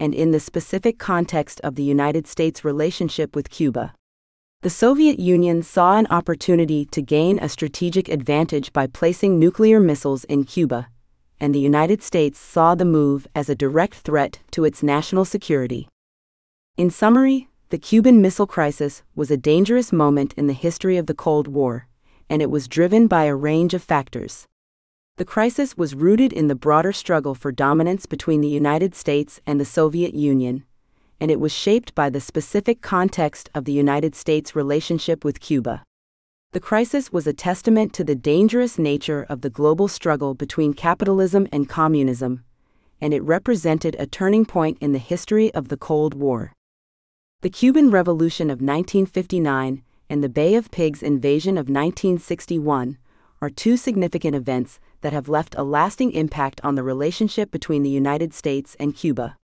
and in the specific context of the United States' relationship with Cuba. The Soviet Union saw an opportunity to gain a strategic advantage by placing nuclear missiles in Cuba, and the United States saw the move as a direct threat to its national security. In summary, the Cuban Missile Crisis was a dangerous moment in the history of the Cold War, and it was driven by a range of factors. The crisis was rooted in the broader struggle for dominance between the United States and the Soviet Union, and it was shaped by the specific context of the United States' relationship with Cuba. The crisis was a testament to the dangerous nature of the global struggle between capitalism and communism, and it represented a turning point in the history of the Cold War. The Cuban Revolution of 1959 and the Bay of Pigs invasion of 1961 are two significant events that have left a lasting impact on the relationship between the United States and Cuba.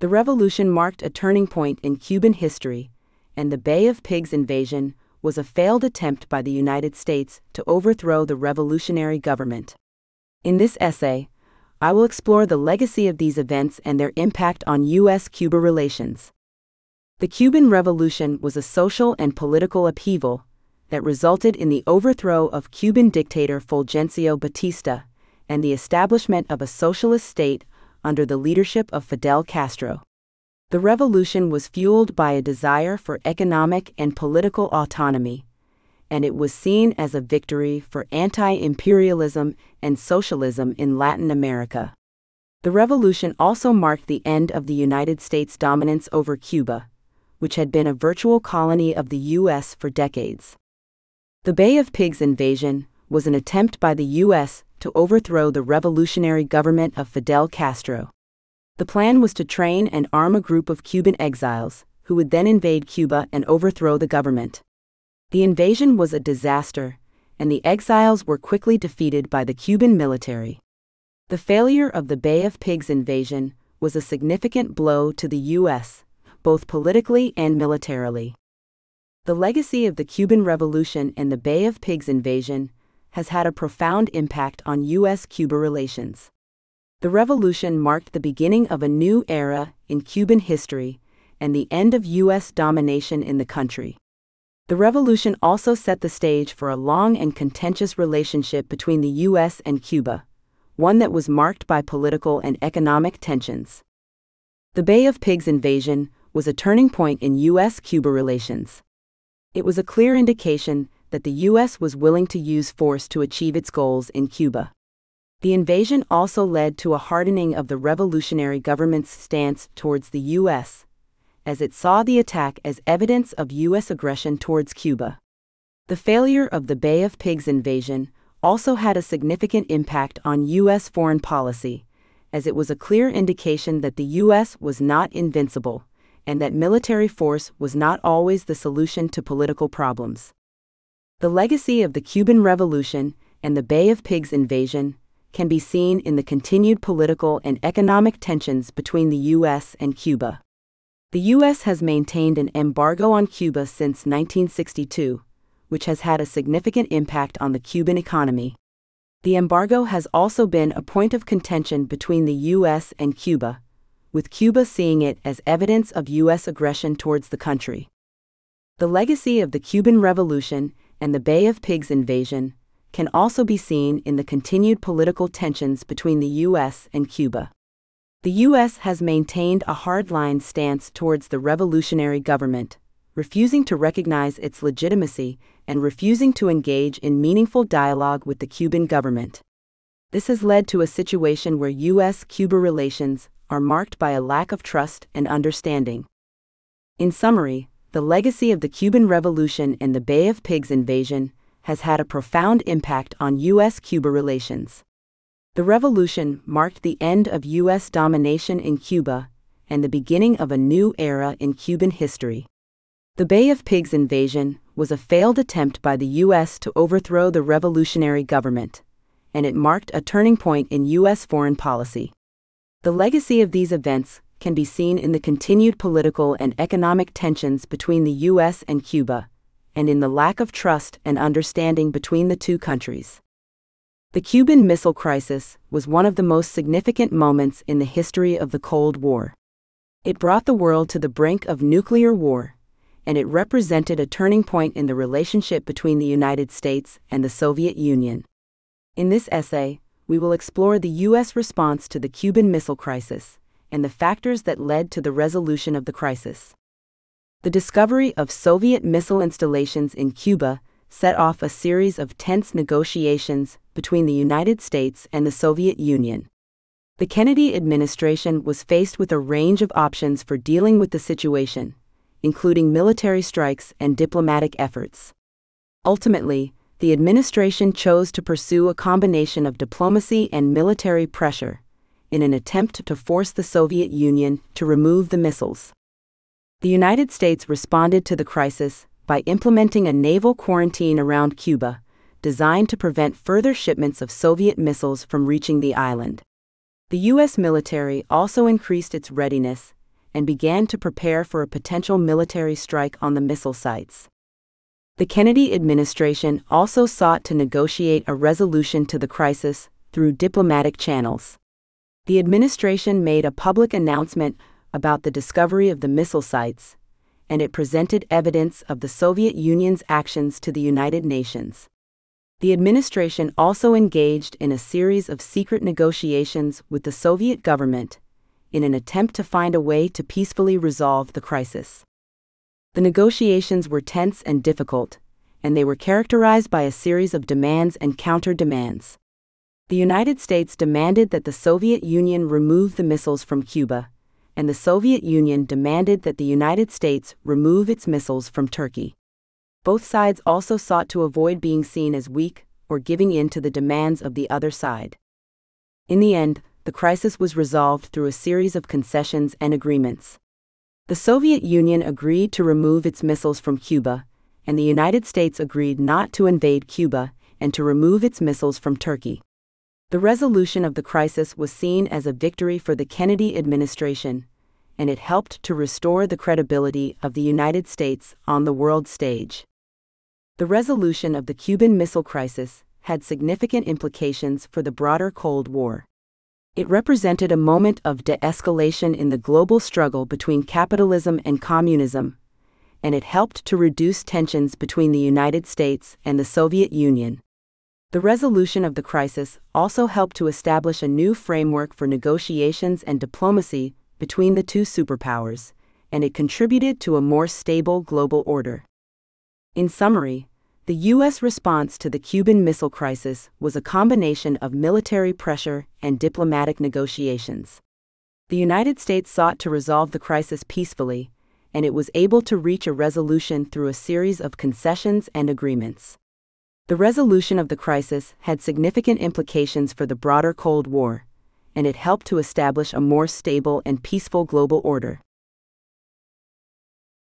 The revolution marked a turning point in Cuban history, and the Bay of Pigs invasion was a failed attempt by the United States to overthrow the revolutionary government. In this essay, I will explore the legacy of these events and their impact on U.S. Cuba relations. The Cuban Revolution was a social and political upheaval that resulted in the overthrow of Cuban dictator Fulgencio Batista and the establishment of a socialist state under the leadership of Fidel Castro. The revolution was fueled by a desire for economic and political autonomy, and it was seen as a victory for anti imperialism and socialism in Latin America. The revolution also marked the end of the United States' dominance over Cuba, which had been a virtual colony of the U.S. for decades. The Bay of Pigs invasion was an attempt by the U.S. to overthrow the revolutionary government of Fidel Castro. The plan was to train and arm a group of Cuban exiles, who would then invade Cuba and overthrow the government. The invasion was a disaster, and the exiles were quickly defeated by the Cuban military. The failure of the Bay of Pigs invasion was a significant blow to the U.S., both politically and militarily. The legacy of the Cuban Revolution and the Bay of Pigs invasion has had a profound impact on U.S. Cuba relations. The revolution marked the beginning of a new era in Cuban history and the end of U.S. domination in the country. The revolution also set the stage for a long and contentious relationship between the U.S. and Cuba, one that was marked by political and economic tensions. The Bay of Pigs invasion was a turning point in U.S. Cuba relations. It was a clear indication that the U.S. was willing to use force to achieve its goals in Cuba. The invasion also led to a hardening of the revolutionary government's stance towards the U.S., as it saw the attack as evidence of U.S. aggression towards Cuba. The failure of the Bay of Pigs invasion also had a significant impact on U.S. foreign policy, as it was a clear indication that the U.S. was not invincible and that military force was not always the solution to political problems. The legacy of the Cuban Revolution and the Bay of Pigs invasion can be seen in the continued political and economic tensions between the U.S. and Cuba. The U.S. has maintained an embargo on Cuba since 1962, which has had a significant impact on the Cuban economy. The embargo has also been a point of contention between the U.S. and Cuba, with Cuba seeing it as evidence of U.S. aggression towards the country. The legacy of the Cuban Revolution and the Bay of Pigs invasion can also be seen in the continued political tensions between the U.S. and Cuba. The U.S. has maintained a hardline stance towards the revolutionary government, refusing to recognize its legitimacy and refusing to engage in meaningful dialogue with the Cuban government. This has led to a situation where U.S. Cuba relations are marked by a lack of trust and understanding. In summary, the legacy of the Cuban Revolution and the Bay of Pigs invasion has had a profound impact on U.S. Cuba relations. The revolution marked the end of U.S. domination in Cuba and the beginning of a new era in Cuban history. The Bay of Pigs invasion was a failed attempt by the U.S. to overthrow the revolutionary government, and it marked a turning point in U.S. foreign policy. The legacy of these events can be seen in the continued political and economic tensions between the U.S. and Cuba, and in the lack of trust and understanding between the two countries. The Cuban Missile Crisis was one of the most significant moments in the history of the Cold War. It brought the world to the brink of nuclear war, and it represented a turning point in the relationship between the United States and the Soviet Union. In this essay, we will explore the U.S. response to the Cuban Missile Crisis and the factors that led to the resolution of the crisis. The discovery of Soviet missile installations in Cuba set off a series of tense negotiations between the United States and the Soviet Union. The Kennedy administration was faced with a range of options for dealing with the situation, including military strikes and diplomatic efforts. Ultimately, the administration chose to pursue a combination of diplomacy and military pressure in an attempt to force the Soviet Union to remove the missiles. The United States responded to the crisis by implementing a naval quarantine around Cuba, designed to prevent further shipments of Soviet missiles from reaching the island. The U.S. military also increased its readiness and began to prepare for a potential military strike on the missile sites. The Kennedy administration also sought to negotiate a resolution to the crisis through diplomatic channels. The administration made a public announcement about the discovery of the missile sites and it presented evidence of the Soviet Union's actions to the United Nations. The administration also engaged in a series of secret negotiations with the Soviet government in an attempt to find a way to peacefully resolve the crisis. The negotiations were tense and difficult, and they were characterized by a series of demands and counter demands. The United States demanded that the Soviet Union remove the missiles from Cuba, and the Soviet Union demanded that the United States remove its missiles from Turkey. Both sides also sought to avoid being seen as weak or giving in to the demands of the other side. In the end, the crisis was resolved through a series of concessions and agreements. The Soviet Union agreed to remove its missiles from Cuba, and the United States agreed not to invade Cuba and to remove its missiles from Turkey. The resolution of the crisis was seen as a victory for the Kennedy administration, and it helped to restore the credibility of the United States on the world stage. The resolution of the Cuban Missile Crisis had significant implications for the broader Cold War. It represented a moment of de escalation in the global struggle between capitalism and communism, and it helped to reduce tensions between the United States and the Soviet Union. The resolution of the crisis also helped to establish a new framework for negotiations and diplomacy between the two superpowers, and it contributed to a more stable global order. In summary, the U.S. response to the Cuban Missile Crisis was a combination of military pressure and diplomatic negotiations. The United States sought to resolve the crisis peacefully, and it was able to reach a resolution through a series of concessions and agreements. The resolution of the crisis had significant implications for the broader Cold War, and it helped to establish a more stable and peaceful global order.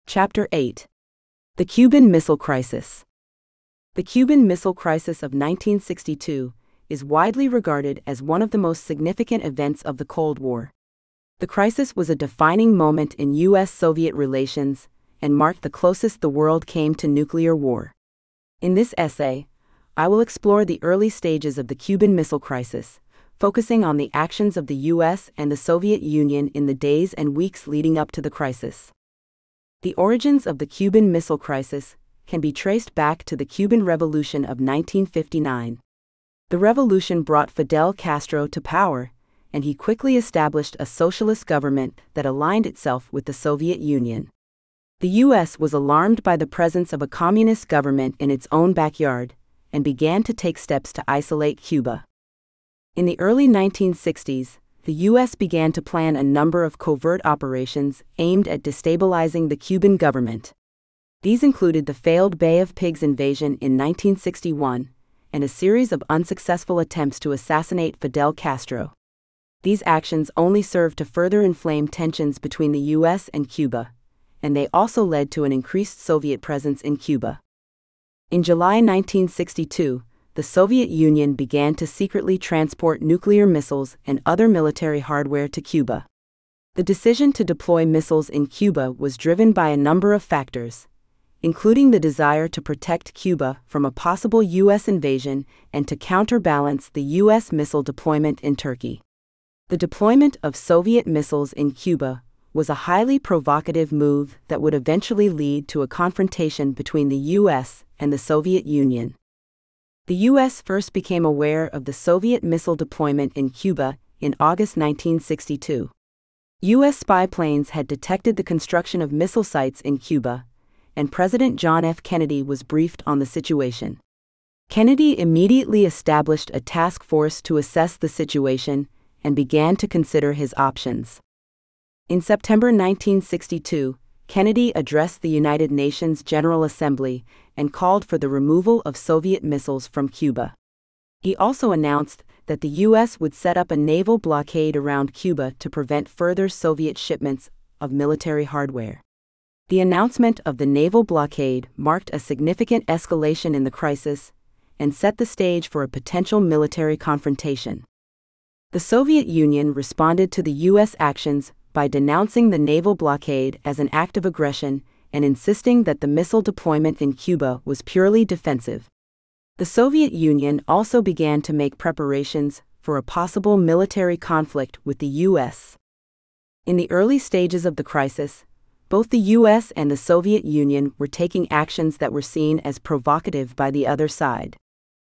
Chapter 8 The Cuban Missile Crisis The Cuban Missile Crisis of 1962 is widely regarded as one of the most significant events of the Cold War. The crisis was a defining moment in U.S. Soviet relations and marked the closest the world came to nuclear war. In this essay, I will explore the early stages of the Cuban Missile Crisis, focusing on the actions of the U.S. and the Soviet Union in the days and weeks leading up to the crisis. The origins of the Cuban Missile Crisis can be traced back to the Cuban Revolution of 1959. The revolution brought Fidel Castro to power, and he quickly established a socialist government that aligned itself with the Soviet Union. The U.S. was alarmed by the presence of a communist government in its own backyard and began to take steps to isolate Cuba. In the early 1960s, the U.S. began to plan a number of covert operations aimed at destabilizing the Cuban government. These included the failed Bay of Pigs invasion in 1961 and a series of unsuccessful attempts to assassinate Fidel Castro. These actions only served to further inflame tensions between the U.S. and Cuba, and they also led to an increased Soviet presence in Cuba. In July 1962, the Soviet Union began to secretly transport nuclear missiles and other military hardware to Cuba. The decision to deploy missiles in Cuba was driven by a number of factors, including the desire to protect Cuba from a possible U.S. invasion and to counterbalance the U.S. missile deployment in Turkey. The deployment of Soviet missiles in Cuba was a highly provocative move that would eventually lead to a confrontation between the U.S. and the Soviet Union. The U.S. first became aware of the Soviet missile deployment in Cuba in August 1962. U.S. spy planes had detected the construction of missile sites in Cuba, and President John F. Kennedy was briefed on the situation. Kennedy immediately established a task force to assess the situation and began to consider his options. In September 1962, Kennedy addressed the United Nations General Assembly and called for the removal of Soviet missiles from Cuba. He also announced that the U.S. would set up a naval blockade around Cuba to prevent further Soviet shipments of military hardware. The announcement of the naval blockade marked a significant escalation in the crisis and set the stage for a potential military confrontation. The Soviet Union responded to the U.S. actions by denouncing the naval blockade as an act of aggression and insisting that the missile deployment in Cuba was purely defensive. The Soviet Union also began to make preparations for a possible military conflict with the U.S. In the early stages of the crisis, both the U.S. and the Soviet Union were taking actions that were seen as provocative by the other side.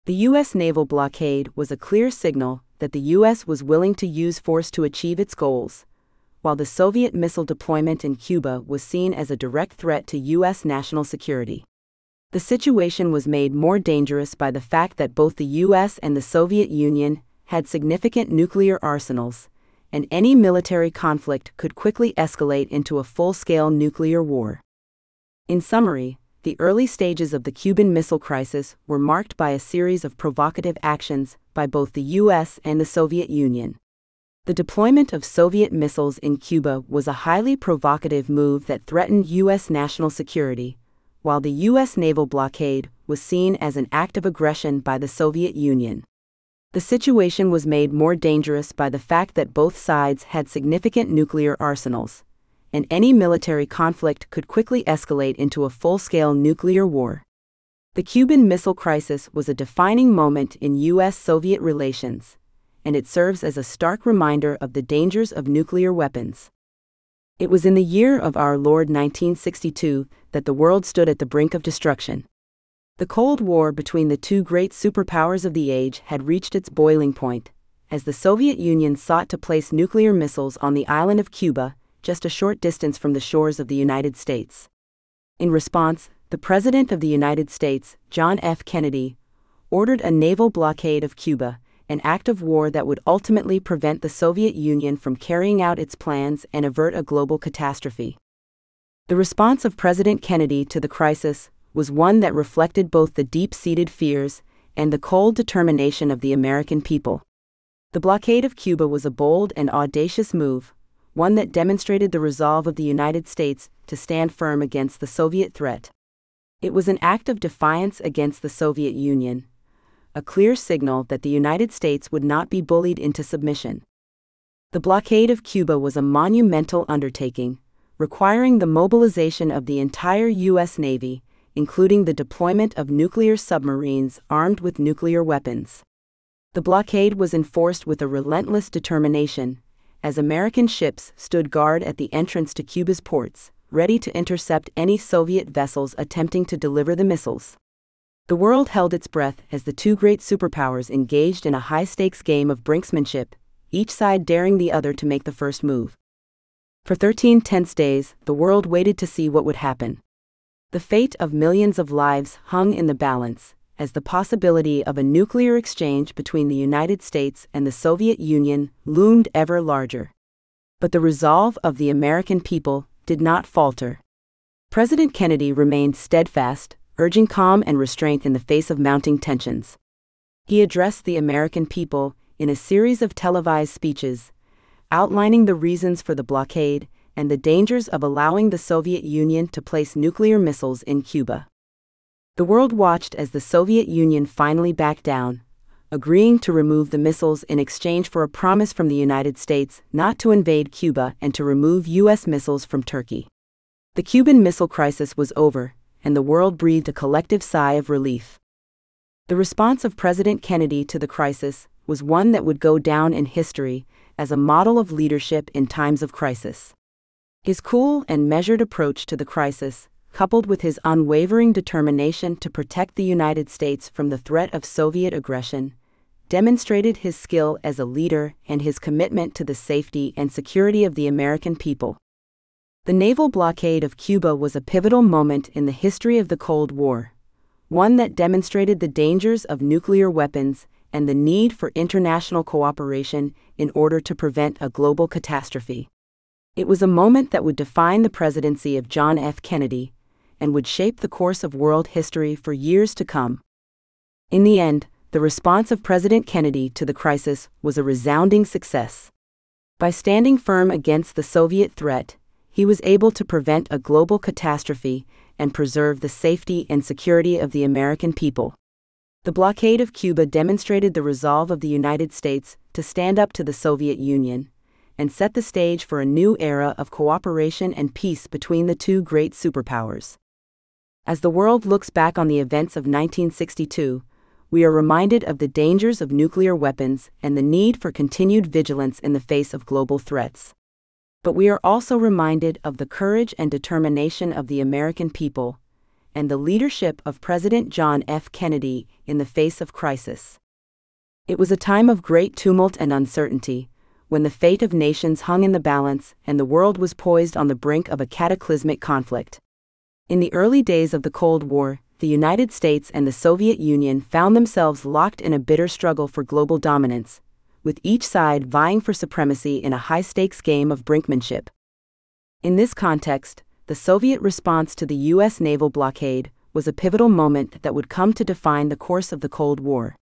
The U.S. naval blockade was a clear signal that the U.S. was willing to use force to achieve its goals, while the Soviet missile deployment in Cuba was seen as a direct threat to U.S. national security. The situation was made more dangerous by the fact that both the U.S. and the Soviet Union had significant nuclear arsenals, and any military conflict could quickly escalate into a full scale nuclear war. In summary, the early stages of the Cuban Missile Crisis were marked by a series of provocative actions by both the U.S. and the Soviet Union. The deployment of Soviet missiles in Cuba was a highly provocative move that threatened U.S. national security, while the U.S. naval blockade was seen as an act of aggression by the Soviet Union. The situation was made more dangerous by the fact that both sides had significant nuclear arsenals, and any military conflict could quickly escalate into a full scale nuclear war. The Cuban Missile Crisis was a defining moment in U.S. Soviet relations and it serves as a stark reminder of the dangers of nuclear weapons. It was in the year of our Lord 1962 that the world stood at the brink of destruction. The Cold War between the two great superpowers of the age had reached its boiling point, as the Soviet Union sought to place nuclear missiles on the island of Cuba, just a short distance from the shores of the United States. In response, the President of the United States, John F. Kennedy, ordered a naval blockade of Cuba, an act of war that would ultimately prevent the Soviet Union from carrying out its plans and avert a global catastrophe. The response of President Kennedy to the crisis was one that reflected both the deep seated fears and the cold determination of the American people. The blockade of Cuba was a bold and audacious move, one that demonstrated the resolve of the United States to stand firm against the Soviet threat. It was an act of defiance against the Soviet Union, a clear signal that the United States would not be bullied into submission. The blockade of Cuba was a monumental undertaking, requiring the mobilization of the entire U.S. Navy including the deployment of nuclear submarines armed with nuclear weapons. The blockade was enforced with a relentless determination, as American ships stood guard at the entrance to Cuba's ports, ready to intercept any Soviet vessels attempting to deliver the missiles. The world held its breath as the two great superpowers engaged in a high stakes game of brinksmanship, each side daring the other to make the first move. For 13 tense days, the world waited to see what would happen. The fate of millions of lives hung in the balance, as the possibility of a nuclear exchange between the United States and the Soviet Union loomed ever larger. But the resolve of the American people did not falter. President Kennedy remained steadfast, urging calm and restraint in the face of mounting tensions. He addressed the American people in a series of televised speeches, outlining the reasons for the blockade and the dangers of allowing the Soviet Union to place nuclear missiles in Cuba. The world watched as the Soviet Union finally backed down, agreeing to remove the missiles in exchange for a promise from the United States not to invade Cuba and to remove U.S. missiles from Turkey. The Cuban Missile Crisis was over, and the world breathed a collective sigh of relief. The response of President Kennedy to the crisis was one that would go down in history as a model of leadership in times of crisis. His cool and measured approach to the crisis, coupled with his unwavering determination to protect the United States from the threat of Soviet aggression, demonstrated his skill as a leader and his commitment to the safety and security of the American people. The naval blockade of Cuba was a pivotal moment in the history of the Cold War, one that demonstrated the dangers of nuclear weapons and the need for international cooperation in order to prevent a global catastrophe. It was a moment that would define the presidency of John F. Kennedy and would shape the course of world history for years to come. In the end, the response of President Kennedy to the crisis was a resounding success. By standing firm against the Soviet threat, he was able to prevent a global catastrophe and preserve the safety and security of the American people. The blockade of Cuba demonstrated the resolve of the United States to stand up to the Soviet Union and set the stage for a new era of cooperation and peace between the two great superpowers. As the world looks back on the events of 1962, we are reminded of the dangers of nuclear weapons and the need for continued vigilance in the face of global threats. But we are also reminded of the courage and determination of the American people and the leadership of President John F. Kennedy in the face of crisis. It was a time of great tumult and uncertainty, when the fate of nations hung in the balance and the world was poised on the brink of a cataclysmic conflict. In the early days of the Cold War, the United States and the Soviet Union found themselves locked in a bitter struggle for global dominance, with each side vying for supremacy in a high stakes game of brinkmanship. In this context, the Soviet response to the U.S. naval blockade was a pivotal moment that would come to define the course of the Cold War.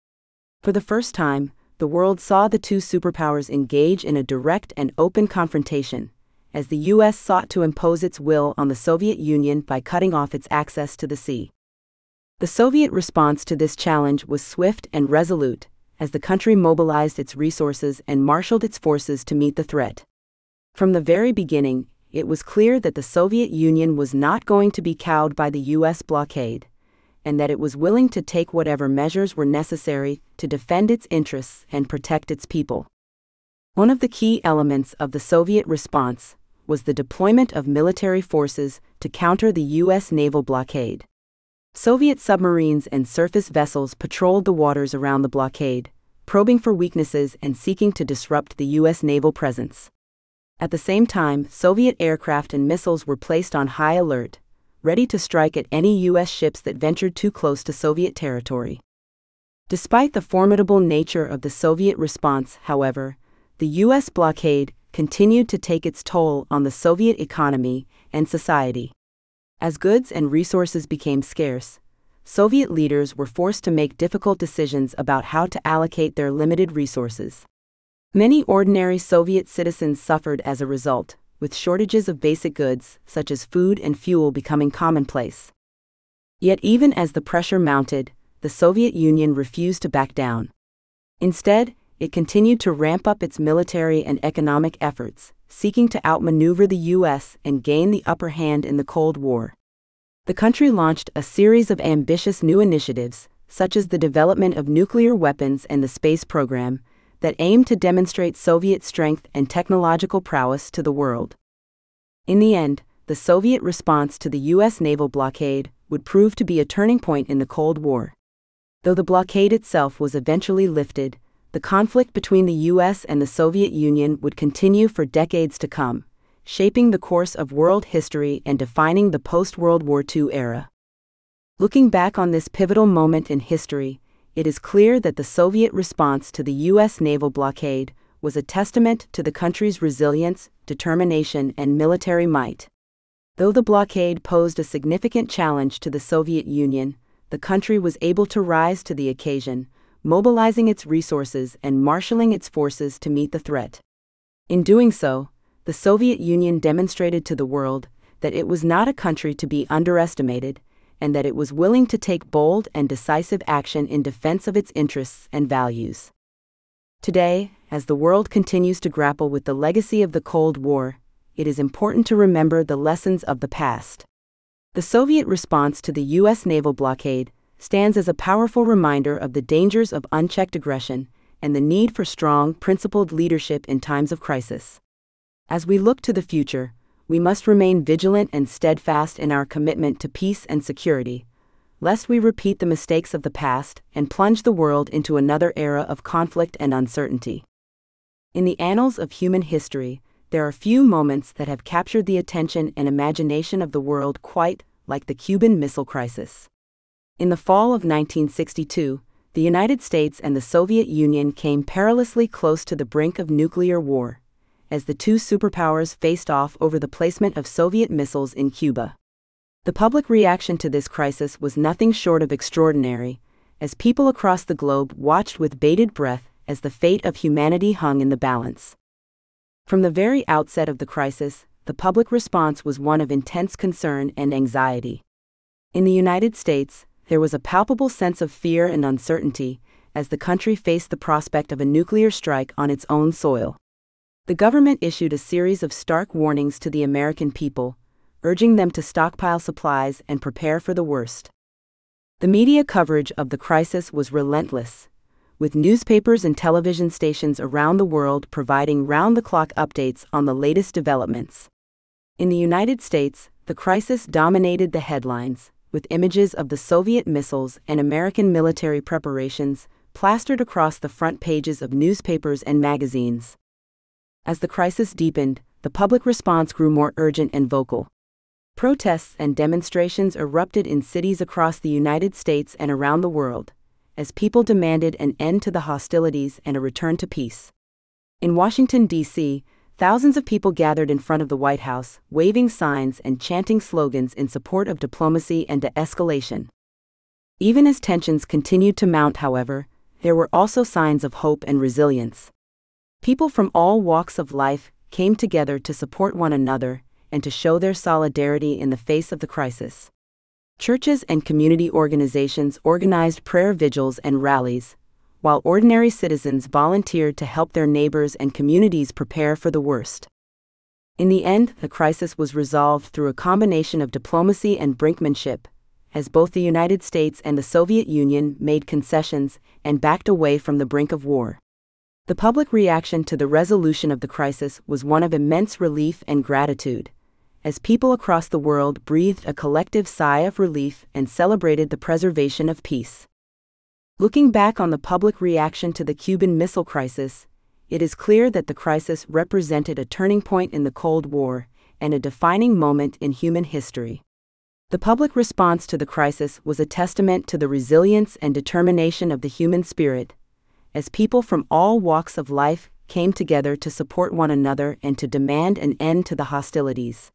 For the first time, the world saw the two superpowers engage in a direct and open confrontation, as the U.S. sought to impose its will on the Soviet Union by cutting off its access to the sea. The Soviet response to this challenge was swift and resolute, as the country mobilized its resources and marshaled its forces to meet the threat. From the very beginning, it was clear that the Soviet Union was not going to be cowed by the U.S. blockade and that it was willing to take whatever measures were necessary to defend its interests and protect its people. One of the key elements of the Soviet response was the deployment of military forces to counter the U.S. naval blockade. Soviet submarines and surface vessels patrolled the waters around the blockade, probing for weaknesses and seeking to disrupt the U.S. naval presence. At the same time, Soviet aircraft and missiles were placed on high alert, ready to strike at any U.S. ships that ventured too close to Soviet territory. Despite the formidable nature of the Soviet response, however, the U.S. blockade continued to take its toll on the Soviet economy and society. As goods and resources became scarce, Soviet leaders were forced to make difficult decisions about how to allocate their limited resources. Many ordinary Soviet citizens suffered as a result, with shortages of basic goods, such as food and fuel, becoming commonplace. Yet, even as the pressure mounted, the Soviet Union refused to back down. Instead, it continued to ramp up its military and economic efforts, seeking to outmaneuver the U.S. and gain the upper hand in the Cold War. The country launched a series of ambitious new initiatives, such as the development of nuclear weapons and the space program, that aimed to demonstrate Soviet strength and technological prowess to the world. In the end, the Soviet response to the U.S. naval blockade would prove to be a turning point in the Cold War. Though the blockade itself was eventually lifted, the conflict between the US and the Soviet Union would continue for decades to come, shaping the course of world history and defining the post World War II era. Looking back on this pivotal moment in history, it is clear that the Soviet response to the U.S. naval blockade was a testament to the country's resilience, determination, and military might. Though the blockade posed a significant challenge to the Soviet Union, the country was able to rise to the occasion, mobilizing its resources and marshaling its forces to meet the threat. In doing so, the Soviet Union demonstrated to the world that it was not a country to be underestimated and that it was willing to take bold and decisive action in defense of its interests and values. Today, as the world continues to grapple with the legacy of the Cold War, it is important to remember the lessons of the past. The Soviet response to the U.S. naval blockade stands as a powerful reminder of the dangers of unchecked aggression and the need for strong, principled leadership in times of crisis. As we look to the future, we must remain vigilant and steadfast in our commitment to peace and security, lest we repeat the mistakes of the past and plunge the world into another era of conflict and uncertainty. In the annals of human history, there are few moments that have captured the attention and imagination of the world quite like the Cuban Missile Crisis. In the fall of 1962, the United States and the Soviet Union came perilously close to the brink of nuclear war, as the two superpowers faced off over the placement of Soviet missiles in Cuba. The public reaction to this crisis was nothing short of extraordinary, as people across the globe watched with bated breath as the fate of humanity hung in the balance. From the very outset of the crisis, the public response was one of intense concern and anxiety. In the United States, there was a palpable sense of fear and uncertainty as the country faced the prospect of a nuclear strike on its own soil. The government issued a series of stark warnings to the American people, urging them to stockpile supplies and prepare for the worst. The media coverage of the crisis was relentless, with newspapers and television stations around the world providing round the clock updates on the latest developments. In the United States, the crisis dominated the headlines, with images of the Soviet missiles and American military preparations plastered across the front pages of newspapers and magazines. As the crisis deepened, the public response grew more urgent and vocal. Protests and demonstrations erupted in cities across the United States and around the world, as people demanded an end to the hostilities and a return to peace. In Washington, D.C., Thousands of people gathered in front of the White House, waving signs and chanting slogans in support of diplomacy and de escalation. Even as tensions continued to mount, however, there were also signs of hope and resilience. People from all walks of life came together to support one another and to show their solidarity in the face of the crisis. Churches and community organizations organized prayer vigils and rallies, while ordinary citizens volunteered to help their neighbors and communities prepare for the worst. In the end, the crisis was resolved through a combination of diplomacy and brinkmanship, as both the United States and the Soviet Union made concessions and backed away from the brink of war. The public reaction to the resolution of the crisis was one of immense relief and gratitude, as people across the world breathed a collective sigh of relief and celebrated the preservation of peace. Looking back on the public reaction to the Cuban Missile Crisis, it is clear that the crisis represented a turning point in the Cold War and a defining moment in human history. The public response to the crisis was a testament to the resilience and determination of the human spirit, as people from all walks of life came together to support one another and to demand an end to the hostilities.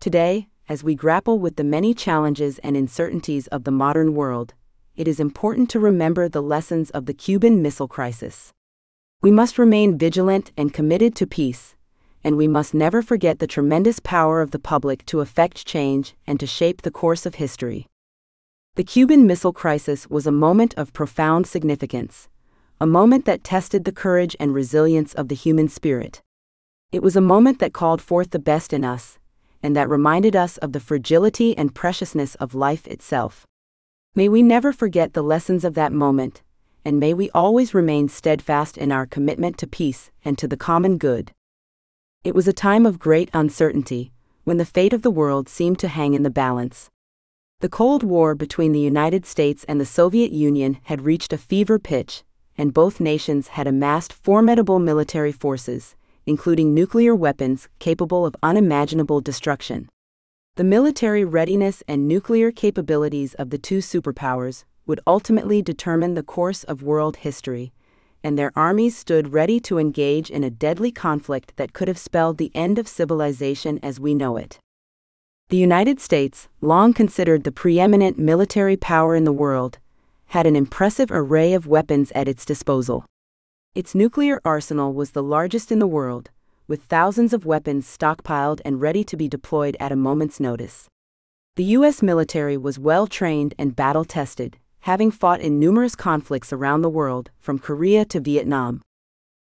Today, as we grapple with the many challenges and uncertainties of the modern world, it is important to remember the lessons of the Cuban Missile Crisis. We must remain vigilant and committed to peace, and we must never forget the tremendous power of the public to effect change and to shape the course of history. The Cuban Missile Crisis was a moment of profound significance, a moment that tested the courage and resilience of the human spirit. It was a moment that called forth the best in us, and that reminded us of the fragility and preciousness of life itself. May we never forget the lessons of that moment, and may we always remain steadfast in our commitment to peace and to the common good. It was a time of great uncertainty, when the fate of the world seemed to hang in the balance. The Cold War between the United States and the Soviet Union had reached a fever pitch, and both nations had amassed formidable military forces, including nuclear weapons capable of unimaginable destruction. The military readiness and nuclear capabilities of the two superpowers would ultimately determine the course of world history, and their armies stood ready to engage in a deadly conflict that could have spelled the end of civilization as we know it. The United States, long considered the preeminent military power in the world, had an impressive array of weapons at its disposal. Its nuclear arsenal was the largest in the world, with thousands of weapons stockpiled and ready to be deployed at a moment's notice. The U.S. military was well trained and battle tested, having fought in numerous conflicts around the world, from Korea to Vietnam.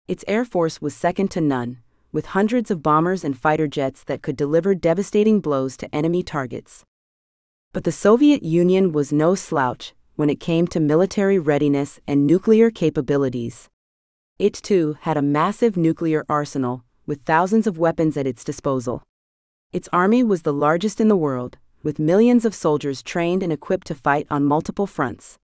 Its air force was second to none, with hundreds of bombers and fighter jets that could deliver devastating blows to enemy targets. But the Soviet Union was no slouch when it came to military readiness and nuclear capabilities. It too had a massive nuclear arsenal with thousands of weapons at its disposal. Its army was the largest in the world, with millions of soldiers trained and equipped to fight on multiple fronts.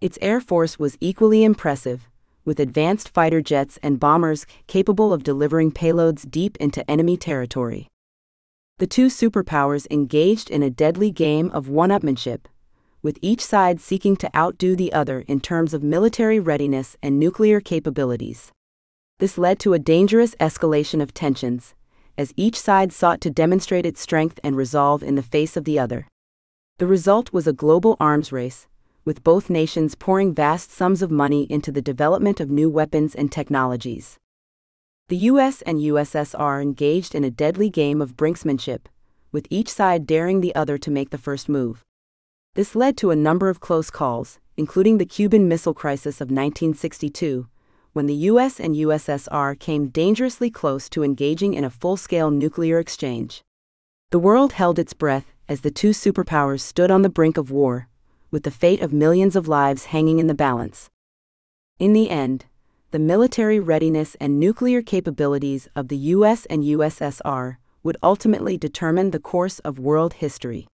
Its air force was equally impressive, with advanced fighter jets and bombers capable of delivering payloads deep into enemy territory. The two superpowers engaged in a deadly game of one upmanship, with each side seeking to outdo the other in terms of military readiness and nuclear capabilities. This led to a dangerous escalation of tensions, as each side sought to demonstrate its strength and resolve in the face of the other. The result was a global arms race, with both nations pouring vast sums of money into the development of new weapons and technologies. The US and USSR engaged in a deadly game of brinksmanship, with each side daring the other to make the first move. This led to a number of close calls, including the Cuban Missile Crisis of 1962, when the US and USSR came dangerously close to engaging in a full scale nuclear exchange. The world held its breath as the two superpowers stood on the brink of war, with the fate of millions of lives hanging in the balance. In the end, the military readiness and nuclear capabilities of the US and USSR would ultimately determine the course of world history.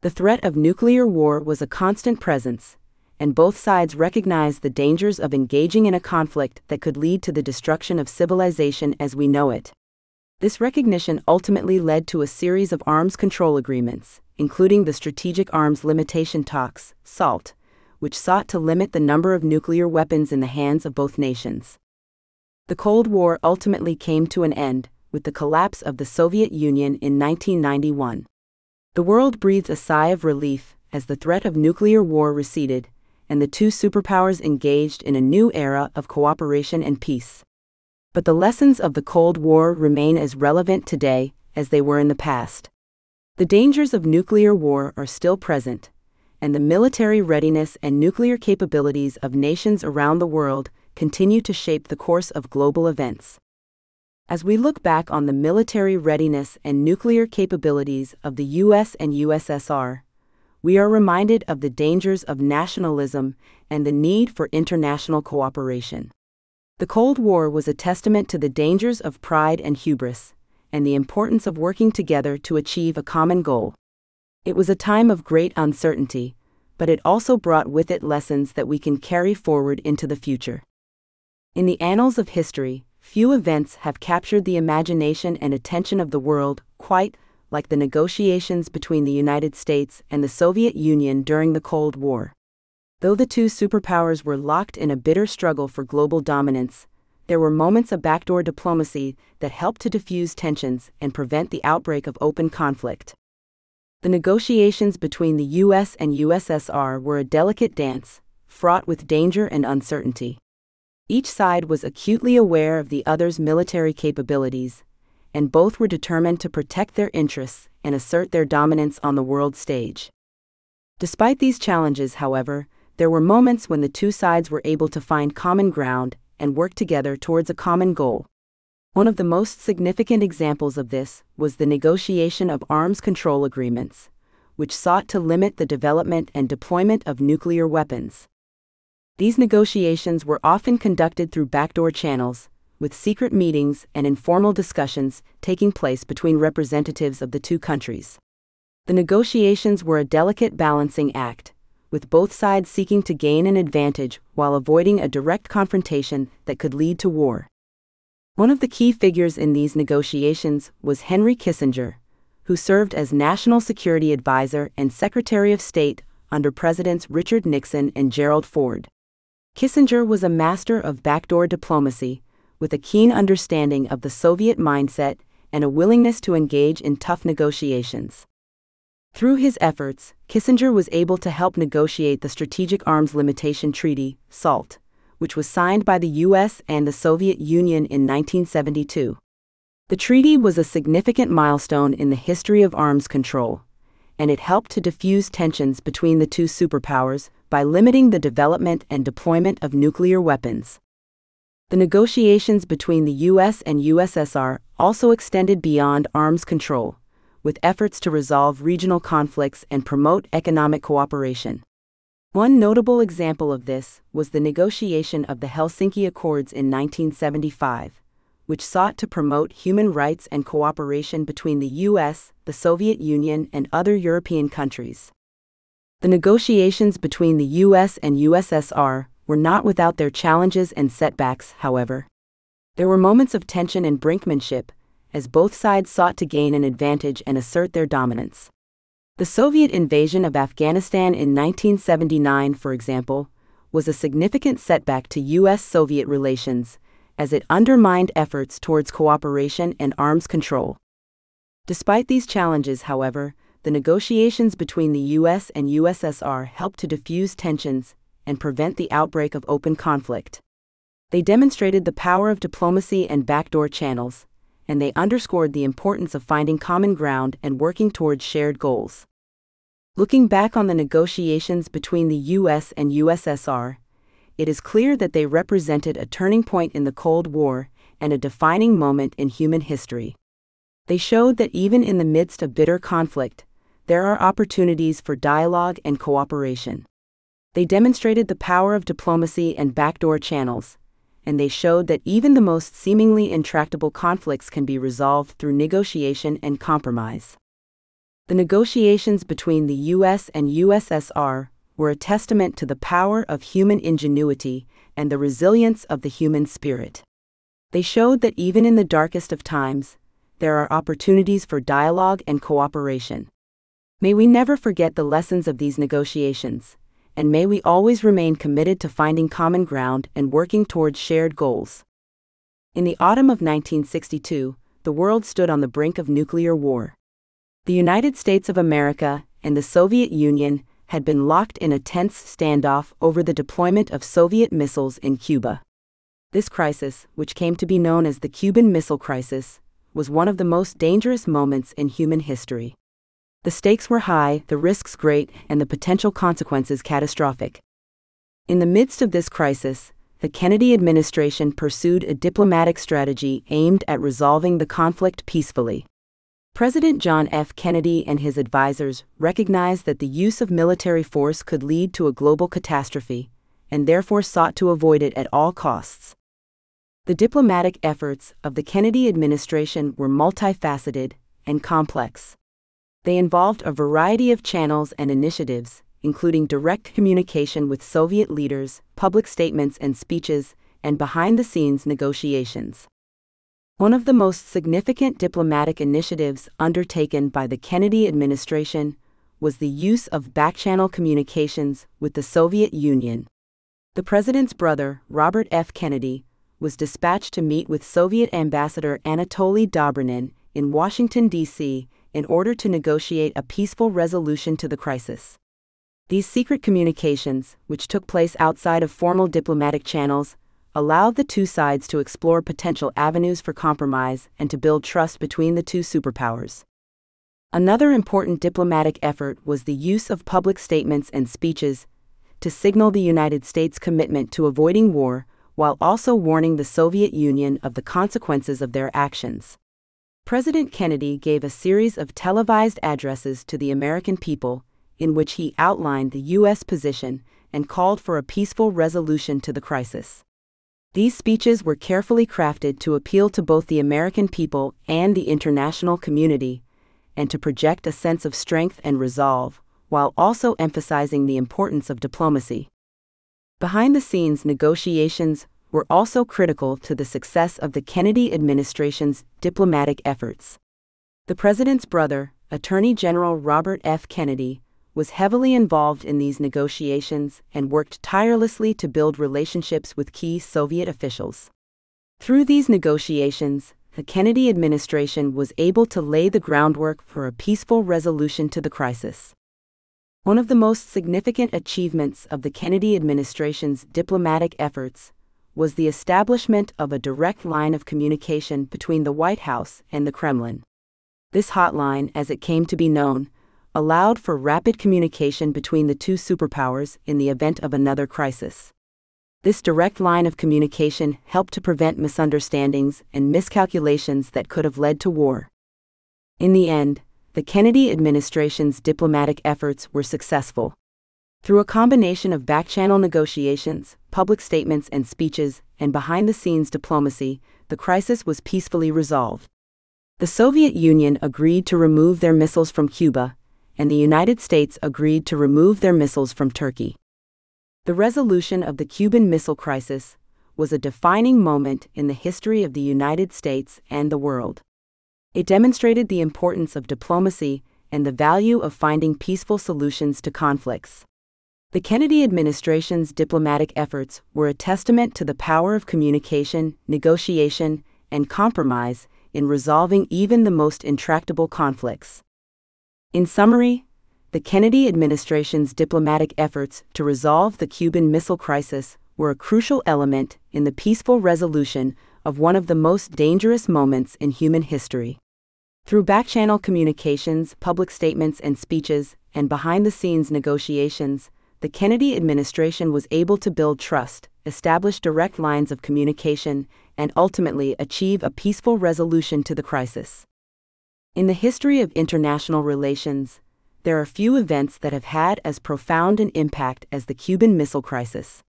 The threat of nuclear war was a constant presence, and both sides recognized the dangers of engaging in a conflict that could lead to the destruction of civilization as we know it. This recognition ultimately led to a series of arms control agreements, including the Strategic Arms Limitation Talks, SALT, which sought to limit the number of nuclear weapons in the hands of both nations. The Cold War ultimately came to an end with the collapse of the Soviet Union in 1991. The world breathed a sigh of relief as the threat of nuclear war receded and the two superpowers engaged in a new era of cooperation and peace. But the lessons of the Cold War remain as relevant today as they were in the past. The dangers of nuclear war are still present, and the military readiness and nuclear capabilities of nations around the world continue to shape the course of global events. As we look back on the military readiness and nuclear capabilities of the US and USSR, we are reminded of the dangers of nationalism and the need for international cooperation. The Cold War was a testament to the dangers of pride and hubris, and the importance of working together to achieve a common goal. It was a time of great uncertainty, but it also brought with it lessons that we can carry forward into the future. In the annals of history, few events have captured the imagination and attention of the world quite like the negotiations between the United States and the Soviet Union during the Cold War. Though the two superpowers were locked in a bitter struggle for global dominance, there were moments of backdoor diplomacy that helped to diffuse tensions and prevent the outbreak of open conflict. The negotiations between the US and USSR were a delicate dance, fraught with danger and uncertainty. Each side was acutely aware of the other's military capabilities, and both were determined to protect their interests and assert their dominance on the world stage. Despite these challenges, however, there were moments when the two sides were able to find common ground and work together towards a common goal. One of the most significant examples of this was the negotiation of arms control agreements, which sought to limit the development and deployment of nuclear weapons. These negotiations were often conducted through backdoor channels, with secret meetings and informal discussions taking place between representatives of the two countries. The negotiations were a delicate balancing act, with both sides seeking to gain an advantage while avoiding a direct confrontation that could lead to war. One of the key figures in these negotiations was Henry Kissinger, who served as National Security Advisor and Secretary of State under Presidents Richard Nixon and Gerald Ford. Kissinger was a master of backdoor diplomacy with a keen understanding of the Soviet mindset and a willingness to engage in tough negotiations. Through his efforts, Kissinger was able to help negotiate the Strategic Arms Limitation Treaty, SALT, which was signed by the US and the Soviet Union in 1972. The treaty was a significant milestone in the history of arms control, and it helped to diffuse tensions between the two superpowers by limiting the development and deployment of nuclear weapons. The negotiations between the US and USSR also extended beyond arms control, with efforts to resolve regional conflicts and promote economic cooperation. One notable example of this was the negotiation of the Helsinki Accords in 1975, which sought to promote human rights and cooperation between the US, the Soviet Union, and other European countries. The negotiations between the US and USSR were not without their challenges and setbacks, however. There were moments of tension and brinkmanship, as both sides sought to gain an advantage and assert their dominance. The Soviet invasion of Afghanistan in 1979, for example, was a significant setback to U.S. Soviet relations, as it undermined efforts towards cooperation and arms control. Despite these challenges, however, the negotiations between the U.S. and USSR helped to diffuse tensions and prevent the outbreak of open conflict. They demonstrated the power of diplomacy and backdoor channels, and they underscored the importance of finding common ground and working towards shared goals. Looking back on the negotiations between the US and USSR, it is clear that they represented a turning point in the Cold War and a defining moment in human history. They showed that even in the midst of bitter conflict, there are opportunities for dialogue and cooperation. They demonstrated the power of diplomacy and backdoor channels, and they showed that even the most seemingly intractable conflicts can be resolved through negotiation and compromise. The negotiations between the US and USSR were a testament to the power of human ingenuity and the resilience of the human spirit. They showed that even in the darkest of times, there are opportunities for dialogue and cooperation. May we never forget the lessons of these negotiations and may we always remain committed to finding common ground and working towards shared goals. In the autumn of 1962, the world stood on the brink of nuclear war. The United States of America and the Soviet Union had been locked in a tense standoff over the deployment of Soviet missiles in Cuba. This crisis, which came to be known as the Cuban Missile Crisis, was one of the most dangerous moments in human history. The stakes were high, the risks great, and the potential consequences catastrophic. In the midst of this crisis, the Kennedy administration pursued a diplomatic strategy aimed at resolving the conflict peacefully. President John F. Kennedy and his advisers recognized that the use of military force could lead to a global catastrophe, and therefore sought to avoid it at all costs. The diplomatic efforts of the Kennedy administration were multifaceted and complex. They involved a variety of channels and initiatives, including direct communication with Soviet leaders, public statements and speeches, and behind the scenes negotiations. One of the most significant diplomatic initiatives undertaken by the Kennedy administration was the use of backchannel communications with the Soviet Union. The president's brother, Robert F. Kennedy, was dispatched to meet with Soviet Ambassador Anatoly Dobrynin in Washington, D.C., in order to negotiate a peaceful resolution to the crisis. These secret communications, which took place outside of formal diplomatic channels, allowed the two sides to explore potential avenues for compromise and to build trust between the two superpowers. Another important diplomatic effort was the use of public statements and speeches to signal the United States' commitment to avoiding war while also warning the Soviet Union of the consequences of their actions. President Kennedy gave a series of televised addresses to the American people in which he outlined the U.S. position and called for a peaceful resolution to the crisis. These speeches were carefully crafted to appeal to both the American people and the international community, and to project a sense of strength and resolve, while also emphasizing the importance of diplomacy. Behind the scenes negotiations were also critical to the success of the Kennedy administration's diplomatic efforts. The president's brother, Attorney General Robert F. Kennedy, was heavily involved in these negotiations and worked tirelessly to build relationships with key Soviet officials. Through these negotiations, the Kennedy administration was able to lay the groundwork for a peaceful resolution to the crisis. One of the most significant achievements of the Kennedy administration's diplomatic efforts was the establishment of a direct line of communication between the White House and the Kremlin. This hotline, as it came to be known, allowed for rapid communication between the two superpowers in the event of another crisis. This direct line of communication helped to prevent misunderstandings and miscalculations that could have led to war. In the end, the Kennedy administration's diplomatic efforts were successful. Through a combination of backchannel negotiations, public statements and speeches, and behind the scenes diplomacy, the crisis was peacefully resolved. The Soviet Union agreed to remove their missiles from Cuba, and the United States agreed to remove their missiles from Turkey. The resolution of the Cuban Missile Crisis was a defining moment in the history of the United States and the world. It demonstrated the importance of diplomacy and the value of finding peaceful solutions to conflicts. The Kennedy administration's diplomatic efforts were a testament to the power of communication, negotiation, and compromise in resolving even the most intractable conflicts. In summary, the Kennedy administration's diplomatic efforts to resolve the Cuban Missile Crisis were a crucial element in the peaceful resolution of one of the most dangerous moments in human history. Through backchannel communications, public statements and speeches, and behind the scenes negotiations, the Kennedy administration was able to build trust, establish direct lines of communication, and ultimately achieve a peaceful resolution to the crisis. In the history of international relations, there are few events that have had as profound an impact as the Cuban Missile Crisis.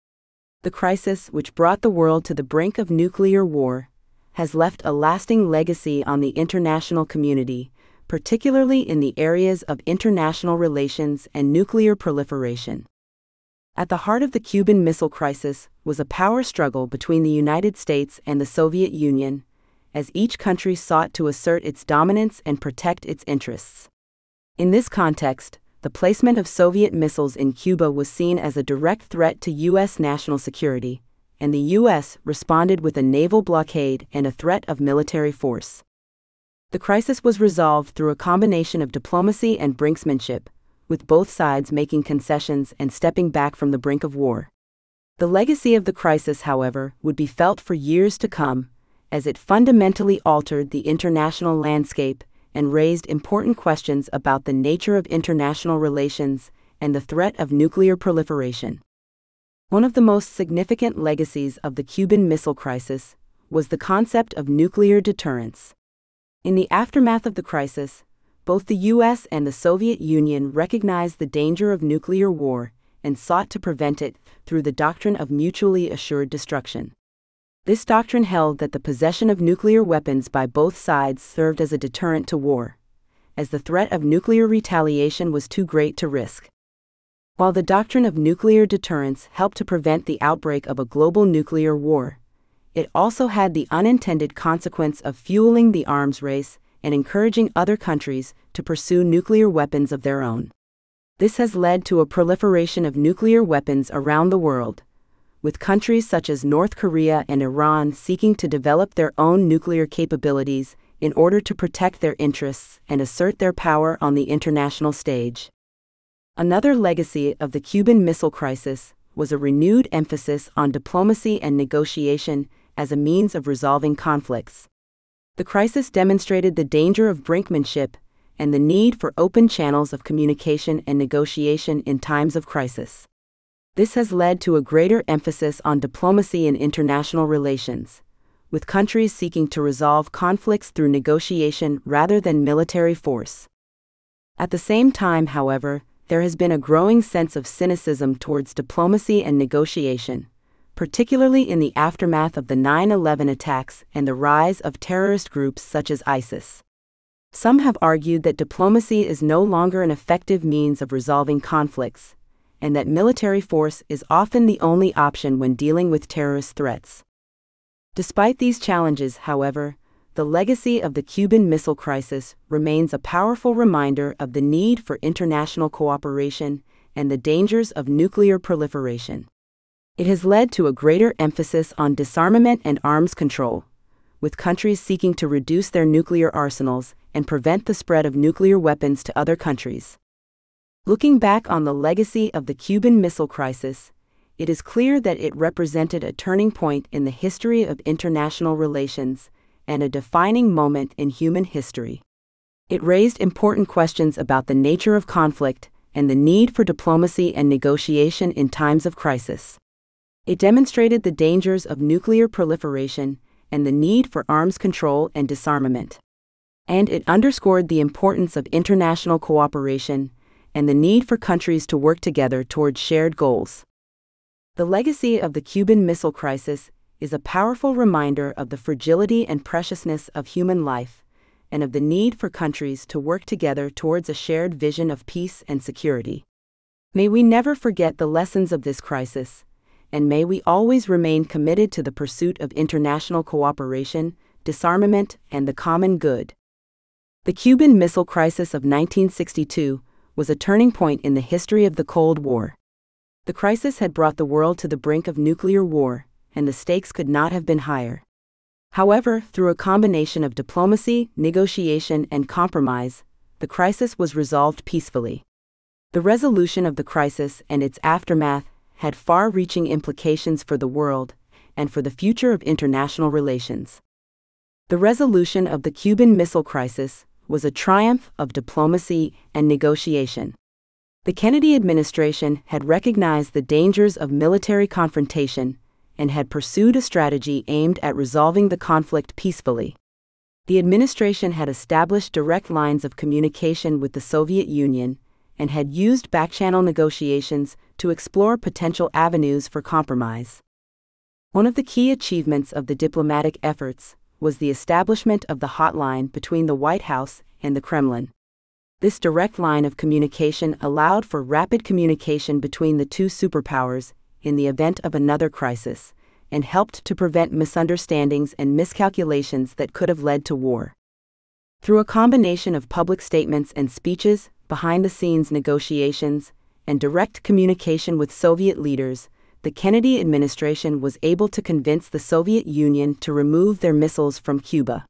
The crisis, which brought the world to the brink of nuclear war, has left a lasting legacy on the international community, particularly in the areas of international relations and nuclear proliferation. At the heart of the Cuban Missile Crisis was a power struggle between the United States and the Soviet Union, as each country sought to assert its dominance and protect its interests. In this context, the placement of Soviet missiles in Cuba was seen as a direct threat to U.S. national security, and the U.S. responded with a naval blockade and a threat of military force. The crisis was resolved through a combination of diplomacy and brinksmanship, with both sides making concessions and stepping back from the brink of war. The legacy of the crisis, however, would be felt for years to come, as it fundamentally altered the international landscape and raised important questions about the nature of international relations and the threat of nuclear proliferation. One of the most significant legacies of the Cuban Missile Crisis was the concept of nuclear deterrence. In the aftermath of the crisis, both the U.S. and the Soviet Union recognized the danger of nuclear war and sought to prevent it through the doctrine of mutually assured destruction. This doctrine held that the possession of nuclear weapons by both sides served as a deterrent to war, as the threat of nuclear retaliation was too great to risk. While the doctrine of nuclear deterrence helped to prevent the outbreak of a global nuclear war, it also had the unintended consequence of fueling the arms race and encouraging other countries to pursue nuclear weapons of their own. This has led to a proliferation of nuclear weapons around the world, with countries such as North Korea and Iran seeking to develop their own nuclear capabilities in order to protect their interests and assert their power on the international stage. Another legacy of the Cuban Missile Crisis was a renewed emphasis on diplomacy and negotiation as a means of resolving conflicts. The crisis demonstrated the danger of brinkmanship and the need for open channels of communication and negotiation in times of crisis. This has led to a greater emphasis on diplomacy in international relations, with countries seeking to resolve conflicts through negotiation rather than military force. At the same time, however, there has been a growing sense of cynicism towards diplomacy and negotiation, particularly in the aftermath of the 9 11 attacks and the rise of terrorist groups such as ISIS. Some have argued that diplomacy is no longer an effective means of resolving conflicts, and that military force is often the only option when dealing with terrorist threats. Despite these challenges, however, the legacy of the Cuban Missile Crisis remains a powerful reminder of the need for international cooperation and the dangers of nuclear proliferation. It has led to a greater emphasis on disarmament and arms control, with countries seeking to reduce their nuclear arsenals and prevent the spread of nuclear weapons to other countries. Looking back on the legacy of the Cuban Missile Crisis, it is clear that it represented a turning point in the history of international relations and a defining moment in human history. It raised important questions about the nature of conflict and the need for diplomacy and negotiation in times of crisis. It demonstrated the dangers of nuclear proliferation and the need for arms control and disarmament. And it underscored the importance of international cooperation and the need for countries to work together towards shared goals. The legacy of the Cuban Missile Crisis is a powerful reminder of the fragility and preciousness of human life, and of the need for countries to work together towards a shared vision of peace and security. May we never forget the lessons of this crisis, and may we always remain committed to the pursuit of international cooperation, disarmament, and the common good. The Cuban Missile Crisis of 1962 was a turning point in the history of the Cold War. The crisis had brought the world to the brink of nuclear war, and the stakes could not have been higher. However, through a combination of diplomacy, negotiation, and compromise, the crisis was resolved peacefully. The resolution of the crisis and its aftermath had far reaching implications for the world and for the future of international relations. The resolution of the Cuban Missile Crisis was a triumph of diplomacy and negotiation. The Kennedy administration had recognized the dangers of military confrontation and had pursued a strategy aimed at resolving the conflict peacefully. The administration had established direct lines of communication with the Soviet Union and had used backchannel negotiations to explore potential avenues for compromise. One of the key achievements of the diplomatic efforts was the establishment of the hotline between the White House and the Kremlin. This direct line of communication allowed for rapid communication between the two superpowers in the event of another crisis, and helped to prevent misunderstandings and miscalculations that could have led to war. Through a combination of public statements and speeches, behind the scenes negotiations, and direct communication with Soviet leaders, the Kennedy administration was able to convince the Soviet Union to remove their missiles from Cuba.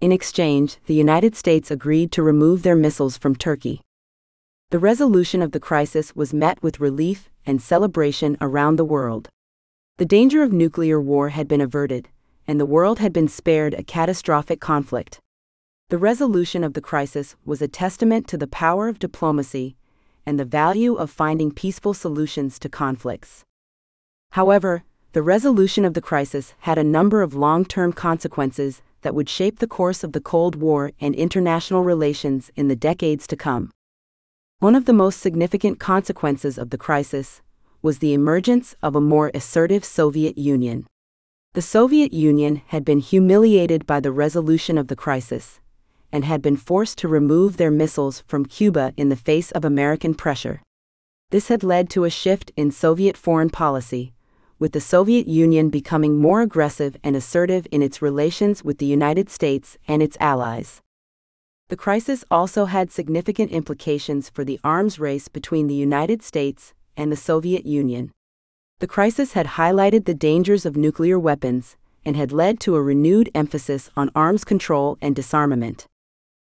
In exchange, the United States agreed to remove their missiles from Turkey. The resolution of the crisis was met with relief and celebration around the world. The danger of nuclear war had been averted, and the world had been spared a catastrophic conflict. The resolution of the crisis was a testament to the power of diplomacy and the value of finding peaceful solutions to conflicts. However, the resolution of the crisis had a number of long term consequences that would shape the course of the Cold War and international relations in the decades to come. One of the most significant consequences of the crisis was the emergence of a more assertive Soviet Union. The Soviet Union had been humiliated by the resolution of the crisis and had been forced to remove their missiles from Cuba in the face of American pressure. This had led to a shift in Soviet foreign policy, with the Soviet Union becoming more aggressive and assertive in its relations with the United States and its allies. The crisis also had significant implications for the arms race between the United States and the Soviet Union. The crisis had highlighted the dangers of nuclear weapons and had led to a renewed emphasis on arms control and disarmament.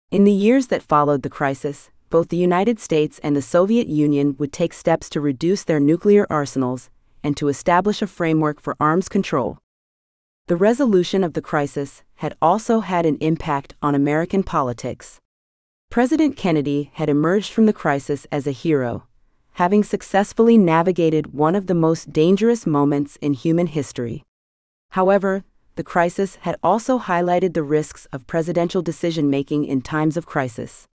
In the years that followed the crisis, both the United States and the Soviet Union would take steps to reduce their nuclear arsenals and to establish a framework for arms control. The resolution of the crisis had also had an impact on American politics. President Kennedy had emerged from the crisis as a hero, having successfully navigated one of the most dangerous moments in human history. However, the crisis had also highlighted the risks of presidential decision making in times of crisis.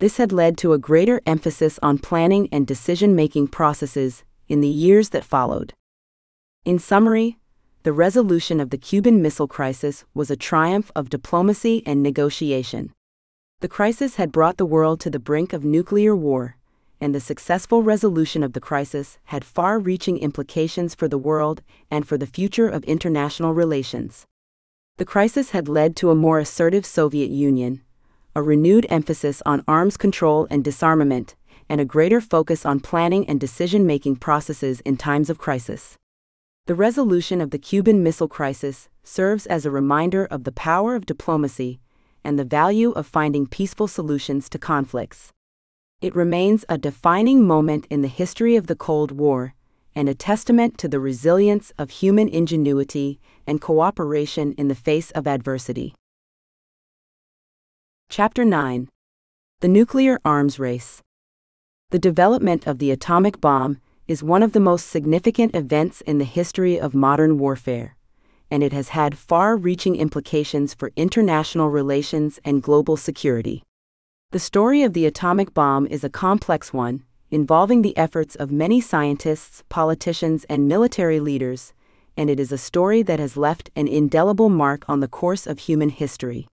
This had led to a greater emphasis on planning and decision making processes in the years that followed. In summary, the resolution of the Cuban Missile Crisis was a triumph of diplomacy and negotiation. The crisis had brought the world to the brink of nuclear war, and the successful resolution of the crisis had far reaching implications for the world and for the future of international relations. The crisis had led to a more assertive Soviet Union, a renewed emphasis on arms control and disarmament, and a greater focus on planning and decision making processes in times of crisis. The resolution of the Cuban Missile Crisis serves as a reminder of the power of diplomacy and the value of finding peaceful solutions to conflicts. It remains a defining moment in the history of the Cold War and a testament to the resilience of human ingenuity and cooperation in the face of adversity. Chapter 9 The Nuclear Arms Race the development of the atomic bomb is one of the most significant events in the history of modern warfare, and it has had far reaching implications for international relations and global security. The story of the atomic bomb is a complex one, involving the efforts of many scientists, politicians, and military leaders, and it is a story that has left an indelible mark on the course of human history.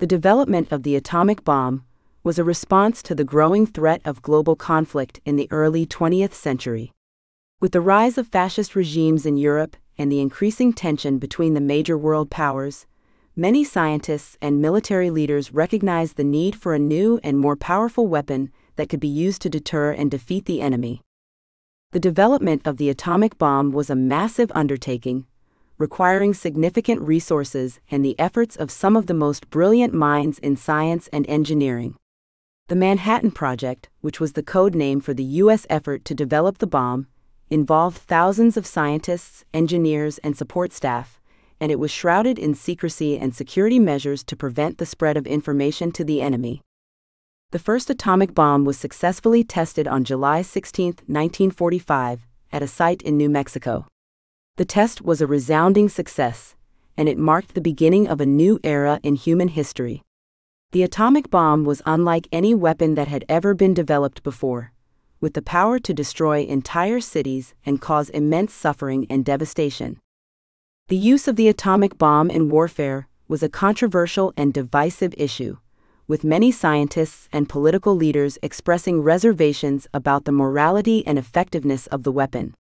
The development of the atomic bomb was a response to the growing threat of global conflict in the early 20th century. With the rise of fascist regimes in Europe and the increasing tension between the major world powers, many scientists and military leaders recognized the need for a new and more powerful weapon that could be used to deter and defeat the enemy. The development of the atomic bomb was a massive undertaking, requiring significant resources and the efforts of some of the most brilliant minds in science and engineering. The Manhattan Project, which was the code name for the U.S. effort to develop the bomb, involved thousands of scientists, engineers, and support staff, and it was shrouded in secrecy and security measures to prevent the spread of information to the enemy. The first atomic bomb was successfully tested on July 16, 1945, at a site in New Mexico. The test was a resounding success, and it marked the beginning of a new era in human history. The atomic bomb was unlike any weapon that had ever been developed before, with the power to destroy entire cities and cause immense suffering and devastation. The use of the atomic bomb in warfare was a controversial and divisive issue, with many scientists and political leaders expressing reservations about the morality and effectiveness of the weapon.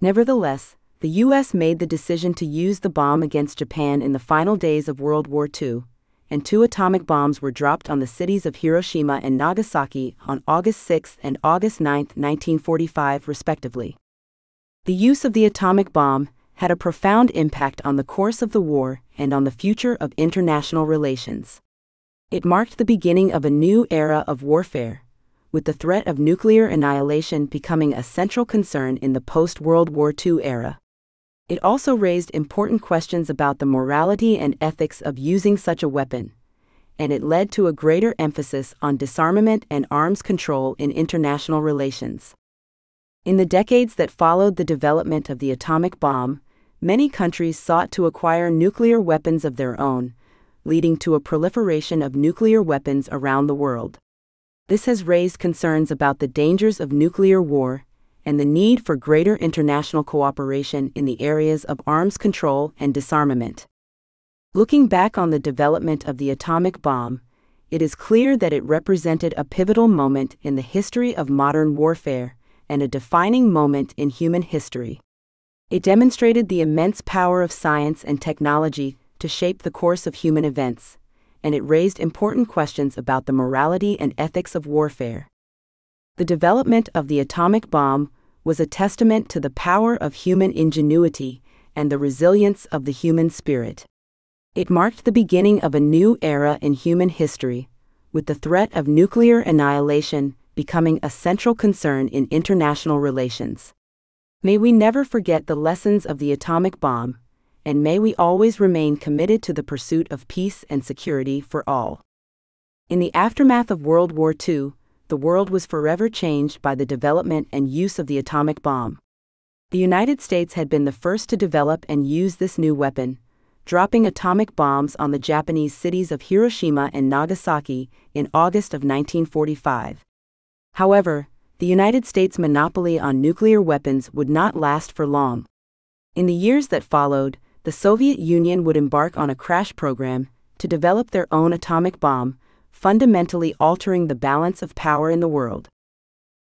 Nevertheless, the U.S. made the decision to use the bomb against Japan in the final days of World War II and two atomic bombs were dropped on the cities of Hiroshima and Nagasaki on August 6 and August 9, 1945, respectively. The use of the atomic bomb had a profound impact on the course of the war and on the future of international relations. It marked the beginning of a new era of warfare, with the threat of nuclear annihilation becoming a central concern in the post World War II era. It also raised important questions about the morality and ethics of using such a weapon, and it led to a greater emphasis on disarmament and arms control in international relations. In the decades that followed the development of the atomic bomb, many countries sought to acquire nuclear weapons of their own, leading to a proliferation of nuclear weapons around the world. This has raised concerns about the dangers of nuclear war and the need for greater international cooperation in the areas of arms control and disarmament. Looking back on the development of the atomic bomb, it is clear that it represented a pivotal moment in the history of modern warfare and a defining moment in human history. It demonstrated the immense power of science and technology to shape the course of human events, and it raised important questions about the morality and ethics of warfare. The development of the atomic bomb was a testament to the power of human ingenuity and the resilience of the human spirit. It marked the beginning of a new era in human history, with the threat of nuclear annihilation becoming a central concern in international relations. May we never forget the lessons of the atomic bomb, and may we always remain committed to the pursuit of peace and security for all. In the aftermath of World War II, the world was forever changed by the development and use of the atomic bomb. The United States had been the first to develop and use this new weapon, dropping atomic bombs on the Japanese cities of Hiroshima and Nagasaki in August of 1945. However, the United States' monopoly on nuclear weapons would not last for long. In the years that followed, the Soviet Union would embark on a crash program to develop their own atomic bomb, fundamentally altering the balance of power in the world.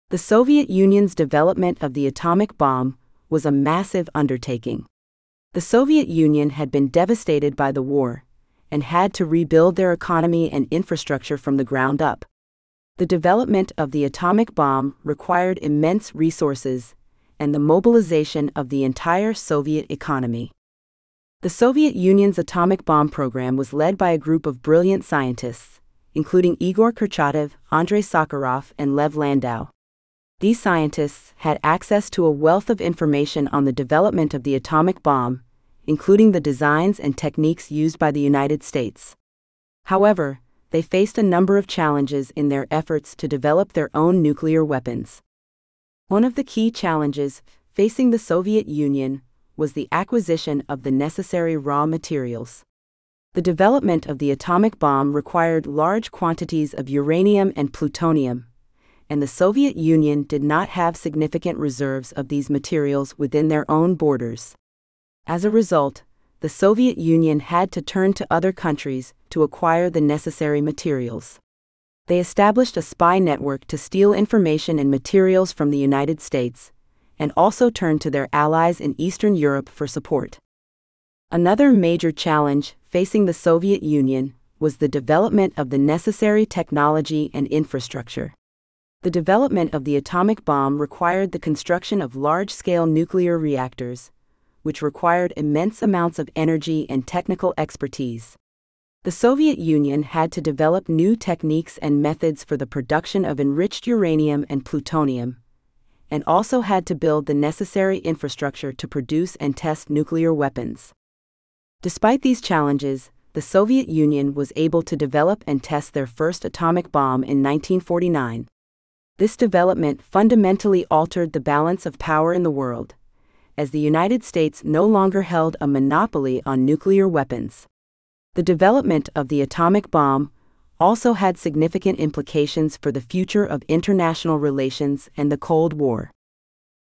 The Soviet Union's development of the atomic bomb was a massive undertaking. The Soviet Union had been devastated by the war and had to rebuild their economy and infrastructure from the ground up. The development of the atomic bomb required immense resources and the mobilization of the entire Soviet economy. The Soviet Union's atomic bomb program was led by a group of brilliant scientists including Igor Kurchatov, Andrei Sakharov, and Lev Landau. These scientists had access to a wealth of information on the development of the atomic bomb, including the designs and techniques used by the United States. However, they faced a number of challenges in their efforts to develop their own nuclear weapons. One of the key challenges facing the Soviet Union was the acquisition of the necessary raw materials. The development of the atomic bomb required large quantities of uranium and plutonium, and the Soviet Union did not have significant reserves of these materials within their own borders. As a result, the Soviet Union had to turn to other countries to acquire the necessary materials. They established a spy network to steal information and materials from the United States, and also turned to their allies in Eastern Europe for support. Another major challenge facing the Soviet Union was the development of the necessary technology and infrastructure. The development of the atomic bomb required the construction of large scale nuclear reactors, which required immense amounts of energy and technical expertise. The Soviet Union had to develop new techniques and methods for the production of enriched uranium and plutonium, and also had to build the necessary infrastructure to produce and test nuclear weapons. Despite these challenges, the Soviet Union was able to develop and test their first atomic bomb in 1949. This development fundamentally altered the balance of power in the world, as the United States no longer held a monopoly on nuclear weapons. The development of the atomic bomb also had significant implications for the future of international relations and the Cold War.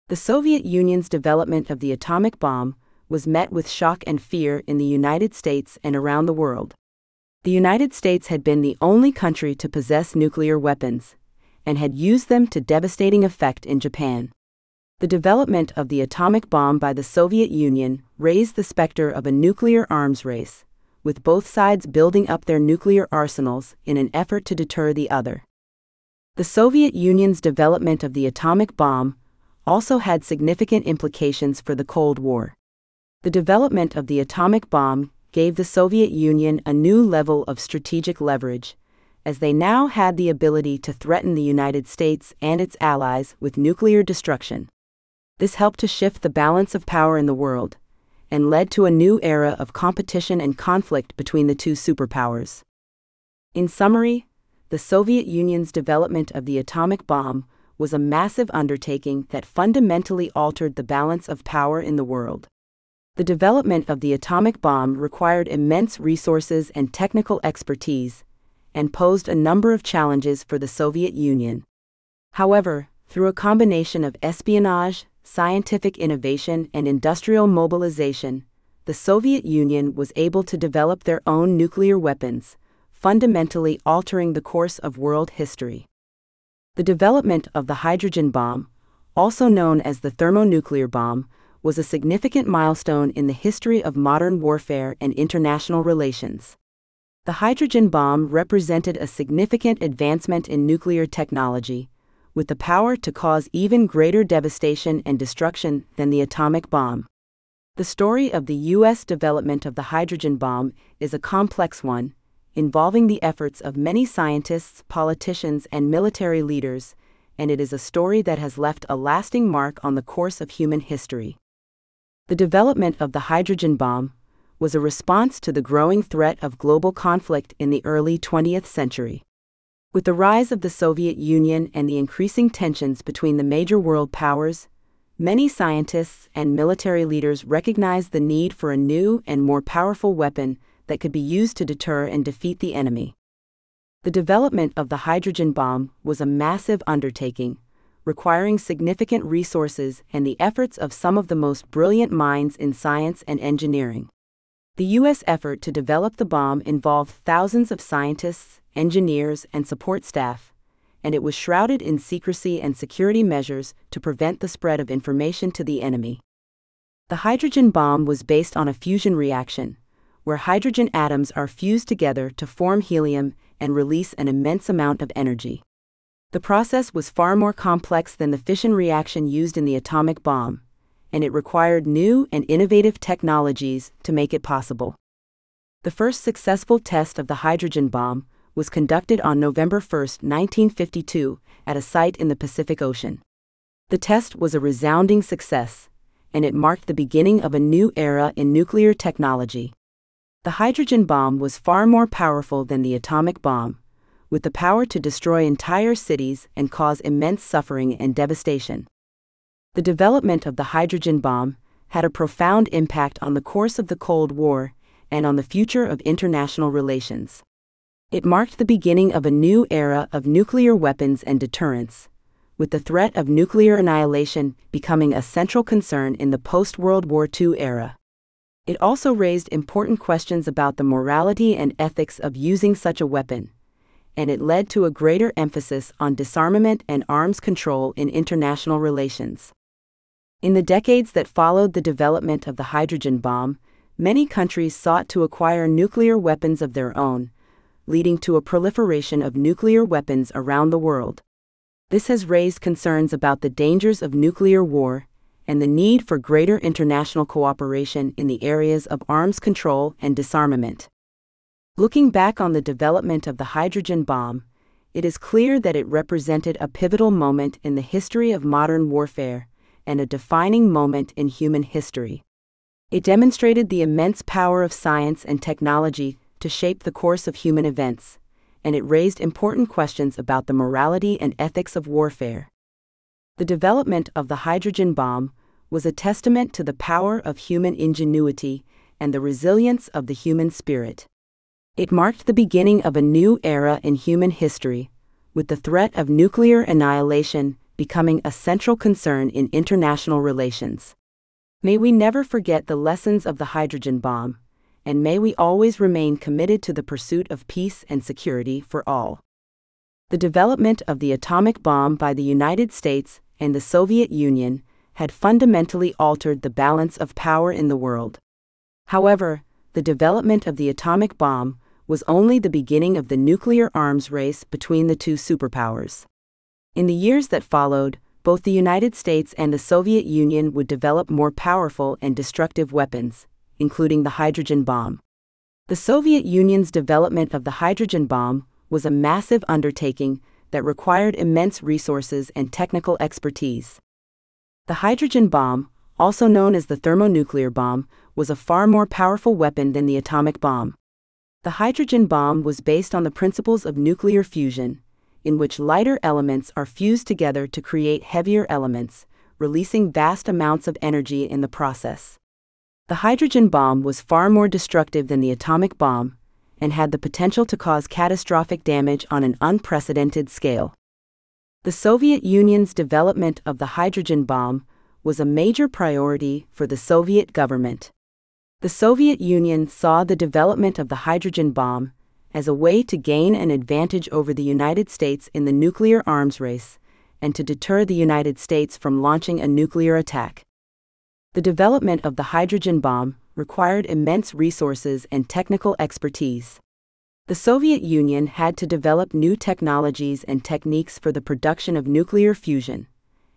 The Soviet Union's development of the atomic bomb was met with shock and fear in the United States and around the world. The United States had been the only country to possess nuclear weapons, and had used them to devastating effect in Japan. The development of the atomic bomb by the Soviet Union raised the specter of a nuclear arms race, with both sides building up their nuclear arsenals in an effort to deter the other. The Soviet Union's development of the atomic bomb also had significant implications for the Cold War. The development of the atomic bomb gave the Soviet Union a new level of strategic leverage, as they now had the ability to threaten the United States and its allies with nuclear destruction. This helped to shift the balance of power in the world and led to a new era of competition and conflict between the two superpowers. In summary, the Soviet Union's development of the atomic bomb was a massive undertaking that fundamentally altered the balance of power in the world. The development of the atomic bomb required immense resources and technical expertise, and posed a number of challenges for the Soviet Union. However, Through a combination of espionage, scientific innovation, and industrial mobilization, the Soviet Union was able to develop their own nuclear weapons, fundamentally altering the course of world history. The development of the hydrogen bomb, also known as the thermonuclear bomb, was a significant milestone in the history of modern warfare and international relations. The hydrogen bomb represented a significant advancement in nuclear technology, with the power to cause even greater devastation and destruction than the atomic bomb. The story of the U.S. development of the hydrogen bomb is a complex one, involving the efforts of many scientists, politicians, and military leaders, and it is a story that has left a lasting mark on the course of human history. The development of the hydrogen bomb was a response to the growing threat of global conflict in the early 20th century. With the rise of the Soviet Union and the increasing tensions between the major world powers, many scientists and military leaders recognized the need for a new and more powerful weapon that could be used to deter and defeat the enemy. The development of the hydrogen bomb was a massive undertaking, requiring significant resources and the efforts of some of the most brilliant minds in science and engineering. The U.S. effort to develop the bomb involved thousands of scientists, engineers, and support staff, and it was shrouded in secrecy and security measures to prevent the spread of information to the enemy. The hydrogen bomb was based on a fusion reaction, where hydrogen atoms are fused together to form helium and release an immense amount of energy. The process was far more complex than the fission reaction used in the atomic bomb, and it required new and innovative technologies to make it possible. The first successful test of the hydrogen bomb was conducted on November 1, 1952, at a site in the Pacific Ocean. The test was a resounding success, and it marked the beginning of a new era in nuclear technology. The hydrogen bomb was far more powerful than the atomic bomb, with the power to destroy entire cities and cause immense suffering and devastation. The development of the hydrogen bomb had a profound impact on the course of the Cold War and on the future of international relations. It marked the beginning of a new era of nuclear weapons and deterrence, with the threat of nuclear annihilation becoming a central concern in the post World War II era. It also raised important questions about the morality and ethics of using such a weapon, and it led to a greater emphasis on disarmament and arms control in international relations. In the decades that followed the development of the hydrogen bomb, many countries sought to acquire nuclear weapons of their own, leading to a proliferation of nuclear weapons around the world. This has raised concerns about the dangers of nuclear war and the need for greater international cooperation in the areas of arms control and disarmament. Looking back on the development of the hydrogen bomb, it is clear that it represented a pivotal moment in the history of modern warfare and a defining moment in human history. It demonstrated the immense power of science and technology to shape the course of human events, and it raised important questions about the morality and ethics of warfare. The development of the hydrogen bomb was a testament to the power of human ingenuity and the resilience of the human spirit. It marked the beginning of a new era in human history, with the threat of nuclear annihilation becoming a central concern in international relations. May we never forget the lessons of the hydrogen bomb, and may we always remain committed to the pursuit of peace and security for all. The development of the atomic bomb by the United States and the Soviet Union had fundamentally altered the balance of power in the world. However, the development of the atomic bomb was only the beginning of the nuclear arms race between the two superpowers. In the years that followed, both the United States and the Soviet Union would develop more powerful and destructive weapons, including the hydrogen bomb. The Soviet Union's development of the hydrogen bomb was a massive undertaking that required immense resources and technical expertise. The hydrogen bomb, also known as the thermonuclear bomb, was a far more powerful weapon than the atomic bomb. The hydrogen bomb was based on the principles of nuclear fusion, in which lighter elements are fused together to create heavier elements, releasing vast amounts of energy in the process. The hydrogen bomb was far more destructive than the atomic bomb and had the potential to cause catastrophic damage on an unprecedented scale. The Soviet Union's development of the hydrogen bomb was a major priority for the Soviet government. The Soviet Union saw the development of the hydrogen bomb as a way to gain an advantage over the United States in the nuclear arms race and to deter the United States from launching a nuclear attack. The development of the hydrogen bomb required immense resources and technical expertise. The Soviet Union had to develop new technologies and techniques for the production of nuclear fusion,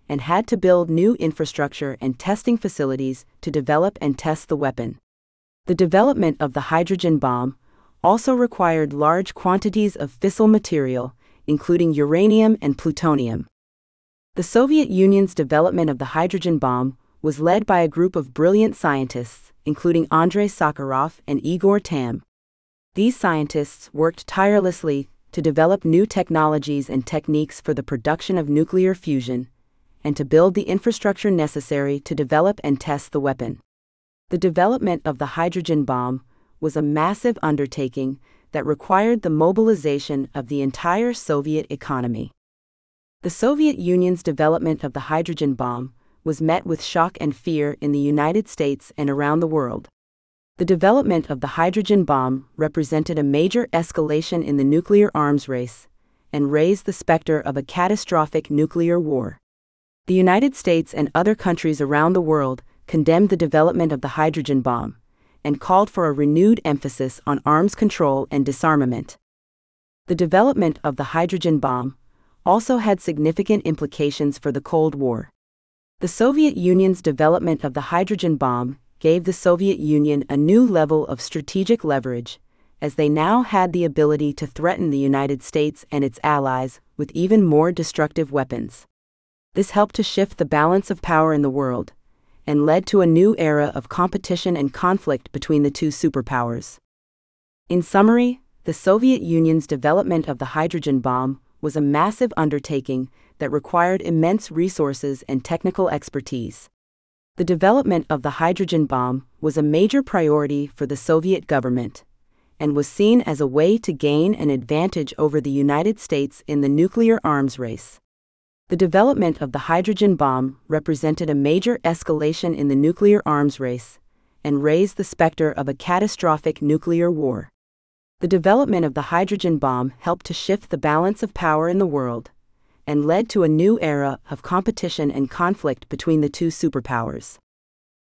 and had to build new infrastructure and testing facilities to develop and test the weapon. The development of the hydrogen bomb also required large quantities of fissile material, including uranium and plutonium. The Soviet Union's development of the hydrogen bomb was led by a group of brilliant scientists, including Andrei Sakharov and Igor Tamm. These scientists worked tirelessly to develop new technologies and techniques for the production of nuclear fusion and to build the infrastructure necessary to develop and test the weapon. The development of the hydrogen bomb was a massive undertaking that required the mobilization of the entire Soviet economy. The Soviet Union's development of the hydrogen bomb was met with shock and fear in the United States and around the world. The development of the hydrogen bomb represented a major escalation in the nuclear arms race and raised the specter of a catastrophic nuclear war. The United States and other countries around the world condemned the development of the hydrogen bomb and called for a renewed emphasis on arms control and disarmament. The development of the hydrogen bomb also had significant implications for the Cold War. The Soviet Union's development of the hydrogen bomb gave the Soviet Union a new level of strategic leverage, as they now had the ability to threaten the United States and its allies with even more destructive weapons. This helped to shift the balance of power in the world, and led to a new era of competition and conflict between the two superpowers. In summary, the Soviet Union's development of the hydrogen bomb was a massive undertaking that required immense resources and technical expertise. The development of the hydrogen bomb was a major priority for the Soviet government and was seen as a way to gain an advantage over the United States in the nuclear arms race. The development of the hydrogen bomb represented a major escalation in the nuclear arms race and raised the specter of a catastrophic nuclear war. The development of the hydrogen bomb helped to shift the balance of power in the world and led to a new era of competition and conflict between the two superpowers.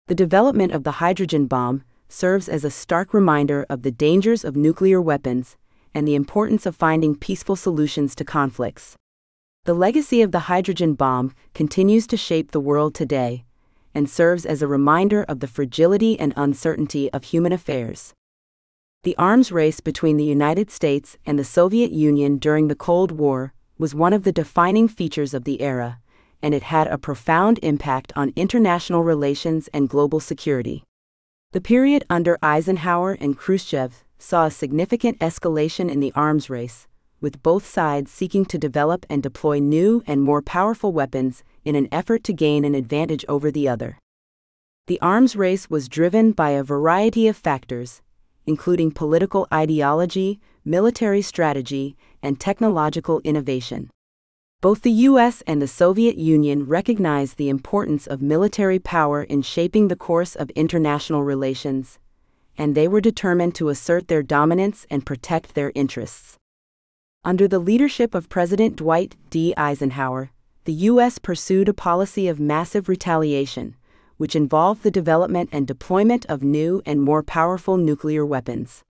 The development of the hydrogen bomb serves as a stark reminder of the dangers of nuclear weapons and the importance of finding peaceful solutions to conflicts. The legacy of the hydrogen bomb continues to shape the world today and serves as a reminder of the fragility and uncertainty of human affairs. The arms race between the United States and the Soviet Union during the Cold War was one of the defining features of the era, and it had a profound impact on international relations and global security. The period under Eisenhower and Khrushchev saw a significant escalation in the arms race, with both sides seeking to develop and deploy new and more powerful weapons in an effort to gain an advantage over the other. The arms race was driven by a variety of factors, including political ideology, military strategy, and technological innovation. Both the US and the Soviet Union recognized the importance of military power in shaping the course of international relations, and they were determined to assert their dominance and protect their interests. Under the leadership of President Dwight D. Eisenhower, the U.S. pursued a policy of massive retaliation, which involved the development and deployment of new and more powerful nuclear weapons.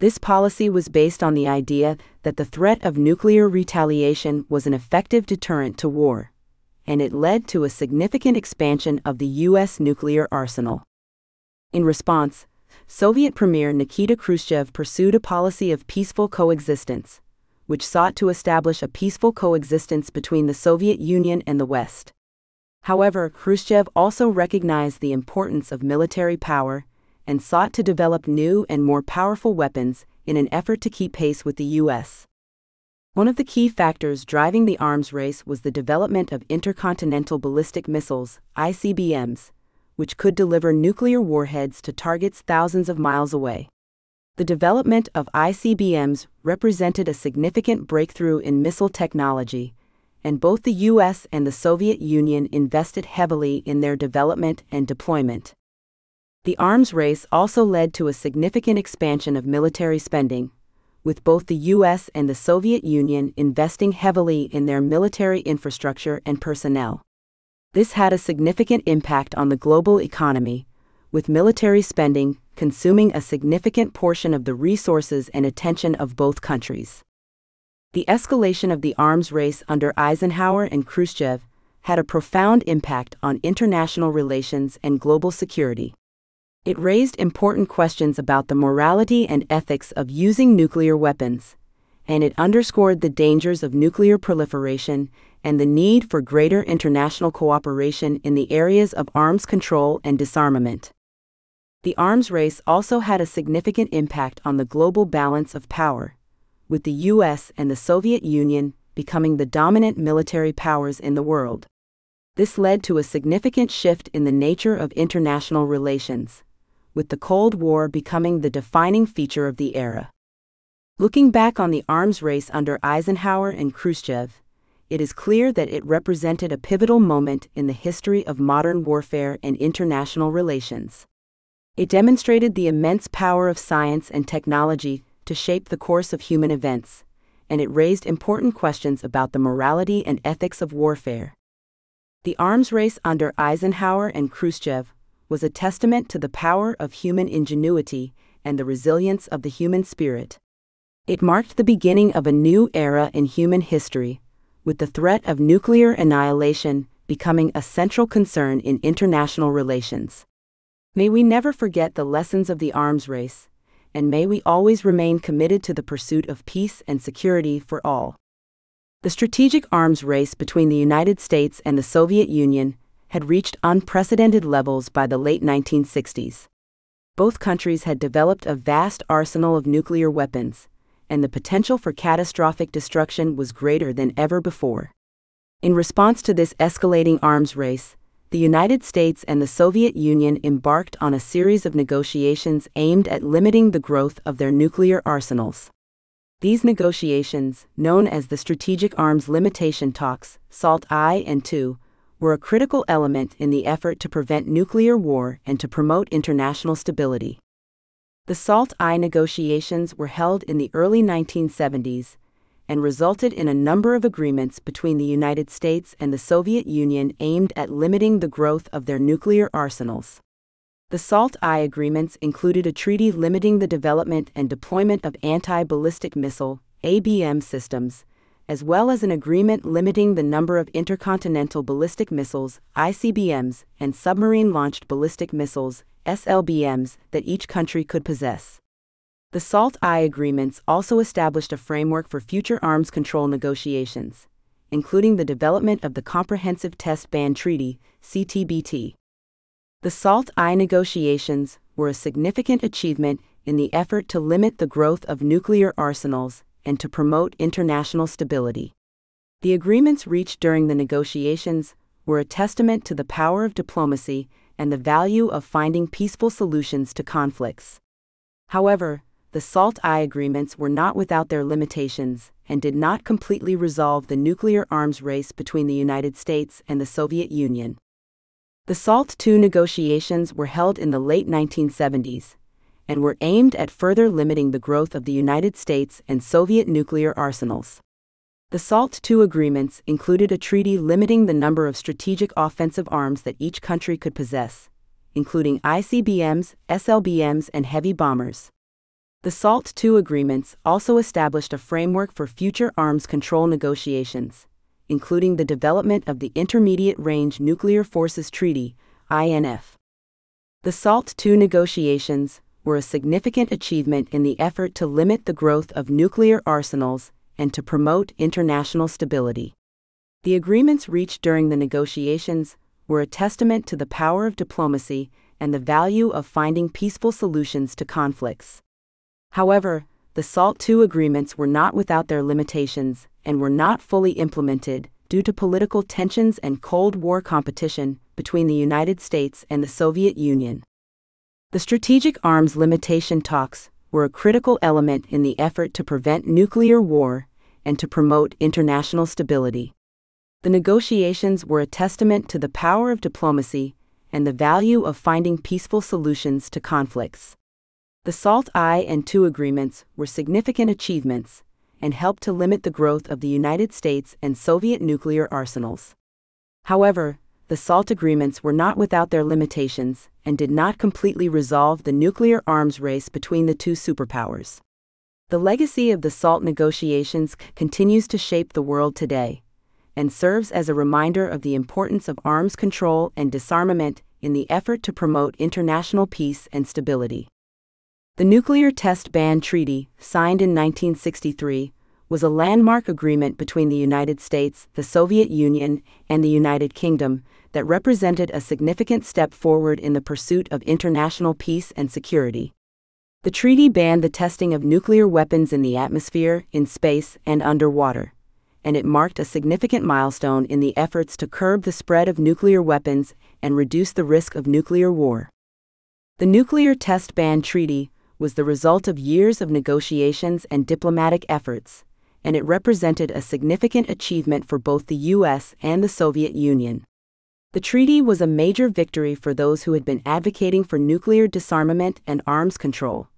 This policy was based on the idea that the threat of nuclear retaliation was an effective deterrent to war, and it led to a significant expansion of the U.S. nuclear arsenal. In response, Soviet Premier Nikita Khrushchev pursued a policy of peaceful coexistence, which sought to establish a peaceful coexistence between the Soviet Union and the West. However, Khrushchev also recognized the importance of military power and sought to develop new and more powerful weapons in an effort to keep pace with the U.S. One of the key factors driving the arms race was the development of intercontinental ballistic missiles, ICBMs, which could deliver nuclear warheads to targets thousands of miles away. The development of ICBMs represented a significant breakthrough in missile technology and both the US and the Soviet Union invested heavily in their development and deployment. The arms race also led to a significant expansion of military spending, with both the US and the Soviet Union investing heavily in their military infrastructure and personnel. This had a significant impact on the global economy, with military spending consuming a significant portion of the resources and attention of both countries. The escalation of the arms race under Eisenhower and Khrushchev had a profound impact on international relations and global security. It raised important questions about the morality and ethics of using nuclear weapons, and it underscored the dangers of nuclear proliferation and the need for greater international cooperation in the areas of arms control and disarmament. The arms race also had a significant impact on the global balance of power with the US and the Soviet Union becoming the dominant military powers in the world. This led to a significant shift in the nature of international relations, with the Cold War becoming the defining feature of the era. Looking back on the arms race under Eisenhower and Khrushchev, it is clear that it represented a pivotal moment in the history of modern warfare and international relations. It demonstrated the immense power of science and technology to shape the course of human events, and it raised important questions about the morality and ethics of warfare. The arms race under Eisenhower and Khrushchev was a testament to the power of human ingenuity and the resilience of the human spirit. It marked the beginning of a new era in human history, with the threat of nuclear annihilation becoming a central concern in international relations. May we never forget the lessons of the arms race and may we always remain committed to the pursuit of peace and security for all. The strategic arms race between the United States and the Soviet Union had reached unprecedented levels by the late 1960s. Both countries had developed a vast arsenal of nuclear weapons, and the potential for catastrophic destruction was greater than ever before. In response to this escalating arms race, the United States and the Soviet Union embarked on a series of negotiations aimed at limiting the growth of their nuclear arsenals. These negotiations, known as the Strategic Arms Limitation Talks, SALT I and II, were a critical element in the effort to prevent nuclear war and to promote international stability. The SALT I negotiations were held in the early 1970s and resulted in a number of agreements between the United States and the Soviet Union aimed at limiting the growth of their nuclear arsenals. The SALT I agreements included a treaty limiting the development and deployment of anti ballistic missile ABM systems, as well as an agreement limiting the number of intercontinental ballistic missiles ICBMs and submarine launched ballistic missiles SLBMs that each country could possess. The SALT I agreements also established a framework for future arms control negotiations, including the development of the Comprehensive Test Ban Treaty, CTBT. The SALT I negotiations were a significant achievement in the effort to limit the growth of nuclear arsenals and to promote international stability. The agreements reached during the negotiations were a testament to the power of diplomacy and the value of finding peaceful solutions to conflicts. However, the SALT I agreements were not without their limitations and did not completely resolve the nuclear arms race between the United States and the Soviet Union. The SALT II negotiations were held in the late 1970s and were aimed at further limiting the growth of the United States and Soviet nuclear arsenals. The SALT II agreements included a treaty limiting the number of strategic offensive arms that each country could possess, including ICBMs, SLBMs, and heavy bombers. The SALT II agreements also established a framework for future arms control negotiations, including the development of the Intermediate Range Nuclear Forces Treaty, INF. The SALT II negotiations were a significant achievement in the effort to limit the growth of nuclear arsenals and to promote international stability. The agreements reached during the negotiations were a testament to the power of diplomacy and the value of finding peaceful solutions to conflicts. However, the SALT II agreements were not without their limitations and were not fully implemented due to political tensions and Cold War competition between the United States and the Soviet Union. The strategic arms limitation talks were a critical element in the effort to prevent nuclear war and to promote international stability. The negotiations were a testament to the power of diplomacy and the value of finding peaceful solutions to conflicts. The SALT I and II agreements were significant achievements and helped to limit the growth of the United States and Soviet nuclear arsenals. However, the SALT agreements were not without their limitations and did not completely resolve the nuclear arms race between the two superpowers. The legacy of the SALT negotiations continues to shape the world today and serves as a reminder of the importance of arms control and disarmament in the effort to promote international peace and stability. The Nuclear Test Ban Treaty, signed in 1963, was a landmark agreement between the United States, the Soviet Union, and the United Kingdom that represented a significant step forward in the pursuit of international peace and security. The treaty banned the testing of nuclear weapons in the atmosphere, in space, and underwater and it marked a significant milestone in the efforts to curb the spread of nuclear weapons and reduce the risk of nuclear war. The Nuclear Test Ban Treaty was the result of years of negotiations and diplomatic efforts, and it represented a significant achievement for both the U.S. and the Soviet Union. The treaty was a major victory for those who had been advocating for nuclear disarmament and arms control,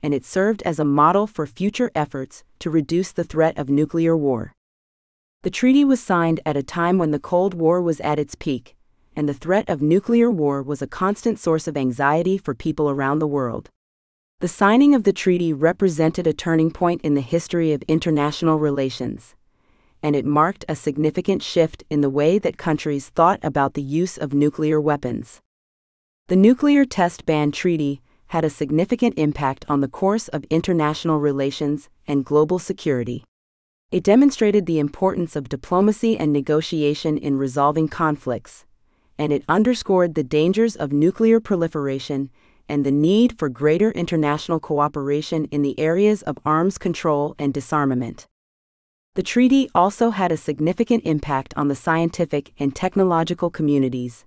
and it served as a model for future efforts to reduce the threat of nuclear war. The treaty was signed at a time when the Cold War was at its peak, and the threat of nuclear war was a constant source of anxiety for people around the world. The signing of the treaty represented a turning point in the history of international relations, and it marked a significant shift in the way that countries thought about the use of nuclear weapons. The Nuclear Test Ban Treaty had a significant impact on the course of international relations and global security. It demonstrated the importance of diplomacy and negotiation in resolving conflicts, and it underscored the dangers of nuclear proliferation and the need for greater international cooperation in the areas of arms control and disarmament. The treaty also had a significant impact on the scientific and technological communities,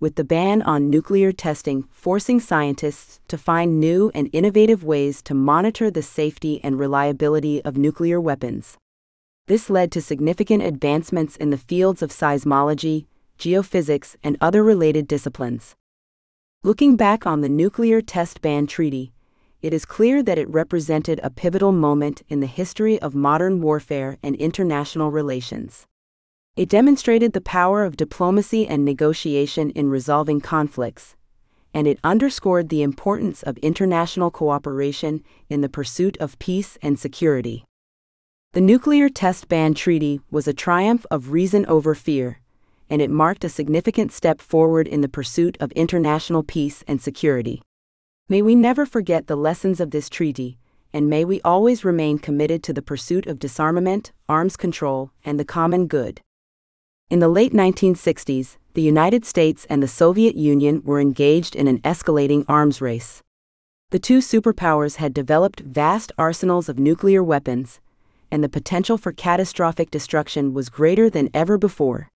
with the ban on nuclear testing forcing scientists to find new and innovative ways to monitor the safety and reliability of nuclear weapons. This led to significant advancements in the fields of seismology, geophysics, and other related disciplines. Looking back on the Nuclear Test Ban Treaty, it is clear that it represented a pivotal moment in the history of modern warfare and international relations. It demonstrated the power of diplomacy and negotiation in resolving conflicts, and it underscored the importance of international cooperation in the pursuit of peace and security. The Nuclear Test Ban Treaty was a triumph of reason over fear, and it marked a significant step forward in the pursuit of international peace and security. May we never forget the lessons of this treaty, and may we always remain committed to the pursuit of disarmament, arms control, and the common good. In the late 1960s, the United States and the Soviet Union were engaged in an escalating arms race. The two superpowers had developed vast arsenals of nuclear weapons, and the potential for catastrophic destruction was greater than ever before.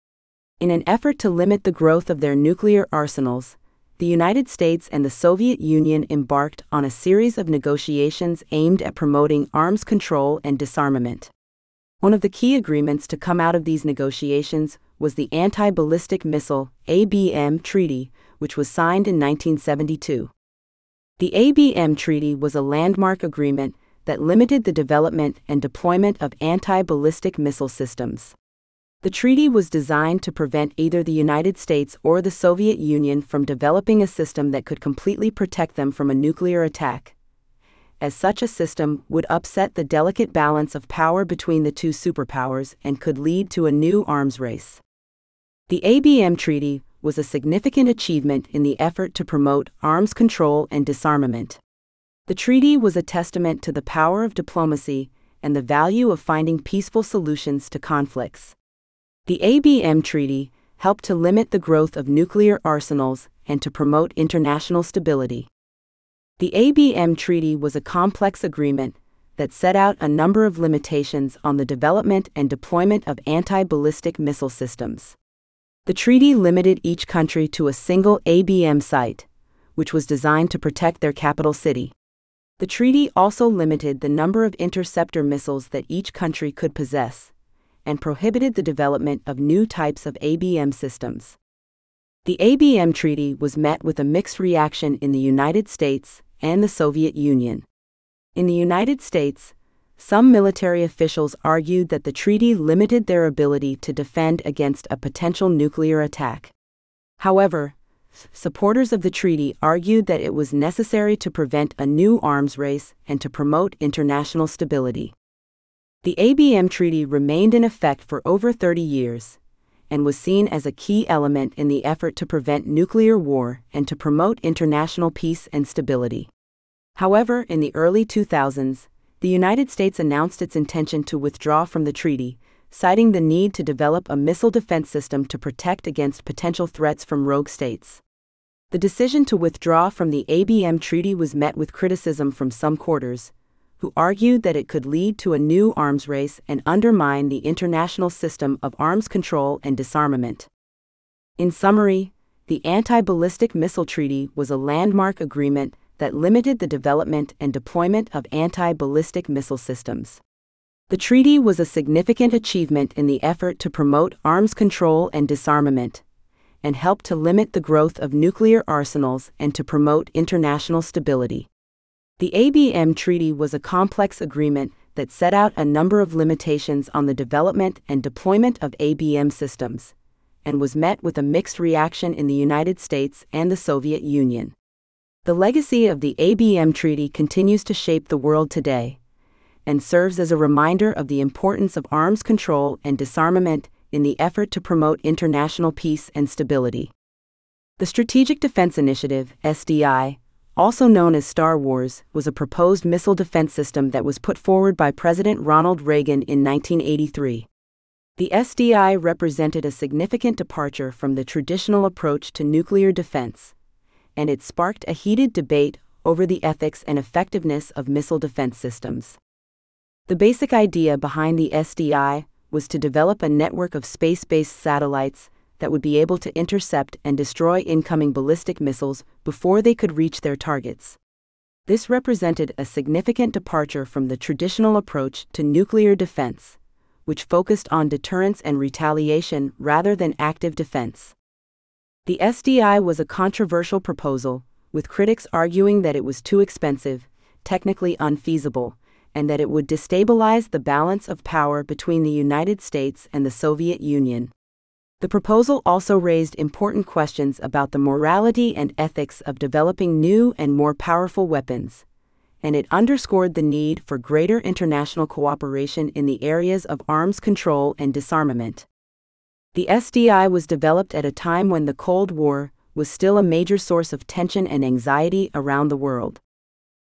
In an effort to limit the growth of their nuclear arsenals, the United States and the Soviet Union embarked on a series of negotiations aimed at promoting arms control and disarmament. One of the key agreements to come out of these negotiations was the Anti Ballistic Missile ABM Treaty, which was signed in 1972. The ABM Treaty was a landmark agreement that limited the development and deployment of anti ballistic missile systems. The treaty was designed to prevent either the United States or the Soviet Union from developing a system that could completely protect them from a nuclear attack, as such a system would upset the delicate balance of power between the two superpowers and could lead to a new arms race. The ABM Treaty was a significant achievement in the effort to promote arms control and disarmament. The treaty was a testament to the power of diplomacy and the value of finding peaceful solutions to conflicts. The ABM Treaty helped to limit the growth of nuclear arsenals and to promote international stability. The ABM Treaty was a complex agreement that set out a number of limitations on the development and deployment of anti ballistic missile systems. The treaty limited each country to a single ABM site, which was designed to protect their capital city. The treaty also limited the number of interceptor missiles that each country could possess, and prohibited the development of new types of ABM systems. The ABM Treaty was met with a mixed reaction in the United States and the Soviet Union. In the United States, some military officials argued that the treaty limited their ability to defend against a potential nuclear attack. However, supporters of the treaty argued that it was necessary to prevent a new arms race and to promote international stability. The ABM Treaty remained in effect for over 30 years and was seen as a key element in the effort to prevent nuclear war and to promote international peace and stability. However, in the early 2000s, the United States announced its intention to withdraw from the treaty, citing the need to develop a missile defense system to protect against potential threats from rogue states. The decision to withdraw from the ABM treaty was met with criticism from some quarters, who argued that it could lead to a new arms race and undermine the international system of arms control and disarmament. In summary, the Anti Ballistic Missile Treaty was a landmark agreement that limited the development and deployment of anti ballistic missile systems. The treaty was a significant achievement in the effort to promote arms control and disarmament, and helped to limit the growth of nuclear arsenals and to promote international stability. The ABM Treaty was a complex agreement that set out a number of limitations on the development and deployment of ABM systems, and was met with a mixed reaction in the United States and the Soviet Union. The legacy of the ABM Treaty continues to shape the world today, and serves as a reminder of the importance of arms control and disarmament in the effort to promote international peace and stability. The Strategic Defense Initiative, SDI, also known as Star Wars, was a proposed missile defense system that was put forward by President Ronald Reagan in 1983. The SDI represented a significant departure from the traditional approach to nuclear defense, and it sparked a heated debate over the ethics and effectiveness of missile defense systems. The basic idea behind the SDI was to develop a network of space based satellites that would be able to intercept and destroy incoming ballistic missiles before they could reach their targets. This represented a significant departure from the traditional approach to nuclear defense, which focused on deterrence and retaliation rather than active defense. The SDI was a controversial proposal, with critics arguing that it was too expensive, technically unfeasible, and that it would destabilize the balance of power between the United States and the Soviet Union. The proposal also raised important questions about the morality and ethics of developing new and more powerful weapons, and it underscored the need for greater international cooperation in the areas of arms control and disarmament. The SDI was developed at a time when the Cold War was still a major source of tension and anxiety around the world.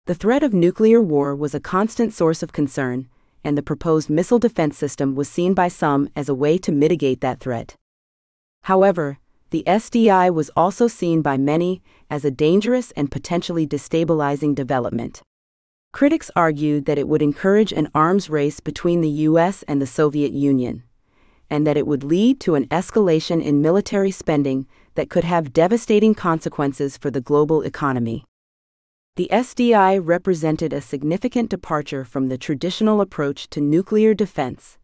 The threat of nuclear war was a constant source of concern, and the proposed missile defense system was seen by some as a way to mitigate that threat. However, the SDI was also seen by many as a dangerous and potentially destabilizing development. Critics argued that it would encourage an arms race between the US and the Soviet Union, and that it would lead to an escalation in military spending that could have devastating consequences for the global economy. The SDI represented a significant departure from the traditional approach to nuclear defense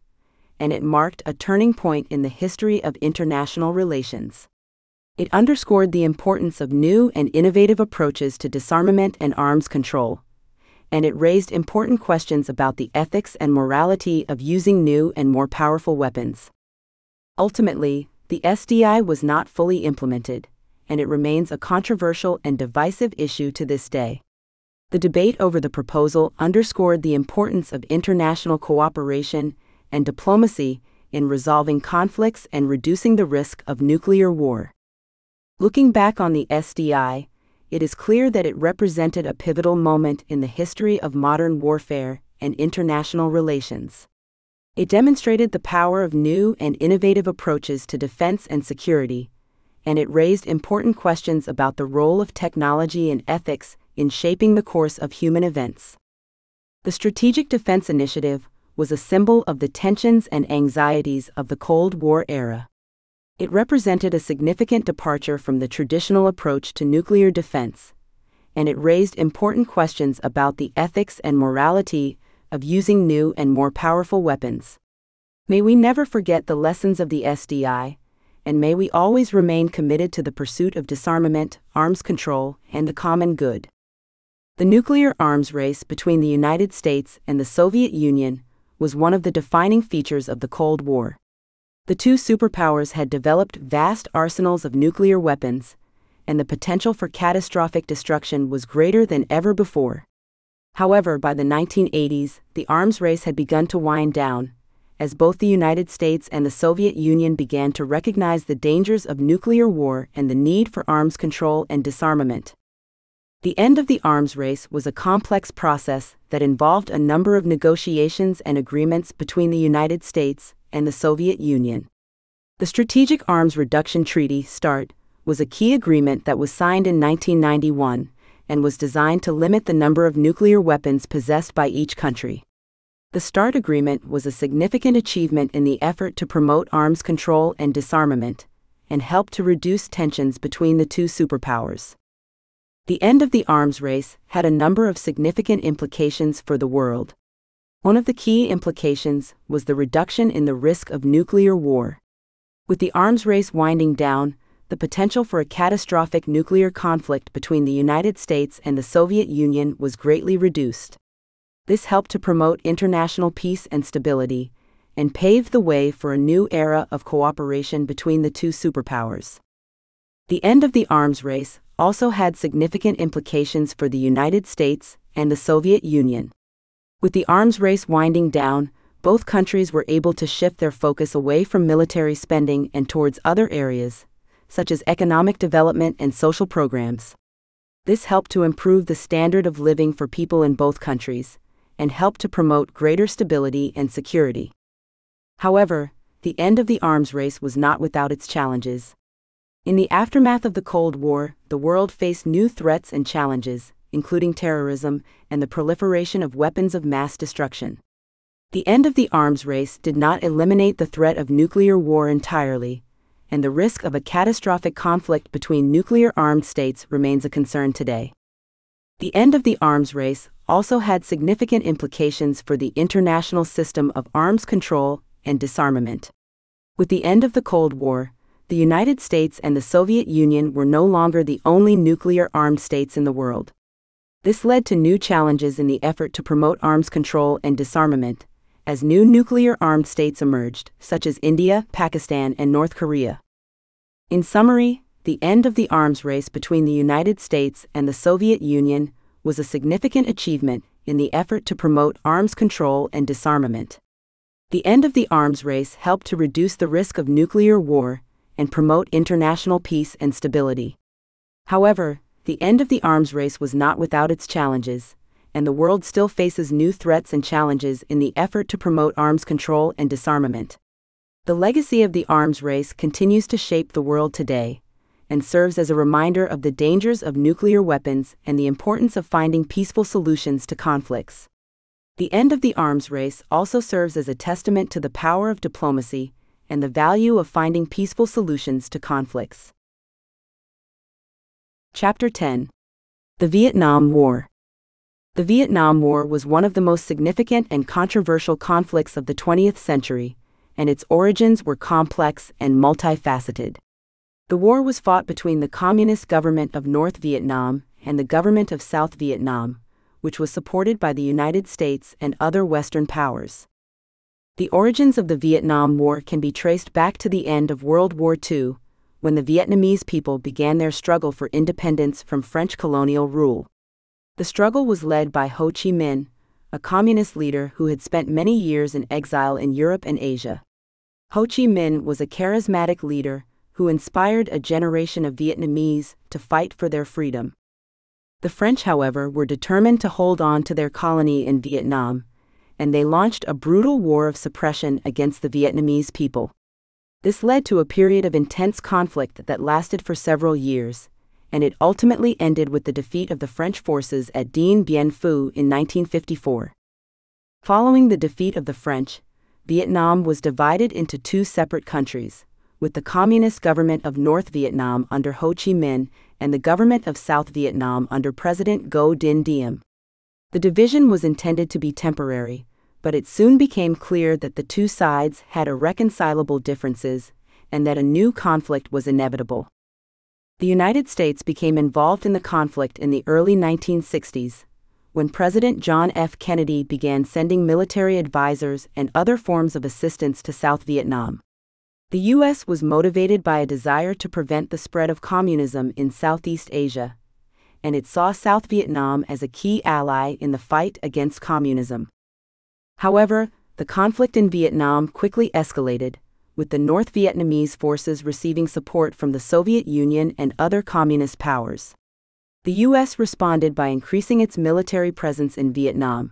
and it marked a turning point in the history of international relations. It underscored the importance of new and innovative approaches to disarmament and arms control, and it raised important questions about the ethics and morality of using new and more powerful weapons. Ultimately, the SDI was not fully implemented, and it remains a controversial and divisive issue to this day. The debate over the proposal underscored the importance of international cooperation and diplomacy in resolving conflicts and reducing the risk of nuclear war. Looking back on the SDI, it is clear that it represented a pivotal moment in the history of modern warfare and international relations. It demonstrated the power of new and innovative approaches to defense and security, and it raised important questions about the role of technology and ethics in shaping the course of human events. The Strategic Defense Initiative was a symbol of the tensions and anxieties of the Cold War era. It represented a significant departure from the traditional approach to nuclear defense, and it raised important questions about the ethics and morality of using new and more powerful weapons. May we never forget the lessons of the SDI, and may we always remain committed to the pursuit of disarmament, arms control, and the common good. The nuclear arms race between the United States and the Soviet Union was one of the defining features of the Cold War. The two superpowers had developed vast arsenals of nuclear weapons, and the potential for catastrophic destruction was greater than ever before. However, by the 1980s, the arms race had begun to wind down, as both the United States and the Soviet Union began to recognize the dangers of nuclear war and the need for arms control and disarmament. The end of the arms race was a complex process that involved a number of negotiations and agreements between the United States and the Soviet Union. The Strategic Arms Reduction Treaty, START, was a key agreement that was signed in 1991 and was designed to limit the number of nuclear weapons possessed by each country. The START agreement was a significant achievement in the effort to promote arms control and disarmament, and helped to reduce tensions between the two superpowers. The end of the arms race had a number of significant implications for the world. One of the key implications was the reduction in the risk of nuclear war. With the arms race winding down, the potential for a catastrophic nuclear conflict between the United States and the Soviet Union was greatly reduced. This helped to promote international peace and stability, and paved the way for a new era of cooperation between the two superpowers. The end of the arms race also had significant implications for the United States and the Soviet Union. With the arms race winding down, both countries were able to shift their focus away from military spending and towards other areas, such as economic development and social programs. This helped to improve the standard of living for people in both countries and helped to promote greater stability and security. However, the end of the arms race was not without its challenges. In the aftermath of the Cold War, the world faced new threats and challenges, including terrorism and the proliferation of weapons of mass destruction. The end of the arms race did not eliminate the threat of nuclear war entirely, and the risk of a catastrophic conflict between nuclear armed states remains a concern today. The end of the arms race also had significant implications for the international system of arms control and disarmament. With the end of the Cold War, the United States and the Soviet Union were no longer the only nuclear armed states in the world. This led to new challenges in the effort to promote arms control and disarmament, as new nuclear armed states emerged, such as India, Pakistan, and North Korea. In summary, the end of the arms race between the United States and the Soviet Union was a significant achievement in the effort to promote arms control and disarmament. The end of the arms race helped to reduce the risk of nuclear war and promote international peace and stability. However, the end of the arms race was not without its challenges, and the world still faces new threats and challenges in the effort to promote arms control and disarmament. The legacy of the arms race continues to shape the world today and serves as a reminder of the dangers of nuclear weapons and the importance of finding peaceful solutions to conflicts. The end of the arms race also serves as a testament to the power of diplomacy and the value of finding peaceful solutions to conflicts. Chapter 10 The Vietnam War The Vietnam War was one of the most significant and controversial conflicts of the 20th century and its origins were complex and multifaceted. The war was fought between the Communist government of North Vietnam and the government of South Vietnam, which was supported by the United States and other Western powers. The origins of the Vietnam War can be traced back to the end of World War II, when the Vietnamese people began their struggle for independence from French colonial rule. The struggle was led by Ho Chi Minh, a communist leader who had spent many years in exile in Europe and Asia. Ho Chi Minh was a charismatic leader who inspired a generation of Vietnamese to fight for their freedom. The French, however, were determined to hold on to their colony in Vietnam, and they launched a brutal war of suppression against the Vietnamese people. This led to a period of intense conflict that lasted for several years, and it ultimately ended with the defeat of the French forces at Dien Bien Phu in 1954. Following the defeat of the French, Vietnam was divided into two separate countries, with the Communist government of North Vietnam under Ho Chi Minh and the government of South Vietnam under President Ngo Dinh Diem. The division was intended to be temporary, but it soon became clear that the two sides had irreconcilable differences and that a new conflict was inevitable. The United States became involved in the conflict in the early 1960s, when President John F. Kennedy began sending military advisors and other forms of assistance to South Vietnam. The U.S. was motivated by a desire to prevent the spread of communism in Southeast Asia, and it saw South Vietnam as a key ally in the fight against communism. However, the conflict in Vietnam quickly escalated, with the North Vietnamese forces receiving support from the Soviet Union and other communist powers. The U.S. responded by increasing its military presence in Vietnam,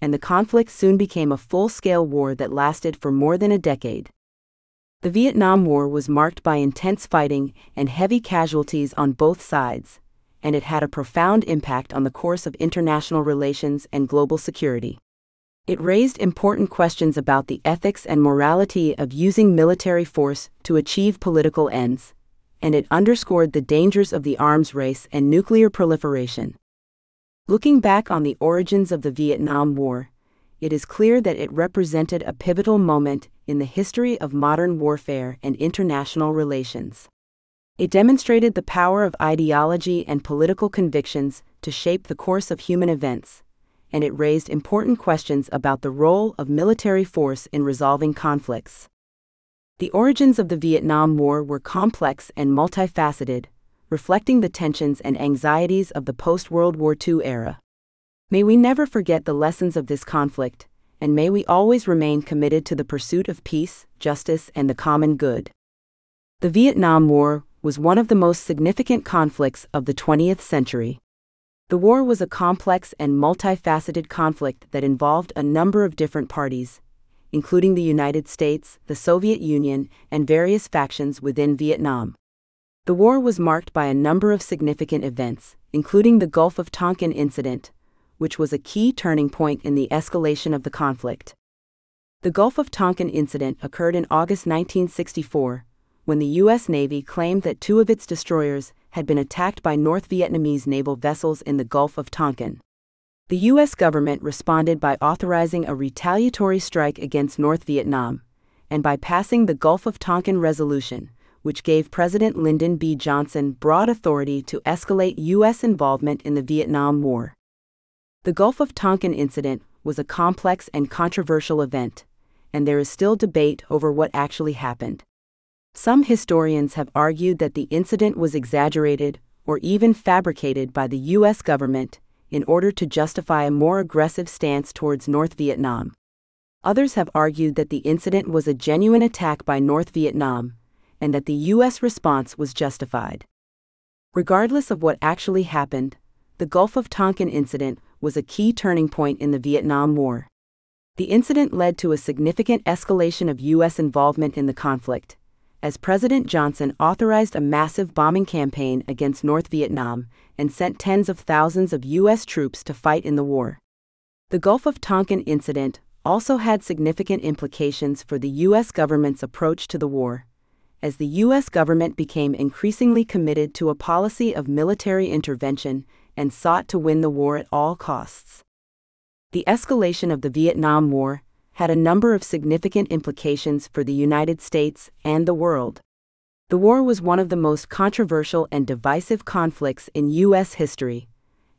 and the conflict soon became a full scale war that lasted for more than a decade. The Vietnam War was marked by intense fighting and heavy casualties on both sides, and it had a profound impact on the course of international relations and global security. It raised important questions about the ethics and morality of using military force to achieve political ends, and it underscored the dangers of the arms race and nuclear proliferation. Looking back on the origins of the Vietnam War, it is clear that it represented a pivotal moment in the history of modern warfare and international relations. It demonstrated the power of ideology and political convictions to shape the course of human events, and it raised important questions about the role of military force in resolving conflicts. The origins of the Vietnam War were complex and multifaceted, reflecting the tensions and anxieties of the post World War II era. May we never forget the lessons of this conflict, and may we always remain committed to the pursuit of peace, justice, and the common good. The Vietnam War was one of the most significant conflicts of the 20th century. The war was a complex and multifaceted conflict that involved a number of different parties, including the United States, the Soviet Union, and various factions within Vietnam. The war was marked by a number of significant events, including the Gulf of Tonkin incident, which was a key turning point in the escalation of the conflict. The Gulf of Tonkin incident occurred in August 1964, when the U.S. Navy claimed that two of its destroyers had been attacked by North Vietnamese naval vessels in the Gulf of Tonkin. The U.S. government responded by authorizing a retaliatory strike against North Vietnam, and by passing the Gulf of Tonkin Resolution, which gave President Lyndon B. Johnson broad authority to escalate U.S. involvement in the Vietnam War. The Gulf of Tonkin incident was a complex and controversial event, and there is still debate over what actually happened. Some historians have argued that the incident was exaggerated or even fabricated by the U.S. government in order to justify a more aggressive stance towards North Vietnam. Others have argued that the incident was a genuine attack by North Vietnam and that the U.S. response was justified. Regardless of what actually happened, the Gulf of Tonkin incident was a key turning point in the Vietnam War. The incident led to a significant escalation of U.S. involvement in the conflict, as President Johnson authorized a massive bombing campaign against North Vietnam and sent tens of thousands of U.S. troops to fight in the war. The Gulf of Tonkin incident also had significant implications for the U.S. government's approach to the war, as the U.S. government became increasingly committed to a policy of military intervention and sought to win the war at all costs. The escalation of the Vietnam War had a number of significant implications for the United States and the world. The war was one of the most controversial and divisive conflicts in U.S. history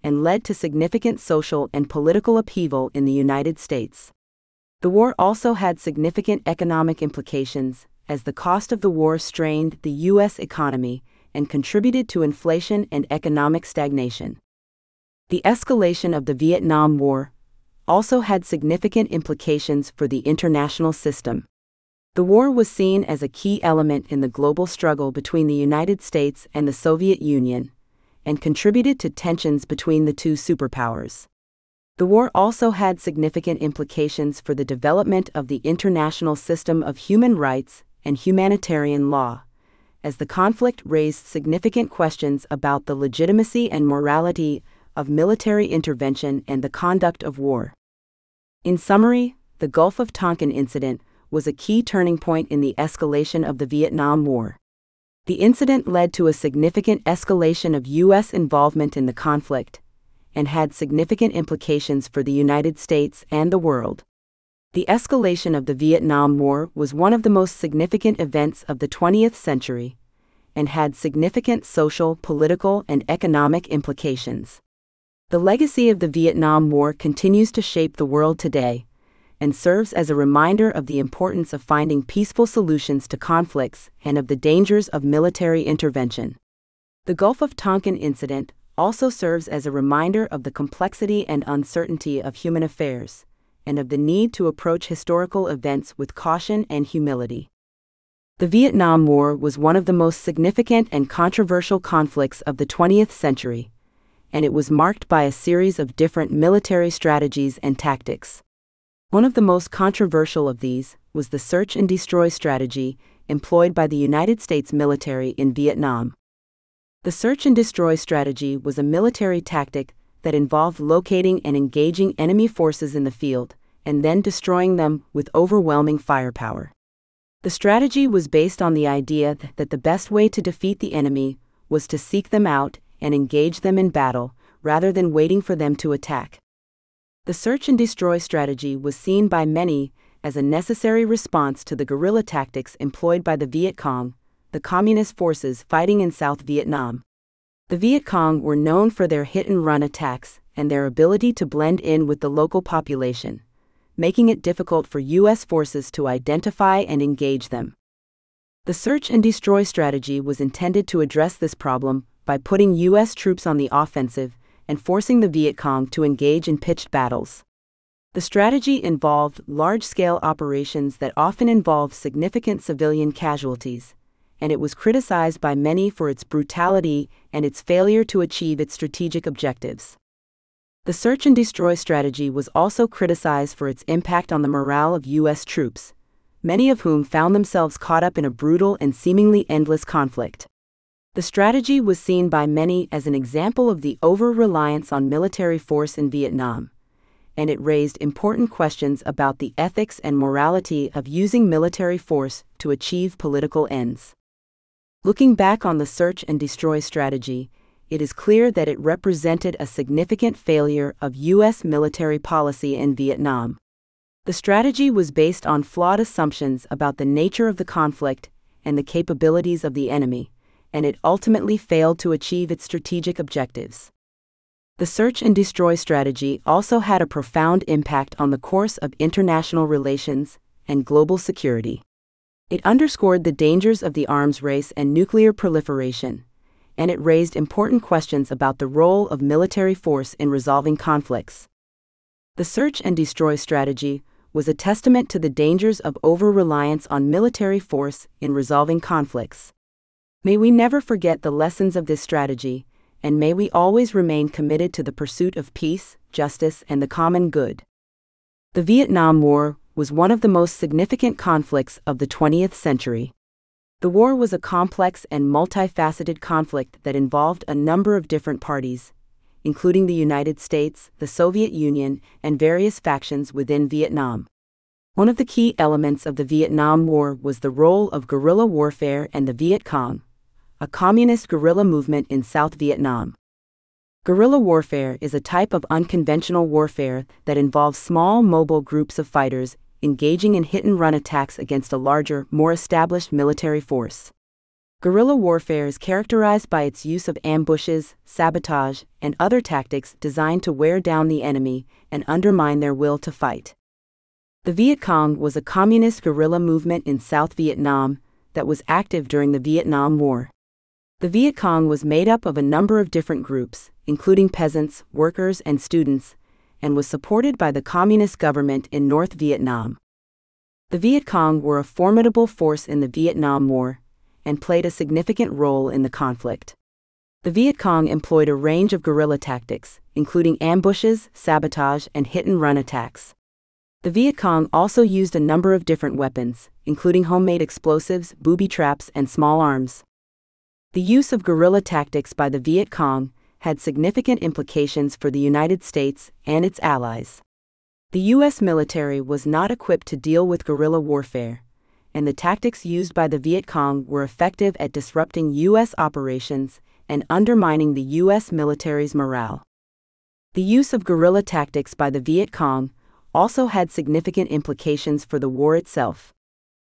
and led to significant social and political upheaval in the United States. The war also had significant economic implications, as the cost of the war strained the U.S. economy and contributed to inflation and economic stagnation. The escalation of the Vietnam War also had significant implications for the international system. The war was seen as a key element in the global struggle between the United States and the Soviet Union, and contributed to tensions between the two superpowers. The war also had significant implications for the development of the international system of human rights and humanitarian law, as the conflict raised significant questions about the legitimacy and morality of military intervention and the conduct of war. In summary, the Gulf of Tonkin incident was a key turning point in the escalation of the Vietnam War. The incident led to a significant escalation of U.S. involvement in the conflict and had significant implications for the United States and the world. The escalation of the Vietnam War was one of the most significant events of the 20th century and had significant social, political, and economic implications. The legacy of the Vietnam War continues to shape the world today and serves as a reminder of the importance of finding peaceful solutions to conflicts and of the dangers of military intervention. The Gulf of Tonkin incident also serves as a reminder of the complexity and uncertainty of human affairs, and of the need to approach historical events with caution and humility. The Vietnam War was one of the most significant and controversial conflicts of the 20th century, and it was marked by a series of different military strategies and tactics. One of the most controversial of these was the search and destroy strategy employed by the United States military in Vietnam. The search and destroy strategy was a military tactic that involved locating and engaging enemy forces in the field and then destroying them with overwhelming firepower. The strategy was based on the idea that the best way to defeat the enemy was to seek them out and engage them in battle rather than waiting for them to attack. The search and destroy strategy was seen by many as a necessary response to the guerrilla tactics employed by the Viet Cong, the communist forces fighting in South Vietnam. The Viet Cong were known for their hit and run attacks and their ability to blend in with the local population, making it difficult for U.S. forces to identify and engage them. The search and destroy strategy was intended to address this problem by putting U.S. troops on the offensive and forcing the Viet Cong to engage in pitched battles. The strategy involved large scale operations that often involved significant civilian casualties, and it was criticized by many for its brutality and its failure to achieve its strategic objectives. The search and destroy strategy was also criticized for its impact on the morale of U.S. troops, many of whom found themselves caught up in a brutal and seemingly endless conflict. The strategy was seen by many as an example of the over reliance on military force in Vietnam, and it raised important questions about the ethics and morality of using military force to achieve political ends. Looking back on the search and destroy strategy, it is clear that it represented a significant failure of U.S. military policy in Vietnam. The strategy was based on flawed assumptions about the nature of the conflict and the capabilities of the enemy and it ultimately failed to achieve its strategic objectives. The search and destroy strategy also had a profound impact on the course of international relations and global security. It underscored the dangers of the arms race and nuclear proliferation, and it raised important questions about the role of military force in resolving conflicts. The search and destroy strategy was a testament to the dangers of over reliance on military force in resolving conflicts. May we never forget the lessons of this strategy, and may we always remain committed to the pursuit of peace, justice, and the common good. The Vietnam War was one of the most significant conflicts of the 20th century. The war was a complex and multifaceted conflict that involved a number of different parties, including the United States, the Soviet Union, and various factions within Vietnam. One of the key elements of the Vietnam War was the role of guerrilla warfare and the Viet Cong, a communist guerrilla movement in South Vietnam. Guerrilla warfare is a type of unconventional warfare that involves small mobile groups of fighters engaging in hit and run attacks against a larger, more established military force. Guerrilla warfare is characterized by its use of ambushes, sabotage, and other tactics designed to wear down the enemy and undermine their will to fight. The Viet Cong was a communist guerrilla movement in South Vietnam that was active during the Vietnam War. The Viet Cong was made up of a number of different groups, including peasants, workers, and students, and was supported by the communist government in North Vietnam. The Viet Cong were a formidable force in the Vietnam War and played a significant role in the conflict. The Viet Cong employed a range of guerrilla tactics, including ambushes, sabotage, and hit and run attacks. The Viet Cong also used a number of different weapons, including homemade explosives, booby traps, and small arms. The use of guerrilla tactics by the Viet Cong had significant implications for the United States and its allies. The U.S. military was not equipped to deal with guerrilla warfare, and the tactics used by the Viet Cong were effective at disrupting U.S. operations and undermining the U.S. military's morale. The use of guerrilla tactics by the Viet Cong also had significant implications for the war itself.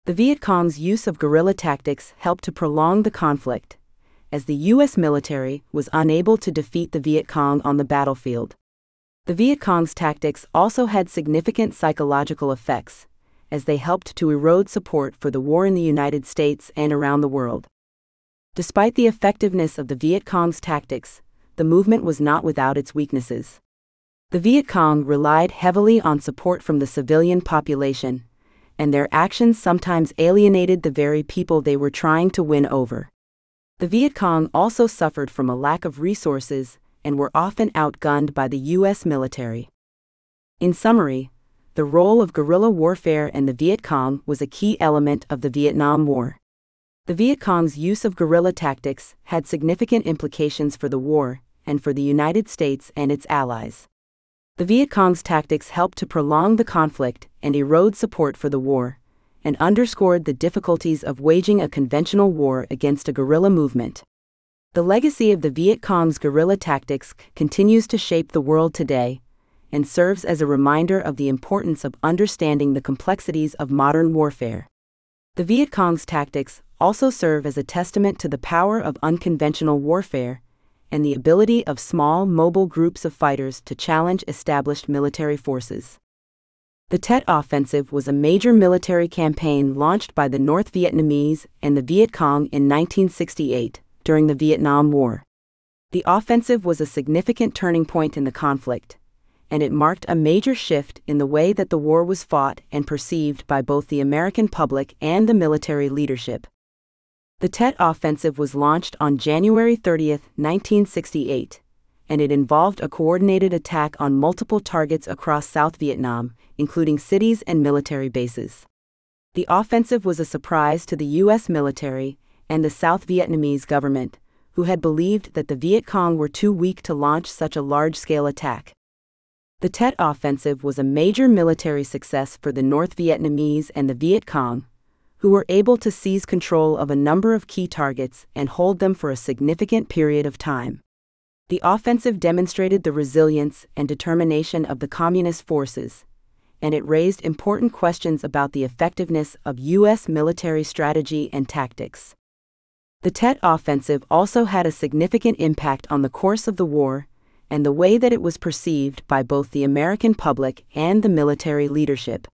The Viet Cong's use of guerrilla tactics helped to prolong the conflict, as the U.S. military was unable to defeat the Viet Cong on the battlefield. The Viet Cong's tactics also had significant psychological effects, as they helped to erode support for the war in the United States and around the world. Despite the effectiveness of the Viet Cong's tactics, the movement was not without its weaknesses. The Viet Cong relied heavily on support from the civilian population, and their actions sometimes alienated the very people they were trying to win over. The Viet Cong also suffered from a lack of resources and were often outgunned by the U.S. military. In summary, the role of guerrilla warfare and the Viet Cong was a key element of the Vietnam War. The Viet Cong's use of guerrilla tactics had significant implications for the war and for the United States and its allies. The Viet Cong's tactics helped to prolong the conflict and erode support for the war, and underscored the difficulties of waging a conventional war against a guerrilla movement. The legacy of the Viet Cong's guerrilla tactics continues to shape the world today and serves as a reminder of the importance of understanding the complexities of modern warfare. The Viet Cong's tactics also serve as a testament to the power of unconventional warfare and the ability of small, mobile groups of fighters to challenge established military forces. The Tet Offensive was a major military campaign launched by the North Vietnamese and the Viet Cong in 1968 during the Vietnam War. The offensive was a significant turning point in the conflict, and it marked a major shift in the way that the war was fought and perceived by both the American public and the military leadership. The Tet Offensive was launched on January 30, 1968, and it involved a coordinated attack on multiple targets across South Vietnam, including cities and military bases. The offensive was a surprise to the U.S. military and the South Vietnamese government, who had believed that the Viet Cong were too weak to launch such a large scale attack. The Tet Offensive was a major military success for the North Vietnamese and the Viet Cong, who were able to seize control of a number of key targets and hold them for a significant period of time. The offensive demonstrated the resilience and determination of the Communist forces, and it raised important questions about the effectiveness of U.S. military strategy and tactics. The Tet Offensive also had a significant impact on the course of the war and the way that it was perceived by both the American public and the military leadership.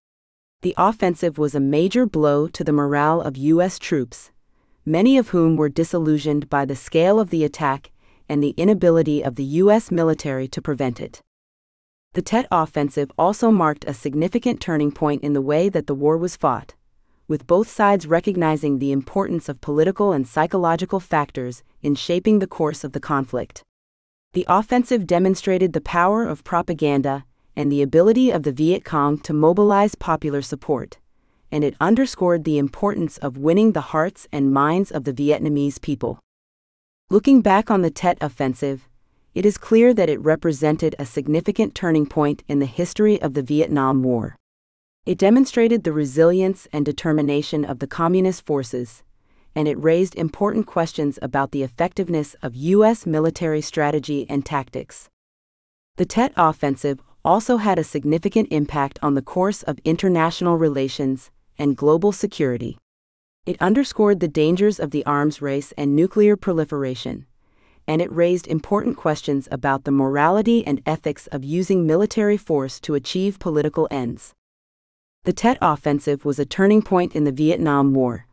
The offensive was a major blow to the morale of U.S. troops, many of whom were disillusioned by the scale of the attack and the inability of the U.S. military to prevent it. The Tet Offensive also marked a significant turning point in the way that the war was fought, with both sides recognizing the importance of political and psychological factors in shaping the course of the conflict. The offensive demonstrated the power of propaganda and the ability of the Viet Cong to mobilize popular support, and it underscored the importance of winning the hearts and minds of the Vietnamese people. Looking back on the Tet Offensive, it is clear that it represented a significant turning point in the history of the Vietnam War. It demonstrated the resilience and determination of the Communist forces, and it raised important questions about the effectiveness of U.S. military strategy and tactics. The Tet Offensive also had a significant impact on the course of international relations and global security. It underscored the dangers of the arms race and nuclear proliferation, and it raised important questions about the morality and ethics of using military force to achieve political ends. The Tet Offensive was a turning point in the Vietnam War,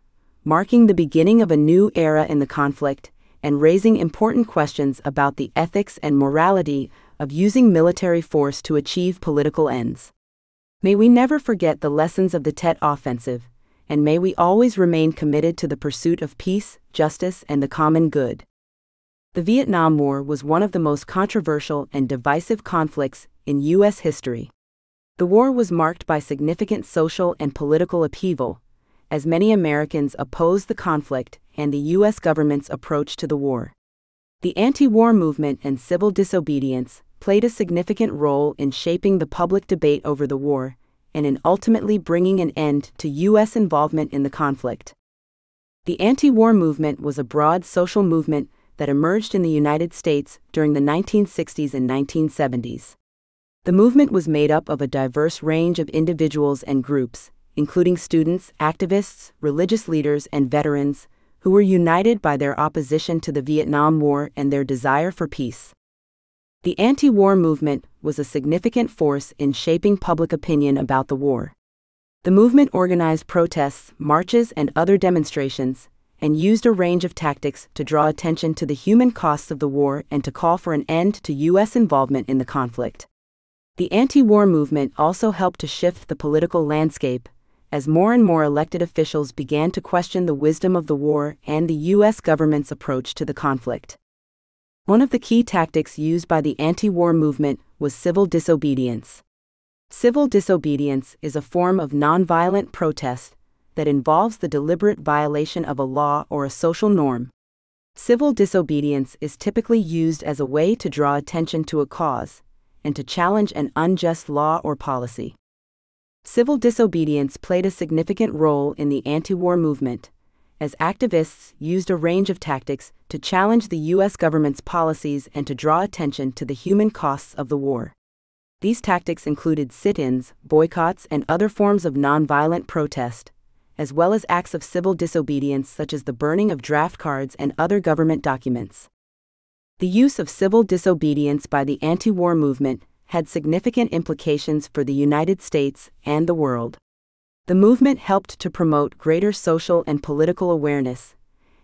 marking the beginning of a new era in the conflict and raising important questions about the ethics and morality of using military force to achieve political ends. May we never forget the lessons of the Tet Offensive, and may we always remain committed to the pursuit of peace, justice, and the common good. The Vietnam War was one of the most controversial and divisive conflicts in U.S. history. The war was marked by significant social and political upheaval, as many Americans opposed the conflict and the U.S. government's approach to the war. The anti war movement and civil disobedience played a significant role in shaping the public debate over the war and in ultimately bringing an end to U.S. involvement in the conflict. The anti war movement was a broad social movement that emerged in the United States during the 1960s and 1970s. The movement was made up of a diverse range of individuals and groups, including students, activists, religious leaders, and veterans, who were united by their opposition to the Vietnam War and their desire for peace. The anti war movement was a significant force in shaping public opinion about the war. The movement organized protests, marches, and other demonstrations, and used a range of tactics to draw attention to the human costs of the war and to call for an end to U.S. involvement in the conflict. The anti war movement also helped to shift the political landscape, as more and more elected officials began to question the wisdom of the war and the U.S. government's approach to the conflict. One of the key tactics used by the anti war movement was civil disobedience. Civil disobedience is a form of nonviolent protest that involves the deliberate violation of a law or a social norm. Civil disobedience is typically used as a way to draw attention to a cause and to challenge an unjust law or policy. Civil disobedience played a significant role in the anti war movement, as activists used a range of tactics to challenge the U.S. government's policies and to draw attention to the human costs of the war. These tactics included sit ins, boycotts, and other forms of nonviolent protest, as well as acts of civil disobedience such as the burning of draft cards and other government documents. The use of civil disobedience by the anti war movement had significant implications for the United States and the world. The movement helped to promote greater social and political awareness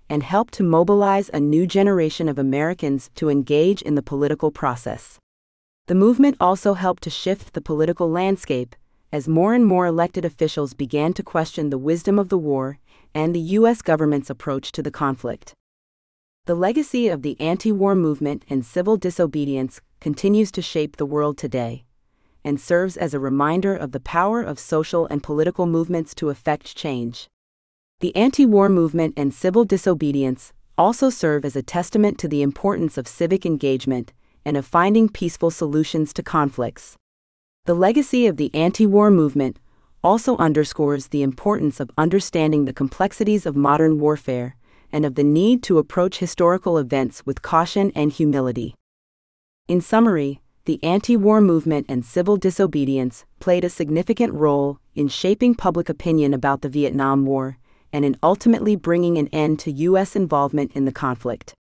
and helped to mobilize a new generation of Americans to engage in the political process. The movement also helped to shift the political landscape as more and more elected officials began to question the wisdom of the war and the U.S. government's approach to the conflict. The legacy of the anti war movement and civil disobedience continues to shape the world today and serves as a reminder of the power of social and political movements to effect change. The anti war movement and civil disobedience also serve as a testament to the importance of civic engagement and of finding peaceful solutions to conflicts. The legacy of the anti war movement also underscores the importance of understanding the complexities of modern warfare and of the need to approach historical events with caution and humility. In summary, the anti war movement and civil disobedience played a significant role in shaping public opinion about the Vietnam War and in ultimately bringing an end to U.S. involvement in the conflict.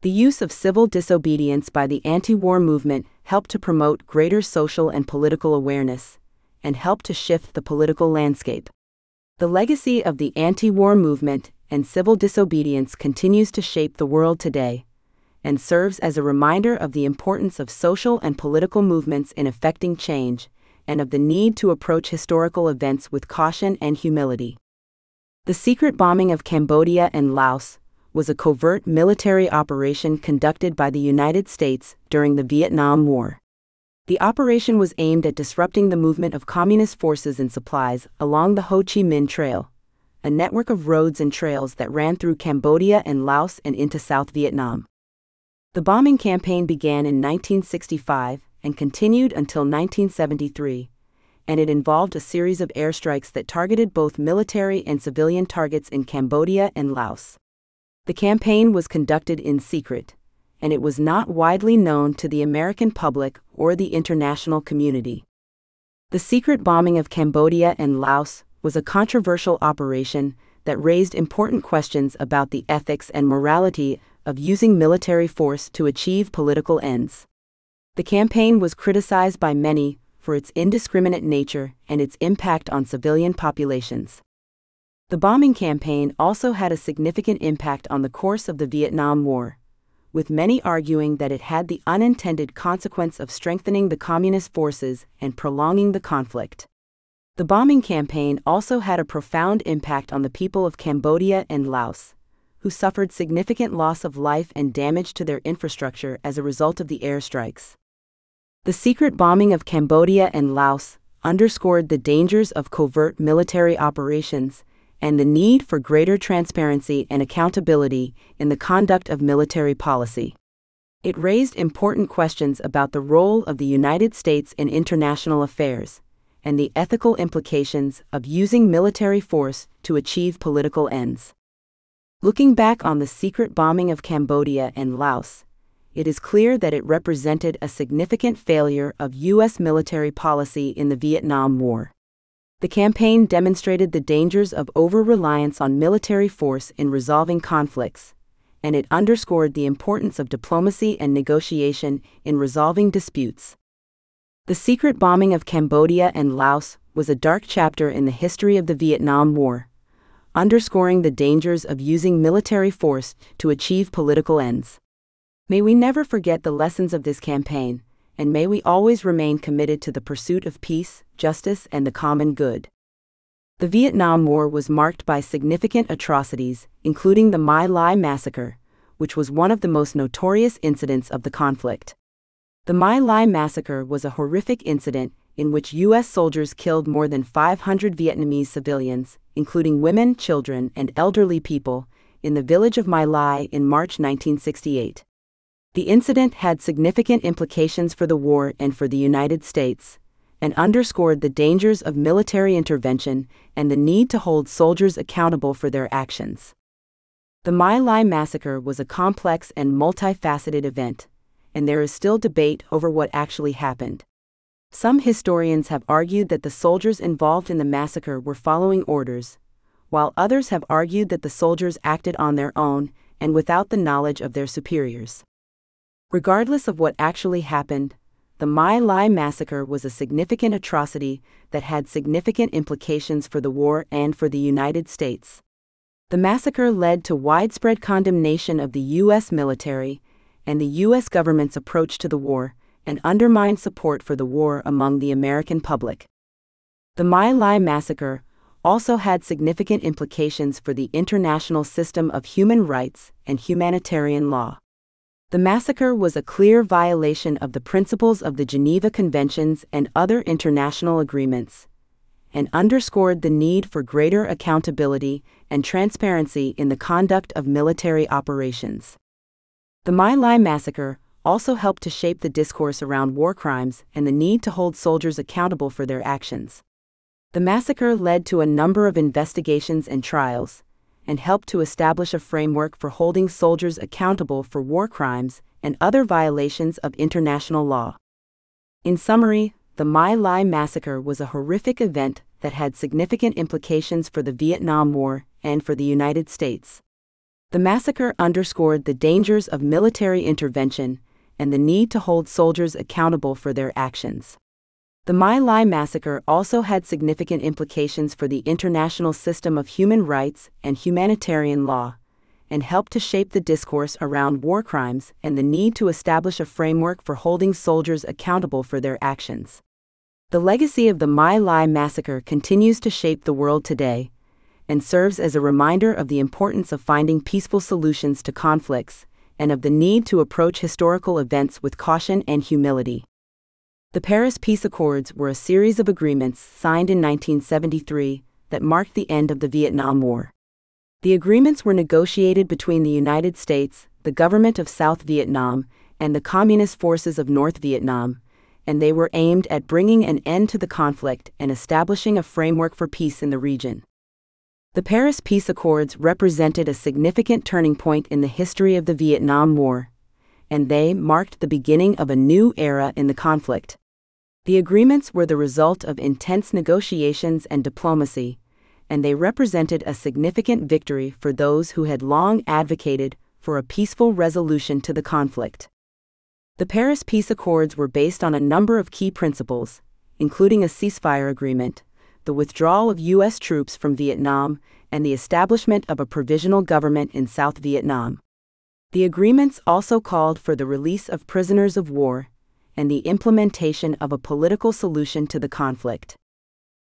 The use of civil disobedience by the anti war movement helped to promote greater social and political awareness and helped to shift the political landscape. The legacy of the anti war movement and civil disobedience continues to shape the world today and serves as a reminder of the importance of social and political movements in effecting change and of the need to approach historical events with caution and humility. The secret bombing of Cambodia and Laos was a covert military operation conducted by the United States during the Vietnam War. The operation was aimed at disrupting the movement of communist forces and supplies along the Ho Chi Minh Trail, a network of roads and trails that ran through Cambodia and Laos and into South Vietnam. The bombing campaign began in 1965 and continued until 1973, and it involved a series of airstrikes that targeted both military and civilian targets in Cambodia and Laos. The campaign was conducted in secret, and it was not widely known to the American public or the international community. The secret bombing of Cambodia and Laos was a controversial operation that raised important questions about the ethics and morality of using military force to achieve political ends. The campaign was criticized by many for its indiscriminate nature and its impact on civilian populations. The bombing campaign also had a significant impact on the course of the Vietnam War, with many arguing that it had the unintended consequence of strengthening the communist forces and prolonging the conflict. The bombing campaign also had a profound impact on the people of Cambodia and Laos, who suffered significant loss of life and damage to their infrastructure as a result of the airstrikes. The secret bombing of Cambodia and Laos underscored the dangers of covert military operations and the need for greater transparency and accountability in the conduct of military policy. It raised important questions about the role of the United States in international affairs and the ethical implications of using military force to achieve political ends. Looking back on the secret bombing of Cambodia and Laos, it is clear that it represented a significant failure of U.S. military policy in the Vietnam War. The campaign demonstrated the dangers of over reliance on military force in resolving conflicts, and it underscored the importance of diplomacy and negotiation in resolving disputes. The secret bombing of Cambodia and Laos was a dark chapter in the history of the Vietnam War, underscoring the dangers of using military force to achieve political ends. May we never forget the lessons of this campaign, and may we always remain committed to the pursuit of peace, justice, and the common good. The Vietnam War was marked by significant atrocities, including the My Lai massacre, which was one of the most notorious incidents of the conflict. The My Lai massacre was a horrific incident in which U.S. soldiers killed more than 500 Vietnamese civilians, including women, children, and elderly people, in the village of My Lai in March 1968. The incident had significant implications for the war and for the United States, and underscored the dangers of military intervention and the need to hold soldiers accountable for their actions. The My Lai massacre was a complex and multifaceted event, and there is still debate over what actually happened. Some historians have argued that the soldiers involved in the massacre were following orders, while others have argued that the soldiers acted on their own and without the knowledge of their superiors. Regardless of what actually happened, the My Lai massacre was a significant atrocity that had significant implications for the war and for the United States. The massacre led to widespread condemnation of the U.S. military and the U.S. government's approach to the war, and undermined support for the war among the American public. The My Lai massacre also had significant implications for the international system of human rights and humanitarian law. The massacre was a clear violation of the principles of the Geneva Conventions and other international agreements, and underscored the need for greater accountability and transparency in the conduct of military operations. The My Lai massacre also helped to shape the discourse around war crimes and the need to hold soldiers accountable for their actions. The massacre led to a number of investigations and trials, and helped to establish a framework for holding soldiers accountable for war crimes and other violations of international law. In summary, the My Lai massacre was a horrific event that had significant implications for the Vietnam War and for the United States. The massacre underscored the dangers of military intervention and the need to hold soldiers accountable for their actions. The My Lai massacre also had significant implications for the international system of human rights and humanitarian law, and helped to shape the discourse around war crimes and the need to establish a framework for holding soldiers accountable for their actions. The legacy of the My Lai massacre continues to shape the world today and serves as a reminder of the importance of finding peaceful solutions to conflicts and of the need to approach historical events with caution and humility. The Paris Peace Accords were a series of agreements signed in 1973 that marked the end of the Vietnam War. The agreements were negotiated between the United States, the government of South Vietnam, and the Communist forces of North Vietnam, and they were aimed at bringing an end to the conflict and establishing a framework for peace in the region. The Paris Peace Accords represented a significant turning point in the history of the Vietnam War, and they marked the beginning of a new era in the conflict. The agreements were the result of intense negotiations and diplomacy, and they represented a significant victory for those who had long advocated for a peaceful resolution to the conflict. The Paris Peace Accords were based on a number of key principles, including a ceasefire agreement, the withdrawal of U.S. troops from Vietnam, and the establishment of a provisional government in South Vietnam. The agreements also called for the release of prisoners of war and the implementation of a political solution to the conflict.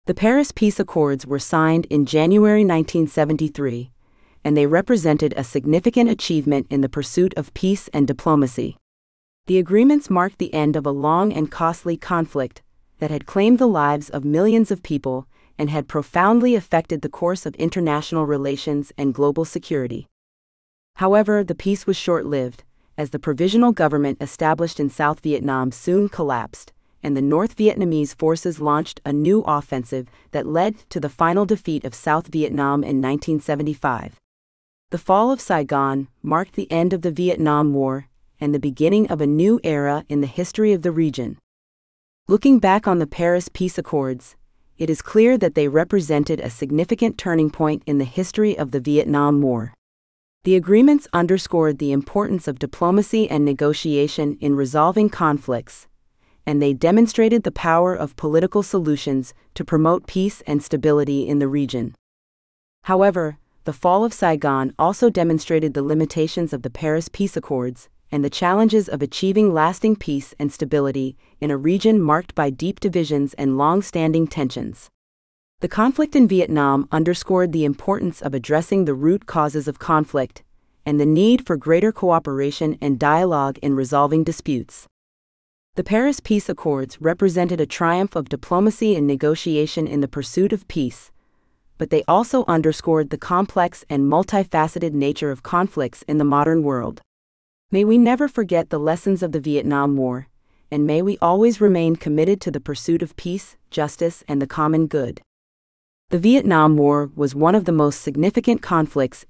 The Paris Peace Accords were signed in January 1973, and they represented a significant achievement in the pursuit of peace and diplomacy. The agreements marked the end of a long and costly conflict that had claimed the lives of millions of people and had profoundly affected the course of international relations and global security. However, the peace was short lived, as the provisional government established in South Vietnam soon collapsed, and the North Vietnamese forces launched a new offensive that led to the final defeat of South Vietnam in 1975. The fall of Saigon marked the end of the Vietnam War and the beginning of a new era in the history of the region. Looking back on the Paris Peace Accords, it is clear that they represented a significant turning point in the history of the Vietnam War. The agreements underscored the importance of diplomacy and negotiation in resolving conflicts, and they demonstrated the power of political solutions to promote peace and stability in the region. However, the fall of Saigon also demonstrated the limitations of the Paris Peace Accords and the challenges of achieving lasting peace and stability in a region marked by deep divisions and long standing tensions. The conflict in Vietnam underscored the importance of addressing the root causes of conflict and the need for greater cooperation and dialogue in resolving disputes. The Paris Peace Accords represented a triumph of diplomacy and negotiation in the pursuit of peace, but they also underscored the complex and multifaceted nature of conflicts in the modern world. May we never forget the lessons of the Vietnam War, and may we always remain committed to the pursuit of peace, justice, and the common good. The Vietnam War was one of the most significant conflicts